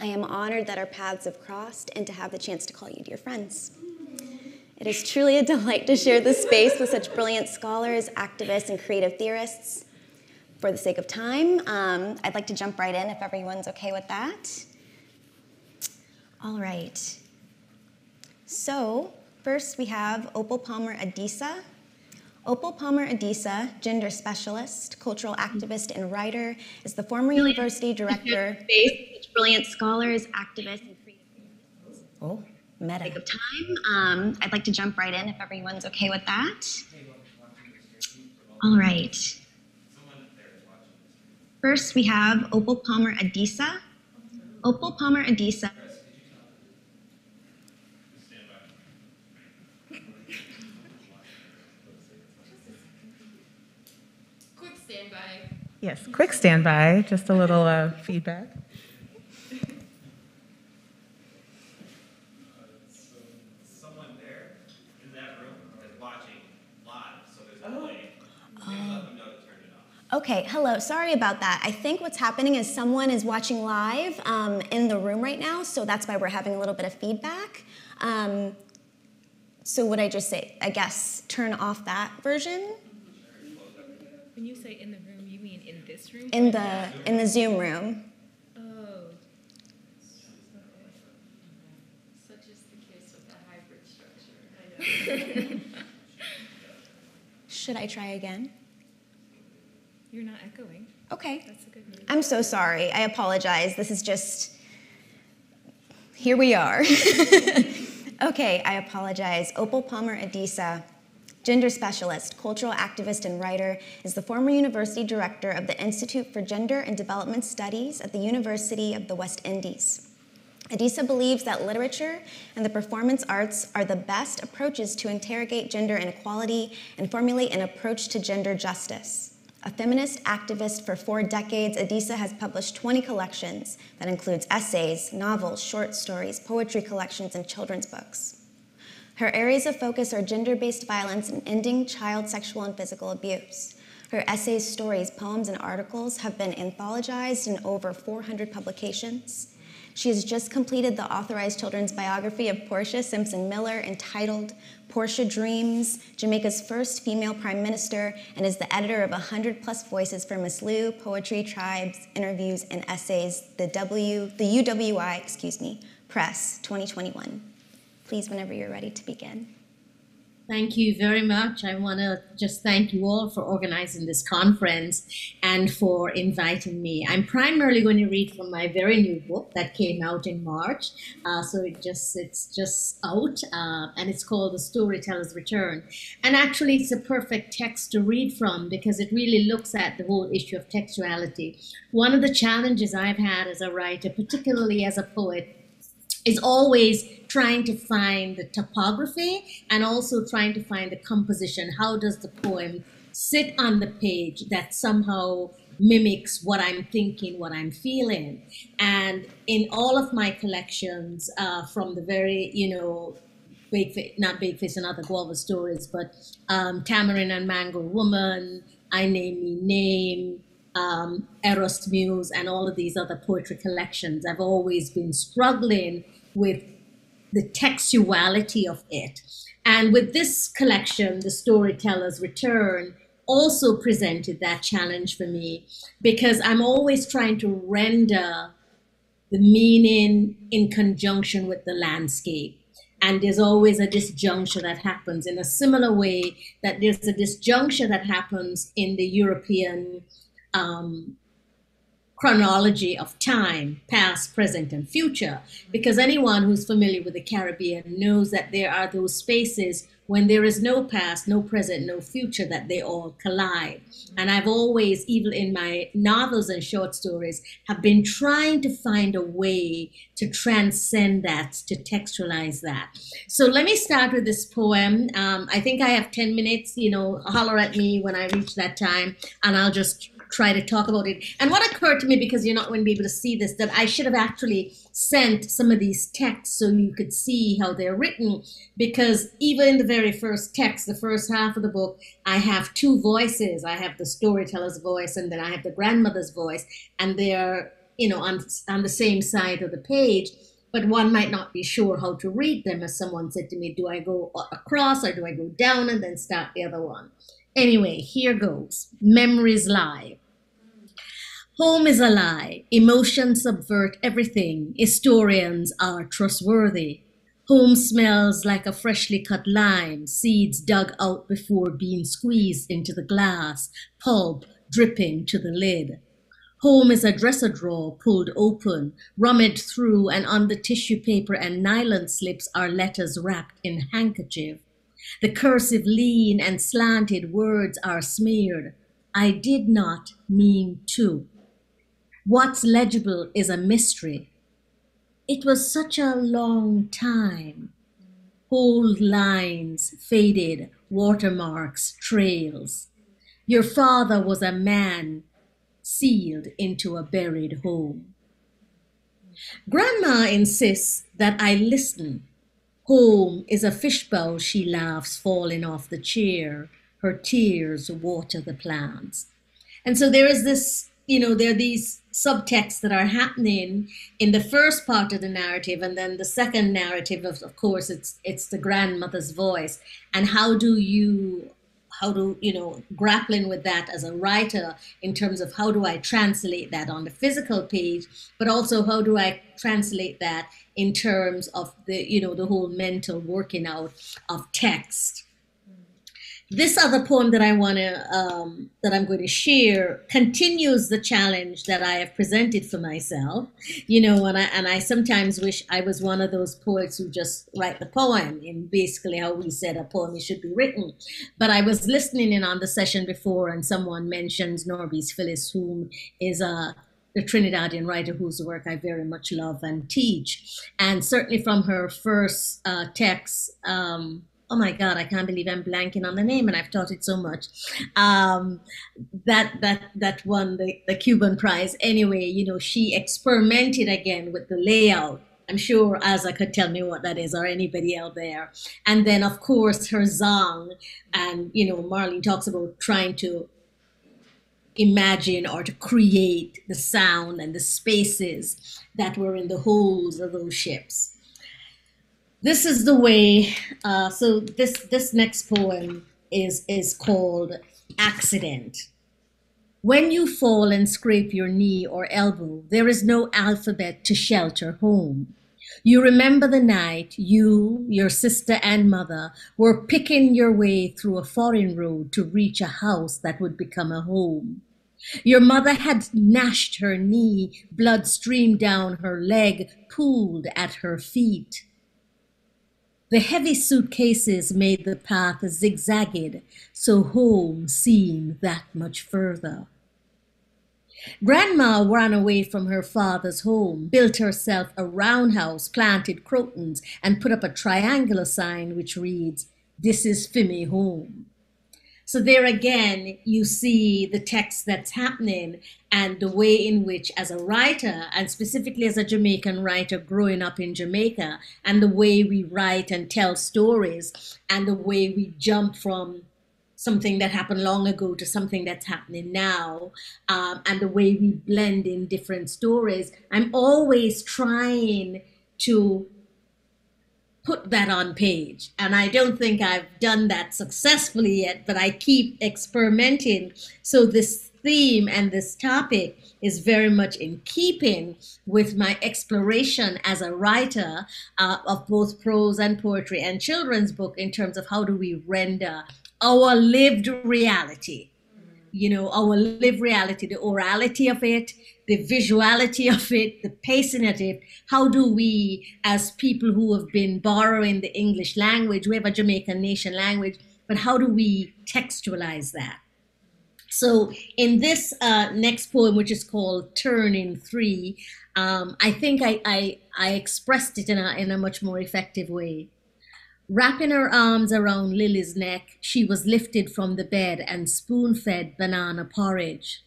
I am honored that our paths have crossed and to have the chance to call you dear friends. It is truly a delight to share this space with such brilliant scholars, activists, and creative theorists. For the sake of time, um, I'd like to jump right in if everyone's okay with that. All right. So, first we have Opal Palmer Adisa. Opal Palmer Adisa, gender specialist, cultural activist, and writer, is the former university director. Based brilliant scholars, activists, and creative. Oh, meta. Sake of time, um, I'd like to jump right in if everyone's okay with that. All right. First, we have Opal Palmer Adisa. Opal Palmer Adisa. Quick standby. Yes, quick standby, just a little uh, feedback. Someone there in that room is watching live, so there's a delay. Maybe let them know to turn it off. Okay, hello. Sorry about that. I think what's happening is someone is watching live um, in the room right now, so that's why we're having a little bit of feedback. Um, so would I just say, I guess, turn off that version When you say in the room, you mean in this room? in the in the Zoom room? Oh. Such is the case with the hybrid structure. [laughs] Should I try again? You're not echoing. Okay. That's a good move. I'm so sorry. I apologize. This is just here we are. [laughs] okay, I apologize. Opal Palmer Adisa, gender specialist, cultural activist, and writer, is the former university director of the Institute for Gender and Development Studies at the University of the West Indies. Adisa believes that literature and the performance arts are the best approaches to interrogate gender inequality and formulate an approach to gender justice. A feminist activist for four decades, Adisa has published 20 collections that includes essays, novels, short stories, poetry collections, and children's books. Her areas of focus are gender-based violence and ending child sexual and physical abuse. Her essays, stories, poems, and articles have been anthologized in over 400 publications. She has just completed the authorized children's biography of Portia Simpson Miller entitled Portia Dreams, Jamaica's first female prime minister, and is the editor of 100 plus voices for Miss Lou, Poetry, Tribes, Interviews, and Essays, the W, the UWI, excuse me, Press 2021. Please, whenever you're ready to begin. Thank you very much. I want to just thank you all for organizing this conference and for inviting me. I'm primarily going to read from my very new book that came out in March. Uh, so it just it's just out, uh, and it's called The Storyteller's Return. And actually, it's a perfect text to read from because it really looks at the whole issue of textuality. One of the challenges I've had as a writer, particularly as a poet, is always trying to find the topography and also trying to find the composition. How does the poem sit on the page that somehow mimics what I'm thinking, what I'm feeling? And in all of my collections, uh, from the very, you know, Big Fish, not Big Fish and other guava stories, but um, Tamarind and Mango Woman, I Name Me Name, um, Eros Muse, and all of these other poetry collections. I've always been struggling with the textuality of it. And with this collection, The Storyteller's Return, also presented that challenge for me because I'm always trying to render the meaning in conjunction with the landscape. And there's always a disjuncture that happens in a similar way that there's a disjuncture that happens in the European um, chronology of time, past, present, and future. Because anyone who's familiar with the Caribbean knows that there are those spaces when there is no past, no present, no future, that they all collide. And I've always, even in my novels and short stories, have been trying to find a way to transcend that, to textualize that. So let me start with this poem. Um, I think I have 10 minutes, you know, holler at me when I reach that time, and I'll just try to talk about it. And what occurred to me, because you're not going to be able to see this, that I should have actually sent some of these texts so you could see how they're written. Because even in the very first text, the first half of the book, I have two voices. I have the storyteller's voice, and then I have the grandmother's voice, and they're you know on on the same side of the page but one might not be sure how to read them as someone said to me do i go across or do i go down and then start the other one Anyway, here goes Memories Lie. Home is a lie. Emotions subvert everything. Historians are trustworthy. Home smells like a freshly cut lime, seeds dug out before being squeezed into the glass, pulp dripping to the lid. Home is a dresser drawer pulled open, rummaged through, and on the tissue paper and nylon slips are letters wrapped in handkerchief. The cursive lean and slanted words are smeared. I did not mean to. What's legible is a mystery. It was such a long time. Whole lines faded, watermarks, trails. Your father was a man sealed into a buried home. Grandma insists that I listen Home is a fishbowl, she laughs, falling off the chair. Her tears water the plants. And so there is this, you know, there are these subtexts that are happening in the first part of the narrative, and then the second narrative, of, of course, it's it's the grandmother's voice. And how do you how do you know grappling with that as a writer in terms of how do i translate that on the physical page but also how do i translate that in terms of the you know the whole mental working out of text this other poem that I want to um, that I'm going to share continues the challenge that I have presented for myself. You know, and I and I sometimes wish I was one of those poets who just write the poem in basically how we said a poem should be written. But I was listening in on the session before, and someone mentions NourbeSe Philip, whom is a the Trinidadian writer whose work I very much love and teach. And certainly from her first uh, text, um, oh my God, I can't believe I'm blanking on the name, and I've taught it so much. Um, that that that won the, the Cuban Prize. Anyway, you know, she experimented again with the layout. I'm sure Asa could tell me what that is, or anybody out there. And then, of course, her zong, and you know, Marlene talks about trying to imagine or to create the sound and the spaces that were in the holes of those ships this is the way. Uh, so this this next poem is is called Accident. When you fall and scrape your knee or elbow, there is no alphabet to shelter home. You remember the night you, your sister, and mother were picking your way through a foreign road to reach a house that would become a home. Your mother had gnashed her knee, blood streamed down her leg, pooled at her feet. The heavy suitcases made the path zigzagged, so home seemed that much further. Grandma ran away from her father's home, built herself a roundhouse, planted crotons, and put up a triangular sign which reads, This is Fimi home. So there again, you see the text that's happening and the way in which, as a writer, and specifically as a Jamaican writer growing up in Jamaica, and the way we write and tell stories, and the way we jump from something that happened long ago to something that's happening now, um, and the way we blend in different stories, I'm always trying to put that on page. And I don't think I've done that successfully yet, but I keep experimenting. So this theme and this topic is very much in keeping with my exploration as a writer uh, of both prose and poetry and children's book in terms of how do we render our lived reality you know, our live reality, the orality of it, the visuality of it, the pacing of it. How do we, as people who have been borrowing the English language, we have a Jamaican nation language, but how do we textualize that? So in this uh, next poem, which is called Turning Three, um, I think I, I, I expressed it in a, in a much more effective way. Wrapping her arms around Lily's neck, she was lifted from the bed and spoon fed banana porridge.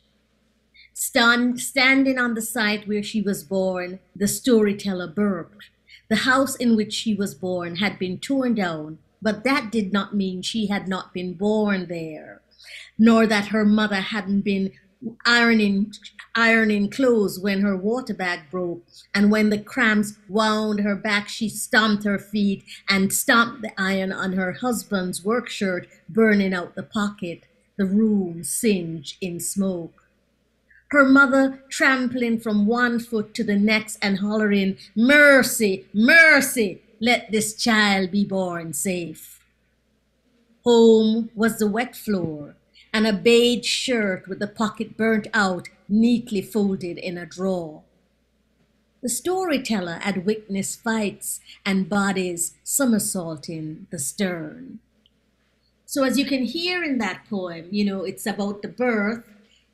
Stand, standing on the site where she was born, the storyteller burped. The house in which she was born had been torn down, but that did not mean she had not been born there, nor that her mother hadn't been ironing ironing clothes when her water bag broke. And when the cramps wound her back she stomped her feet and stomped the iron on her husband's work shirt burning out the pocket. The room singed in smoke. Her mother trampling from one foot to the next and hollering mercy mercy let this child be born safe. Home was the wet floor and a beige shirt with the pocket burnt out, neatly folded in a drawer. The storyteller had witnessed fights and bodies somersaulting the stern. So, as you can hear in that poem, you know, it's about the birth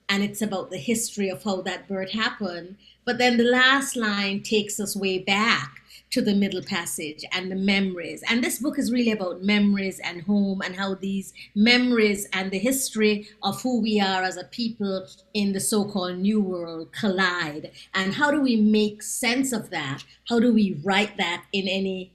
and it's about the history of how that birth happened. But then the last line takes us way back to the middle passage and the memories. And this book is really about memories and home and how these memories and the history of who we are as a people in the so called New World collide. And how do we make sense of that? How do we write that in any,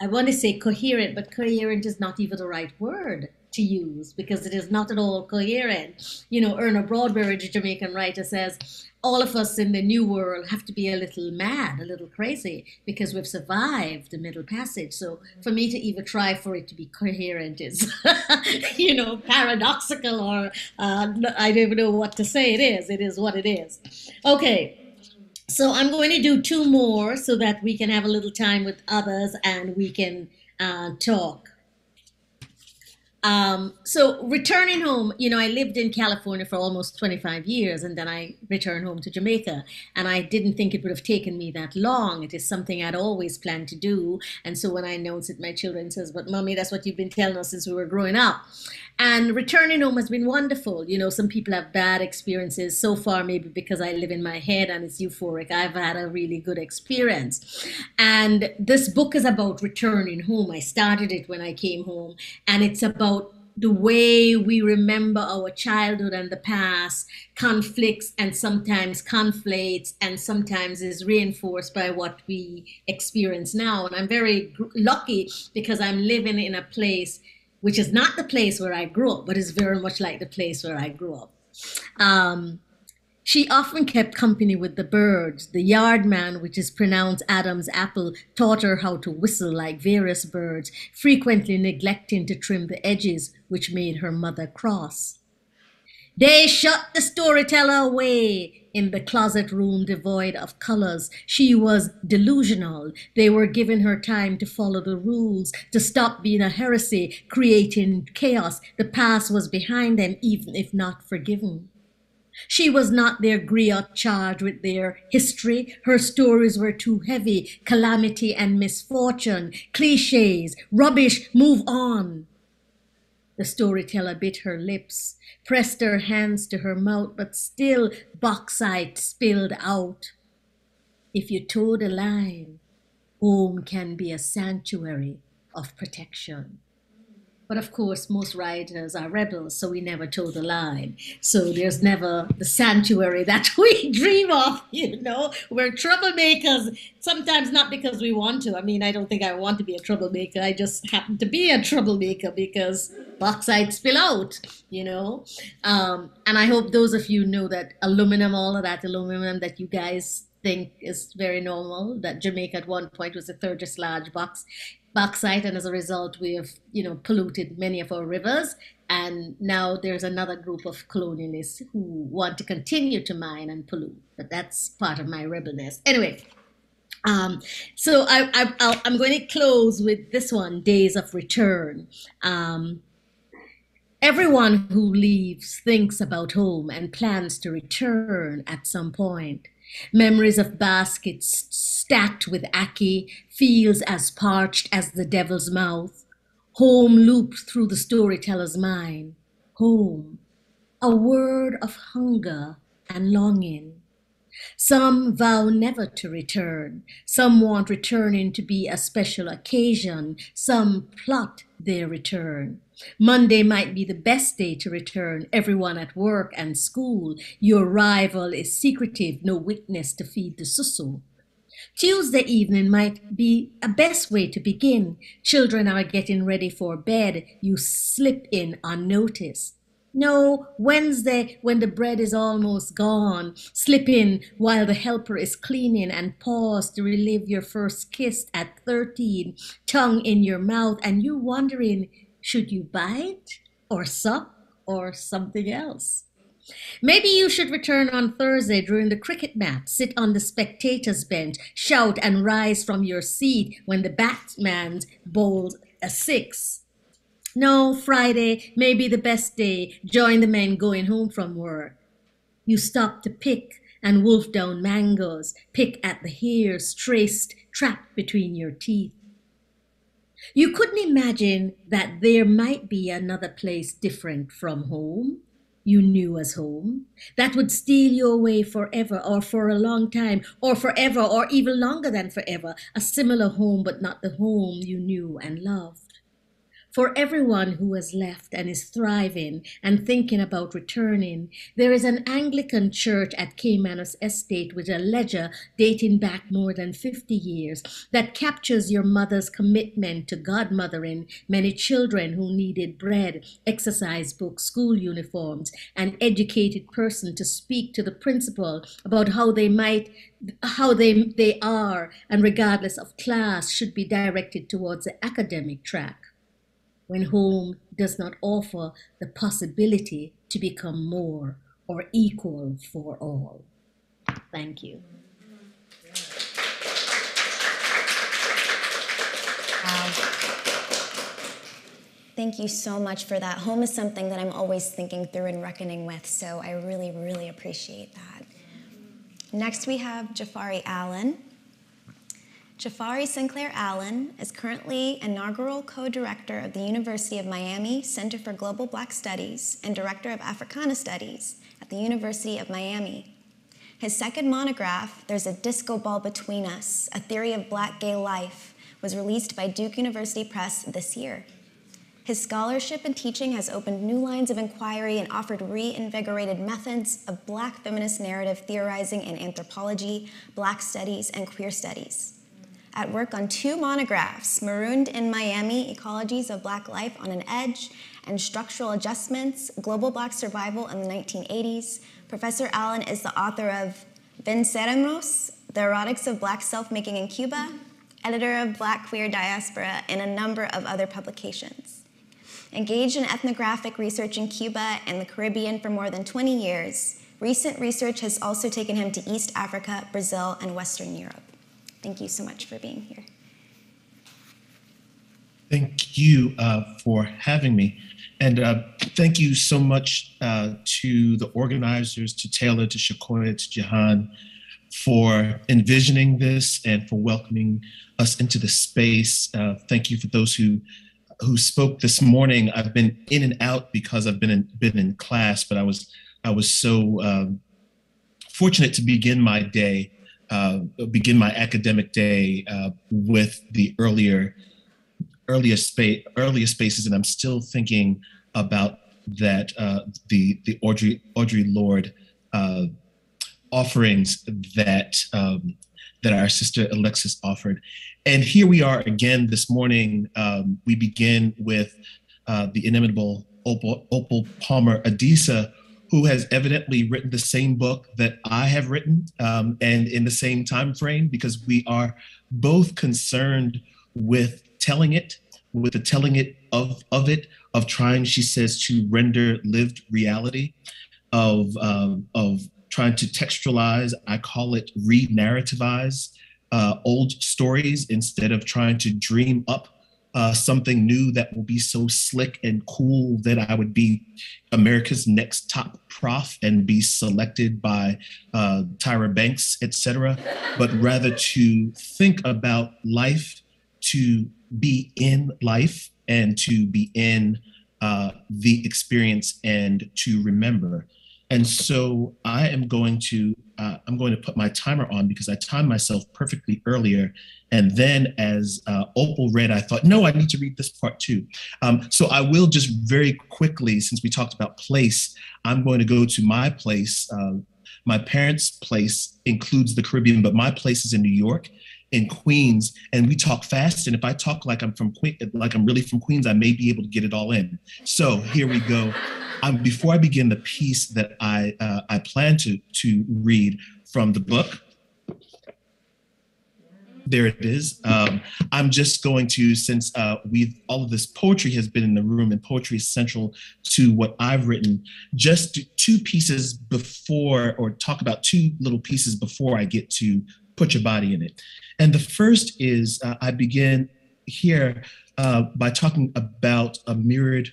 I want to say coherent, but coherent is not even the right word to use because it is not at all coherent. You know, Erna Brodber, the Jamaican writer, says, all of us in the new world have to be a little mad, a little crazy, because we've survived the middle passage. So for me to even try for it to be coherent is, [laughs] you know, paradoxical or uh, I don't even know what to say. It is. It is what it is. Okay. So I'm going to do two more so that we can have a little time with others and we can uh, talk. Um, so returning home, you know, I lived in California for almost 25 years and then I returned home to Jamaica. And I didn't think it would have taken me that long. It is something I'd always planned to do. And so when I announced it, my children says, but mommy, that's what you've been telling us since we were growing up. And returning home has been wonderful. You know, some people have bad experiences so far, maybe because I live in my head and it's euphoric. I've had a really good experience. And this book is about returning home. I started it when I came home, and it's about the way we remember our childhood and the past conflicts and sometimes conflates and sometimes is reinforced by what we experience now. And I'm very lucky because I'm living in a place which is not the place where I grew up, but is very much like the place where I grew up. Um, she often kept company with the birds. The yard man, which is pronounced Adam's apple, taught her how to whistle like various birds, frequently neglecting to trim the edges, which made her mother cross. They shut the storyteller away in the closet room devoid of colors. She was delusional. They were giving her time to follow the rules, to stop being a heresy, creating chaos. The past was behind them, even if not forgiven. She was not their griot charged with their history. Her stories were too heavy calamity and misfortune, cliches, rubbish, move on. The storyteller bit her lips, pressed her hands to her mouth, but still bauxite spilled out. If you toe the line, home can be a sanctuary of protection. But of course, most writers are rebels, so we never toe the line. So there's never the sanctuary that [laughs] we dream of, you know. We're troublemakers, sometimes not because we want to. I mean, I don't think I want to be a troublemaker. I just happen to be a troublemaker because bauxite spill out, you know. Um, and I hope those of you know that aluminum, all of that aluminum that you guys think is very normal, that Jamaica at one point was the third large box bauxite, and as a result, we have you know polluted many of our rivers. And now there's another group of colonialists who want to continue to mine and pollute, but that's part of my rebelness. Anyway, um, so I, I, am going to close with this one: Days of Return. Um, everyone who leaves thinks about home and plans to return at some point. Memories of baskets stacked with ackee, fields as parched as the devil's mouth. Home looped through the storyteller's mind. Home, a word of hunger and longing. Some vow never to return. Some want returning to be a special occasion. Some plot their return. Monday might be the best day to return, everyone at work and school. Your arrival is secretive, no witness to feed the susu. Tuesday evening might be a best way to begin. Children are getting ready for bed. You slip in unnoticed. No, Wednesday, when the bread is almost gone, slip in while the helper is cleaning and pause to relive your first kiss at 13, tongue in your mouth, and you wondering, should you bite or suck or something else? Maybe you should return on Thursday during the cricket match, sit on the spectators' bench, shout and rise from your seat when the batsman bowls a six. No, Friday may be the best day. Join the men going home from work. You stop to pick and wolf down mangoes, pick at the hairs traced, trapped between your teeth. You couldn't imagine that there might be another place different from home you knew as home that would steal you away forever or for a long time or forever or even longer than forever, a similar home but not the home you knew and loved. For everyone who has left and is thriving and thinking about returning, there is an Anglican church at Caymanas Estate with a ledger dating back more than 50 years that captures your mother's commitment to godmothering many children who needed bread, exercise books, school uniforms, an educated person to speak to the principal about how they might how they they are and regardless of class should be directed towards the academic track when home does not offer the possibility to become more or equal for all. Thank you. Thank you so much for that. Home is something that I'm always thinking through and reckoning with, so I really, really appreciate that. Next, we have Jafari Allen. Jafari Sinclair Allen is currently inaugural co-director of the University of Miami Center for Global Black Studies and director of Africana Studies at the University of Miami. His second monograph, There's a Disco Ball Between Us, A Theory of Black Gay Life, was released by Duke University Press this year. His scholarship and teaching has opened new lines of inquiry and offered reinvigorated methods of Black feminist narrative theorizing in anthropology, Black studies, and queer studies at work on two monographs Marooned in Miami Ecologies of Black Life on an Edge and Structural Adjustments Global Black Survival in the 1980s. Professor Allen is the author of Venceremos The Erotics of Black Self Making in Cuba, editor of Black Queer Diaspora, and a number of other publications. Engaged in ethnographic research in Cuba and the Caribbean for more than 20 years, recent research has also taken him to East Africa, Brazil, and Western Europe. Thank you so much for being here. Thank you uh, for having me. And uh, thank you so much uh, to the organizers, to Taylor, to Shakoya, to Jahan for envisioning this and for welcoming us into the space. Uh, thank you for those who who spoke this morning. I've been in and out because I've been in, been in class, but I was I was so um, fortunate to begin my day uh, begin my academic day uh, with the earlier earlier space earlier spaces, and I'm still thinking about that uh, the the Audre Audre Lorde uh, offerings that um, that our sister Alexis offered, and here we are again this morning. Um, we begin with uh, the inimitable Opal, Opal Palmer Adisa who has evidently written the same book that I have written um, and in the same time frame because we are both concerned with telling it, with the telling it of, of it, of trying, she says, to render lived reality, of, um, of trying to textualize, I call it re-narrativize uh, old stories instead of trying to dream up uh, something new that will be so slick and cool that I would be America's next top prof and be selected by uh, Tyra Banks, etc., but rather to think about life, to be in life, and to be in uh, the experience and to remember. And so I am going to uh, I'm going to put my timer on because I timed myself perfectly earlier. And then as uh, Opal read, I thought, no, I need to read this part too. Um, so I will just very quickly, since we talked about place, I'm going to go to my place. Uh, my parents' place includes the Caribbean, but my place is in New York in Queens, and we talk fast. And if I talk like I'm from Queen, like I'm really from Queens, I may be able to get it all in. So here we go. Um, before I begin the piece that I uh, I plan to to read from the book, there it is. Um, I'm just going to, since uh, we've all of this poetry has been in the room, and poetry is central to what I've written. Just two pieces before, or talk about two little pieces before I get to put your body in it. And the first is uh, I begin here uh, by talking about a mirrored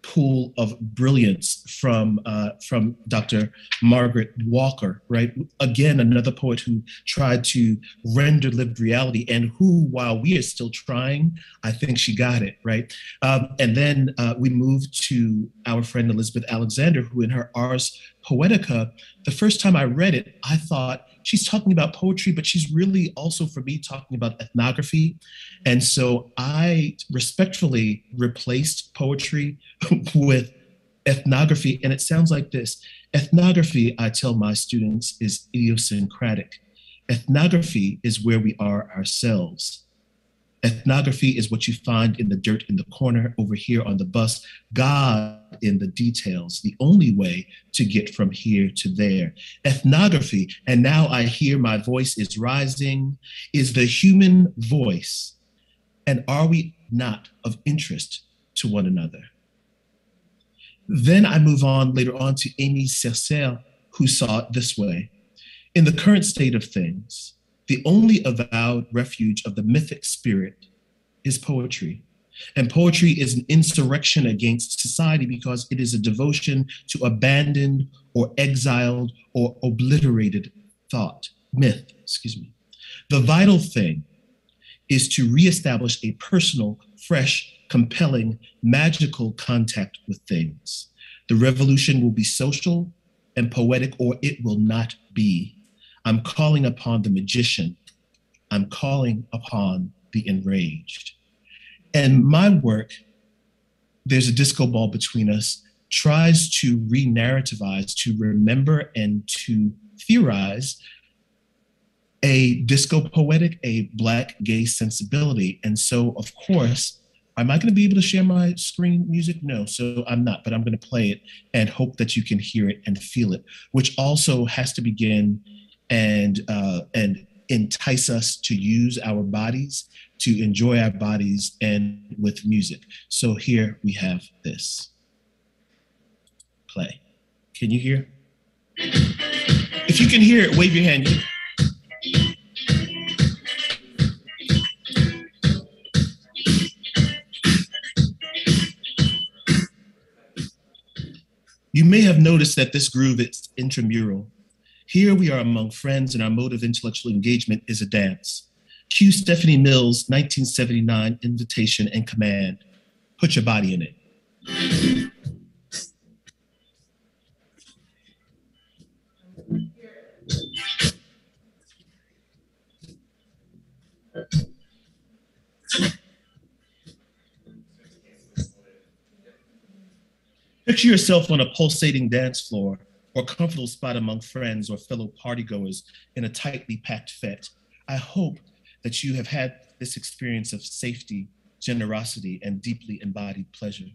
pool of brilliance from uh, from Dr. Margaret Walker, right? Again, another poet who tried to render lived reality, and who, while we are still trying, I think she got it right. Um, and then uh, we move to our friend Elizabeth Alexander, who, in her Ars Poetica, the first time I read it, I thought she's talking about poetry, but she's really also, for me, talking about ethnography. And so I respectfully replaced poetry [laughs] with ethnography. And it sounds like this Ethnography, I tell my students, is idiosyncratic. Ethnography is where we are ourselves. Ethnography is what you find in the dirt in the corner over here on the bus. God in the details, the only way to get from here to there. Ethnography, and now I hear my voice is rising, is the human voice. And are we not of interest to one another? Then I move on later on to Aimé Césaire, who saw it this way. In the current state of things, the only avowed refuge of the mythic spirit is poetry. And poetry is an insurrection against society because it is a devotion to abandoned or exiled or obliterated thought, myth, excuse me. The vital thing is to reestablish a personal, fresh, compelling, magical contact with things. The revolution will be social and poetic, or it will not be. I'm calling upon the magician. I'm calling upon the enraged. And my work, there's a disco ball between us, tries to re narrativize, to remember, and to theorize a disco poetic, a Black gay sensibility. And so, of course, am I going to be able to share my screen music? No, so I'm not, but I'm going to play it and hope that you can hear it and feel it, which also has to begin and uh, and entice us to use our bodies, to enjoy our bodies, and with music. So here we have this. Play. Can you hear? If you can hear it, wave your hand. You may have noticed that this groove is intramural. Here we are among friends, and our mode of intellectual engagement is a dance. Cue Stephanie Mills' 1979 invitation and command put your body in it. Picture yourself on a pulsating dance floor or comfortable spot among friends or fellow partygoers in a tightly packed fete. I hope that you have had this experience of safety, generosity, and deeply embodied pleasure.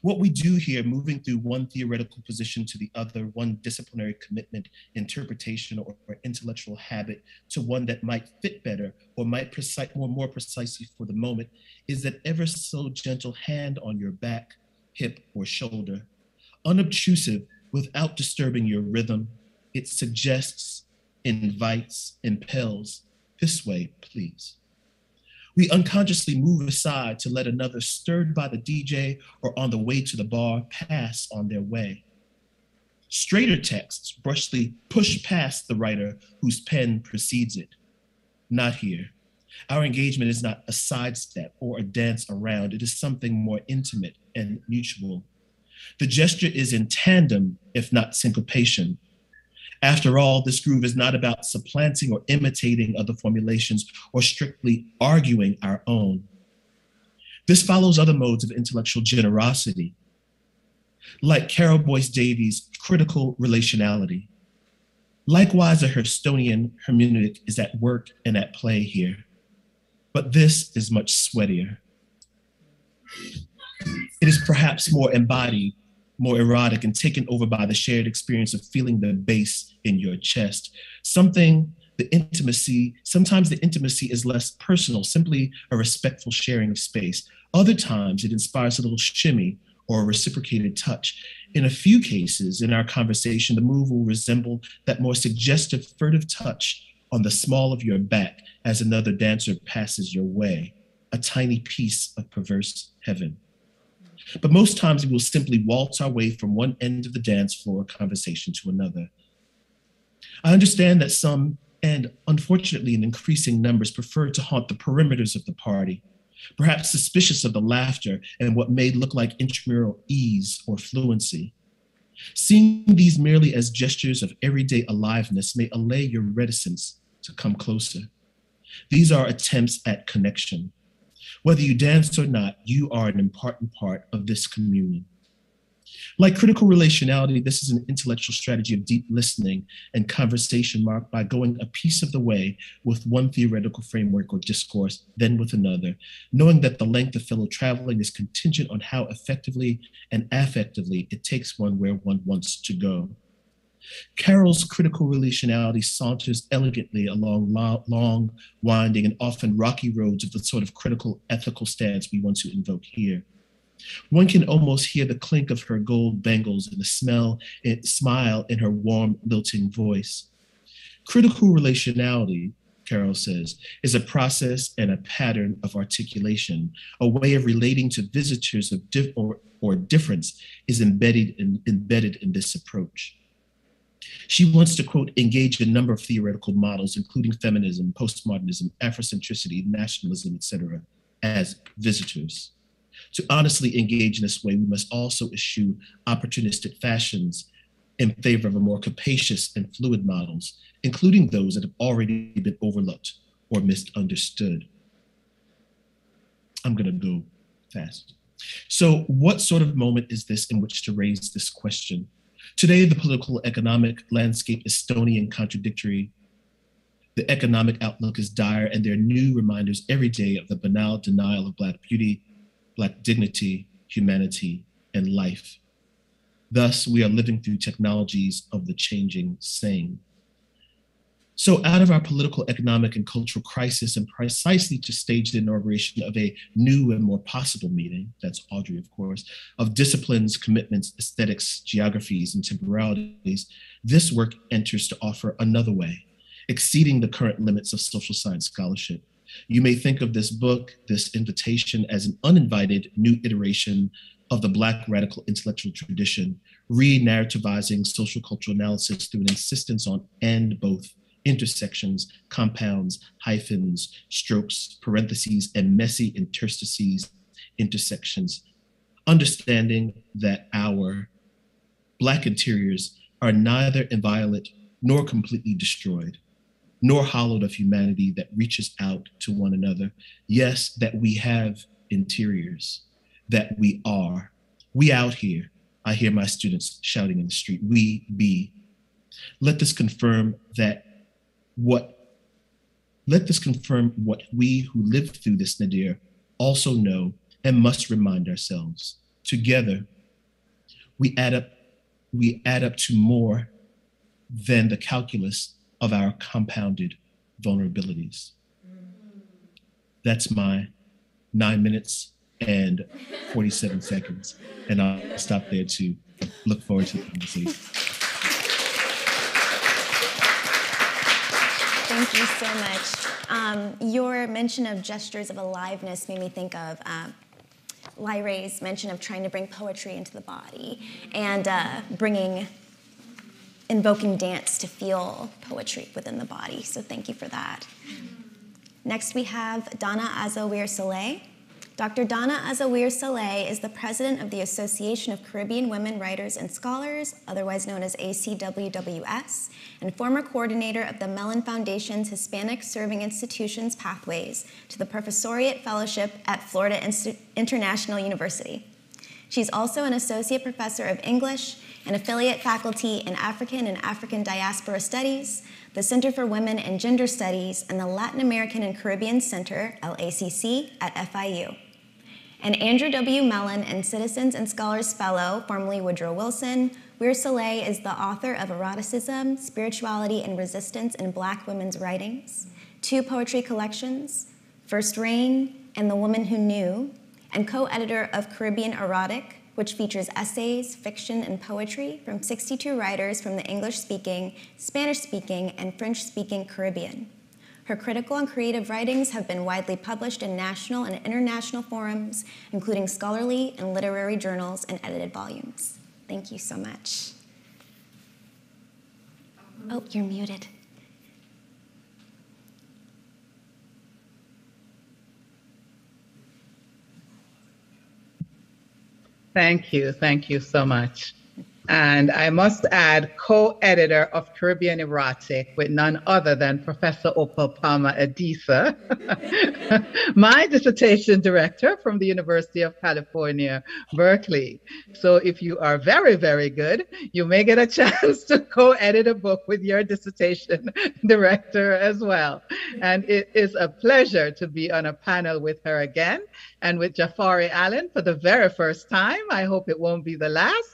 What we do here, moving through one theoretical position to the other, one disciplinary commitment, interpretation, or, or intellectual habit to one that might fit better or might precise, more, more precisely for the moment, is that ever so gentle hand on your back, hip, or shoulder, unobtrusive without disturbing your rhythm. It suggests, invites, impels, this way, please. We unconsciously move aside to let another stirred by the DJ or on the way to the bar pass on their way. Straighter texts brushly push past the writer whose pen precedes it. Not here. Our engagement is not a sidestep or a dance around, it is something more intimate and mutual. The gesture is in tandem, if not syncopation. After all, this groove is not about supplanting or imitating other formulations or strictly arguing our own. This follows other modes of intellectual generosity, like Carole Boyce Davies' critical relationality. Likewise, a Hurstonian hermeneutic is at work and at play here, but this is much sweatier. It is perhaps more embodied, more erotic, and taken over by the shared experience of feeling the bass in your chest. Something, the intimacy, sometimes the intimacy is less personal, simply a respectful sharing of space. Other times it inspires a little shimmy or a reciprocated touch. In a few cases in our conversation, the move will resemble that more suggestive, furtive touch on the small of your back as another dancer passes your way, a tiny piece of perverse heaven. But most times we will simply waltz our way from one end of the dance floor conversation to another. I understand that some, and unfortunately in increasing numbers, prefer to haunt the perimeters of the party, perhaps suspicious of the laughter and what may look like intramural ease or fluency. Seeing these merely as gestures of everyday aliveness may allay your reticence to come closer. These are attempts at connection. Whether you dance or not, you are an important part of this communion. Like critical relationality, this is an intellectual strategy of deep listening and conversation marked by going a piece of the way with one theoretical framework or discourse, then with another, knowing that the length of fellow traveling is contingent on how effectively and affectively it takes one where one wants to go. Carole's critical relationality saunters elegantly along long, winding, and often rocky roads of the sort of critical ethical stance we want to invoke here. One can almost hear the clink of her gold bangles and the smell and smile in her warm, lilting voice. Critical relationality, Carole says, is a process and a pattern of articulation, a way of relating to visitors of dif- or, or difference is embedded in, embedded in this approach. She wants to, quote, engage a number of theoretical models, including feminism, postmodernism, Afrocentricity, nationalism, etc., as visitors. To honestly engage in this way, we must also eschew opportunistic fashions in favor of a more capacious and fluid models, including those that have already been overlooked or misunderstood. I'm going to go fast. So, what sort of moment is this in which to raise this question? Today, the political economic landscape is stony and contradictory. The economic outlook is dire, and there are new reminders every day of the banal denial of Black beauty, Black dignity, humanity, and life. Thus, we are living through technologies of the changing same. So, out of our political, economic, and cultural crisis, and precisely to stage the inauguration of a new and more possible meeting, that's Audre, of course, of disciplines, commitments, aesthetics, geographies, and temporalities, this work enters to offer another way, exceeding the current limits of social science scholarship. You may think of this book, this invitation, as an uninvited new iteration of the Black radical intellectual tradition, re narrativizing social cultural analysis through an insistence on and both intersections, compounds, hyphens, strokes, parentheses, and messy interstices, intersections, understanding that our Black interiors are neither inviolate nor completely destroyed, nor hollowed of humanity that reaches out to one another. Yes, that we have interiors, that we are. We out here, I hear my students shouting in the street, we be. Let this confirm that what, let this confirm what we who lived through this nadir also know and must remind ourselves. Together, we add up, we add up to more than the calculus of our compounded vulnerabilities. That's my nine minutes and 47 seconds. And I'll stop there to look forward to the conversation. Thank you so much. Um, your mention of gestures of aliveness made me think of uh, mention of trying to bring poetry into the body and uh, bringing, invoking dance to feel poetry within the body. So thank you for that. Next, we have Donna Aza Weir-Soley. Dr. Donna Aza Weir-Soley is the president of the Association of Caribbean Women Writers and Scholars, otherwise known as ACWWS, and former coordinator of the Mellon Foundation's Hispanic Serving Institutions Pathways to the Professoriate Fellowship at Florida Inst- International University. She's also an associate professor of English and affiliate faculty in African and African Diaspora Studies, the Center for Women and Gender Studies, and the Latin American and Caribbean Center, LACC, at FIU. And Andrew W. Mellon and Citizens and Scholars Fellow, formerly Woodrow Wilson, Weir-Soley is the author of Eroticism, Spirituality, and Resistance in Black Women's Writings, two poetry collections, First Rain and The Woman Who Knew, and co editor of Caribbean Erotic, which features essays, fiction, and poetry from 62 writers from the English speaking, Spanish speaking, and French speaking Caribbean. Her critical and creative writings have been widely published in national and international forums, including scholarly and literary journals and edited volumes. Thank you so much. Oh, you're muted. Thank you. Thank you so much. And I must add, co editor of Caribbean Erotic with none other than Professor Opal Palmer Adisa, [laughs] my dissertation director from the University of California, Berkeley. So if you are very, very good, you may get a [laughs] chance to co edit a book with your dissertation [laughs] director as well. And it is a pleasure to be on a panel with her again and with Jafari Allen for the very first time. I hope it won't be the last.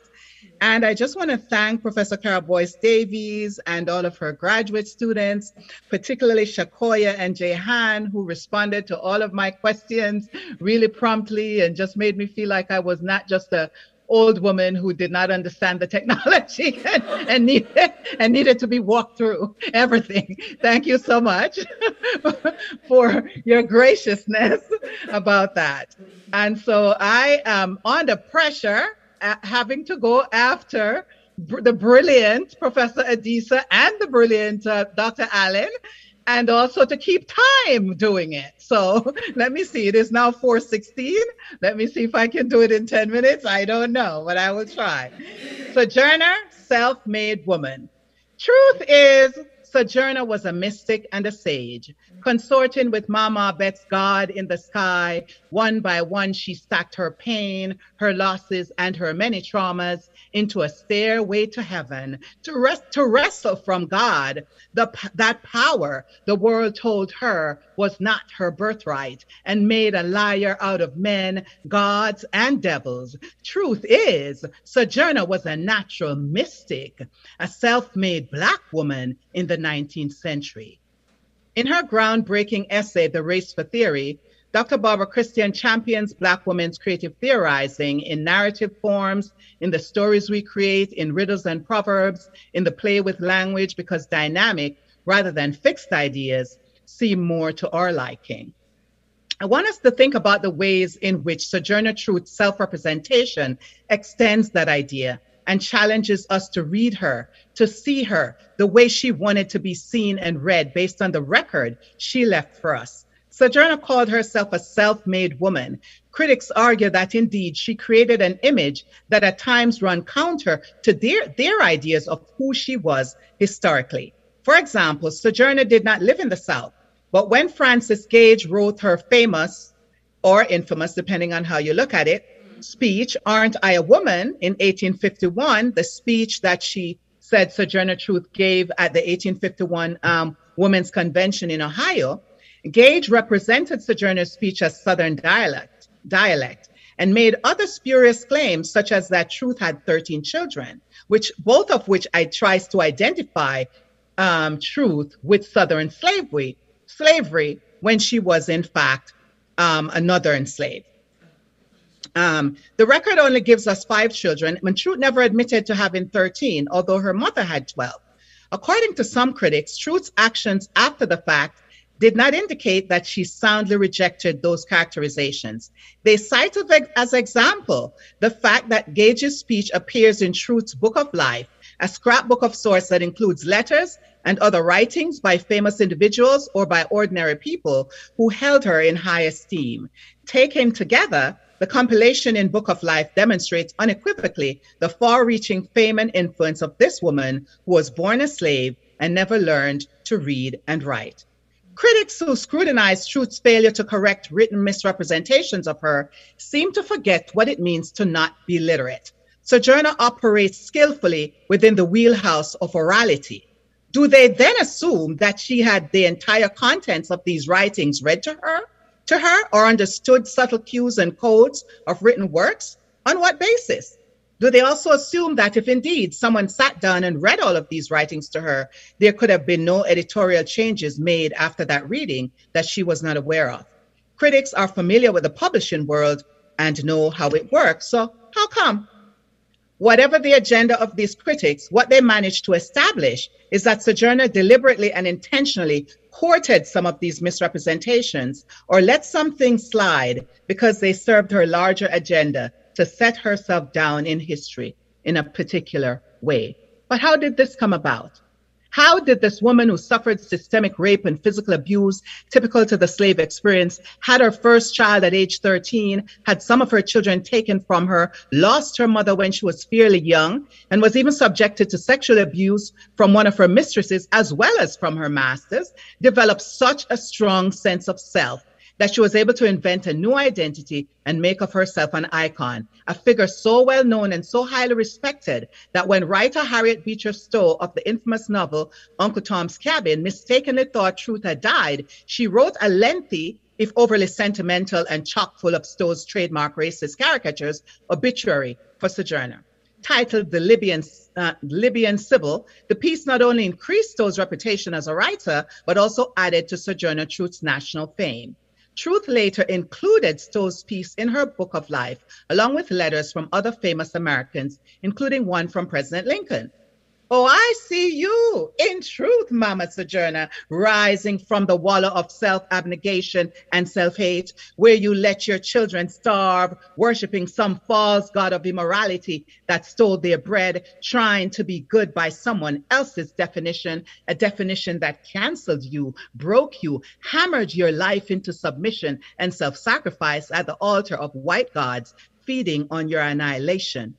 And I just want to thank Professor Carole Boyce Davies and all of her graduate students, particularly Shakoya and Jehan, who responded to all of my questions really promptly and just made me feel like I was not just a old woman who did not understand the technology [laughs] and, and, needed, and needed to be walked through everything. Thank you so much [laughs] for your graciousness about that. And so I am under pressure having to go after br- the brilliant Professor Adisa and the brilliant uh, Dr. Allen, and also to keep time doing it. So [laughs] let me see. It is now 4:16. Let me see if I can do it in 10 minutes. I don't know, but I will try. Sojourner, self-made woman. Truth is, Sojourner was a mystic and a sage. Consorting with Mama Bet's God in the sky, one by one she stacked her pain, her losses, and her many traumas into a stairway to heaven to rest to wrestle from God. The, that power the world told her was not her birthright and made a liar out of men, gods, and devils. Truth is, Sojourner was a natural mystic, a self-made black woman in the 19th century. In her groundbreaking essay, The Race for Theory, Dr. Barbara Christian champions Black women's creative theorizing in narrative forms, in the stories we create, in riddles and proverbs, in the play with language, because dynamic rather than fixed ideas seem more to our liking. I want us to think about the ways in which Sojourner Truth's self representation extends that idea and challenges us to read her, to see her the way she wanted to be seen and read based on the record she left for us. Sojourner called herself a self made woman. Critics argue that indeed she created an image that at times run counter to their, their ideas of who she was historically. For example, Sojourner did not live in the South, but when Frances Gage wrote her famous or infamous, depending on how you look at it, speech, Aren't I a Woman, in 1851, the speech that she said Sojourner Truth gave at the 1851 um, Women's Convention in Ohio, Gage represented Sojourner's speech as Southern dialect, dialect and made other spurious claims, such as that Truth had 13 children, which both of which I tries to identify um, Truth with Southern slavery, slavery when she was in fact um, a Northern slave. Um, the record only gives us five children, Truth never admitted to having 13, although her mother had 12. According to some critics, Truth's actions after the fact did not indicate that she soundly rejected those characterizations. They cite as example the fact that Gage's speech appears in Truth's Book of Life, a scrapbook of sorts that includes letters and other writings by famous individuals or by ordinary people who held her in high esteem. Taken together, the compilation in Book of Life demonstrates unequivocally the far reaching fame and influence of this woman who was born a slave and never learned to read and write. Critics who scrutinize Truth's failure to correct written misrepresentations of her seem to forget what it means to not be literate. Sojourner operates skillfully within the wheelhouse of orality. Do they then assume that she had the entire contents of these writings read to her, to her, or understood subtle cues and codes of written works? On what basis? Do they also assume that if indeed someone sat down and read all of these writings to her, there could have been no editorial changes made after that reading that she was not aware of? Critics are familiar with the publishing world and know how it works. So, how come? Whatever the agenda of these critics, what they managed to establish is that Sojourner deliberately and intentionally courted some of these misrepresentations or let some things slide because they served her larger agenda to set herself down in history in a particular way. But how did this come about? How did this woman who suffered systemic rape and physical abuse, typical to the slave experience, had her first child at age 13, had some of her children taken from her, lost her mother when she was fairly young, and was even subjected to sexual abuse from one of her mistresses as well as from her masters, develop such a strong sense of self that she was able to invent a new identity and make of herself an icon, a figure so well known and so highly respected that when writer Harriet Beecher Stowe of the infamous novel Uncle Tom's Cabin mistakenly thought Truth had died, she wrote a lengthy, if overly sentimental and chock full of Stowe's trademark racist caricatures, obituary for Sojourner. Titled The Libyan, uh, Libyan Sibyl, the piece not only increased Stowe's reputation as a writer, but also added to Sojourner Truth's national fame. Truth later included Stowe's piece in her book of life, along with letters from other famous Americans, including one from President Lincoln. Oh, I see you in truth, Mama Sojourner, rising from the wallow of self abnegation and self hate, where you let your children starve, worshiping some false god of immorality that stole their bread, trying to be good by someone else's definition, a definition that canceled you, broke you, hammered your life into submission and self sacrifice at the altar of white gods, feeding on your annihilation.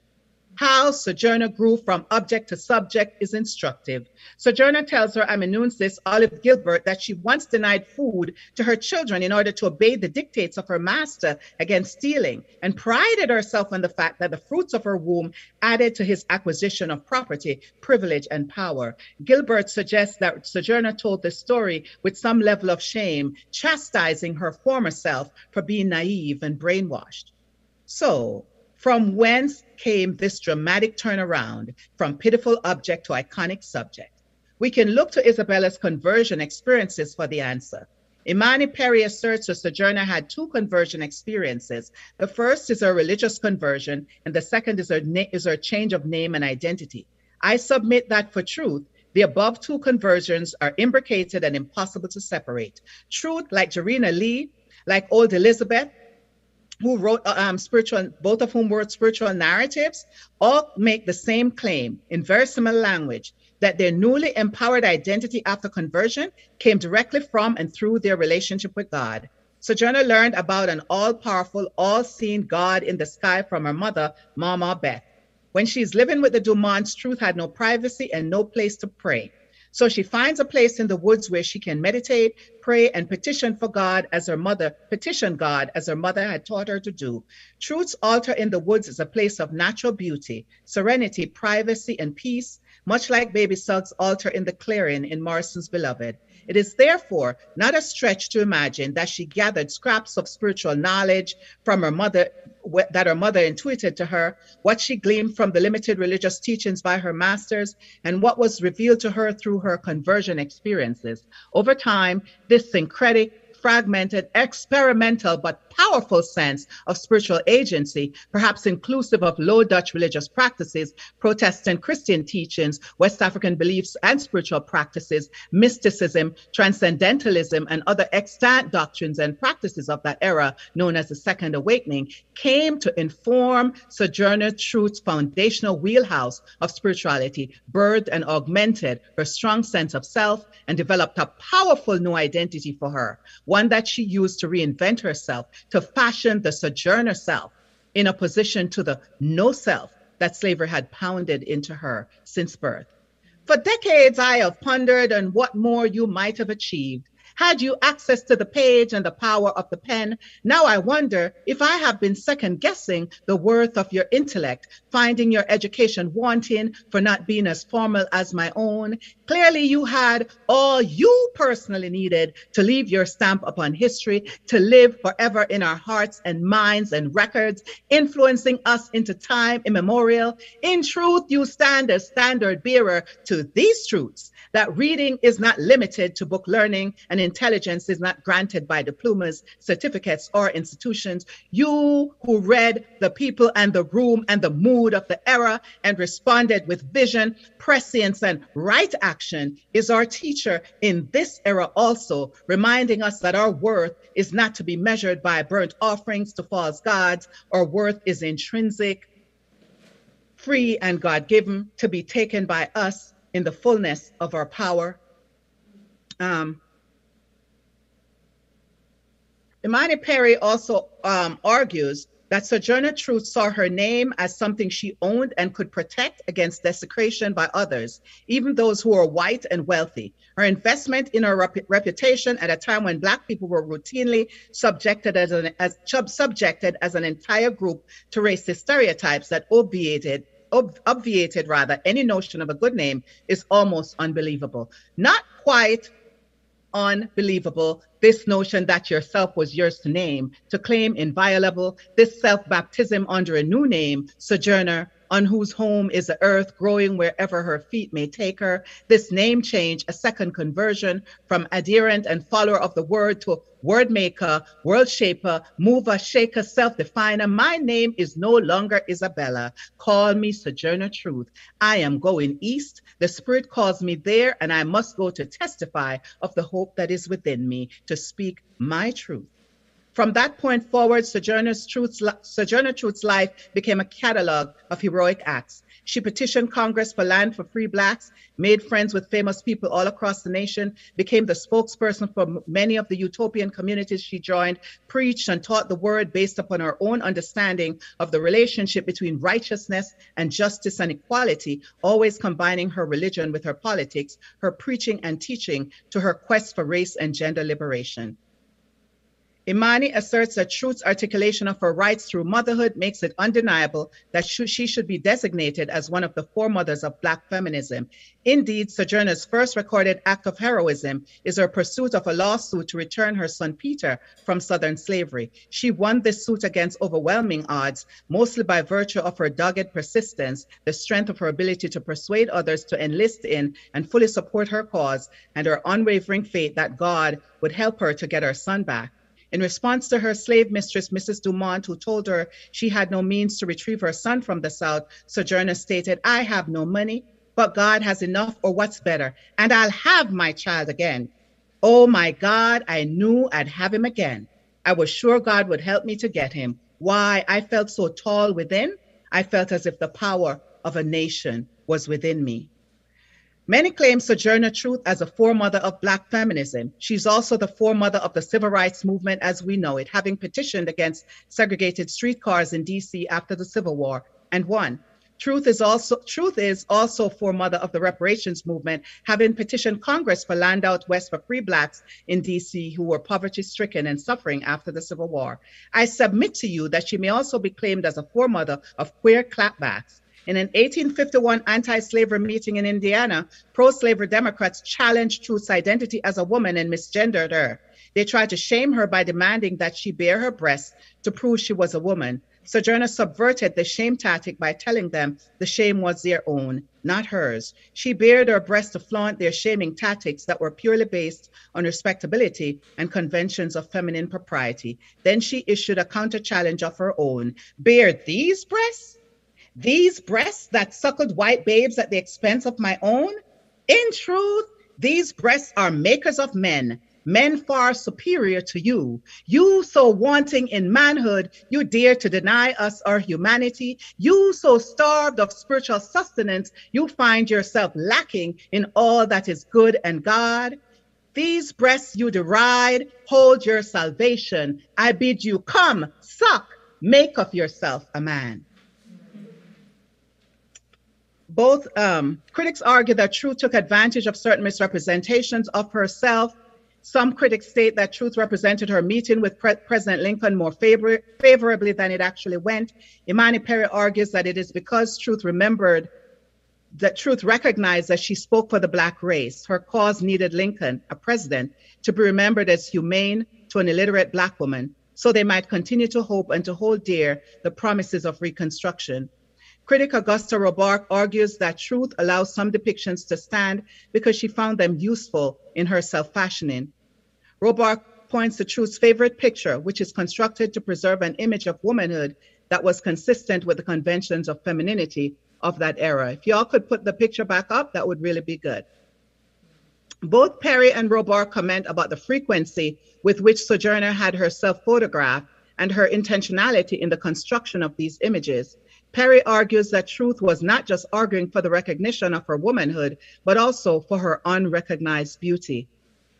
How Sojourner grew from object to subject is instructive. Sojourner tells her amanuensis, Olive Gilbert, that she once denied food to her children in order to obey the dictates of her master against stealing, and prided herself on the fact that the fruits of her womb added to his acquisition of property, privilege, and power. Gilbert suggests that Sojourner told this story with some level of shame, chastising her former self for being naive and brainwashed. So, from whence came this dramatic turnaround from pitiful object to iconic subject? We can look to Isabella's conversion experiences for the answer. Imani Perry asserts that sojourner had two conversion experiences. The first is her religious conversion, and the second is her, na- is her change of name and identity. I submit that for truth, the above two conversions are imbricated and impossible to separate. Truth, like Jarena Lee, like old Elizabeth, who wrote um, spiritual, both of whom wrote spiritual narratives, all make the same claim in very similar language that their newly empowered identity after conversion came directly from and through their relationship with God. Sojourner learned about an all powerful, all seeing God in the sky from her mother, Mama Beth. When she's living with the Dumonts, Truth had no privacy and no place to pray. So she finds a place in the woods where she can meditate, pray, and petition for God as her mother, petition God as her mother had taught her to do. Truth's altar in the woods is a place of natural beauty, serenity, privacy, and peace, much like Baby Suggs' altar in the clearing in Morrison's Beloved. It is therefore not a stretch to imagine that she gathered scraps of spiritual knowledge from her mother that her mother intuited to her, what she gleaned from the limited religious teachings by her masters, and what was revealed to her through her conversion experiences. Over time, this syncretic fragmented, experimental, but powerful sense of spiritual agency, perhaps inclusive of Low Dutch religious practices, Protestant Christian teachings, West African beliefs and spiritual practices, mysticism, transcendentalism, and other extant doctrines and practices of that era, known as the Second Awakening, came to inform Sojourner Truth's foundational wheelhouse of spirituality, birthed and augmented her strong sense of self, and developed a powerful new identity for her, one that she used to reinvent herself, to fashion the sojourner self in opposition to the no self that slavery had pounded into her since birth. For decades, I have pondered on what more you might have achieved had you access to the page and the power of the pen, now I wonder if I have been second guessing the worth of your intellect, finding your education wanting for not being as formal as my own. Clearly, you had all you personally needed to leave your stamp upon history, to live forever in our hearts and minds and records, influencing us into time immemorial. In truth, you stand as standard bearer to these truths that reading is not limited to book learning and intelligence is not granted by diplomas, certificates, or institutions. You who read the people and the room and the mood of the era and responded with vision, prescience, and right action is our teacher in this era also, reminding us that our worth is not to be measured by burnt offerings to false gods. Our worth is intrinsic, free, and God given to be taken by us in the fullness of our power. Um, Imani Perry also um, argues that Sojourner Truth saw her name as something she owned and could protect against desecration by others, even those who are white and wealthy. Her investment in her rep- reputation at a time when Black people were routinely subjected as an, as, subjected as an entire group to racist stereotypes that obviated ob- obviated rather any notion of a good name is almost unbelievable. Not quite unbelievable. This notion that yourself was yours to name, to claim inviolable, this self baptism under a new name, sojourner, on whose home is the earth growing wherever her feet may take her. This name change, a second conversion from adherent and follower of the word to word maker, world shaper, mover, shaker, self definer. My name is no longer Isabella. Call me Sojourner Truth. I am going east. The Spirit calls me there, and I must go to testify of the hope that is within me, to speak my truth. From that point forward, Sojourner's Truth's, Sojourner Truth's life became a catalog of heroic acts. She petitioned Congress for land for free blacks, made friends with famous people all across the nation, became the spokesperson for many of the utopian communities she joined, preached and taught the word based upon her own understanding of the relationship between righteousness and justice and equality, always combining her religion with her politics, her preaching and teaching to her quest for race and gender liberation. Imani asserts that Truth's articulation of her rights through motherhood makes it undeniable that she should be designated as one of the foremothers of Black feminism. Indeed, Sojourner's first recorded act of heroism is her pursuit of a lawsuit to return her son Peter from Southern slavery. She won this suit against overwhelming odds, mostly by virtue of her dogged persistence, the strength of her ability to persuade others to enlist in and fully support her cause, and her unwavering faith that God would help her to get her son back. In response to her slave mistress, Mrs. Dumont, who told her she had no means to retrieve her son from the South, Sojourner stated, I have no money, but God has enough, or what's better, and I'll have my child again. Oh my God, I knew I'd have him again. I was sure God would help me to get him. Why? I felt so tall within. I felt as if the power of a nation was within me. Many claim Sojourner Truth as a foremother of Black feminism. She's also the foremother of the civil rights movement as we know it, having petitioned against segregated streetcars in DC after the Civil War and won. Truth is also Truth is also foremother of the reparations movement, having petitioned Congress for land out west for free blacks in DC who were poverty stricken and suffering after the Civil War. I submit to you that she may also be claimed as a foremother of queer clapbacks in an 1851 anti slavery meeting in Indiana, pro slavery Democrats challenged Truth's identity as a woman and misgendered her. They tried to shame her by demanding that she bare her breasts to prove she was a woman. Sojourner subverted the shame tactic by telling them the shame was their own, not hers. She bared her breast to flaunt their shaming tactics that were purely based on respectability and conventions of feminine propriety. Then she issued a counter challenge of her own. Bared these breasts? These breasts that suckled white babes at the expense of my own? In truth, these breasts are makers of men, men far superior to you. You so wanting in manhood, you dare to deny us our humanity. You so starved of spiritual sustenance, you find yourself lacking in all that is good and God. These breasts you deride, hold your salvation. I bid you come, suck, make of yourself a man. Both um, critics argue that Truth took advantage of certain misrepresentations of herself some critics state that Truth represented her meeting with Pre President Lincoln more favor favorably than it actually went. Imani Perry argues that it is because Truth remembered that Truth recognized that she spoke for the Black race. Her cause needed Lincoln, a president, to be remembered as humane to an illiterate Black woman, so they might continue to hope and to hold dear the promises of Reconstruction. Critic Augusta Rohrbach argues that truth allows some depictions to stand because she found them useful in her self-fashioning. Rohrbach points to Truth's favorite picture, which is constructed to preserve an image of womanhood that was consistent with the conventions of femininity of that era. If y'all could put the picture back up, that would really be good. Both Perry and Rohrbach comment about the frequency with which Sojourner had herself photographed and her intentionality in the construction of these images. Perry argues that Truth was not just arguing for the recognition of her womanhood, but also for her unrecognized beauty.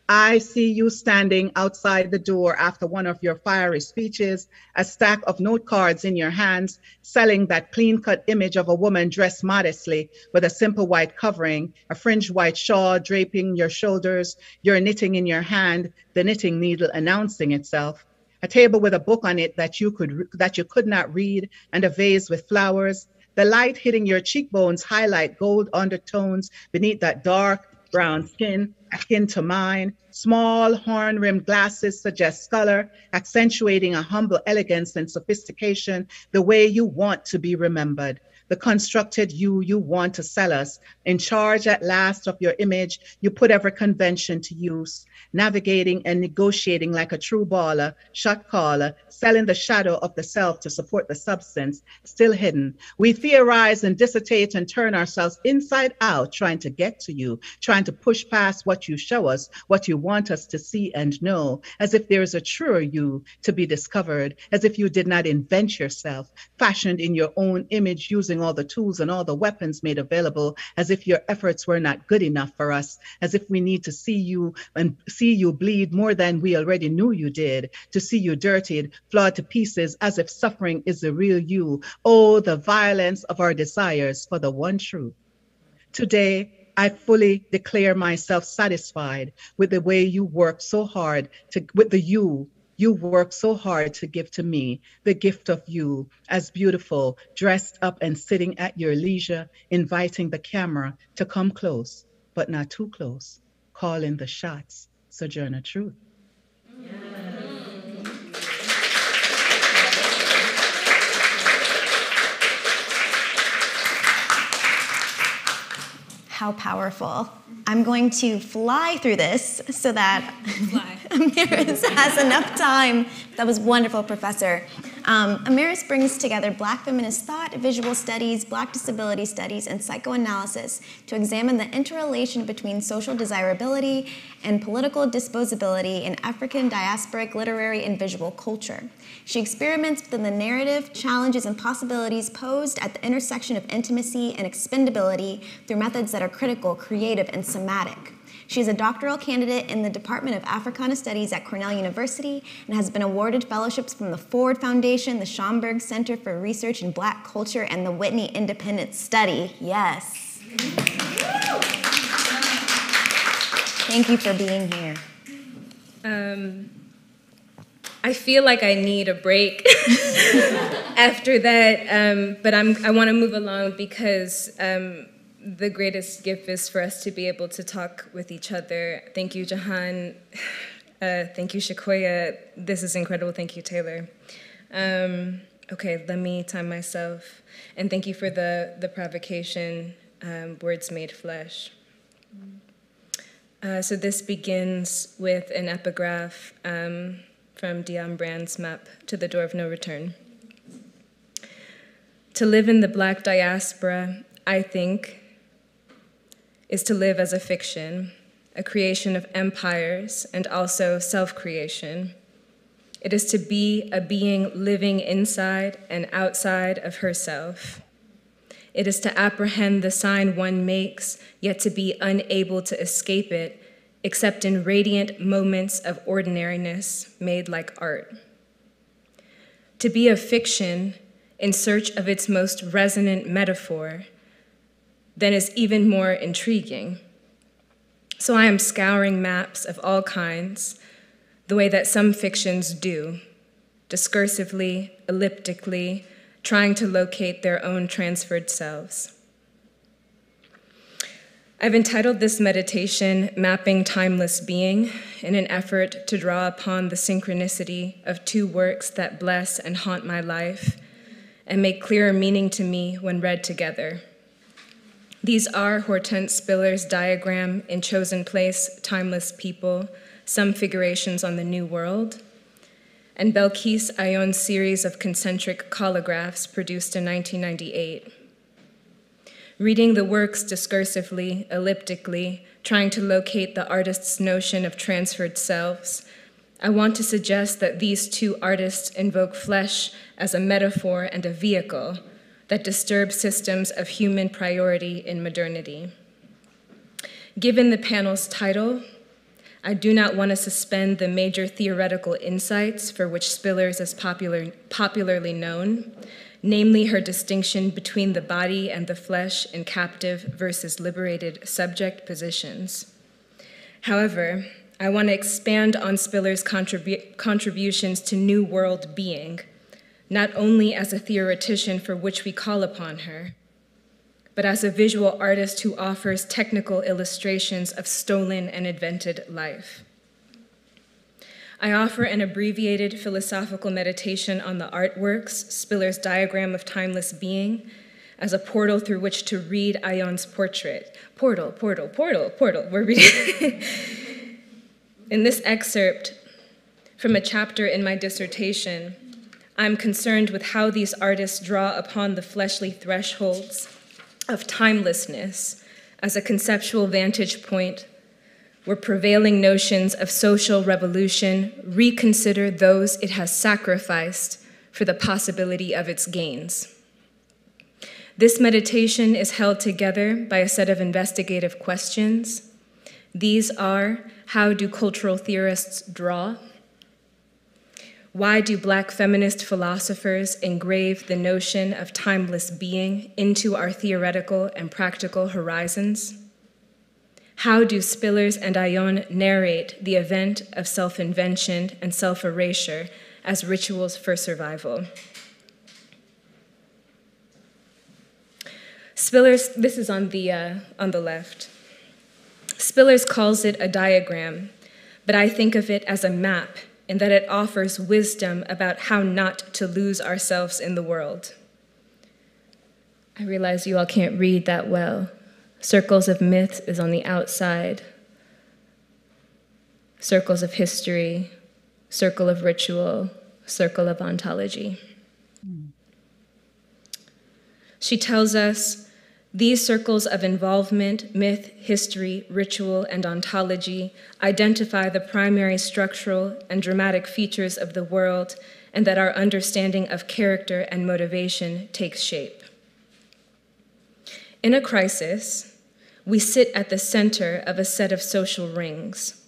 I see you standing outside the door after one of your fiery speeches, a stack of note cards in your hands, selling that clean cut image of a woman dressed modestly with a simple white covering, a fringed white shawl draping your shoulders, your knitting in your hand, the knitting needle announcing itself a table with a book on it that you could that you could not read, and a vase with flowers. The light hitting your cheekbones highlight gold undertones beneath that dark brown skin, akin to mine. Small horn-rimmed glasses suggest color, accentuating a humble elegance and sophistication, the way you want to be remembered the constructed you you want to sell us. In charge at last of your image, you put every convention to use, navigating and negotiating like a true baller, shot caller, selling the shadow of the self to support the substance, still hidden. We theorize and dissertate and turn ourselves inside out, trying to get to you, trying to push past what you show us, what you want us to see and know, as if there is a truer you to be discovered, as if you did not invent yourself, fashioned in your own image using all the tools and all the weapons made available, as if your efforts were not good enough for us, as if we need to see you and see you bleed more than we already knew you did, to see you dirtied, flawed to pieces, as if suffering is the real you. Oh, the violence of our desires for the one truth. Today, I fully declare myself satisfied with the way you work so hard to, with the you you work so hard to give to me the gift of you as beautiful, dressed up and sitting at your leisure, inviting the camera to come close, but not too close, calling the shots, Sojourner Truth. How powerful. I'm going to fly through this so that [laughs] Amaris [laughs] has enough time. That was wonderful, Professor. Um, Amaris brings together Black feminist thought, visual studies, Black disability studies, and psychoanalysis to examine the interrelation between social desirability and political disposability in African diasporic literary and visual culture. She experiments with the narrative, challenges, and possibilities posed at the intersection of intimacy and expendability through methods that are critical, creative, and somatic. She is a doctoral candidate in the Department of Africana Studies at Cornell University and has been awarded fellowships from the Ford Foundation, the Schomburg Center for Research in Black Culture, and the Whitney Independent Study. Yes. Thank you for being here. Um, I feel like I need a break [laughs] after that, um, but I'm, I want to move along because um, the greatest gift is for us to be able to talk with each other. Thank you, Jahan. [sighs] Uh, thank you, Shakoya. This is incredible. Thank you, Taylor. Um, Okay, let me time myself. And thank you for the, the provocation, um, words made flesh. Uh, so this begins with an epigraph um, from Dionne Brand's map to the door of no return. To live in the black diaspora, I think, is to live as a fiction, a creation of empires and also self creation. It is to be a being living inside and outside of herself. It is to apprehend the sign one makes, yet to be unable to escape it, except in radiant moments of ordinariness made like art. To be a fiction in search of its most resonant metaphor, then is even more intriguing. So I am scouring maps of all kinds, the way that some fictions do, discursively, elliptically, trying to locate their own transferred selves. I've entitled this meditation Mapping Timeless Being in an effort to draw upon the synchronicity of two works that bless and haunt my life and make clearer meaning to me when read together. These are Hortense Spillers' diagram in Chosen Place, Timeless People, Some Figurations on the New World, and Belkis Ayon's series of concentric collagraphs produced in 1998. Reading the works discursively, elliptically, trying to locate the artist's notion of transferred selves, I want to suggest that these two artists invoke flesh as a metaphor and a vehicle that disturb systems of human priority in modernity. Given the panel's title, I do not want to suspend the major theoretical insights for which Spillers is popular, popularly known, namely her distinction between the body and the flesh in captive versus liberated subject positions. However, I want to expand on Spillers' contribu- contributions to New World being, not only as a theoretician for which we call upon her, but as a visual artist who offers technical illustrations of stolen and invented life. I offer an abbreviated philosophical meditation on the artworks, Spillers' diagram of timeless being, as a portal through which to read Ayon's portrait. Portal, portal, portal, portal. We're reading. [laughs] in this excerpt from a chapter in my dissertation, I'm concerned with how these artists draw upon the fleshly thresholds of timelessness as a conceptual vantage point where prevailing notions of social revolution reconsider those it has sacrificed for the possibility of its gains. This meditation is held together by a set of investigative questions. These are how do cultural theorists draw? Why do Black feminist philosophers engrave the notion of timeless being into our theoretical and practical horizons? How do Spillers and Ayon narrate the event of self invention and self erasure as rituals for survival? Spillers, this is on the, uh, on the left. Spillers calls it a diagram, but I think of it as a map in that it offers wisdom about how not to lose ourselves in the world. I realize you all can't read that well, Circles of myth is on the outside. Circles of history, circle of ritual, circle of ontology. She tells us these circles of involvement, myth, history, ritual, and ontology identify the primary structural and dramatic features of the world, and that our understanding of character and motivation takes shape. In a crisis, we sit at the center of a set of social rings.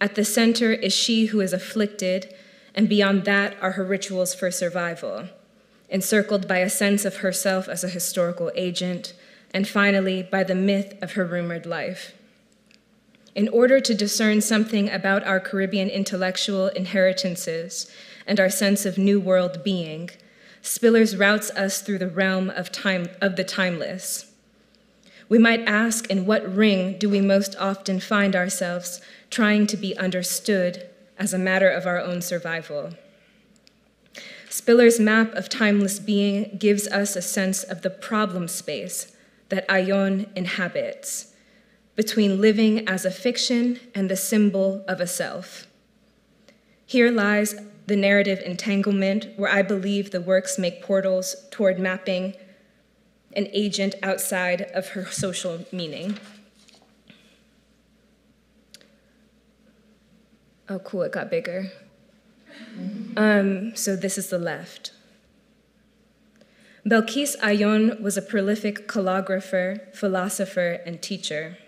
At the center is she who is afflicted, and beyond that are her rituals for survival, encircled by a sense of herself as a historical agent, and finally by the myth of her rumored life. In order to discern something about our Caribbean intellectual inheritances and our sense of New World being, Spillers routes us through the realm of, time, of the timeless we might ask in what ring do we most often find ourselves trying to be understood as a matter of our own survival? Spillers' map of timeless being gives us a sense of the problem space that Ayon inhabits between living as a fiction and the symbol of a self. Here lies the narrative entanglement where I believe the works make portals toward mapping an agent outside of her social meaning. Oh, cool, it got bigger. Um, so this is the left. Belkis Ayon was a prolific collagrapher, philosopher, and teacher.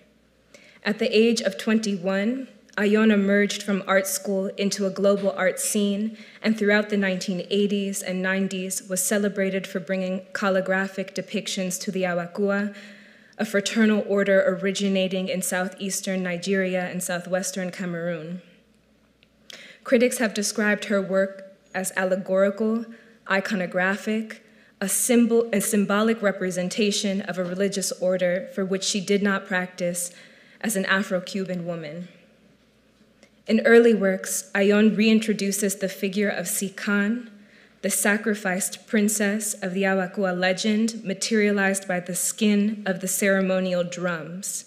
At the age of 21, Ayon emerged from art school into a global art scene and throughout the 1980s and 90s was celebrated for bringing collagraphic depictions to the Abakuá, a fraternal order originating in southeastern Nigeria and southwestern Cameroon. Critics have described her work as allegorical, iconographic, a, symbol, a symbolic representation of a religious order for which she did not practice as an Afro Cuban woman. In early works, Ayon reintroduces the figure of Sikan, the sacrificed princess of the Abakuá legend, materialized by the skin of the ceremonial drums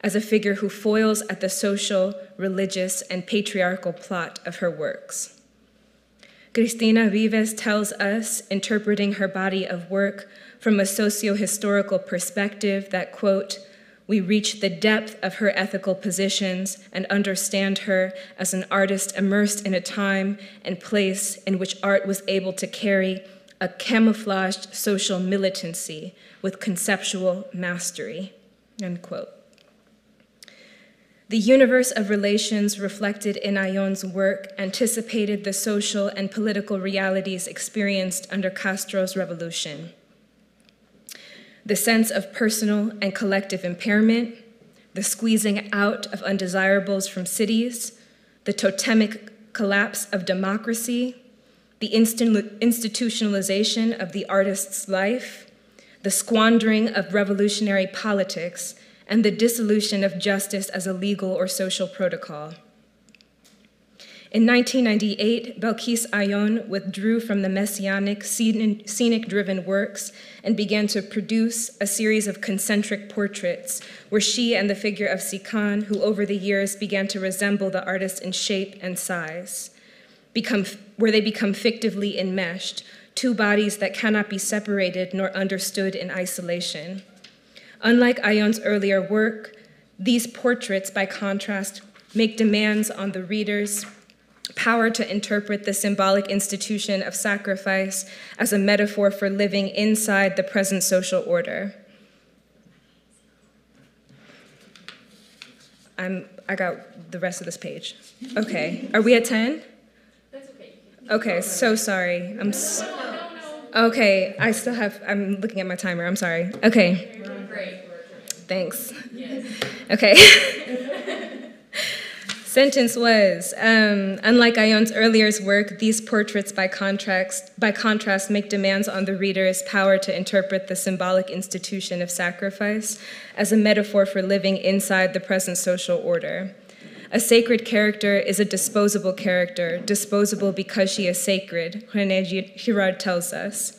as a figure who foils at the social, religious, and patriarchal plot of her works. Cristina Vives tells us, interpreting her body of work from a socio-historical perspective, that, quote, we reach the depth of her ethical positions and understand her as an artist immersed in a time and place in which art was able to carry a camouflaged social militancy with conceptual mastery, end quote. The universe of relations reflected in Ayon's work anticipated the social and political realities experienced under Castro's revolution. The sense of personal and collective impairment, the squeezing out of undesirables from cities, the totemic collapse of democracy, the institutionalization of the artist's life, the squandering of revolutionary politics, and the dissolution of justice as a legal or social protocol. In 1998, Belkis Ayon withdrew from the messianic, scenic driven works and began to produce a series of concentric portraits where she and the figure of Sikan, who over the years began to resemble the artist in shape and size, become, where they become fictively enmeshed, two bodies that cannot be separated nor understood in isolation. Unlike Ayon's earlier work, these portraits, by contrast, make demands on the reader's power to interpret the symbolic institution of sacrifice as a metaphor for living inside the present social order. I'm, I got the rest of this page. Okay, are we at 10? That's okay. Okay, so sorry. I'm okay, I still have, I'm looking at my timer, I'm sorry. Okay. Thanks. Okay. [laughs] Sentence was um, Unlike Ayon's earlier work, these portraits, by contrast, by contrast, make demands on the reader's power to interpret the symbolic institution of sacrifice as a metaphor for living inside the present social order. A sacred character is a disposable character, disposable because she is sacred, René Girard tells us.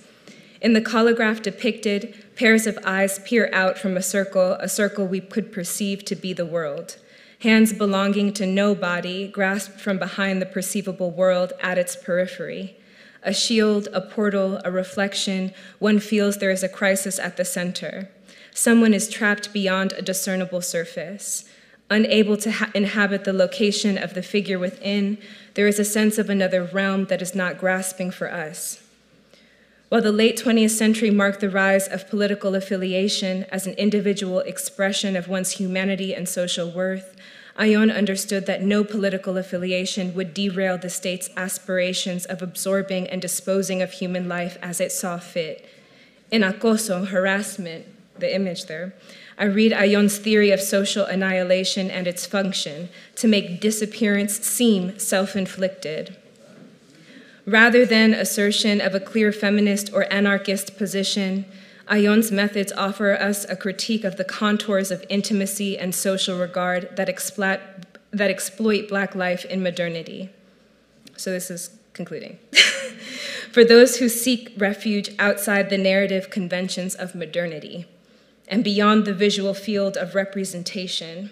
In the collagraph depicted, pairs of eyes peer out from a circle, a circle we could perceive to be the world. Hands belonging to no body grasp from behind the perceivable world at its periphery. A shield, a portal, a reflection, one feels there is a crisis at the center. Someone is trapped beyond a discernible surface. Unable to inhabit the location of the figure within, there is a sense of another realm that is not grasping for us. While the late 20th century marked the rise of political affiliation as an individual expression of one's humanity and social worth, Ayon understood that no political affiliation would derail the state's aspirations of absorbing and disposing of human life as it saw fit. In acoso, harassment, the image there, I read Ayon's theory of social annihilation and its function to make disappearance seem self inflicted. Rather than assertion of a clear feminist or anarchist position, Ayon's methods offer us a critique of the contours of intimacy and social regard that, exploit, that exploit Black life in modernity. So this is concluding. [laughs] for those who seek refuge outside the narrative conventions of modernity and beyond the visual field of representation,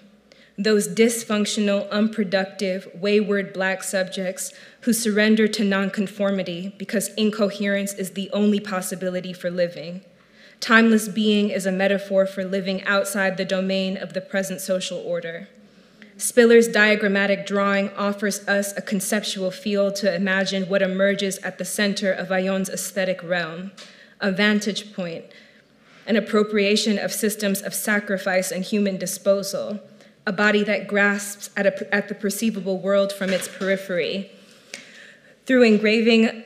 those dysfunctional, unproductive, wayward Black subjects who surrender to nonconformity because incoherence is the only possibility for living. Timeless being is a metaphor for living outside the domain of the present social order. Spillers' diagrammatic drawing offers us a conceptual field to imagine what emerges at the center of Ayon's aesthetic realm, a vantage point, an appropriation of systems of sacrifice and human disposal, a body that grasps at, a, at the perceivable world from its periphery. Through engraving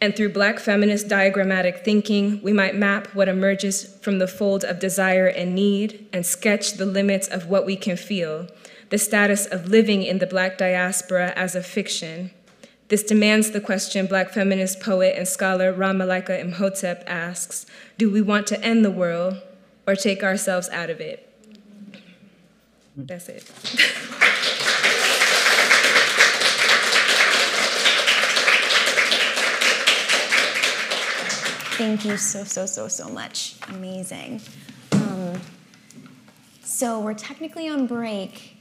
and through Black feminist diagrammatic thinking, we might map what emerges from the fold of desire and need and sketch the limits of what we can feel, the status of living in the Black diaspora as a fiction. This demands the question Black feminist poet and scholar Ra Malika Imhotep asks Do we want to end the world or take ourselves out of it? That's it. Thank you so, so, so, so much. Amazing. Um, so we're technically on break,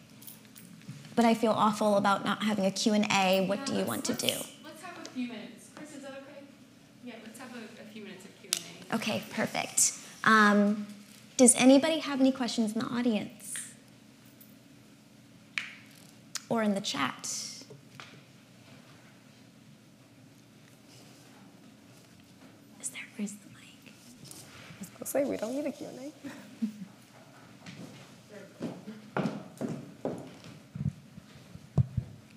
but I feel awful about not having a Q&A. What do you want to do? Let's have a few minutes. Chris, is that okay? Yeah, let's have a, a few minutes of Q&A. Okay, perfect. Um, does anybody have any questions in the audience? Or in the chat? Is there, where's the mic? I was gonna say, we don't need a Q&A.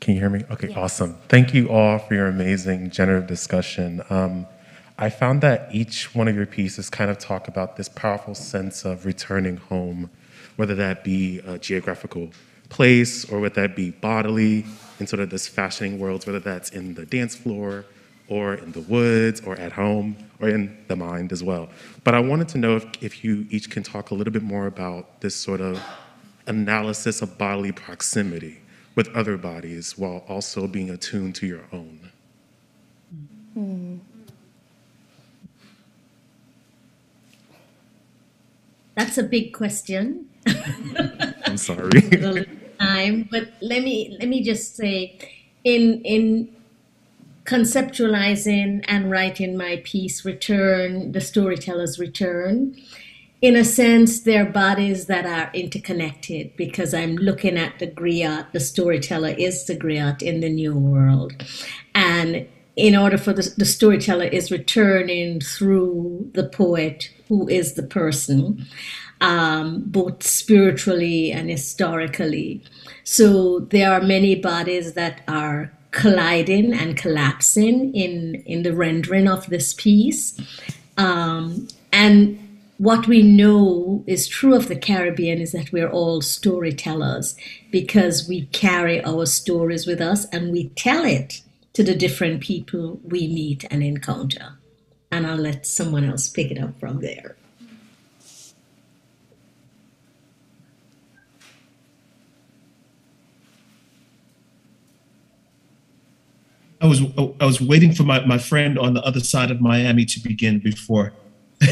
Can you hear me? Okay, awesome. Thank you all for your amazing generative discussion. Um, I found that each one of your pieces kind of talk about this powerful sense of returning home, whether that be a geographical place or whether that be bodily in sort of this fashioning worlds, whether that's in the dance floor or in the woods or at home or in the mind as well. But I wanted to know if, if you each can talk a little bit more about this sort of analysis of bodily proximity with other bodies while also being attuned to your own. Hmm. That's a big question. [laughs] I'm sorry. [laughs] time, but let me let me just say, in in conceptualizing and writing my piece, return the storyteller's return. In a sense, they're bodies that are interconnected because I'm looking at the griot. The storyteller is the griot in the new world, and in order for the, the storyteller is returning through the poet who is the person um, both spiritually and historically. So there are many bodies that are colliding and collapsing in, in the rendering of this piece. Um, and what we know is true of the Caribbean is that we're all storytellers because we carry our stories with us and we tell it to the different people we meet and encounter. And I'll let someone else pick it up from there. I was I was waiting for my, my friend on the other side of Miami to begin before. [laughs]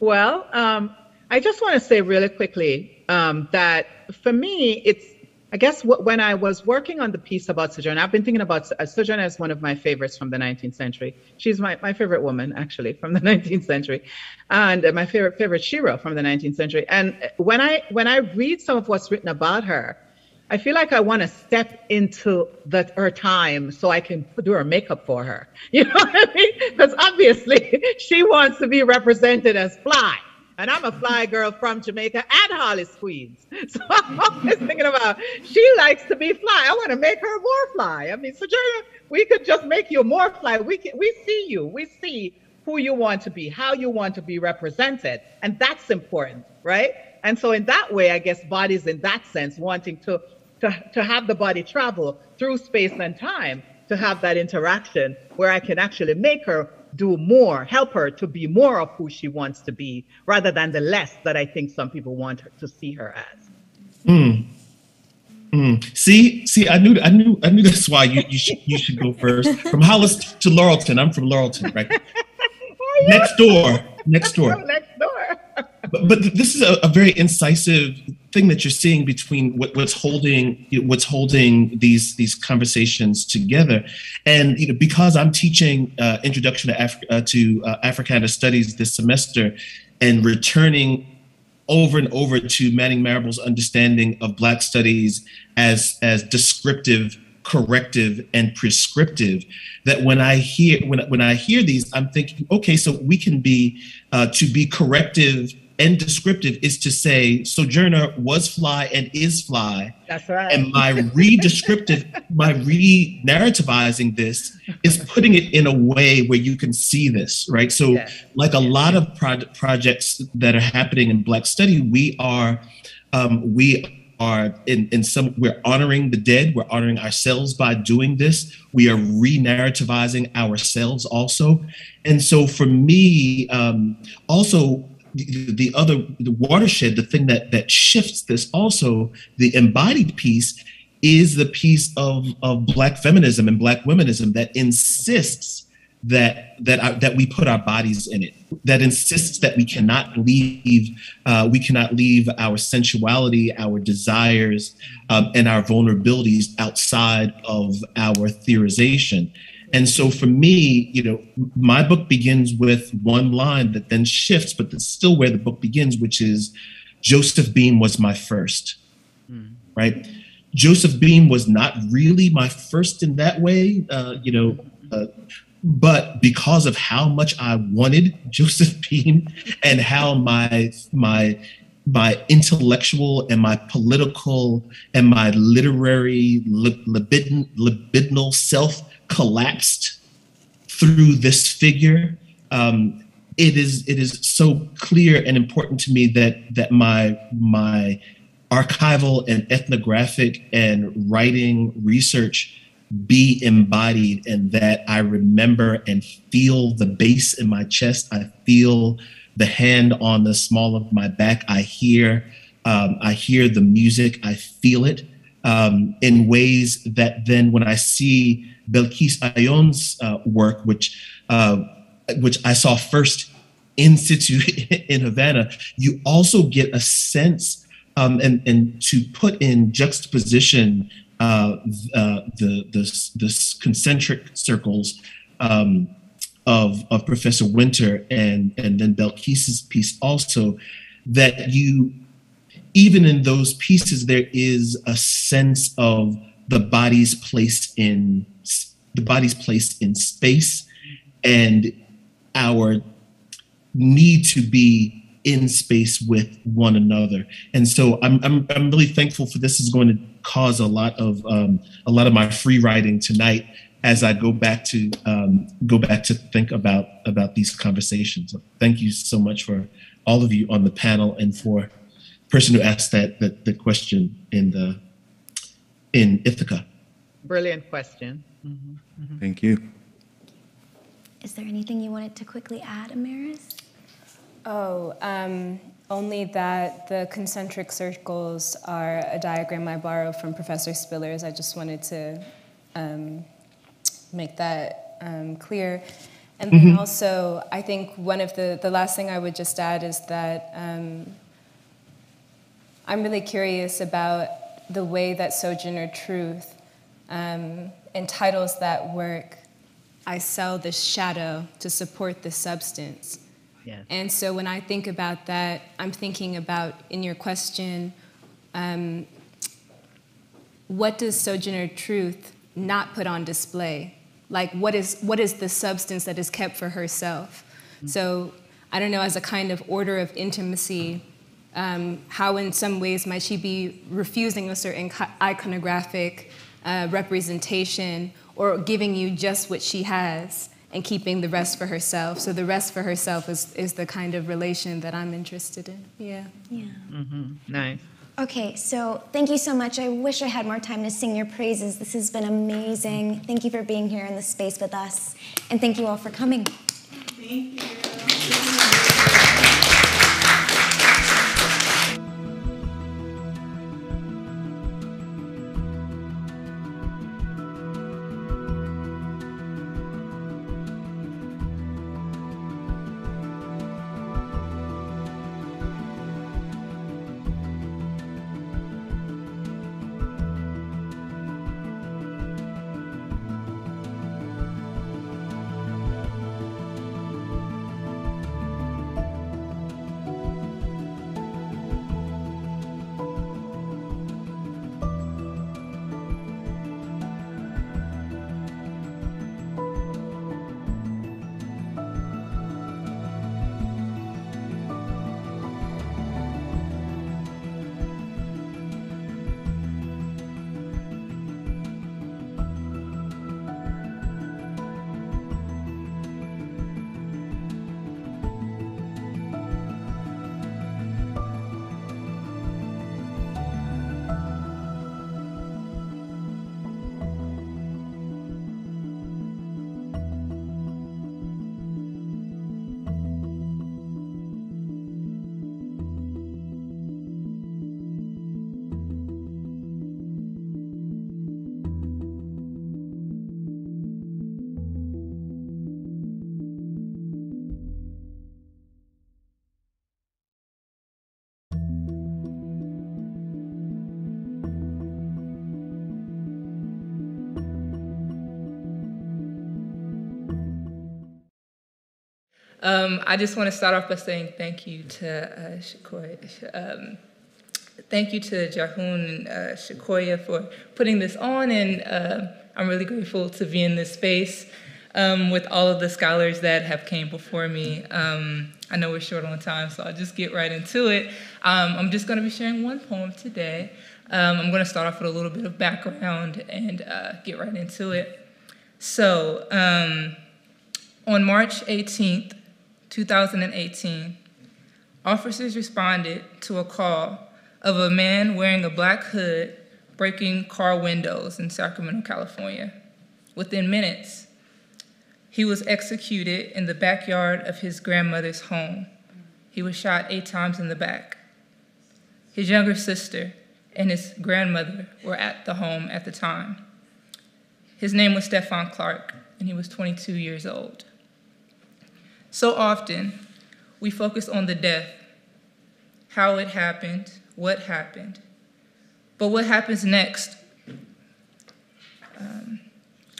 Well, um, I just want to say really quickly um, that for me, it's, I guess, wh- when I was working on the piece about Sojourner, I've been thinking about uh, Sojourner as one of my favorites from the 19th century. She's my, my favorite woman, actually, from the [laughs] 19th century, and uh, my favorite favorite shero from the 19th century. And when I when I read some of what's written about her, I feel like I want to step into the, her time so I can do her makeup for her. [laughs] You know what I mean? Because obviously [laughs] she wants to be represented as fly. And I'm a fly girl from Jamaica and Hollis, Queens. [laughs] So I'm always thinking about she likes to be fly. I want to make her more fly. I mean, Sojourner, we could just make you more fly. We can, we see you. We see who you want to be, how you want to be represented. And that's important, right? And so in that way, I guess bodies in that sense wanting to to, to have the body travel through space and time to have that interaction where I can actually make her do more, help her to be more of who she wants to be, rather than the less that I think some people want her to see her as. Mm. Mm. See, see, I knew, I knew, I knew that's why you, you should you should go first. From Hollis to Laurelton, I'm from Laurelton, right? [laughs] next door, next door. [laughs] Next door. But, but this is a, a very incisive thing that you're seeing between what, what's holding what's holding these these conversations together, and you know because I'm teaching uh, introduction to Afri- uh, to uh, Africana studies this semester, and returning over and over to Manning Marable's understanding of Black studies as as descriptive, corrective, and prescriptive. That when I hear when when I hear these, I'm thinking, okay, so we can be uh, to be corrective and descriptive is to say Sojourner was fly and is fly. That's right. And my re-descriptive, [laughs] my re-narrativizing this is putting it in a way where you can see this, right? So, like a lot of pro- projects that are happening in Black study, we are, um, we are in, in some, we're honoring the dead, we're honoring ourselves by doing this. We are re-narrativizing ourselves also. And so for me, um, also the, the other the watershed the thing that that shifts this also the embodied piece is the piece of of black feminism and black womanism that insists that that uh, that we put our bodies in it that insists that we cannot leave uh, we cannot leave our sensuality our desires um, and our vulnerabilities outside of our theorization and so for me, you know, my book begins with one line that then shifts, but that's still where the book begins, which is Joseph Beam was my first, right? Joseph Beam was not really my first in that way, uh, you know, uh, but because of how much I wanted [laughs] Joseph Beam and how my my my intellectual and my political and my literary lib- libidin, libidinal self collapsed through this figure. Um, it is it is so clear and important to me that that my my archival and ethnographic and writing research be embodied and that I remember and feel the bass in my chest. I feel the hand on the small of my back. I hear um, I hear the music. I feel it um, in ways that then when I see Belkis Ayon's uh, work, which uh, which I saw first in situ [laughs] in Havana, you also get a sense um, and and to put in juxtaposition uh, uh, the, the the concentric circles um, of of Professor Wynter and and then Belkis's piece also that you even in those pieces there is a sense of the body's place in the body's place in space and our need to be in space with one another. And so I'm, I'm, I'm really thankful for this is going to cause a lot of um, a lot of my free writing tonight as I go back to um, go back to think about about these conversations. Thank you so much for all of you on the panel and for person who asked that that the question in the in Ithaca. Brilliant question. Mhm, mhm. Thank you. Is there anything you wanted to quickly add, Amaris? Oh, um, only that the concentric circles are a diagram I borrowed from Professor Spillers. I just wanted to um, make that um, clear. And then Mhm. also, I think one of the, the last thing I would just add is that um, I'm really curious about the way that Sojourner Truth um, entitles that work, I Sell This Shadow to Support the Substance. Yes. And so when I think about that, I'm thinking about in your question, um, what does Sojourner Truth not put on display? Like, what is, what is the substance that is kept for herself? So, I don't know, as a kind of order of intimacy, um, how in some ways might she be refusing a certain iconographic uh, representation or giving you just what she has and keeping the rest for herself? So, the rest for herself is, is the kind of relation that I'm interested in. Yeah. Yeah. Mhm, Nice. Okay, so thank you so much. I wish I had more time to sing your praises. This has been amazing. Thank you for being here in this space with us. And thank you all for coming. Thank you. Um, I just want to start off by saying thank you to uh. Um, thank you to Jahun and uh, for putting this on, and uh, I'm really grateful to be in this space um, with all of the scholars that have came before me. Um, I know we're short on time, so I'll just get right into it. Um, I'm just going to be sharing one poem today. I'm going to start off with a little bit of background and uh, get right into it. So, on March 18th, 2018, officers responded to a call of a man wearing a black hood breaking car windows in Sacramento, California. Within minutes, he was executed in the backyard of his grandmother's home. He was shot eight times in the back. His younger sister and his grandmother were at the home at the time. His name was Stephon Clark, and he was 22 years old. So often, we focus on the death, how it happened, what happened. But what happens next? Um,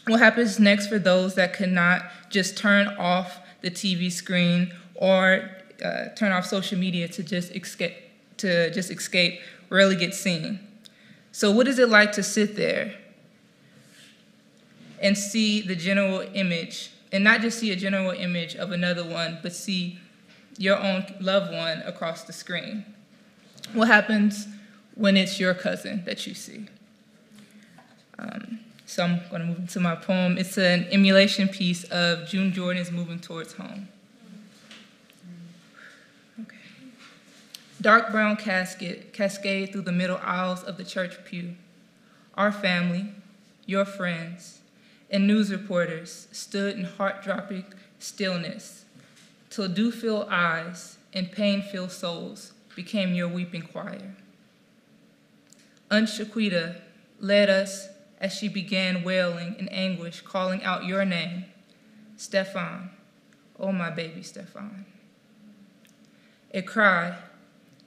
what happens next for those that cannot just turn off the TV screen or uh, turn off social media to just escape, to just escape, rarely get seen? So, what is it like to sit there and see the general image, and not just see a general image of another one, but see your own loved one across the screen? What happens when it's your cousin that you see? Um, so I'm going to move into my poem. It's an emulation piece of June Jordan's Moving Towards Home. Okay. Dark brown casket cascade through the middle aisles of the church pew. Our family, your friends, and news reporters stood in heart-dropping stillness till dew-filled eyes and pain-filled souls became your weeping choir. Aunt Shaquita led us as she began wailing in anguish, calling out your name, Stephon, oh my baby Stephon. A cry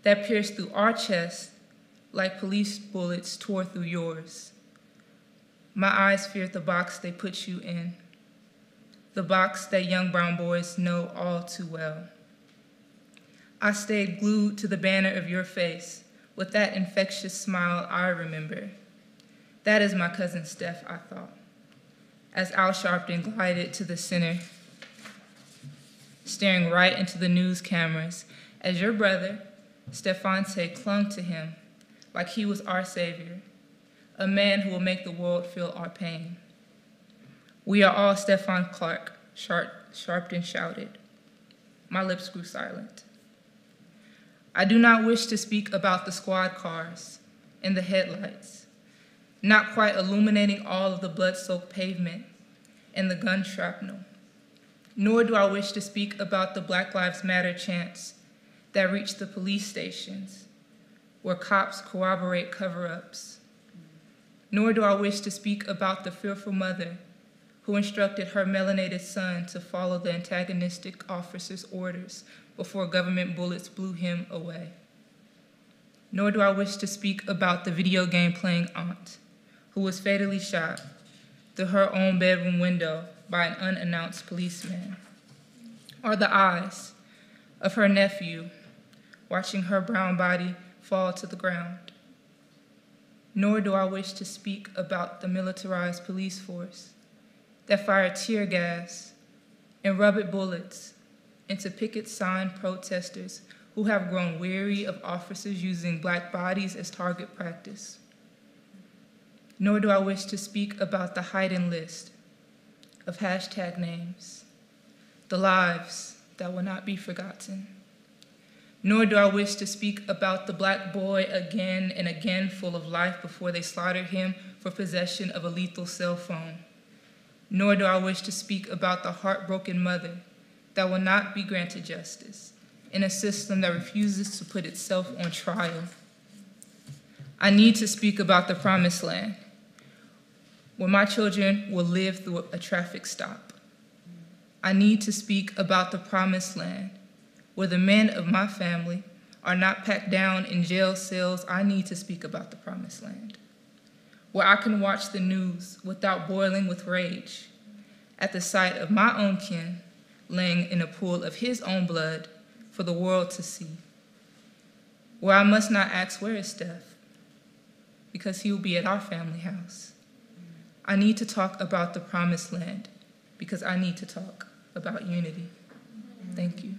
that pierced through our chest like police bullets tore through yours. My eyes feared the box they put you in, the box that young brown boys know all too well. I stayed glued to the banner of your face with that infectious smile I remember. That is my cousin Steph, I thought, as Al Sharpton glided to the center, staring right into the news cameras as your brother, Stevante, clung to him like he was our savior, a man who will make the world feel our pain. We are all Stephon Clark, Sharp, Sharpton shouted. My lips grew silent. I do not wish to speak about the squad cars and the headlights, not quite illuminating all of the blood-soaked pavement and the gun shrapnel. Nor do I wish to speak about the Black Lives Matter chants that reach the police stations, where cops corroborate cover-ups. Nor do I wish to speak about the fearful mother who instructed her melanated son to follow the antagonistic officer's orders before government bullets blew him away. Nor do I wish to speak about the video game playing aunt who was fatally shot through her own bedroom window by an unannounced policeman, or the eyes of her nephew watching her brown body fall to the ground. Nor do I wish to speak about the militarized police force that fired tear gas and rubber bullets into picket sign protesters who have grown weary of officers using black bodies as target practice. Nor do I wish to speak about the hiding list of hashtag names, the lives that will not be forgotten. Nor do I wish to speak about the black boy again and again full of life before they slaughtered him for possession of a lethal cell phone. Nor do I wish to speak about the heartbroken mother that will not be granted justice in a system that refuses to put itself on trial. I need to speak about the promised land, where my children will live through a traffic stop. I need to speak about the promised land, where the men of my family are not packed down in jail cells. I need to speak about the promised land, where I can watch the news without boiling with rage at the sight of my own kin laying in a pool of his own blood for the world to see. Where I must not ask, Where is Steph? Because he will be at our family house. I need to talk about the promised land because I need to talk about unity. Thank you.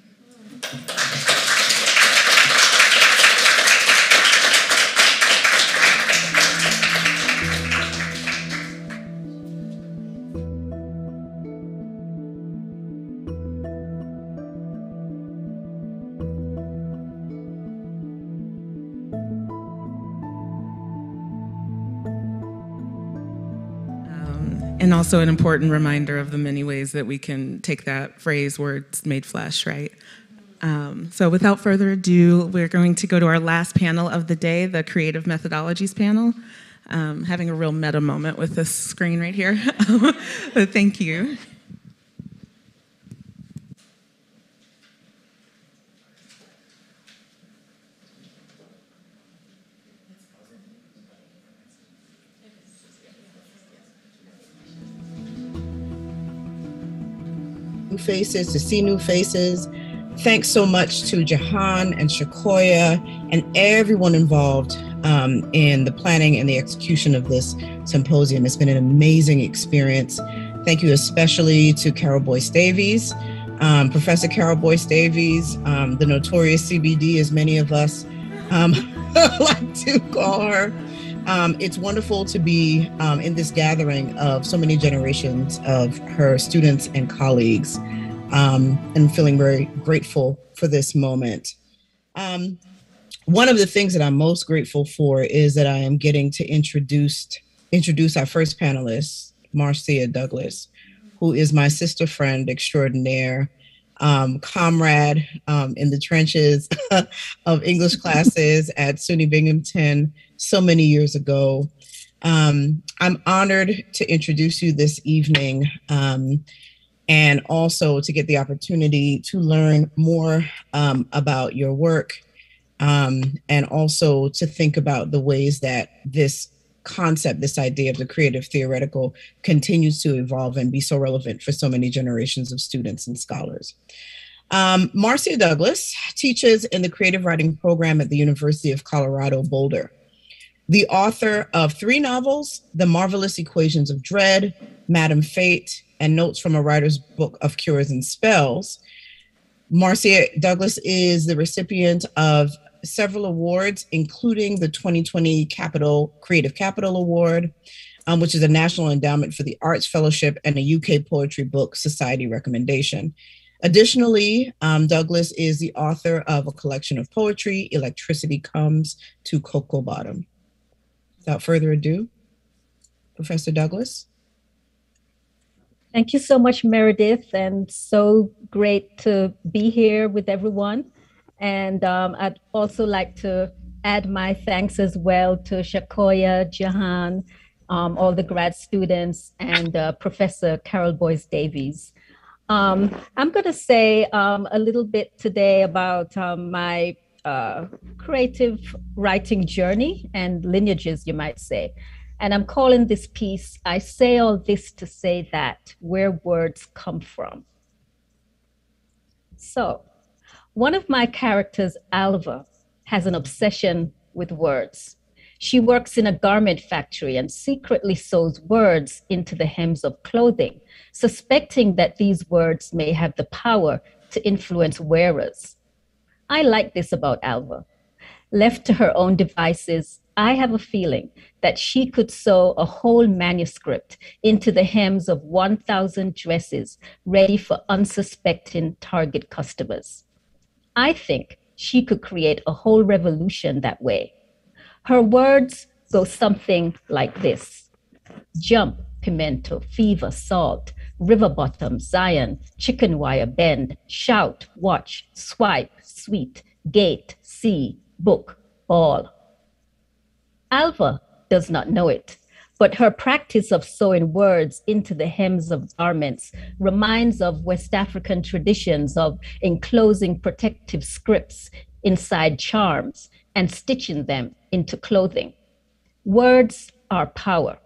Um, and also an important reminder of the many ways that we can take that phrase words made flesh right um, so without further ado we're going to go to our last panel of the day the creative methodologies panel. Um, having a real meta moment with this screen right here. [laughs] But thank you. Faces, to see new faces. Thanks so much to Jahan and Shakoya and everyone involved um, in the planning and the execution of this symposium. It's been an amazing experience. Thank you especially to Carole Boyce Davies, um, Professor Carole Boyce Davies, um, the notorious CBD, as many of us um, [laughs] like to call her. Um, it's wonderful to be um, in this gathering of so many generations of her students and colleagues, um, and feeling very grateful for this moment. Um, one of the things that I'm most grateful for is that I am getting to introduce introduce our first panelist, Marcia Douglas, who is my sister friend extraordinaire, um, comrade um, in the trenches [laughs] of English [laughs] classes at SUNY Binghamton so many years ago. Um, I'm honored to introduce you this evening um, and also to get the opportunity to learn more um, about your work um, and also to think about the ways that this concept, this idea of the creative theoretical continues to evolve and be so relevant for so many generations of students and scholars. Um, Marcia Douglas teaches in the creative writing program at the University of Colorado Boulder the author of three novels The Marvelous Equations of Dread, Madam Fate, and Notes from a Writer's Book of Cures and Spells. Marcia Douglas is the recipient of several awards, including the 2020 Capital Creative Capital Award, um, which is a National Endowment for the Arts Fellowship and a UK Poetry Book Society recommendation. Additionally, um, Douglas is the author of a collection of poetry, Electricity Comes to Cocoa Bottom. Without further ado, Professor Douglas. Thank you so much, Meredith, and so great to be here with everyone. And um, I'd also like to add my thanks as well to Shakoya, Jahan, um, all the grad students, and uh, Professor Carole Boyce Davies. Um, I'm going to say um, a little bit today about um, my uh, creative writing journey and lineages, you might say. And I'm calling this piece, I Say All This to Say That, Where Words Come From. So, one of my characters, Alva, has an obsession with words. She works in a garment factory and secretly sews words into the hems of clothing, suspecting that these words may have the power to influence wearers. I like this about Alva. Left to her own devices, I have a feeling that she could sew a whole manuscript into the hems of 1,000 dresses ready for unsuspecting target customers. I think she could create a whole revolution that way. Her words go something like this Jump, pimento, fever, salt, river bottom, Zion, chicken wire, bend, shout, watch, swipe, sweet, gate, see, book, all. Alva does not know it, but her practice of sewing words into the hems of garments reminds of West African traditions of enclosing protective scripts inside charms and stitching them into clothing. Words are power.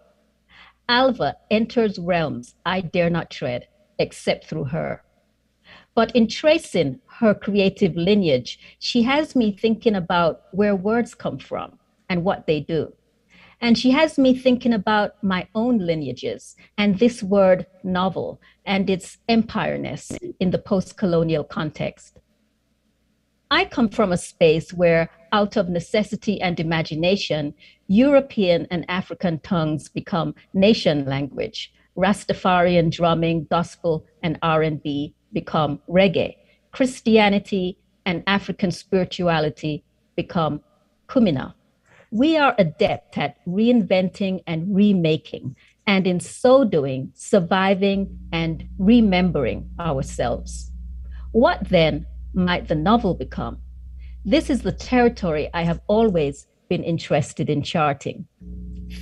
Alva enters realms I dare not tread except through her. But in tracing her creative lineage, she has me thinking about where words come from and what they do. And she has me thinking about my own lineages and this word novel and its empireness in the post colonial context. I come from a space where, out of necessity and imagination, European and African tongues become nation language. Rastafarian drumming, gospel, and R&B become reggae. Christianity and African spirituality become kumina. We are adept at reinventing and remaking, and in so doing, surviving and remembering ourselves. What then might the novel become? This is the territory I have always been interested in charting.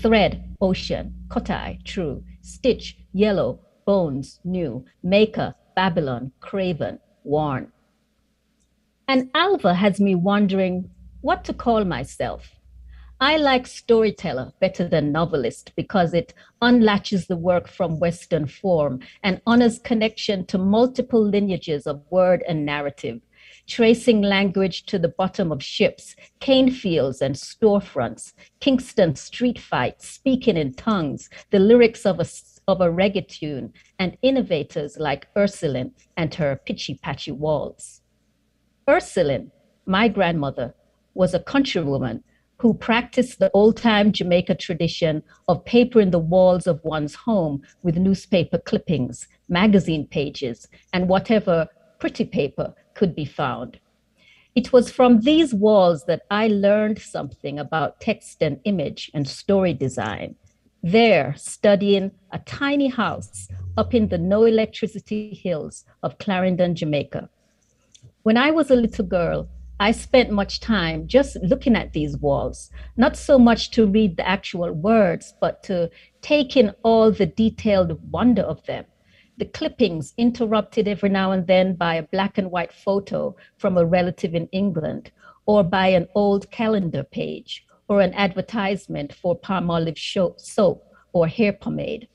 Thread, ocean, kotai, true, stitch, yellow, bones, new, maker, Babylon, craven, worn. And Alva has me wondering what to call myself. I like storyteller better than novelist because it unlatches the work from Western form and honors connection to multiple lineages of word and narrative, tracing language to the bottom of ships, cane fields and storefronts, Kingston street fights, speaking in tongues, the lyrics of a, of a reggae tune, and innovators like Ursuline and her pitchy patchy walls. Ursuline, my grandmother, was a countrywoman who practiced the old time Jamaica tradition of papering the walls of one's home with newspaper clippings, magazine pages, and whatever pretty paper could be found. It was from these walls that I learned something about text and image and story design. There, studying a tiny house up in the no electricity hills of Clarendon, Jamaica. When I was a little girl, I spent much time just looking at these walls, not so much to read the actual words, but to take in all the detailed wonder of them. The clippings interrupted every now and then by a black and white photo from a relative in England, or by an old calendar page, or an advertisement for Palmolive soap or hair pomade.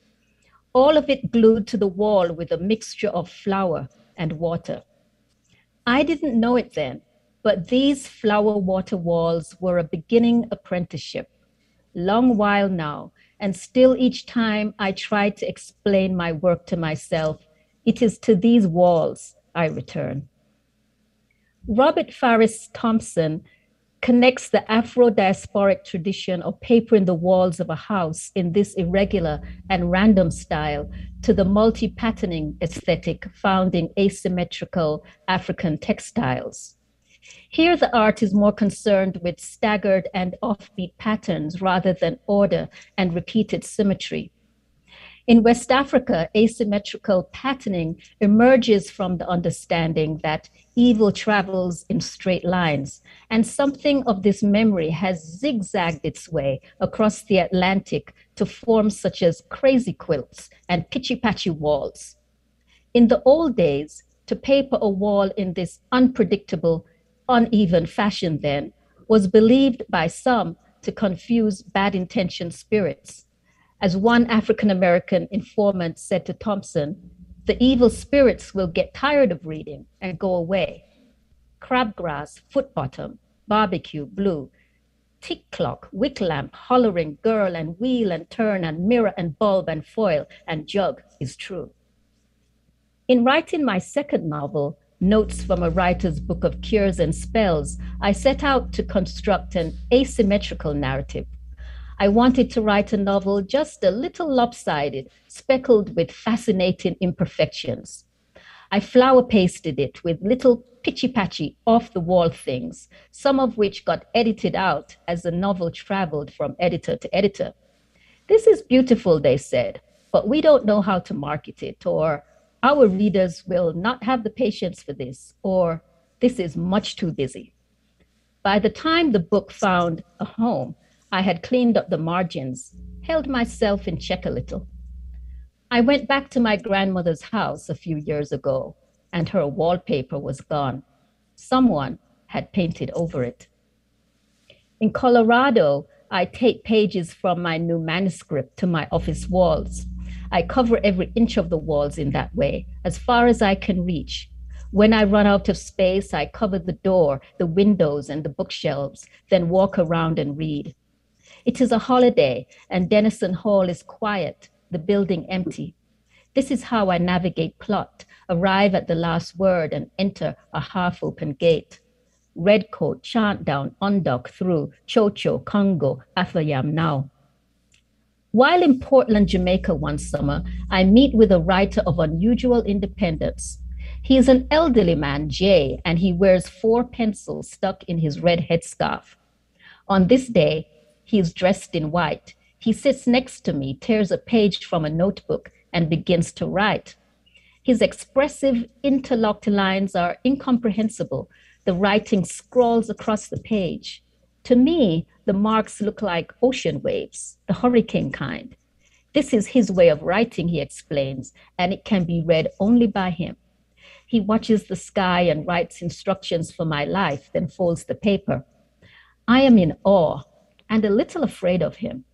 All of it glued to the wall with a mixture of flour and water. I didn't know it then, but these flower water walls were a beginning apprenticeship. Long while now, and still each time I try to explain my work to myself, it is to these walls I return. Robert Farris Thompson connects the Afro diasporic tradition of papering the walls of a house in this irregular and random style to the multi patterning aesthetic found in asymmetrical African textiles. Here, the art is more concerned with staggered and offbeat patterns rather than order and repeated symmetry. In West Africa, asymmetrical patterning emerges from the understanding that evil travels in straight lines, and something of this memory has zigzagged its way across the Atlantic to forms such as crazy quilts and pitchy patchy walls. In the old days, to paper a wall in this unpredictable uneven fashion then was believed by some to confuse bad intentioned spirits. As one African American informant said to Thompson, the evil spirits will get tired of reading and go away. Crabgrass, foot bottom, barbecue, blue, tick clock, wick lamp, hollering girl and wheel and turn and mirror and bulb and foil and jug is true. In writing my second novel, Notes from a Writer's Book of Cures and Spells, I set out to construct an asymmetrical narrative. I wanted to write a novel just a little lopsided, speckled with fascinating imperfections. I flower pasted it with little pitchy patchy off the wall things, some of which got edited out as the novel traveled from editor to editor. This is beautiful, they said, but we don't know how to market it or our readers will not have the patience for this, or this is much too busy. By the time the book found a home, I had cleaned up the margins, held myself in check a little. I went back to my grandmother's house a few years ago, and her wallpaper was gone. Someone had painted over it. In Colorado, I take pages from my new manuscript to my office walls. I cover every inch of the walls in that way, as far as I can reach. When I run out of space, I cover the door, the windows, and the bookshelves, then walk around and read. It is a holiday, and Denison Hall is quiet, the building empty. This is how I navigate plot, arrive at the last word, and enter a half open gate. Redcoat, chant down, undock through, Chocho, Congo, Athayam now. While in Portland, Jamaica one summer, I meet with a writer of unusual independence. He is an elderly man, Jay, and he wears four pencils stuck in his red headscarf. On this day, he is dressed in white. He sits next to me, tears a page from a notebook, and begins to write. His expressive, interlocked lines are incomprehensible. The writing scrawls across the page. To me, the marks look like ocean waves, the hurricane kind. This is his way of writing, he explains, and it can be read only by him. He watches the sky and writes instructions for my life, then folds the paper. I am in awe and a little afraid of him.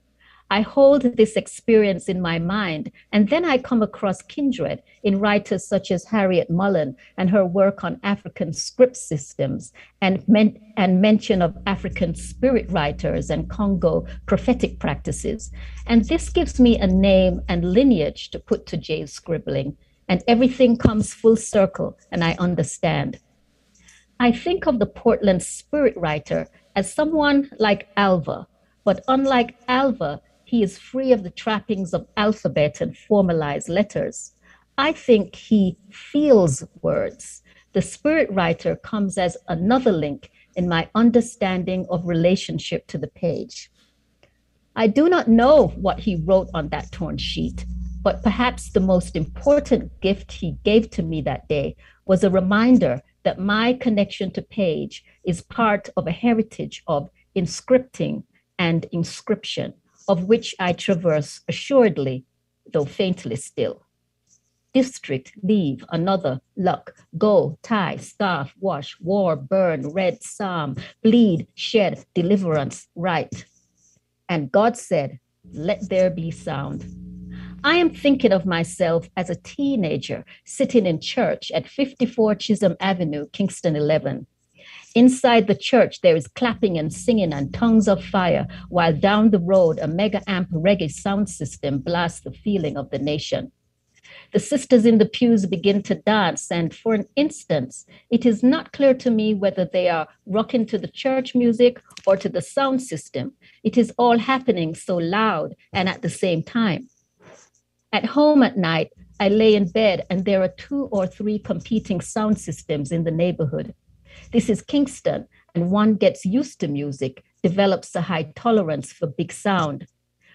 I hold this experience in my mind, and then I come across kindred in writers such as Harryette Mullen and her work on African script systems, and, men- and mention of African spirit writers and Congo prophetic practices. And this gives me a name and lineage to put to Jay's scribbling, and everything comes full circle, and I understand. I think of the Portland spirit writer as someone like Alva, but unlike Alva, he is free of the trappings of alphabet and formalized letters. I think he feels words. The spirit writer comes as another link in my understanding of relationship to the page. I do not know what he wrote on that torn sheet, but perhaps the most important gift he gave to me that day was a reminder that my connection to page is part of a heritage of inscripting and inscription of which I traverse assuredly, though faintly still. District, leave, another, luck, go, tie, scarf, wash, war, burn, red, psalm, bleed, shed, deliverance, right. And God said, Let there be sound. I am thinking of myself as a teenager sitting in church at 54 Chisholm Avenue, Kingston 11, Inside the church, there is clapping and singing and tongues of fire, while down the road, a mega amp reggae sound system blasts the feeling of the nation. The sisters in the pews begin to dance, and for an instant, it is not clear to me whether they are rocking to the church music or to the sound system. It is all happening so loud and at the same time. At home at night, I lay in bed, and there are two or three competing sound systems in the neighborhood. This is Kingston, and one gets used to music, develops a high tolerance for big sound.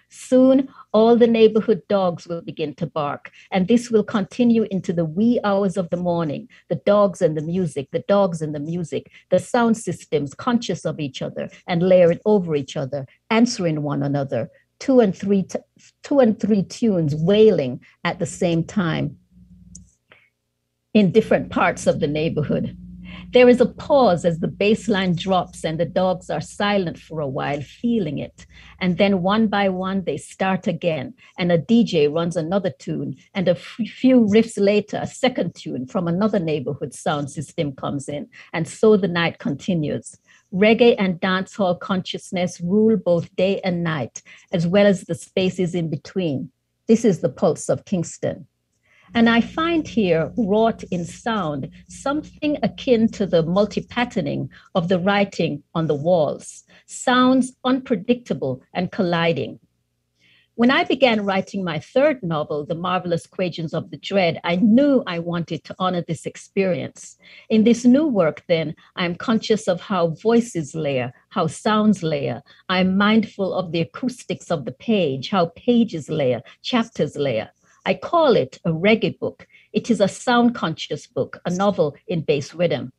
Soon, all the neighborhood dogs will begin to bark, and this will continue into the wee hours of the morning. The dogs and the music, the dogs and the music, the sound systems conscious of each other and layering over each other, answering one another, two and three, t- two and three tunes wailing at the same time in different parts of the neighborhood. There is a pause as the bass line drops and the dogs are silent for a while, feeling it. And then one by one, they start again. And a DJ runs another tune. And a f- few riffs later, a second tune from another neighborhood sound system comes in. And so the night continues. Reggae and dancehall consciousness rule both day and night, as well as the spaces in between. This is the pulse of Kingston. And I find here, wrought in sound, something akin to the multi patterning of the writing on the walls, sounds unpredictable and colliding. When I began writing my third novel, The Marvelous Equations of the Dread, I knew I wanted to honor this experience. In this new work, then, I'm conscious of how voices layer, how sounds layer. I'm mindful of the acoustics of the page, how pages layer, chapters layer. I call it a reggae book. It is a sound conscious book, a novel in bass rhythm.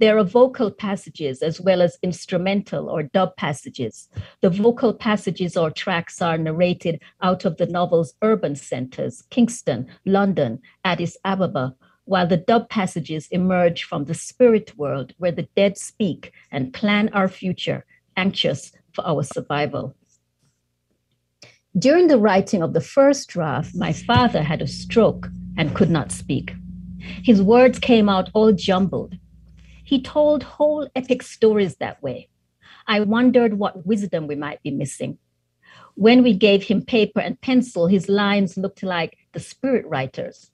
There are vocal passages as well as instrumental or dub passages. The vocal passages or tracks are narrated out of the novel's urban centers, Kingston, London, Addis Ababa, while the dub passages emerge from the spirit world where the dead speak and plan our future, anxious for our survival. During the writing of the first draft, my father had a stroke and could not speak. His words came out all jumbled. He told whole epic stories that way. I wondered what wisdom we might be missing. When we gave him paper and pencil, his lines looked like the spirit writers.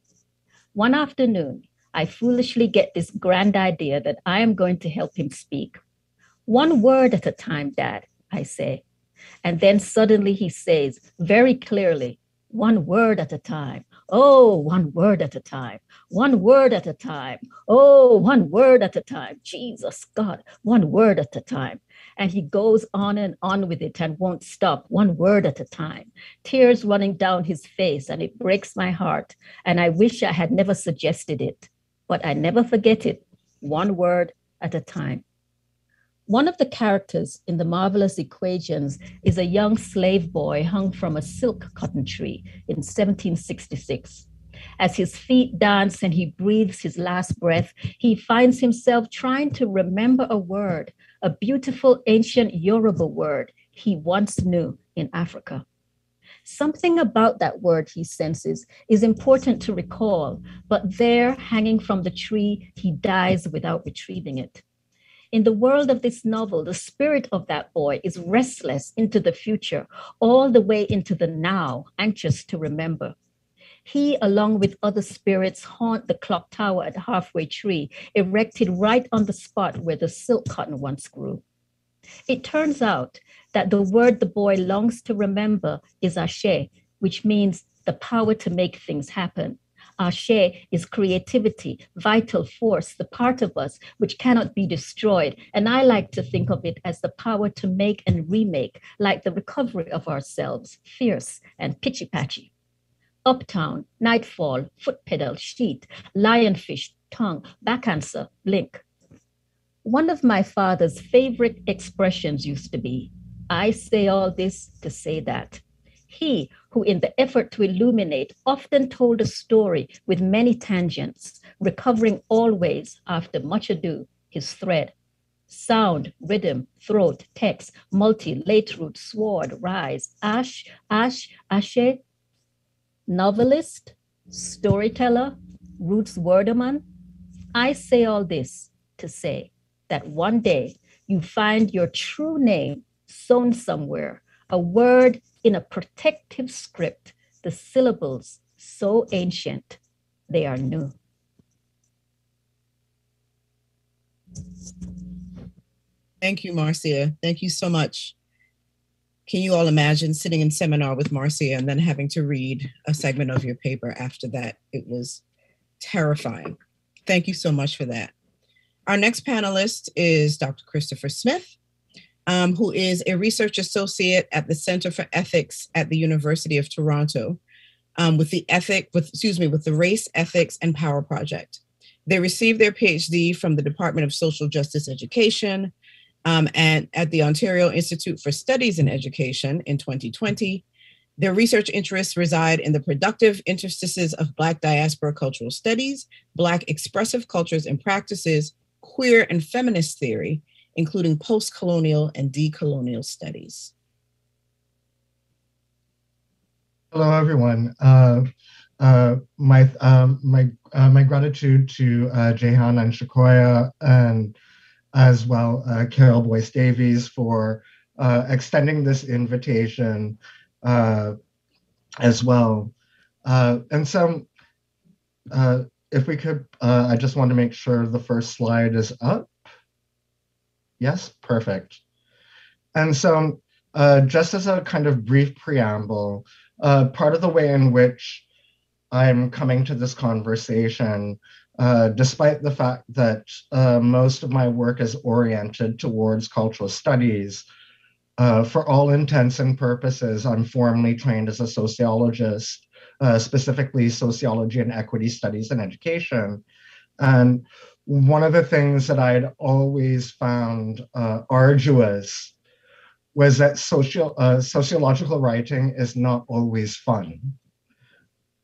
One afternoon, I foolishly get this grand idea that I am going to help him speak. One word at a time, Dad, I say. And then suddenly he says very clearly, one word at a time. Oh, one word at a time. One word at a time. Oh, one word at a time. Jesus, God, one word at a time. And he goes on and on with it and won't stop, one word at a time. Tears running down his face, and it breaks my heart. And I wish I had never suggested it, but I never forget it, one word at a time. One of the characters in the marvelous equations is a young slave boy hung from a silk cotton tree in 1766. As his feet dance and he breathes his last breath, he finds himself trying to remember a word, a beautiful ancient Yoruba word he once knew in Africa. Something about that word, he senses, is important to recall, but there, hanging from the tree, he dies without retrieving it. In the world of this novel, the spirit of that boy is restless into the future, all the way into the now, anxious to remember. He, along with other spirits, haunt the clock tower at Halfway Tree, erected right on the spot where the silk cotton once grew. It turns out that the word the boy longs to remember is Ashe, which means the power to make things happen. Ashe is creativity, vital force, the part of us which cannot be destroyed. And I like to think of it as the power to make and remake, like the recovery of ourselves, fierce and pitchy patchy. Uptown, nightfall, foot pedal, sheet, lionfish, tongue, back answer, blink. One of my father's favorite expressions used to be, I say all this to say that. He, who in the effort to illuminate often told a story with many tangents, recovering always after much ado his thread. Sound, rhythm, throat, text, multi, late root, sword, rise, ash, ash, ashe, novelist, storyteller, roots worderman. I say all this to say that one day you find your true name sewn somewhere, a word in a protective script, the syllables so ancient they are new. Thank you, Marcia. Thank you so much. Can you all imagine sitting in seminar with Marcia and then having to read a segment of your paper after that? It was terrifying. Thank you so much for that. Our next panelist is Dr. Christopher Smith um, who is a research associate at the Center for Ethics at the University of Toronto, um, with the ethic, with excuse me, with the Race, Ethics, and Power Project. They received their PhD from the Department of Social Justice Education um, and at the Ontario Institute for Studies in Education in 2020. Their research interests reside in the productive interstices of Black diaspora cultural studies, Black expressive cultures and practices, queer and feminist theory, including post-colonial and decolonial studies. Hello, everyone. Uh, uh, my um, my uh, my gratitude to uh, Jehan and Shakoya, and as well uh, Carole Boyce Davies for uh, extending this invitation uh, as well. and so, if we could, I just want to make sure the first slide is up. Yes, perfect. And so, uh, just as a kind of brief preamble, uh, part of the way in which I'm coming to this conversation, uh, despite the fact that uh, most of my work is oriented towards cultural studies, uh, for all intents and purposes, I'm formally trained as a sociologist, uh, specifically sociology and equity studies in education. And one of the things that I'd always found uh, arduous was that social uh, sociological writing is not always fun.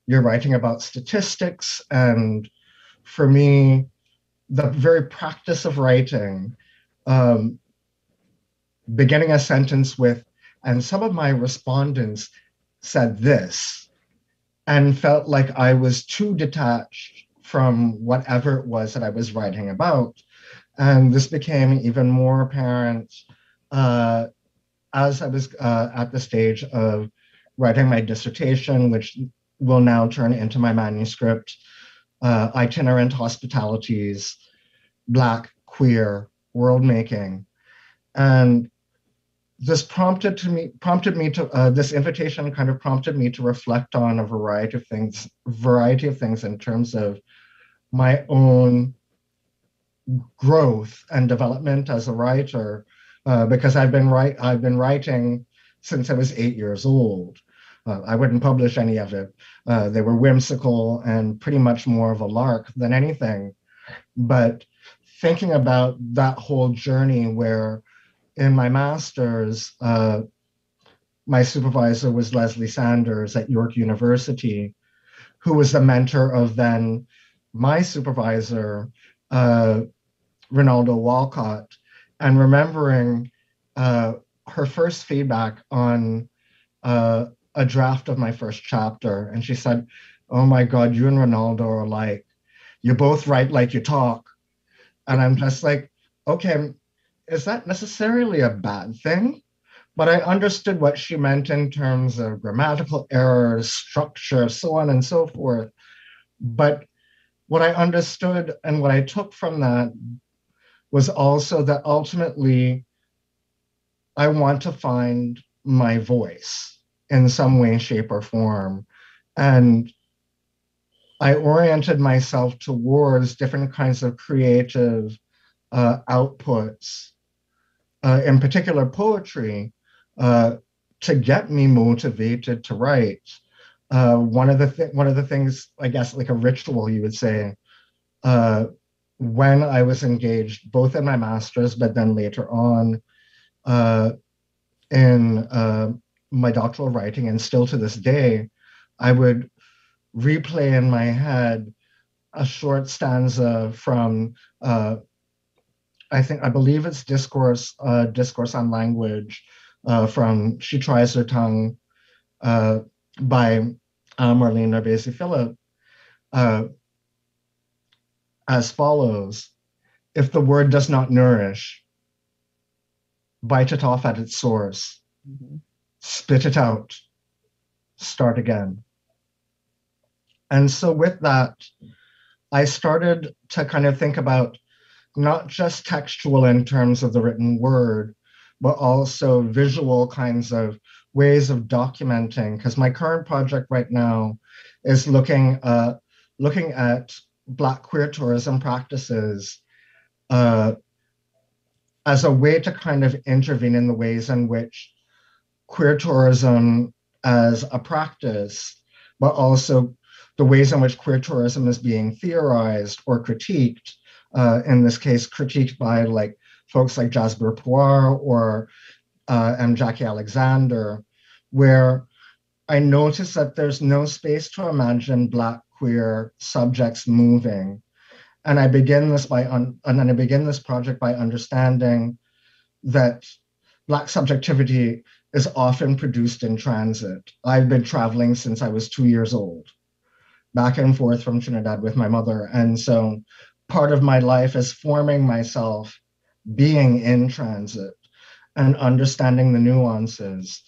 You're writing about statistics, and for me, the very practice of writing, um, beginning a sentence with, and some of my respondents said this, and felt like I was too detached from whatever it was that I was writing about. And this became even more apparent uh, as I was uh, at the stage of writing my dissertation, which will now turn into my manuscript, uh, Itinerant Hospitalities, Black, Queer, World Making. And this prompted to me prompted me to uh, this invitation kind of prompted me to reflect on a variety of things variety of things in terms of my own growth and development as a writer uh, because I've been write I've been writing since I was eight years old. Uh, I wouldn't publish any of it. Uh, they were whimsical and pretty much more of a lark than anything. But thinking about that whole journey where in my master's, uh, my supervisor was Leslie Sanders at York University, who was the mentor of then my supervisor, uh, Rinaldo Walcott, and remembering uh, her first feedback on uh, a draft of my first chapter. And she said, Oh my God, you and Rinaldo are like, you both write like you talk. And I'm just like, okay, is that necessarily a bad thing? But I understood what she meant in terms of grammatical errors, structure, so on and so forth. But what I understood and what I took from that was also that ultimately I want to find my voice in some way, shape, or form. And I oriented myself towards different kinds of creative uh, outputs, uh, in particular poetry, uh, to get me motivated to write. Uh, one of the th- one of the things, I guess, like a ritual, you would say, uh, when I was engaged, both in my master's, but then later on uh, in my doctoral writing, and still to this day, I would replay in my head a short stanza from uh, I think I believe it's discourse uh, discourse on language uh, from She Tries Her Tongue uh, by uh, Marlene NourbeSe Philip uh, as follows: If the word does not nourish, bite it off at its source. Mm-hmm spit it out, start again. And so, with that, I started to kind of think about not just textual in terms of the written word, but also visual kinds of ways of documenting. Because my current project right now is looking uh, looking at Black queer tourism practices uh, as a way to kind of intervene in the ways in which queer tourism as a practice, but also the ways in which queer tourism is being theorized or critiqued. Uh, in this case, critiqued by like folks like Jasbir Puar or uh, M. Jacqui Alexander, where I notice that there's no space to imagine Black queer subjects moving. And I begin this by un- and I begin this project by understanding that Black subjectivity is often produced in transit. I've been traveling since I was two years old, back and forth from Trinidad with my mother. And so part of my life is forming myself being in transit and understanding the nuances.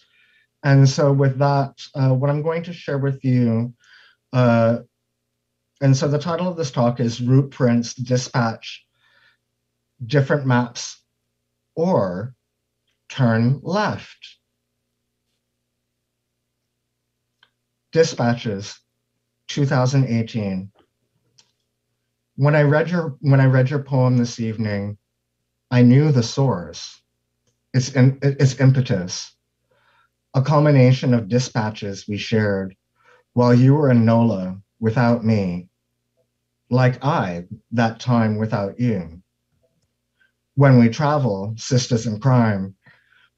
And so, with that, uh, what I'm going to share with you, uh, and so the title of this talk is Root Prints Dispatch Different Maps or Turn Left. Dispatches, 2018. When I read your when I read your poem this evening, I knew the source, its, in, its impetus, a culmination of dispatches we shared while you were in NOLA without me, like I that time without you. When we travel, sisters in crime,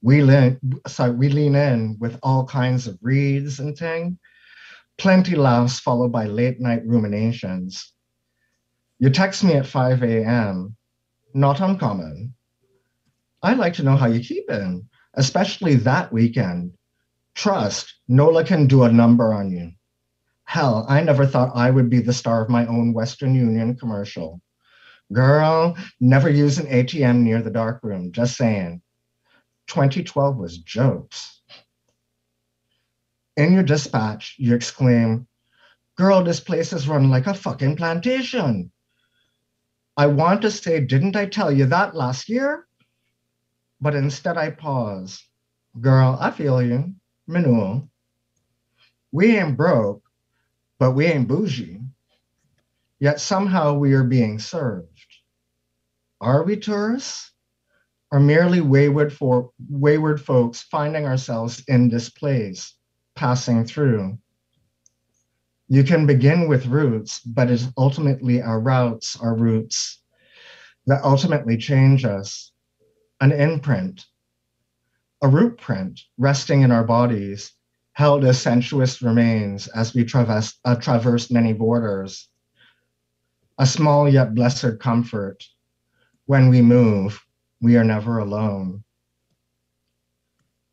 we lean, sorry, we lean in with all kinds of reads and thing plenty laughs followed by late night ruminations. You text me at 5 a.m., not uncommon. I'd like to know how you keep in, especially that weekend. Trust, Nola can do a number on you. Hell, I never thought I would be the star of my own Western Union commercial. Girl, never use an ATM near the dark room. Just saying. 2012 was jokes. In your dispatch, you exclaim, Girl, this place is run like a fucking plantation. I want to say, didn't I tell you that last year? But instead, I pause. Girl, I feel you. Minul. We ain't broke, but we ain't bougie. Yet somehow we are being served. Are we tourists? Or merely wayward for wayward folks finding ourselves in this place, passing through? You can begin with roots, but it's ultimately our routes, our roots, that ultimately change us. An imprint, a root print resting in our bodies, held as sensuous remains as we traverse, uh, traverse many borders. A small yet blessed comfort. When we move, we are never alone.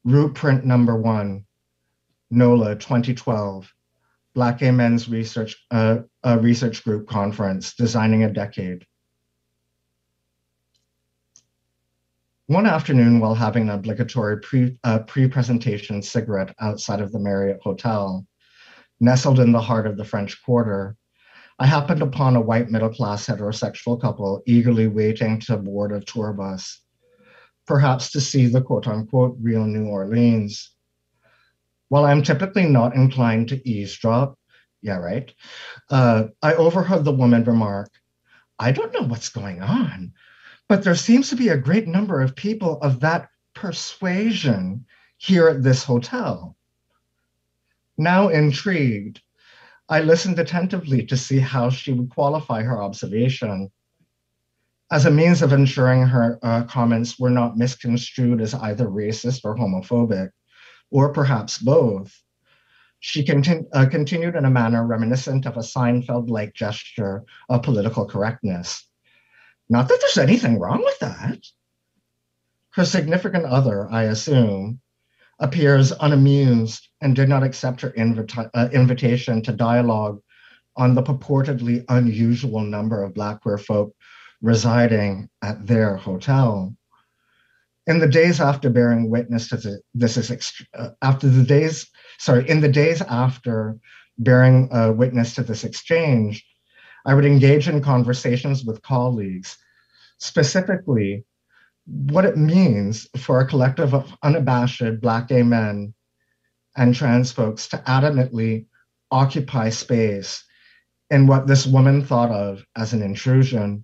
Root print number one, NOLA 2012. Black Men's Research, uh, a Research Group Conference, Designing a Decade. One afternoon, while having an obligatory pre, uh, pre-presentation cigarette outside of the Marriott Hotel, nestled in the heart of the French Quarter, I happened upon a white middle-class heterosexual couple eagerly waiting to board a tour bus, perhaps to see the quote-unquote real New Orleans. While I'm typically not inclined to eavesdrop, yeah, right, uh, I overheard the woman remark, I don't know what's going on, but there seems to be a great number of people of that persuasion here at this hotel. Now intrigued, I listened attentively to see how she would qualify her observation. As a means of ensuring her uh, comments were not misconstrued as either racist or homophobic, or perhaps both. She uh, continued in a manner reminiscent of a Seinfeld like gesture of political correctness. Not that there's anything wrong with that. Her significant other, I assume, appears unamused and did not accept her invita- uh, invitation to dialogue on the purportedly unusual number of Black queer folk residing at their hotel in the days after bearing witness to the, this is ext- uh, after the days sorry in the days after bearing uh, witness to this exchange i would engage in conversations with colleagues. Specifically what it means for a collective of unabashed black gay men and trans folks to adamantly occupy space in what this woman thought of as an intrusion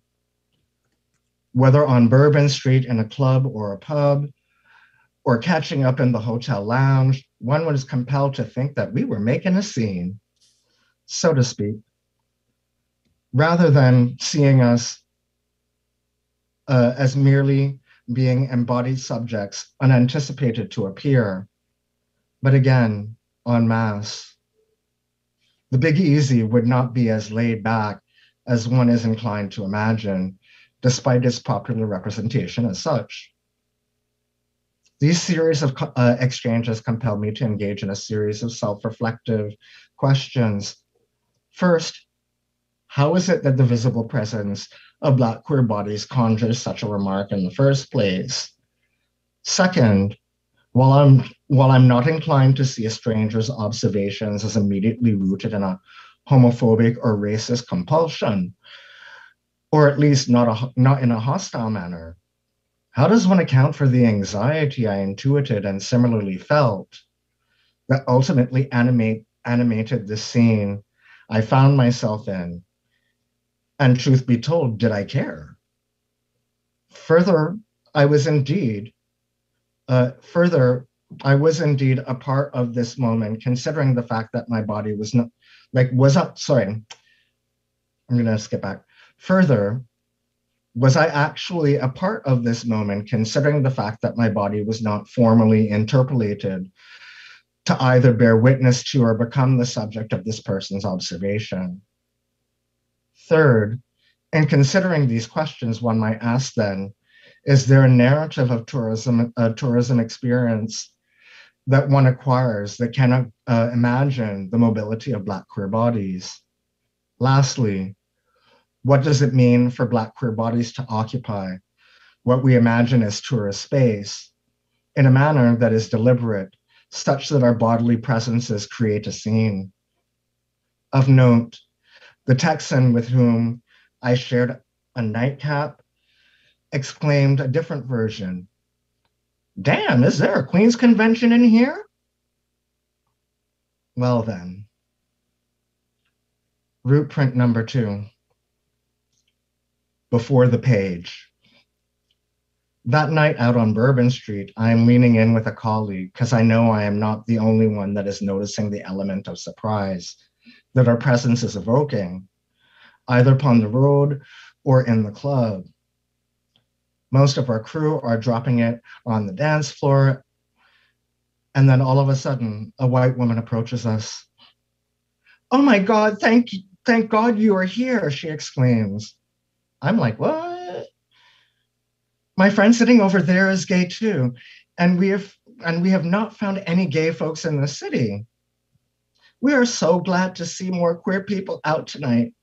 whether on Bourbon Street in a club or a pub, or catching up in the hotel lounge, one was compelled to think that we were making a scene, so to speak, rather than seeing us uh, as merely being embodied subjects unanticipated to appear, but again, en masse. The Big Easy would not be as laid back as one is inclined to imagine, despite its popular representation as such. These series of uh, exchanges compel me to engage in a series of self-reflective questions. First, how is it that the visible presence of Black queer bodies conjures such a remark in the first place? Second, while I'm, while I'm not inclined to see a stranger's observations as immediately rooted in a homophobic or racist compulsion, or at least not a not in a hostile manner. How does one account for the anxiety I intuited and similarly felt that ultimately animate animated the scene I found myself in? And truth be told, did I care? Further, I was indeed, uh, further, I was indeed a part of this moment, considering the fact that my body was not, like, was up, sorry, I'm gonna skip back. Further, was I actually a part of this moment, considering the fact that my body was not formally interpolated to either bear witness to or become the subject of this person's observation? Third, in considering these questions, one might ask then, is there a narrative of tourism, a tourism experience that one acquires that cannot uh, imagine the mobility of Black queer bodies. Lastly, what does it mean for Black queer bodies to occupy what we imagine as tourist space in a manner that is deliberate, such that our bodily presences create a scene? Of note, the Texan with whom I shared a nightcap exclaimed a different version Damn, is there a Queen's Convention in here? Well, then, root print number two, before the page. That night out on Bourbon Street, I am leaning in with a colleague because I know I am not the only one that is noticing the element of surprise that our presence is evoking, either upon the road or in the club. Most of our crew are dropping it on the dance floor. And then all of a sudden, a white woman approaches us. Oh my God, thank you, thank God you are here, she exclaims. I'm like, what? My friend sitting over there is gay too. And we have and we have not found any gay folks in the city. We are so glad to see more queer people out tonight.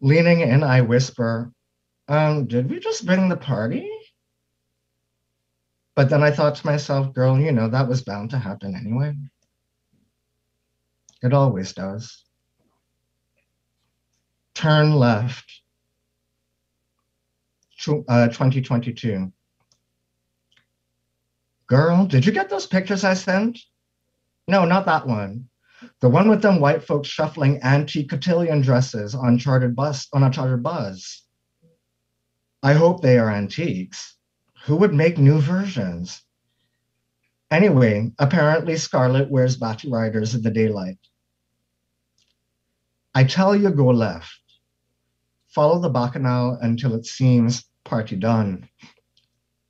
Leaning in, I whisper, um, did we just bring the party? But then I thought to myself, girl, you know, that was bound to happen anyway. It always does. Turn left. Uh, 2022. Girl, did you get those pictures I sent? No, not that one. The one with them white folks shuffling antique cotillion dresses on chartered bus on a chartered bus. I hope they are antiques. Who would make new versions? Anyway, apparently Scarlett wears Batty Riders in the daylight. I tell you, go left. Follow the bacchanal until it seems party done.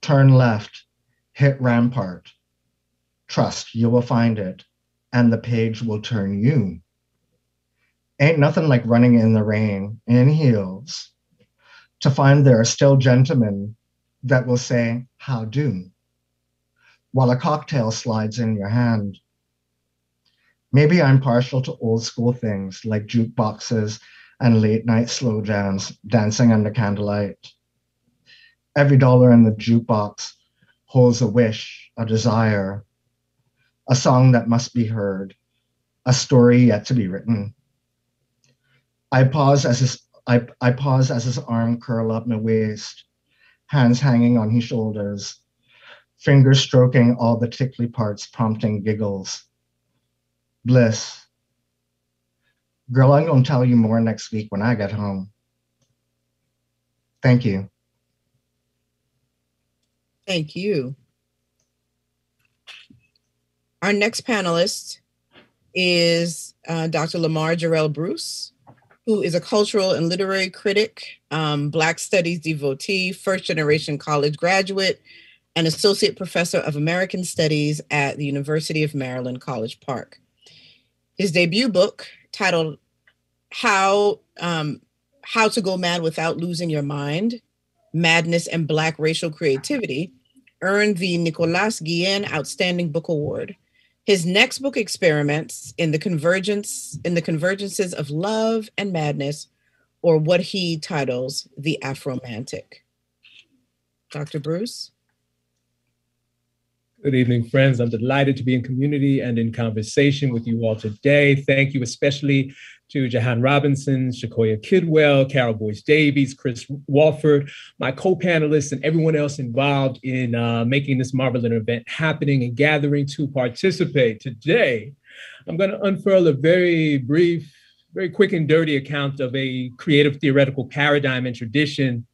Turn left, hit Rampart. Trust, you will find it, and the page will turn you. Ain't nothing like running in the rain in heels to find there are still gentlemen that will say, How do? while a cocktail slides in your hand. Maybe I'm partial to old school things like jukeboxes and late night slow jams, dancing under candlelight. Every dollar in the jukebox holds a wish, a desire, a song that must be heard, a story yet to be written. I pause as his I, I pause as his arm curl up my waist, hands hanging on his shoulders, fingers stroking all the tickly parts, prompting giggles. Bliss. Girl, I'm to tell you more next week when I get home. Thank you. Thank you. Our next panelist is uh, Dr. La Marr Jurelle Bruce who is a cultural and literary critic, um, Black Studies devotee, first generation college graduate, and associate professor of American Studies at the University of Maryland, College Park. His debut book, titled "How um, How to Go Mad Without Losing Your Mind: Madness and Black Racial Creativity," earned the Nicolas Guillen Outstanding Book Award. His next book experiments in the convergence in the convergences of love and madness, or what he titles the Afromantic. Dr. Bruce. Good evening, friends. I'm delighted to be in community and in conversation with you all today. Thank you especially to Jahan Robinson, Shakoya Kidwell, Carole Boyce Davies, Chris Walford, my co-panelists, and everyone else involved in uh, making this marvelous event happening and gathering to participate. Today, I'm going to unfurl a very brief, very quick and dirty account of a creative theoretical paradigm and tradition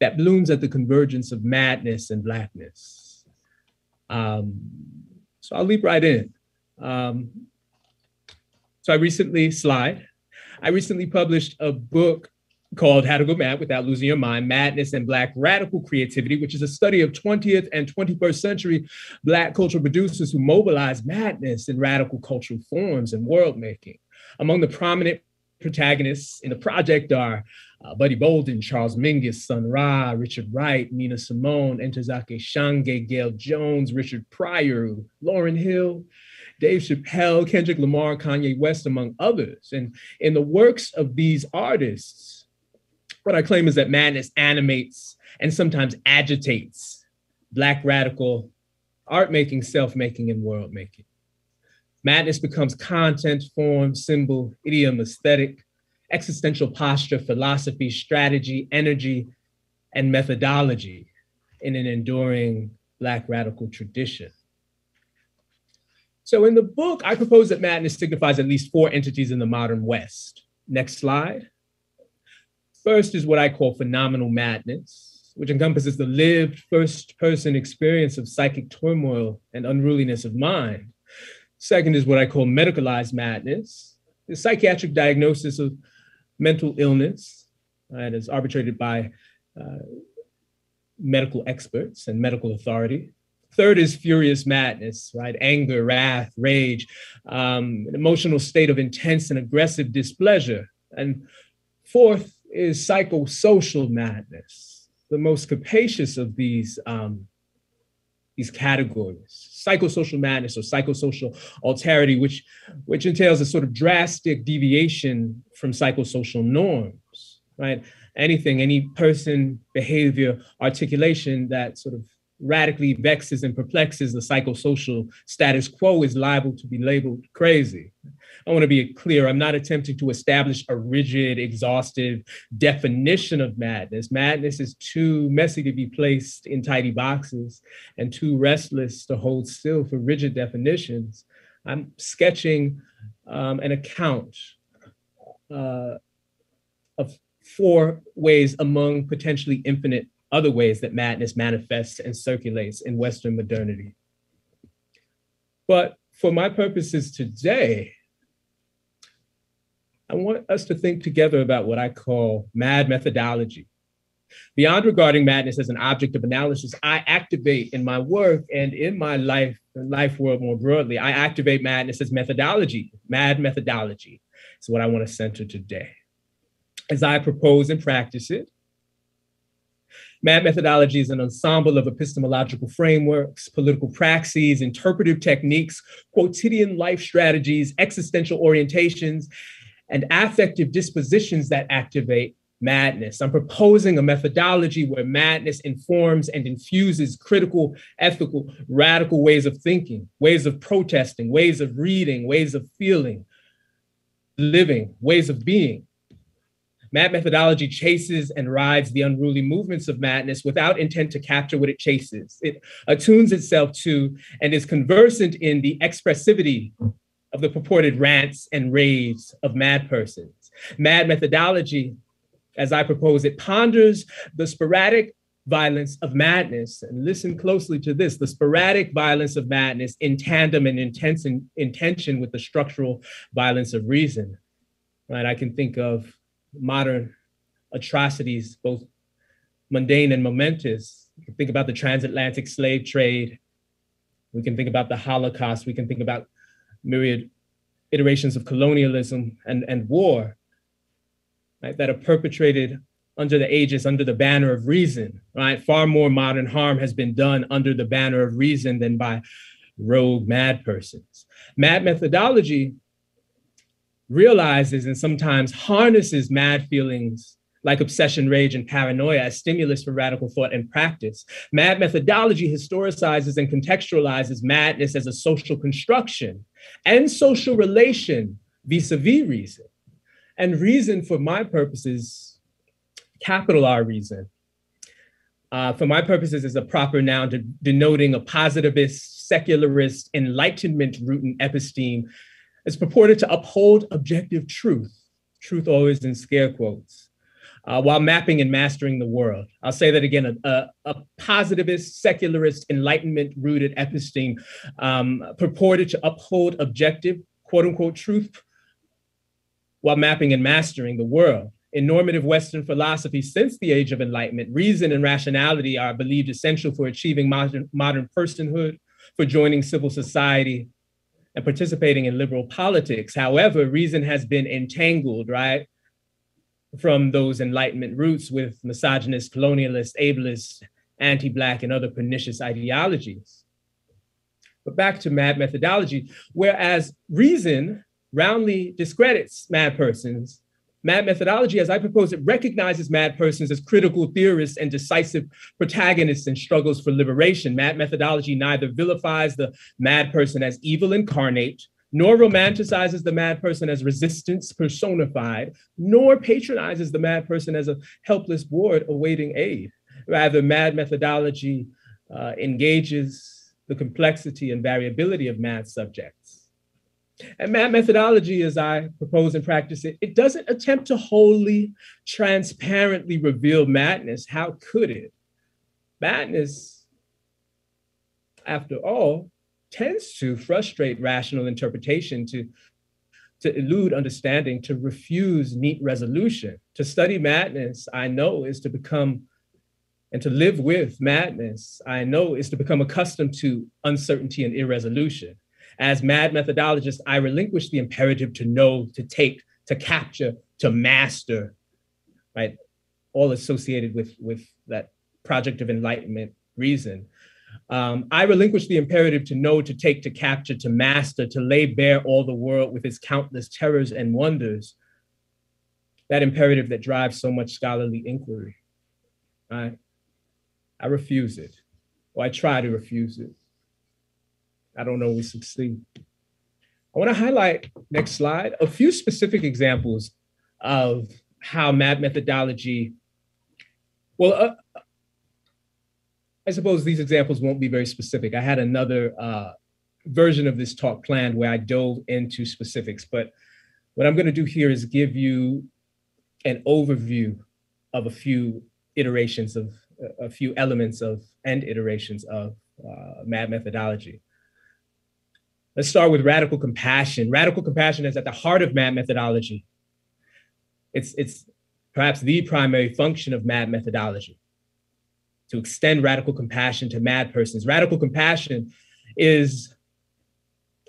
that blooms at the convergence of madness and blackness. Um, so I'll leap right in. Um, so I recently, slide, I recently published a book called How to Go Mad Without Losing Your Mind Madness and Black Radical Creativity, which is a study of 20th and 21st century Black cultural producers who mobilize madness in radical cultural forms and world making. Among the prominent protagonists in the project are uh, Buddy Bolden, Charles Mingus, Sun Ra, Richard Wright, Nina Simone, Ntozake Shange, Gayl Jones, Richard Pryor, Lauryn Hill, Dave Chappelle, Kendrick Lamar, Kanye West, among others. And in the works of these artists, what I claim is that madness animates and sometimes agitates Black radical art making, self making, and world making. Madness becomes content, form, symbol, idiom, aesthetic, existential posture, philosophy, strategy, energy, and methodology in an enduring Black radical tradition. So in the book, I propose that madness signifies at least four entities in the modern West. Next slide. First is what I call phenomenal madness, which encompasses the lived first person experience of psychic turmoil and unruliness of mind. Second is what I call medicalized madness, the psychiatric diagnosis of mental illness right, as arbitrated by uh, medical experts and medical authority. Third is furious madness, right? Anger, wrath, rage, um, an emotional state of intense and aggressive displeasure. And fourth is psychosocial madness, the most capacious of these, um, these categories. Psychosocial madness or psychosocial alterity, which, which entails a sort of drastic deviation from psychosocial norms, right? Anything, any person, behavior, articulation that sort of radically vexes and perplexes the psychosocial status quo is liable to be labeled crazy. I want to be clear. I'm not attempting to establish a rigid, exhaustive definition of madness. Madness is too messy to be placed in tidy boxes and too restless to hold still for rigid definitions. I'm sketching um, an account uh, of four ways among potentially infinite other ways that madness manifests and circulates in Western modernity. But for my purposes today, I want us to think together about what I call mad methodology. Beyond regarding madness as an object of analysis, I activate in my work and in my life, life world more broadly, I activate madness as methodology, mad methodology. is what I want to center today. As I propose and practice it, Mad methodology is an ensemble of epistemological frameworks, political praxes, interpretive techniques, quotidian life strategies, existential orientations, and affective dispositions that activate madness. I'm proposing a methodology where madness informs and infuses critical, ethical, radical ways of thinking, ways of protesting, ways of reading, ways of feeling, living, ways of being. Mad methodology chases and rides the unruly movements of madness without intent to capture what it chases. It attunes itself to and is conversant in the expressivity of the purported rants and raves of mad persons. Mad methodology, as I propose it, ponders the sporadic violence of madness. And listen closely to this the sporadic violence of madness in tandem and intense in, intention with the structural violence of reason. Right? I can think of modern atrocities, both mundane and momentous. We can think about the transatlantic slave trade. We can think about the Holocaust. We can think about myriad iterations of colonialism and, and war right, that are perpetrated under the aegis, under the banner of reason, right? Far more modern harm has been done under the banner of reason than by rogue mad persons. Mad methodology realizes and sometimes harnesses mad feelings like obsession, rage, and paranoia as stimulus for radical thought and practice. Mad methodology historicizes and contextualizes madness as a social construction and social relation vis a vis reason. And reason, for my purposes, capital R reason, uh, for my purposes, is a proper noun de- denoting a positivist, secularist, enlightenment root in episteme is purported to uphold objective truth, truth always in scare quotes, uh, while mapping and mastering the world. I'll say that again a, a, a positivist, secularist, enlightenment rooted episteme um, purported to uphold objective, quote unquote, truth while mapping and mastering the world. In normative Western philosophy since the age of enlightenment, reason and rationality are believed essential for achieving modern, modern personhood, for joining civil society, and participating in liberal politics. However, reason has been entangled, right, from those Enlightenment roots with misogynist, colonialist, ableist, anti Black, and other pernicious ideologies. But back to mad methodology, whereas reason roundly discredits mad persons, mad methodology, as I propose it, recognizes mad persons as critical theorists and decisive protagonists in struggles for liberation. Mad methodology neither vilifies the mad person as evil incarnate, nor romanticizes the mad person as resistance personified, nor patronizes the mad person as a helpless ward awaiting aid. Rather, mad methodology uh, engages the complexity and variability of mad subjects and mad methodology, as I propose and practice it, it doesn't attempt to wholly transparently reveal madness. How could it? Madness, after all, tends to frustrate rational interpretation, to, to elude understanding, to refuse neat resolution. To study madness, I know, is to become and to live with madness, I know, is to become accustomed to uncertainty and irresolution. As mad methodologist, I relinquish the imperative to know, to take, to capture, to master, right? All associated with, with that project of enlightenment reason. Um, I relinquish the imperative to know, to take, to capture, to master, to lay bare all the world with its countless terrors and wonders. That imperative that drives so much scholarly inquiry. I, I refuse it, or I try to refuse it. I don't know we succeed. I want to highlight, next slide, a few specific examples of how mad methodology, well, uh, I suppose these examples won't be very specific. I had another uh, version of this talk planned where I dove into specifics, but what I'm going to do here is give you an overview of a few iterations of a few elements of and iterations of uh, mad methodology. Let's start with radical compassion. Radical compassion is at the heart of MAD methodology. It's, it's perhaps the primary function of MAD methodology to extend radical compassion to mad persons. Radical compassion is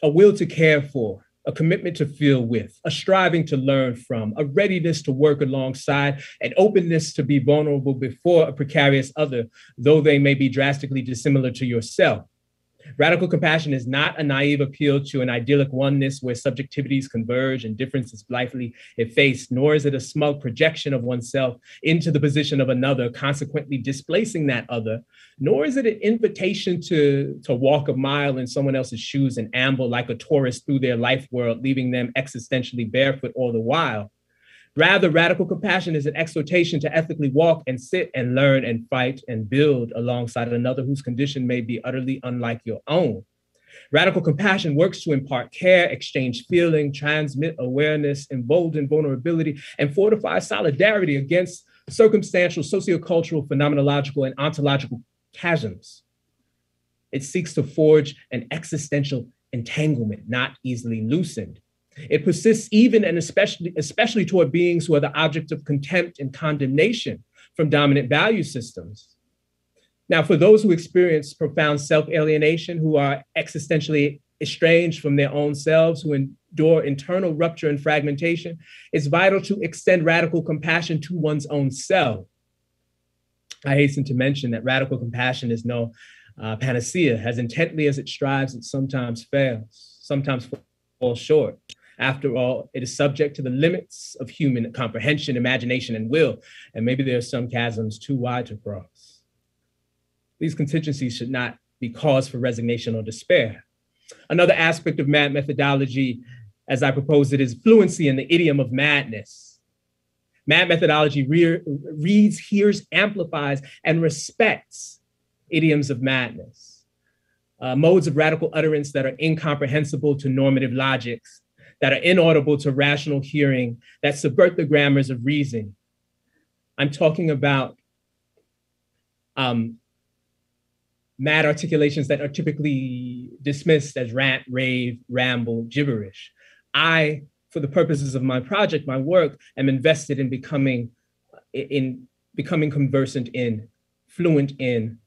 a will to care for, a commitment to feel with, a striving to learn from, a readiness to work alongside, an openness to be vulnerable before a precarious other, though they may be drastically dissimilar to yourself. Radical compassion is not a naive appeal to an idyllic oneness where subjectivities converge and differences blithely effaced, nor is it a smug projection of oneself into the position of another, consequently displacing that other, nor is it an invitation to, to walk a mile in someone else's shoes and amble like a tourist through their life world, leaving them existentially barefoot all the while. Rather, radical compassion is an exhortation to ethically walk and sit and learn and fight and build alongside another whose condition may be utterly unlike your own. Radical compassion works to impart care, exchange feeling, transmit awareness, embolden vulnerability, and fortify solidarity against circumstantial, sociocultural, phenomenological, and ontological chasms. It seeks to forge an existential entanglement not easily loosened. It persists even and especially, especially toward beings who are the object of contempt and condemnation from dominant value systems. Now, for those who experience profound self alienation, who are existentially estranged from their own selves, who endure internal rupture and fragmentation, it's vital to extend radical compassion to one's own self. I hasten to mention that radical compassion is no uh, panacea. As intently as it strives, it sometimes fails, sometimes falls short. After all, it is subject to the limits of human comprehension, imagination, and will, and maybe there are some chasms too wide to cross. These contingencies should not be cause for resignation or despair. Another aspect of MAD methodology, as I propose it, is fluency in the idiom of madness. MAD methodology re- reads, hears, amplifies, and respects idioms of madness, uh, modes of radical utterance that are incomprehensible to normative logics, that are inaudible to rational hearing, that subvert the grammars of reason. I'm talking about um, mad articulations that are typically dismissed as rant, rave, ramble, gibberish. I, for the purposes of my project, my work, am invested in becoming in becoming conversant in, fluent in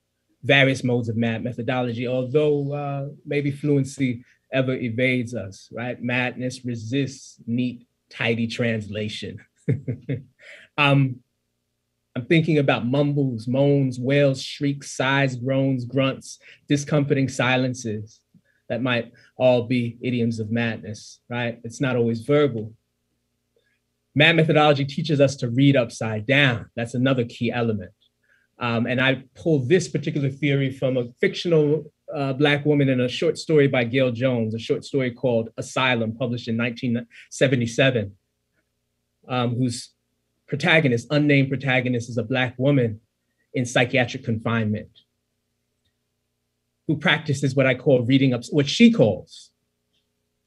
various modes of mad methodology, although uh, maybe fluency ever evades us, right? Madness resists neat, tidy translation. [laughs] um, I'm thinking about mumbles, moans, wails, shrieks, sighs, groans, grunts, discomforting silences that might all be idioms of madness, right? It's not always verbal. Mad methodology teaches us to read upside down. That's another key element. Um, and I pull this particular theory from a fictional uh, Black woman in a short story by Gayl Jones, a short story called Asylum, published in 1977, um, whose protagonist, unnamed protagonist, is a Black woman in psychiatric confinement who practices what I call reading up, what she calls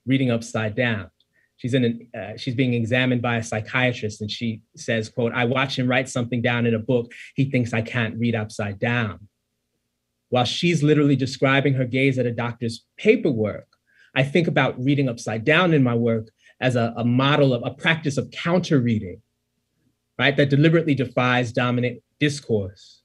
reading upside down. She's in an, uh, she's being examined by a psychiatrist, and she says, "quote I watch him write something down in a book. He thinks I can't read upside down." While she's literally describing her gaze at a doctor's paperwork, I think about reading upside down in my work as a, a model of a practice of counter reading, right? That deliberately defies dominant discourse.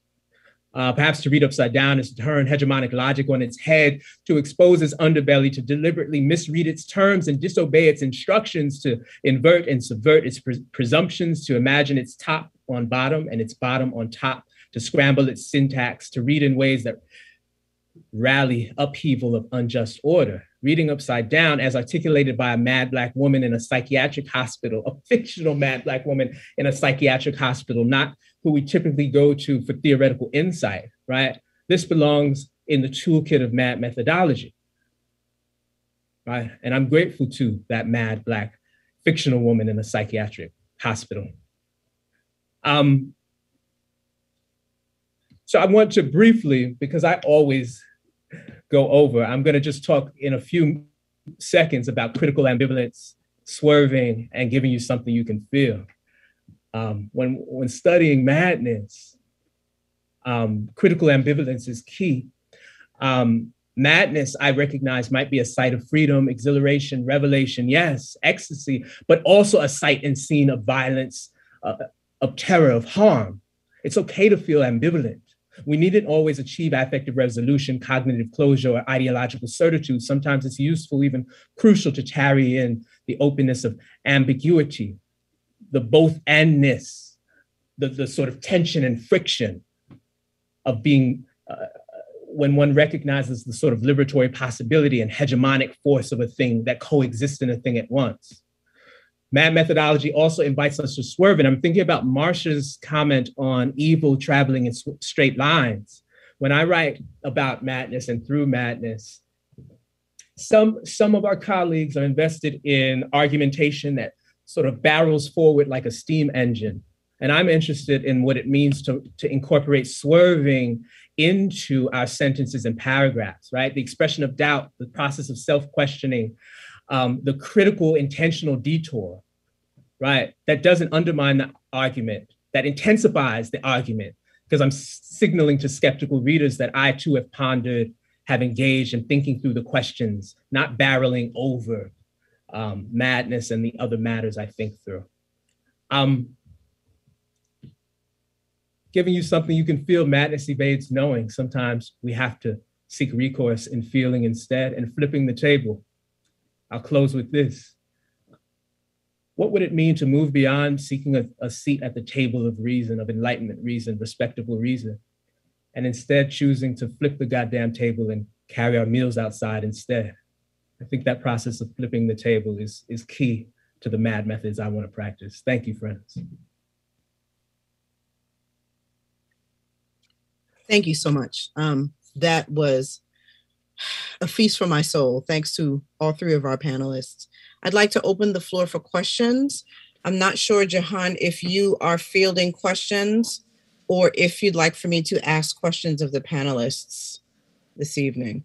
Uh, perhaps to read upside down is to turn hegemonic logic on its head, to expose its underbelly, to deliberately misread its terms and disobey its instructions, to invert and subvert its pre- presumptions, to imagine its top on bottom and its bottom on top, to scramble its syntax, to read in ways that rally upheaval of unjust order. Reading upside down, as articulated by a mad Black woman in a psychiatric hospital, a fictional mad Black woman in a psychiatric hospital, not who we typically go to for theoretical insight, right? This belongs in the toolkit of mad methodology, right? And I'm grateful to that mad Black fictional woman in a psychiatric hospital. Um, so I want to briefly, because I always go over, I'm going to just talk in a few seconds about critical ambivalence, swerving, and giving you something you can feel. Um, when, when studying madness, um, critical ambivalence is key. Um, madness, I recognize, might be a site of freedom, exhilaration, revelation, yes, ecstasy, but also a site and scene of violence, uh, of terror, of harm. It's okay to feel ambivalent. We needn't always achieve affective resolution, cognitive closure, or ideological certitude. Sometimes it's useful, even crucial, to tarry in the openness of ambiguity, the both andness, the, the sort of tension and friction of being, uh, when one recognizes the sort of liberatory possibility and hegemonic force of a thing that coexist in a thing at once. Mad methodology also invites us to swerve. And I'm thinking about Marsha's comment on evil traveling in straight lines. When I write about madness and through madness, some, some of our colleagues are invested in argumentation that sort of barrels forward like a steam engine. And I'm interested in what it means to, to incorporate swerving into our sentences and paragraphs, right? The expression of doubt, the process of self questioning, um, the critical intentional detour, right? That doesn't undermine the argument, that intensifies the argument, because I'm signaling to skeptical readers that I too have pondered, have engaged in thinking through the questions, not barreling over um, madness and the other matters I think through. Um, giving you something you can feel madness evades knowing. Sometimes we have to seek recourse in feeling instead and flipping the table. I'll close with this. What would it mean to move beyond seeking a, a seat at the table of reason, of enlightenment reason, respectable reason, and instead choosing to flip the goddamn table and carry our meals outside instead? I think that process of flipping the table is, is key to the mad methods I want to practice. Thank you, friends. Thank you so much. Um, that was a feast for my soul. Thanks to all three of our panelists. I'd like to open the floor for questions. I'm not sure, Jahan, if you are fielding questions or if you'd like for me to ask questions of the panelists this evening.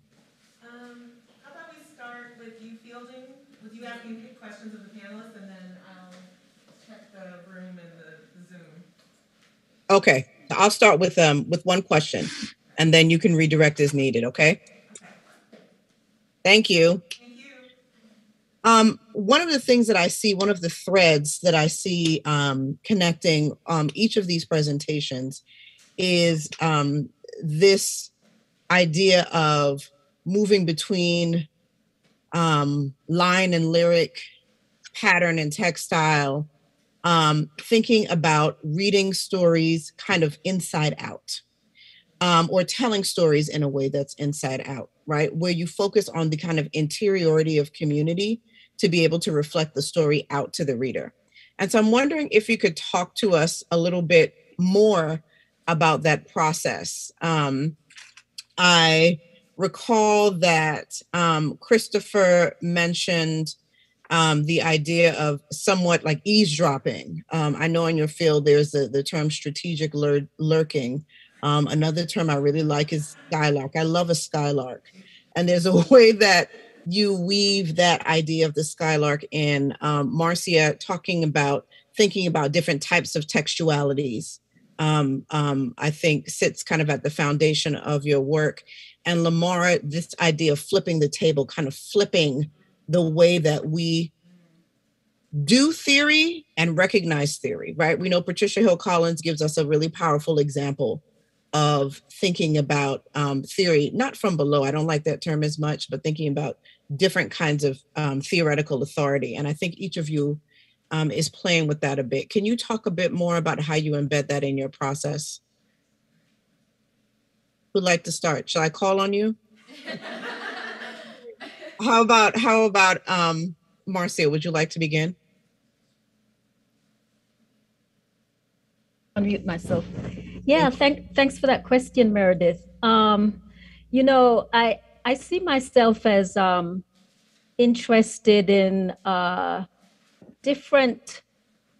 Um, how about we start with you fielding, with you asking questions of the panelists, and then I'll check the room and the, the Zoom. Okay, I'll start with um with one question, and then you can redirect as needed. Okay. Thank you. Um, one of the things that I see, one of the threads that I see um, connecting um, each of these presentations is um, this idea of moving between um, line and lyric, pattern and textile, um, thinking about reading stories kind of inside out. Um, or telling stories in a way that's inside out, right? Where you focus on the kind of interiority of community to be able to reflect the story out to the reader. And so I'm wondering if you could talk to us a little bit more about that process. Um, I recall that um, Christopher mentioned um, the idea of somewhat like eavesdropping. Um, I know in your field there's the, the term strategic lur- lurking. Um, another term I really like is skylark. I love a skylark. And there's a [laughs] way that you weave that idea of the skylark in. Um, Marcia talking about thinking about different types of textualities, um, um, I think sits kind of at the foundation of your work. And Lamara, this idea of flipping the table, kind of flipping the way that we do theory and recognize theory, right? We know Patricia Hill Collins gives us a really powerful example of thinking about um, theory, not from below, I don't like that term as much, but thinking about different kinds of um, theoretical authority. And I think each of you um, is playing with that a bit. Can you talk a bit more about how you embed that in your process? Who'd like to start? Shall I call on you? [laughs] how about how about um, Marcia? Would you like to begin? Unmute myself. Yeah, thank, thanks for that question, Meredith. Um, you know, I I see myself as um, interested in uh, different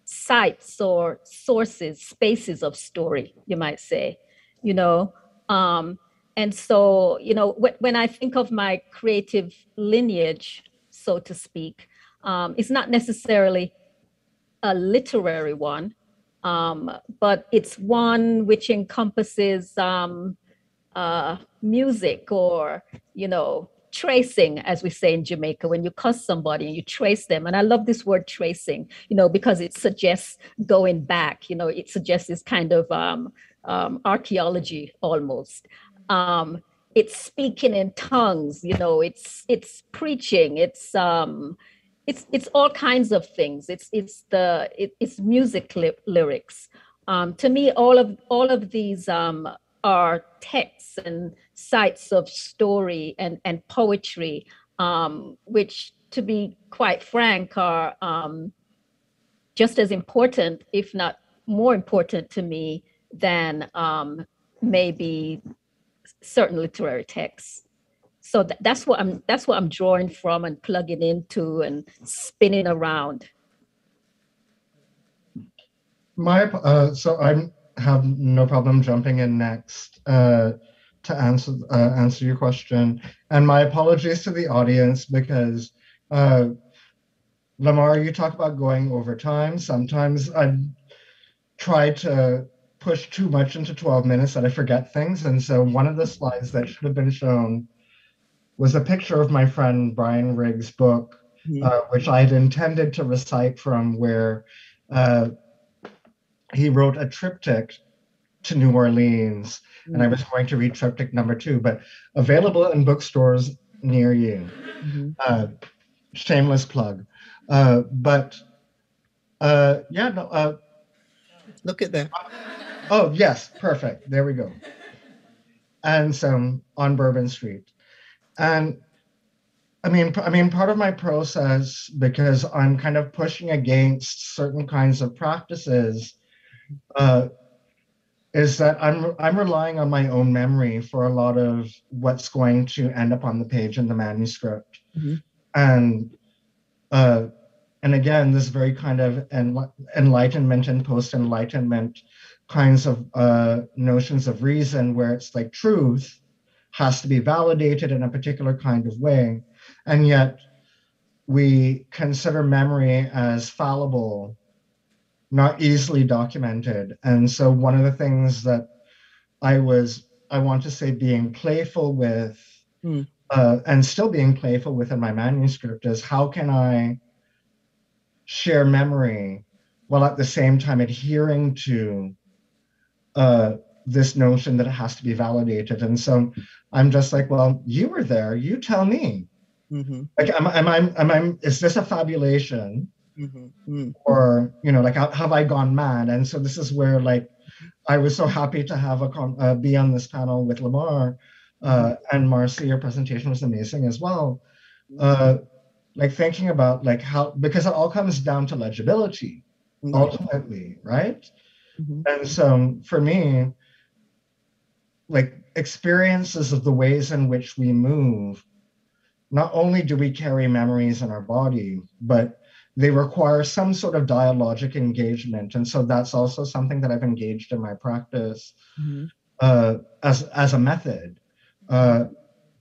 sites or sources, spaces of story, you might say, you know. Um, and so, you know, wh- when I think of my creative lineage, so to speak, um, it's not necessarily a literary one, um, but it's one which encompasses um, uh, music or, you know, tracing, as we say in Jamaica, when you cuss somebody and you trace them. And I love this word tracing, you know, because it suggests going back, you know, it suggests this kind of um, um, archaeology almost. Um, it's speaking in tongues, you know, it's it's preaching, it's um, it's it's all kinds of things. It's it's the it, it's music li- lyrics. Um, to me, all of all of these um, are texts and sites of story and, and poetry, um, which, to be quite frank, are um, just as important, if not more important to me than um, maybe certain literary texts. So th- that's what I'm that's what I'm drawing from and plugging into and spinning around. My uh, so I have no problem jumping in next. Uh, to answer uh, answer your question. And my apologies to the audience because uh, La Marr, you talk about going over time. Sometimes I try to push too much into 12 minutes that I forget things. And so one of the slides that should have been shown was a picture of my friend Brian Riggs' book, mm-hmm. uh, which I had intended to recite from, where uh, he wrote a triptych to New Orleans and I was going to read triptych number two, but available in bookstores near you. Mm-hmm. Uh, shameless plug. Uh, but uh, yeah, no. Uh, Look at that. Oh, yes, perfect. There we go. And so on Bourbon Street. And I mean, I mean, part of my process because I'm kind of pushing against certain kinds of practices uh, is that I'm I'm relying on my own memory for a lot of what's going to end up on the page in the manuscript, mm-hmm. and uh, and again, this very kind of en- enlightenment and post enlightenment kinds of uh, notions of reason, where it's like truth has to be validated in a particular kind of way, and yet we consider memory as fallible not easily documented. And so one of the things that I was, I want to say, being playful with, mm. uh, and still being playful with in my manuscript is how can I share memory while at the same time adhering to uh, this notion that it has to be validated. And so I'm just like, well, you were there, you tell me. Mm-hmm. Like, am, am I, am I, is this a fabulation? Mm-hmm. Or, you know, like, have I gone mad? And so this is where, like, I was so happy to have a con- uh, be on this panel with La Marr uh, and Marcy. Your presentation was amazing as well. Uh, like thinking about like how because it all comes down to legibility ultimately, right? And so for me, like experiences of the ways in which we move, not only do we carry memories in our body, but they require some sort of dialogic engagement. And so that's also something that I've engaged in my practice uh, as, as a method, uh,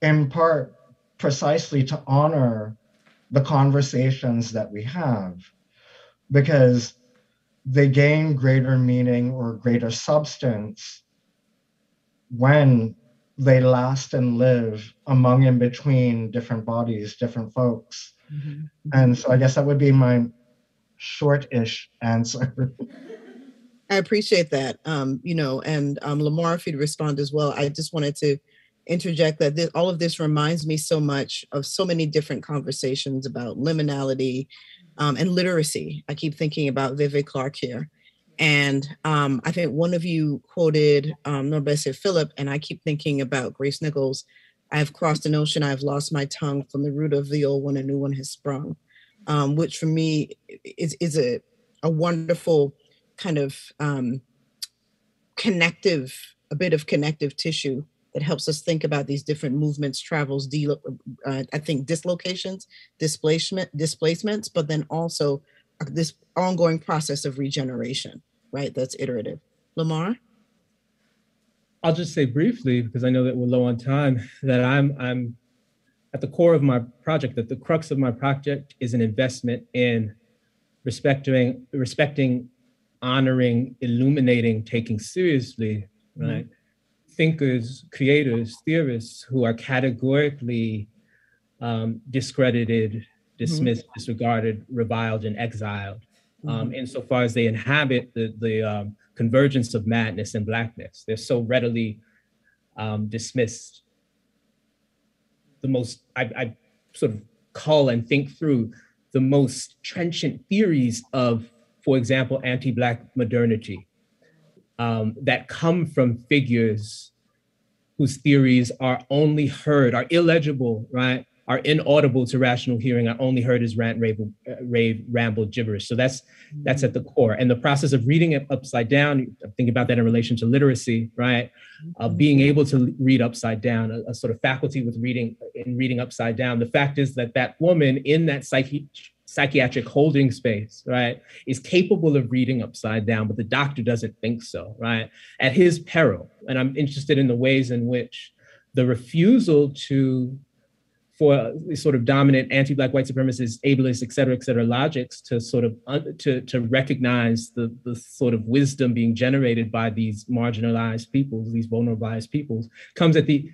in part precisely to honor the conversations that we have, because they gain greater meaning or greater substance when they last and live among and between different bodies, different folks. And so I guess that would be my short-ish answer. I appreciate that. Um, you know, and um, La Marr, if you'd respond as well, I just wanted to interject that this, all of this reminds me so much of so many different conversations about liminality um, and literacy. I keep thinking about VèVè Clark here. And um, I think one of you quoted um, NourbeSe Philip, and I keep thinking about Grace Nichols. I have crossed an ocean, I have lost my tongue from the root of the old one, a new one has sprung, um, which for me is, is a, a wonderful kind of um, connective, a bit of connective tissue that helps us think about these different movements, travels, de- uh, I think dislocations, displacement, displacements, but then also this ongoing process of regeneration, right? That's iterative. La Marr? I'll just say briefly, because I know that we're low on time, that I'm I'm at the core of my project, that the crux of my project is an investment in respecting, respecting, honoring, illuminating, taking seriously, right? Thinkers, creators, theorists who are categorically um, discredited, dismissed, disregarded, reviled, and exiled, um, Mhm. insofar as they inhabit the, the um, convergence of madness and blackness. They're so readily um, dismissed. The most, I, I sort of call and think through the most trenchant theories of, for example, anti-Black modernity um, that come from figures whose theories are only heard, are illegible, right? Are inaudible to rational hearing, are only heard as rant, rave, rave, ramble, gibberish. So that's that's at the core. And the process of reading it upside down, think about that in relation to literacy, right? Uh, being able to read upside down, a, a sort of faculty with reading in reading upside down. The fact is that that woman in that psyche, psychiatric holding space, right, is capable of reading upside down, but the doctor doesn't think so, right? At his peril. And I'm interested in the ways in which the refusal to for sort of dominant anti-black white supremacist ableist et cetera et cetera logics to sort of un- to, to recognize the, the sort of wisdom being generated by these marginalized peoples these vulnerabilized peoples comes at the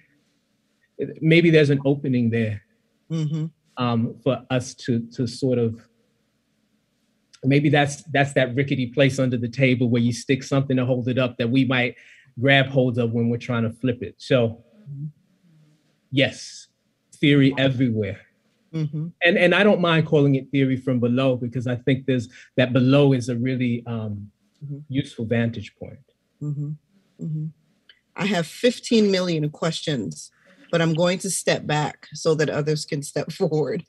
maybe there's an opening there. Mm-hmm. um, for us to to sort of maybe that's that's that rickety place under the table where you stick something to hold it up that we might grab hold of when we're trying to flip it. So yes theory everywhere Mm-hmm. and and i don't mind calling it theory from below because i think there's that below is a really um, useful vantage point Mm-hmm. Mm-hmm. I have 15 million questions, but I'm going to step back so that others can step [laughs] forward.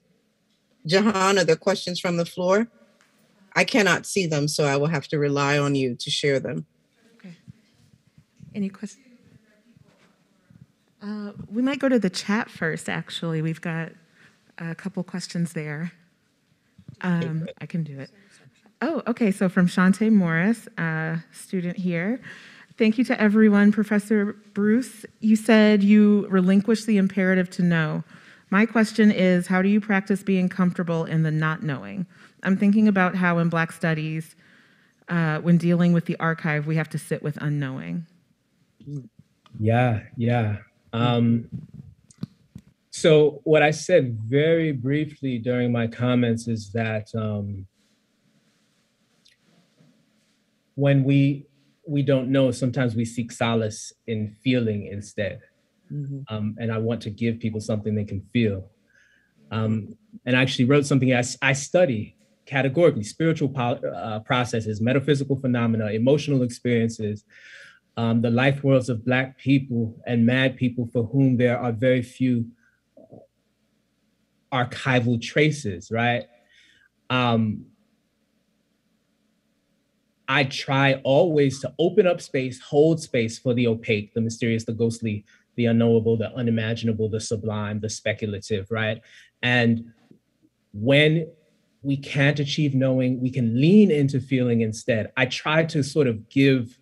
Jahan, are there questions from the floor? I cannot see them, so I will have to rely on you to share them. Okay. Any questions? Uh, we might go to the chat first, actually. We've got a couple questions there. Um, I can do it. Oh, okay. So from Shantae Morris, uh, student here. Thank you to everyone. Professor Bruce, you said you relinquished the imperative to know. My question is how do you practice being comfortable in the not knowing? I'm thinking about how in Black Studies, uh, when dealing with the archive, we have to sit with unknowing. Yeah, yeah. Um, so what I said very briefly during my comments is that um, when we we don't know, sometimes we seek solace in feeling instead. Mm-hmm. Um, and I want to give people something they can feel. Um, and I actually wrote something I, I study categorically spiritual uh, processes, metaphysical phenomena, emotional experiences, um, the life worlds of Black people and Mad people for whom there are very few archival traces, right? Um, I try always to open up space, hold space for the opaque, the mysterious, the ghostly, the unknowable, the unimaginable, the sublime, the speculative, right? And when we can't achieve knowing, we can lean into feeling instead. I try to sort of give,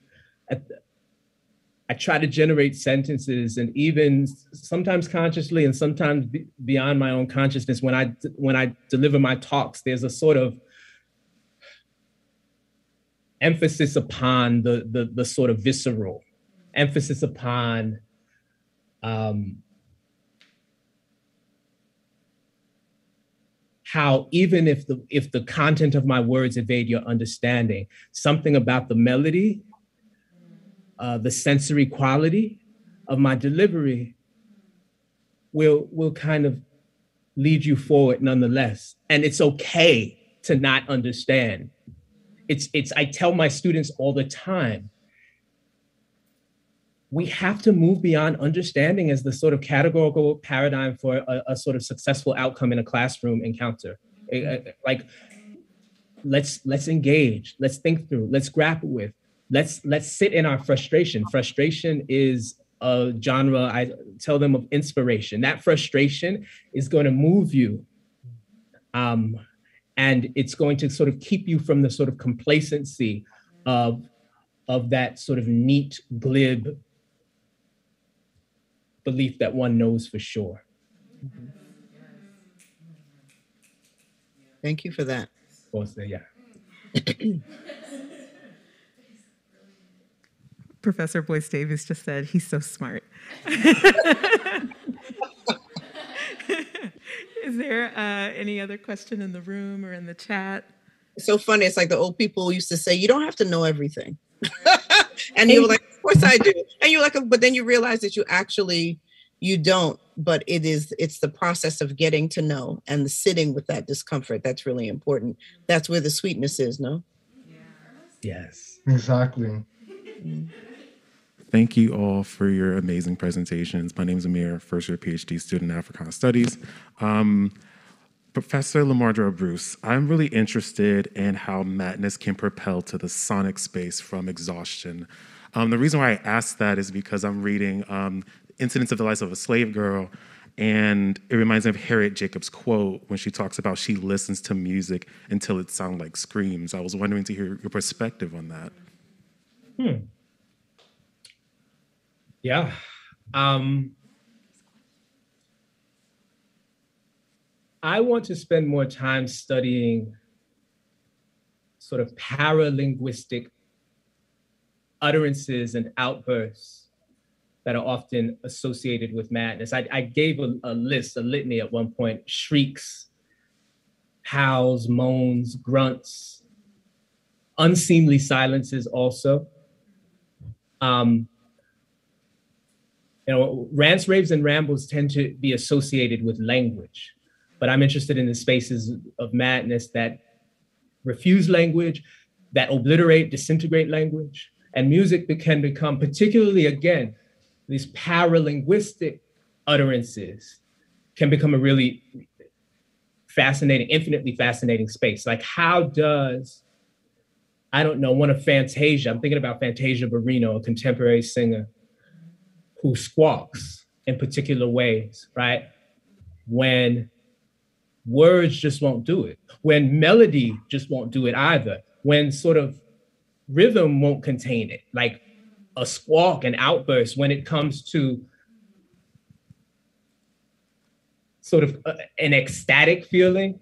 I try to generate sentences and even sometimes consciously and sometimes beyond my own consciousness. When I when I deliver my talks there's a sort of emphasis upon the, the, the sort of visceral, emphasis upon um, how even if the if the content of my words evade your understanding, something about the melody, uh, the sensory quality of my delivery will will kind of lead you forward nonetheless. And it's okay to not understand it's it's I tell my students all the time we have to move beyond understanding as the sort of categorical paradigm for a, a sort of successful outcome in a classroom encounter like let's let's engage let's think through let's grapple with let's let's sit in our frustration. Frustration is a genre i tell them of inspiration. That frustration is going to move you um, and it's going to sort of keep you from the sort of complacency of of that sort of neat glib belief that one knows for sure. Thank you for that. Of course yeah [clears throat] professor boyce davies just said he's so smart [laughs] Is there uh, any other question in the room or in the chat? It's so funny. It's like the old people used to say, you don't have to know everything. [laughs] and you were like, of course I do. And you're like, but then you realize that you actually, you don't, but it is, it's the process of getting to know and the sitting with that discomfort. That's really important. That's where the sweetness is, no? Yes. Exactly. Mm. Thank you all for your amazing presentations. My name is Amir, first year PhD student in Africana Studies. Um, Professor Lamardra Bruce, I'm really interested in how madness can propel to the sonic space from exhaustion. Um, the reason why I ask that is because I'm reading um, Incidents of the Life of a Slave Girl, and it reminds me of Harriet Jacobs' quote when she talks about she listens to music until it sounds like screams. I was wondering to hear your perspective on that. Hmm. Yeah. Um, I want to spend more time studying sort of paralinguistic utterances and outbursts that are often associated with madness. I, I gave a, a, list, a litany at one point shrieks, howls, moans, grunts, unseemly silences also. Um, you know, rants, raves, and rambles tend to be associated with language, but I'm interested in the spaces of madness that refuse language, that obliterate, disintegrate language, and music can become, particularly again, these paralinguistic utterances can become a really fascinating, infinitely fascinating space. Like, how does I don't know, one of Fantasia, I'm thinking about Fantasia Barrino, a contemporary singer who squawks in particular ways, right? When words just won't do it, when melody just won't do it either, when sort of rhythm won't contain it, like a squawk, an outburst, when it comes to sort of a, an ecstatic feeling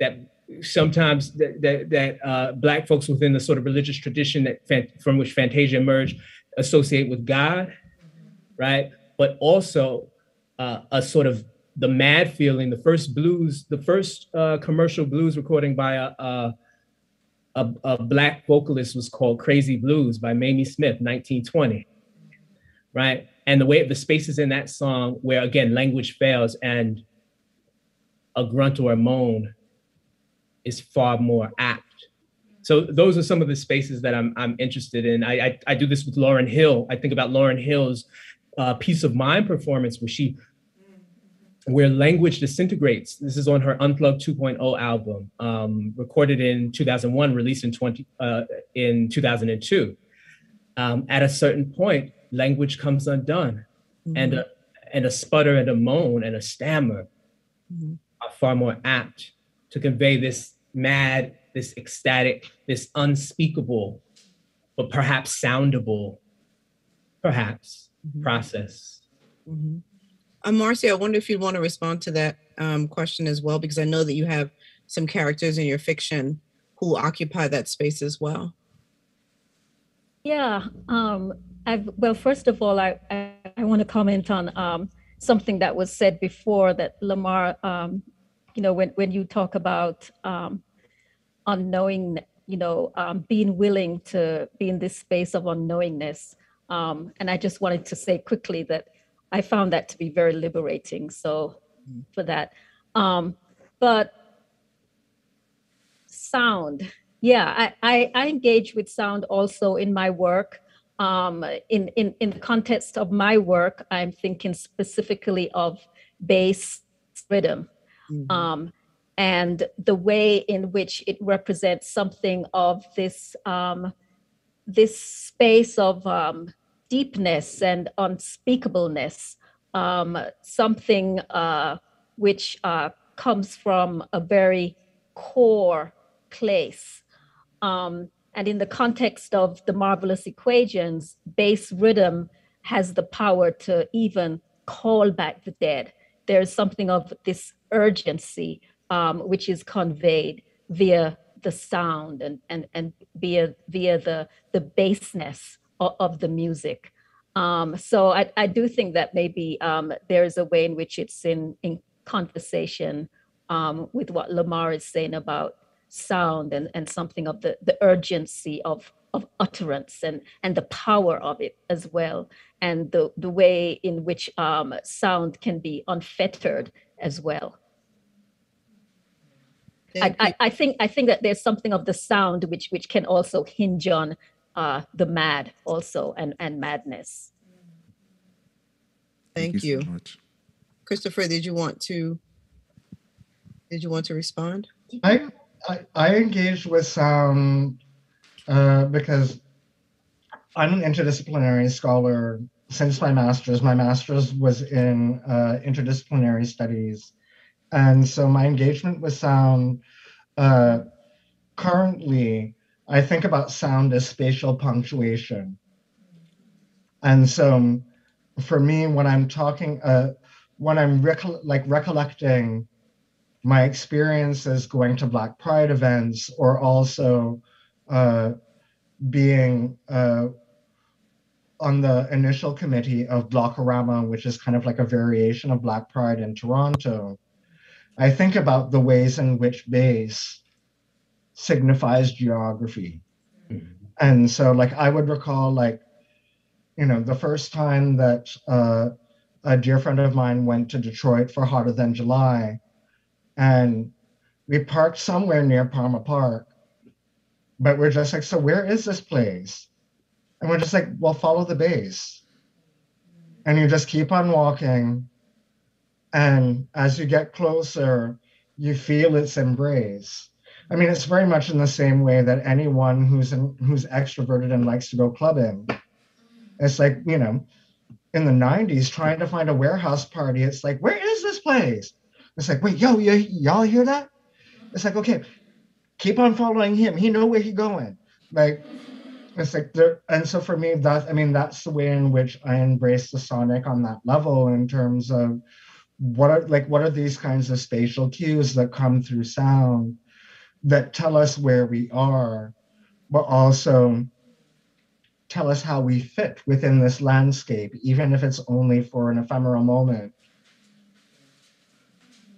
that sometimes that, that, that uh, black folks within the sort of religious tradition that from which Fantasia emerged associate with God right? But also uh, a sort of the mad feeling. The first blues, the first uh, commercial blues recording by a, a, a, a black vocalist was called "Crazy Blues" by Mamie Smith, 1920, right? And the way the spaces in that song, where again language fails, and a grunt or a moan is far more apt. So those are some of the spaces that I'm, I'm interested in. I, I, I do this with Lauryn Hill. I think about Lauryn Hill's uh, Peace of Mind performance where she, where language disintegrates. This is on her Unplugged 2.0 album, um, recorded in 2001, released in 20 uh, in 2002. Um, at a certain point, language comes undone, mm-hmm. and a, and a sputter and a moan and a stammer mm-hmm. are far more apt to convey this mad, this ecstatic, this unspeakable, but perhaps soundable, perhaps mm-hmm. process. Mm-hmm. Uh, Marcy, I wonder if you'd want to respond to that um, question as well, because I know that you have some characters in your fiction who occupy that space as well. Yeah. Um, I've, well, first of all, I, I, I want to comment on um, something that was said before that La Marr, um, you know, when, when you talk about um, unknowing, you know, um, being willing to be in this space of unknowingness. Um, and I just wanted to say quickly that I found that to be very liberating. So mm. for that. Um, but sound, yeah, I, I, I, engage with sound also in my work. Um, in, in, in the context of my work, I'm thinking specifically of bass rhythm. Mm-hmm. Um, and the way in which it represents something of this um, this space of um, deepness and unspeakableness, um, something uh, which uh, comes from a very core place. Um, and in the context of the marvelous equations, bass rhythm has the power to even call back the dead. There's something of this urgency um, which is conveyed via the sound and, and, and via, via the, the bassness of, of the music. Um, so I, I do think that maybe um, there's a way in which it's in, in conversation um, with what La Marr is saying about sound and, and something of the, the urgency of, of utterance and, and the power of it as well, and the, the way in which um, sound can be unfettered as well. I, I, I, think I think that there's something of the sound which which can also hinge on uh, the mad also and and madness. Thank, Thank you. you so Christopher, did you want to did you want to respond? I I, I engaged with sound uh, because I'm an interdisciplinary scholar since my master's. My master's was in uh, interdisciplinary studies and so my engagement with sound uh, currently, I think about sound as spatial punctuation. And so for me, when I'm talking, uh, when I'm like recollecting my experiences going to Black Pride events or also uh, being uh, on the initial committee of Blockorama, which is kind of like a variation of Black Pride in Toronto, I think about the ways in which bass signifies geography. Mm-hmm. And so, like, I would recall, like, you know, the first time that uh, a dear friend of mine went to Detroit for Hotter Than July, and we parked somewhere near Palmer Park, but we're just like, so where is this place? And we're just like, well, follow the bass. And you just keep on walking and as you get closer, you feel its embrace. I mean, it's very much in the same way that anyone who's in, who's extroverted and likes to go clubbing, it's like you know, in the '90s, trying to find a warehouse party. It's like, where is this place? It's like, wait, yo, y- y'all hear that? It's like, okay, keep on following him. He know where he going. Like, it's like there. And so for me, that I mean, that's the way in which I embrace the sonic on that level in terms of what are like what are these kinds of spatial cues that come through sound that tell us where we are but also tell us how we fit within this landscape even if it's only for an ephemeral moment.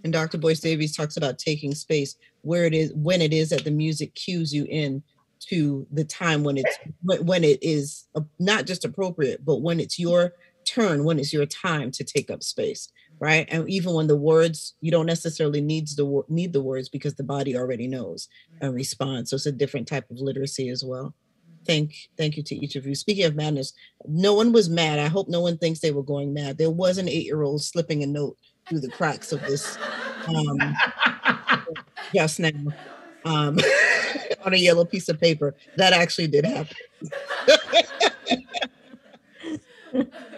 And dr boyce davies talks about taking space where it is when it is that the music cues you in to the time when it's when it is not just appropriate but when it's your turn when it's your time to take up space right? And even when the words, you don't necessarily needs the need the words because the body already knows and responds. So it's a different type of literacy as well. Thank, thank you to each of you. Speaking of madness, no one was mad. I hope no one thinks they were going mad. There was an eight-year-old slipping a note through the cracks of this um, [laughs] just now um, [laughs] on a yellow piece of paper. That actually did happen. [laughs]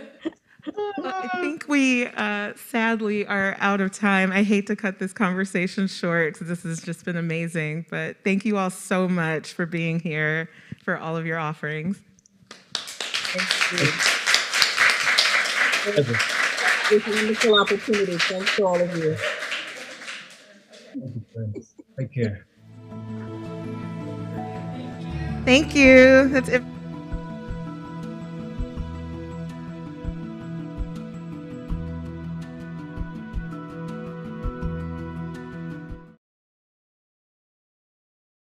I [laughs] think we uh, sadly are out of time. I hate to cut this conversation short because this has just been amazing. But thank you all so much for being here, for all of your offerings. Thank It's a wonderful opportunity. Thanks to all of you. Take care. Thank you. That's it.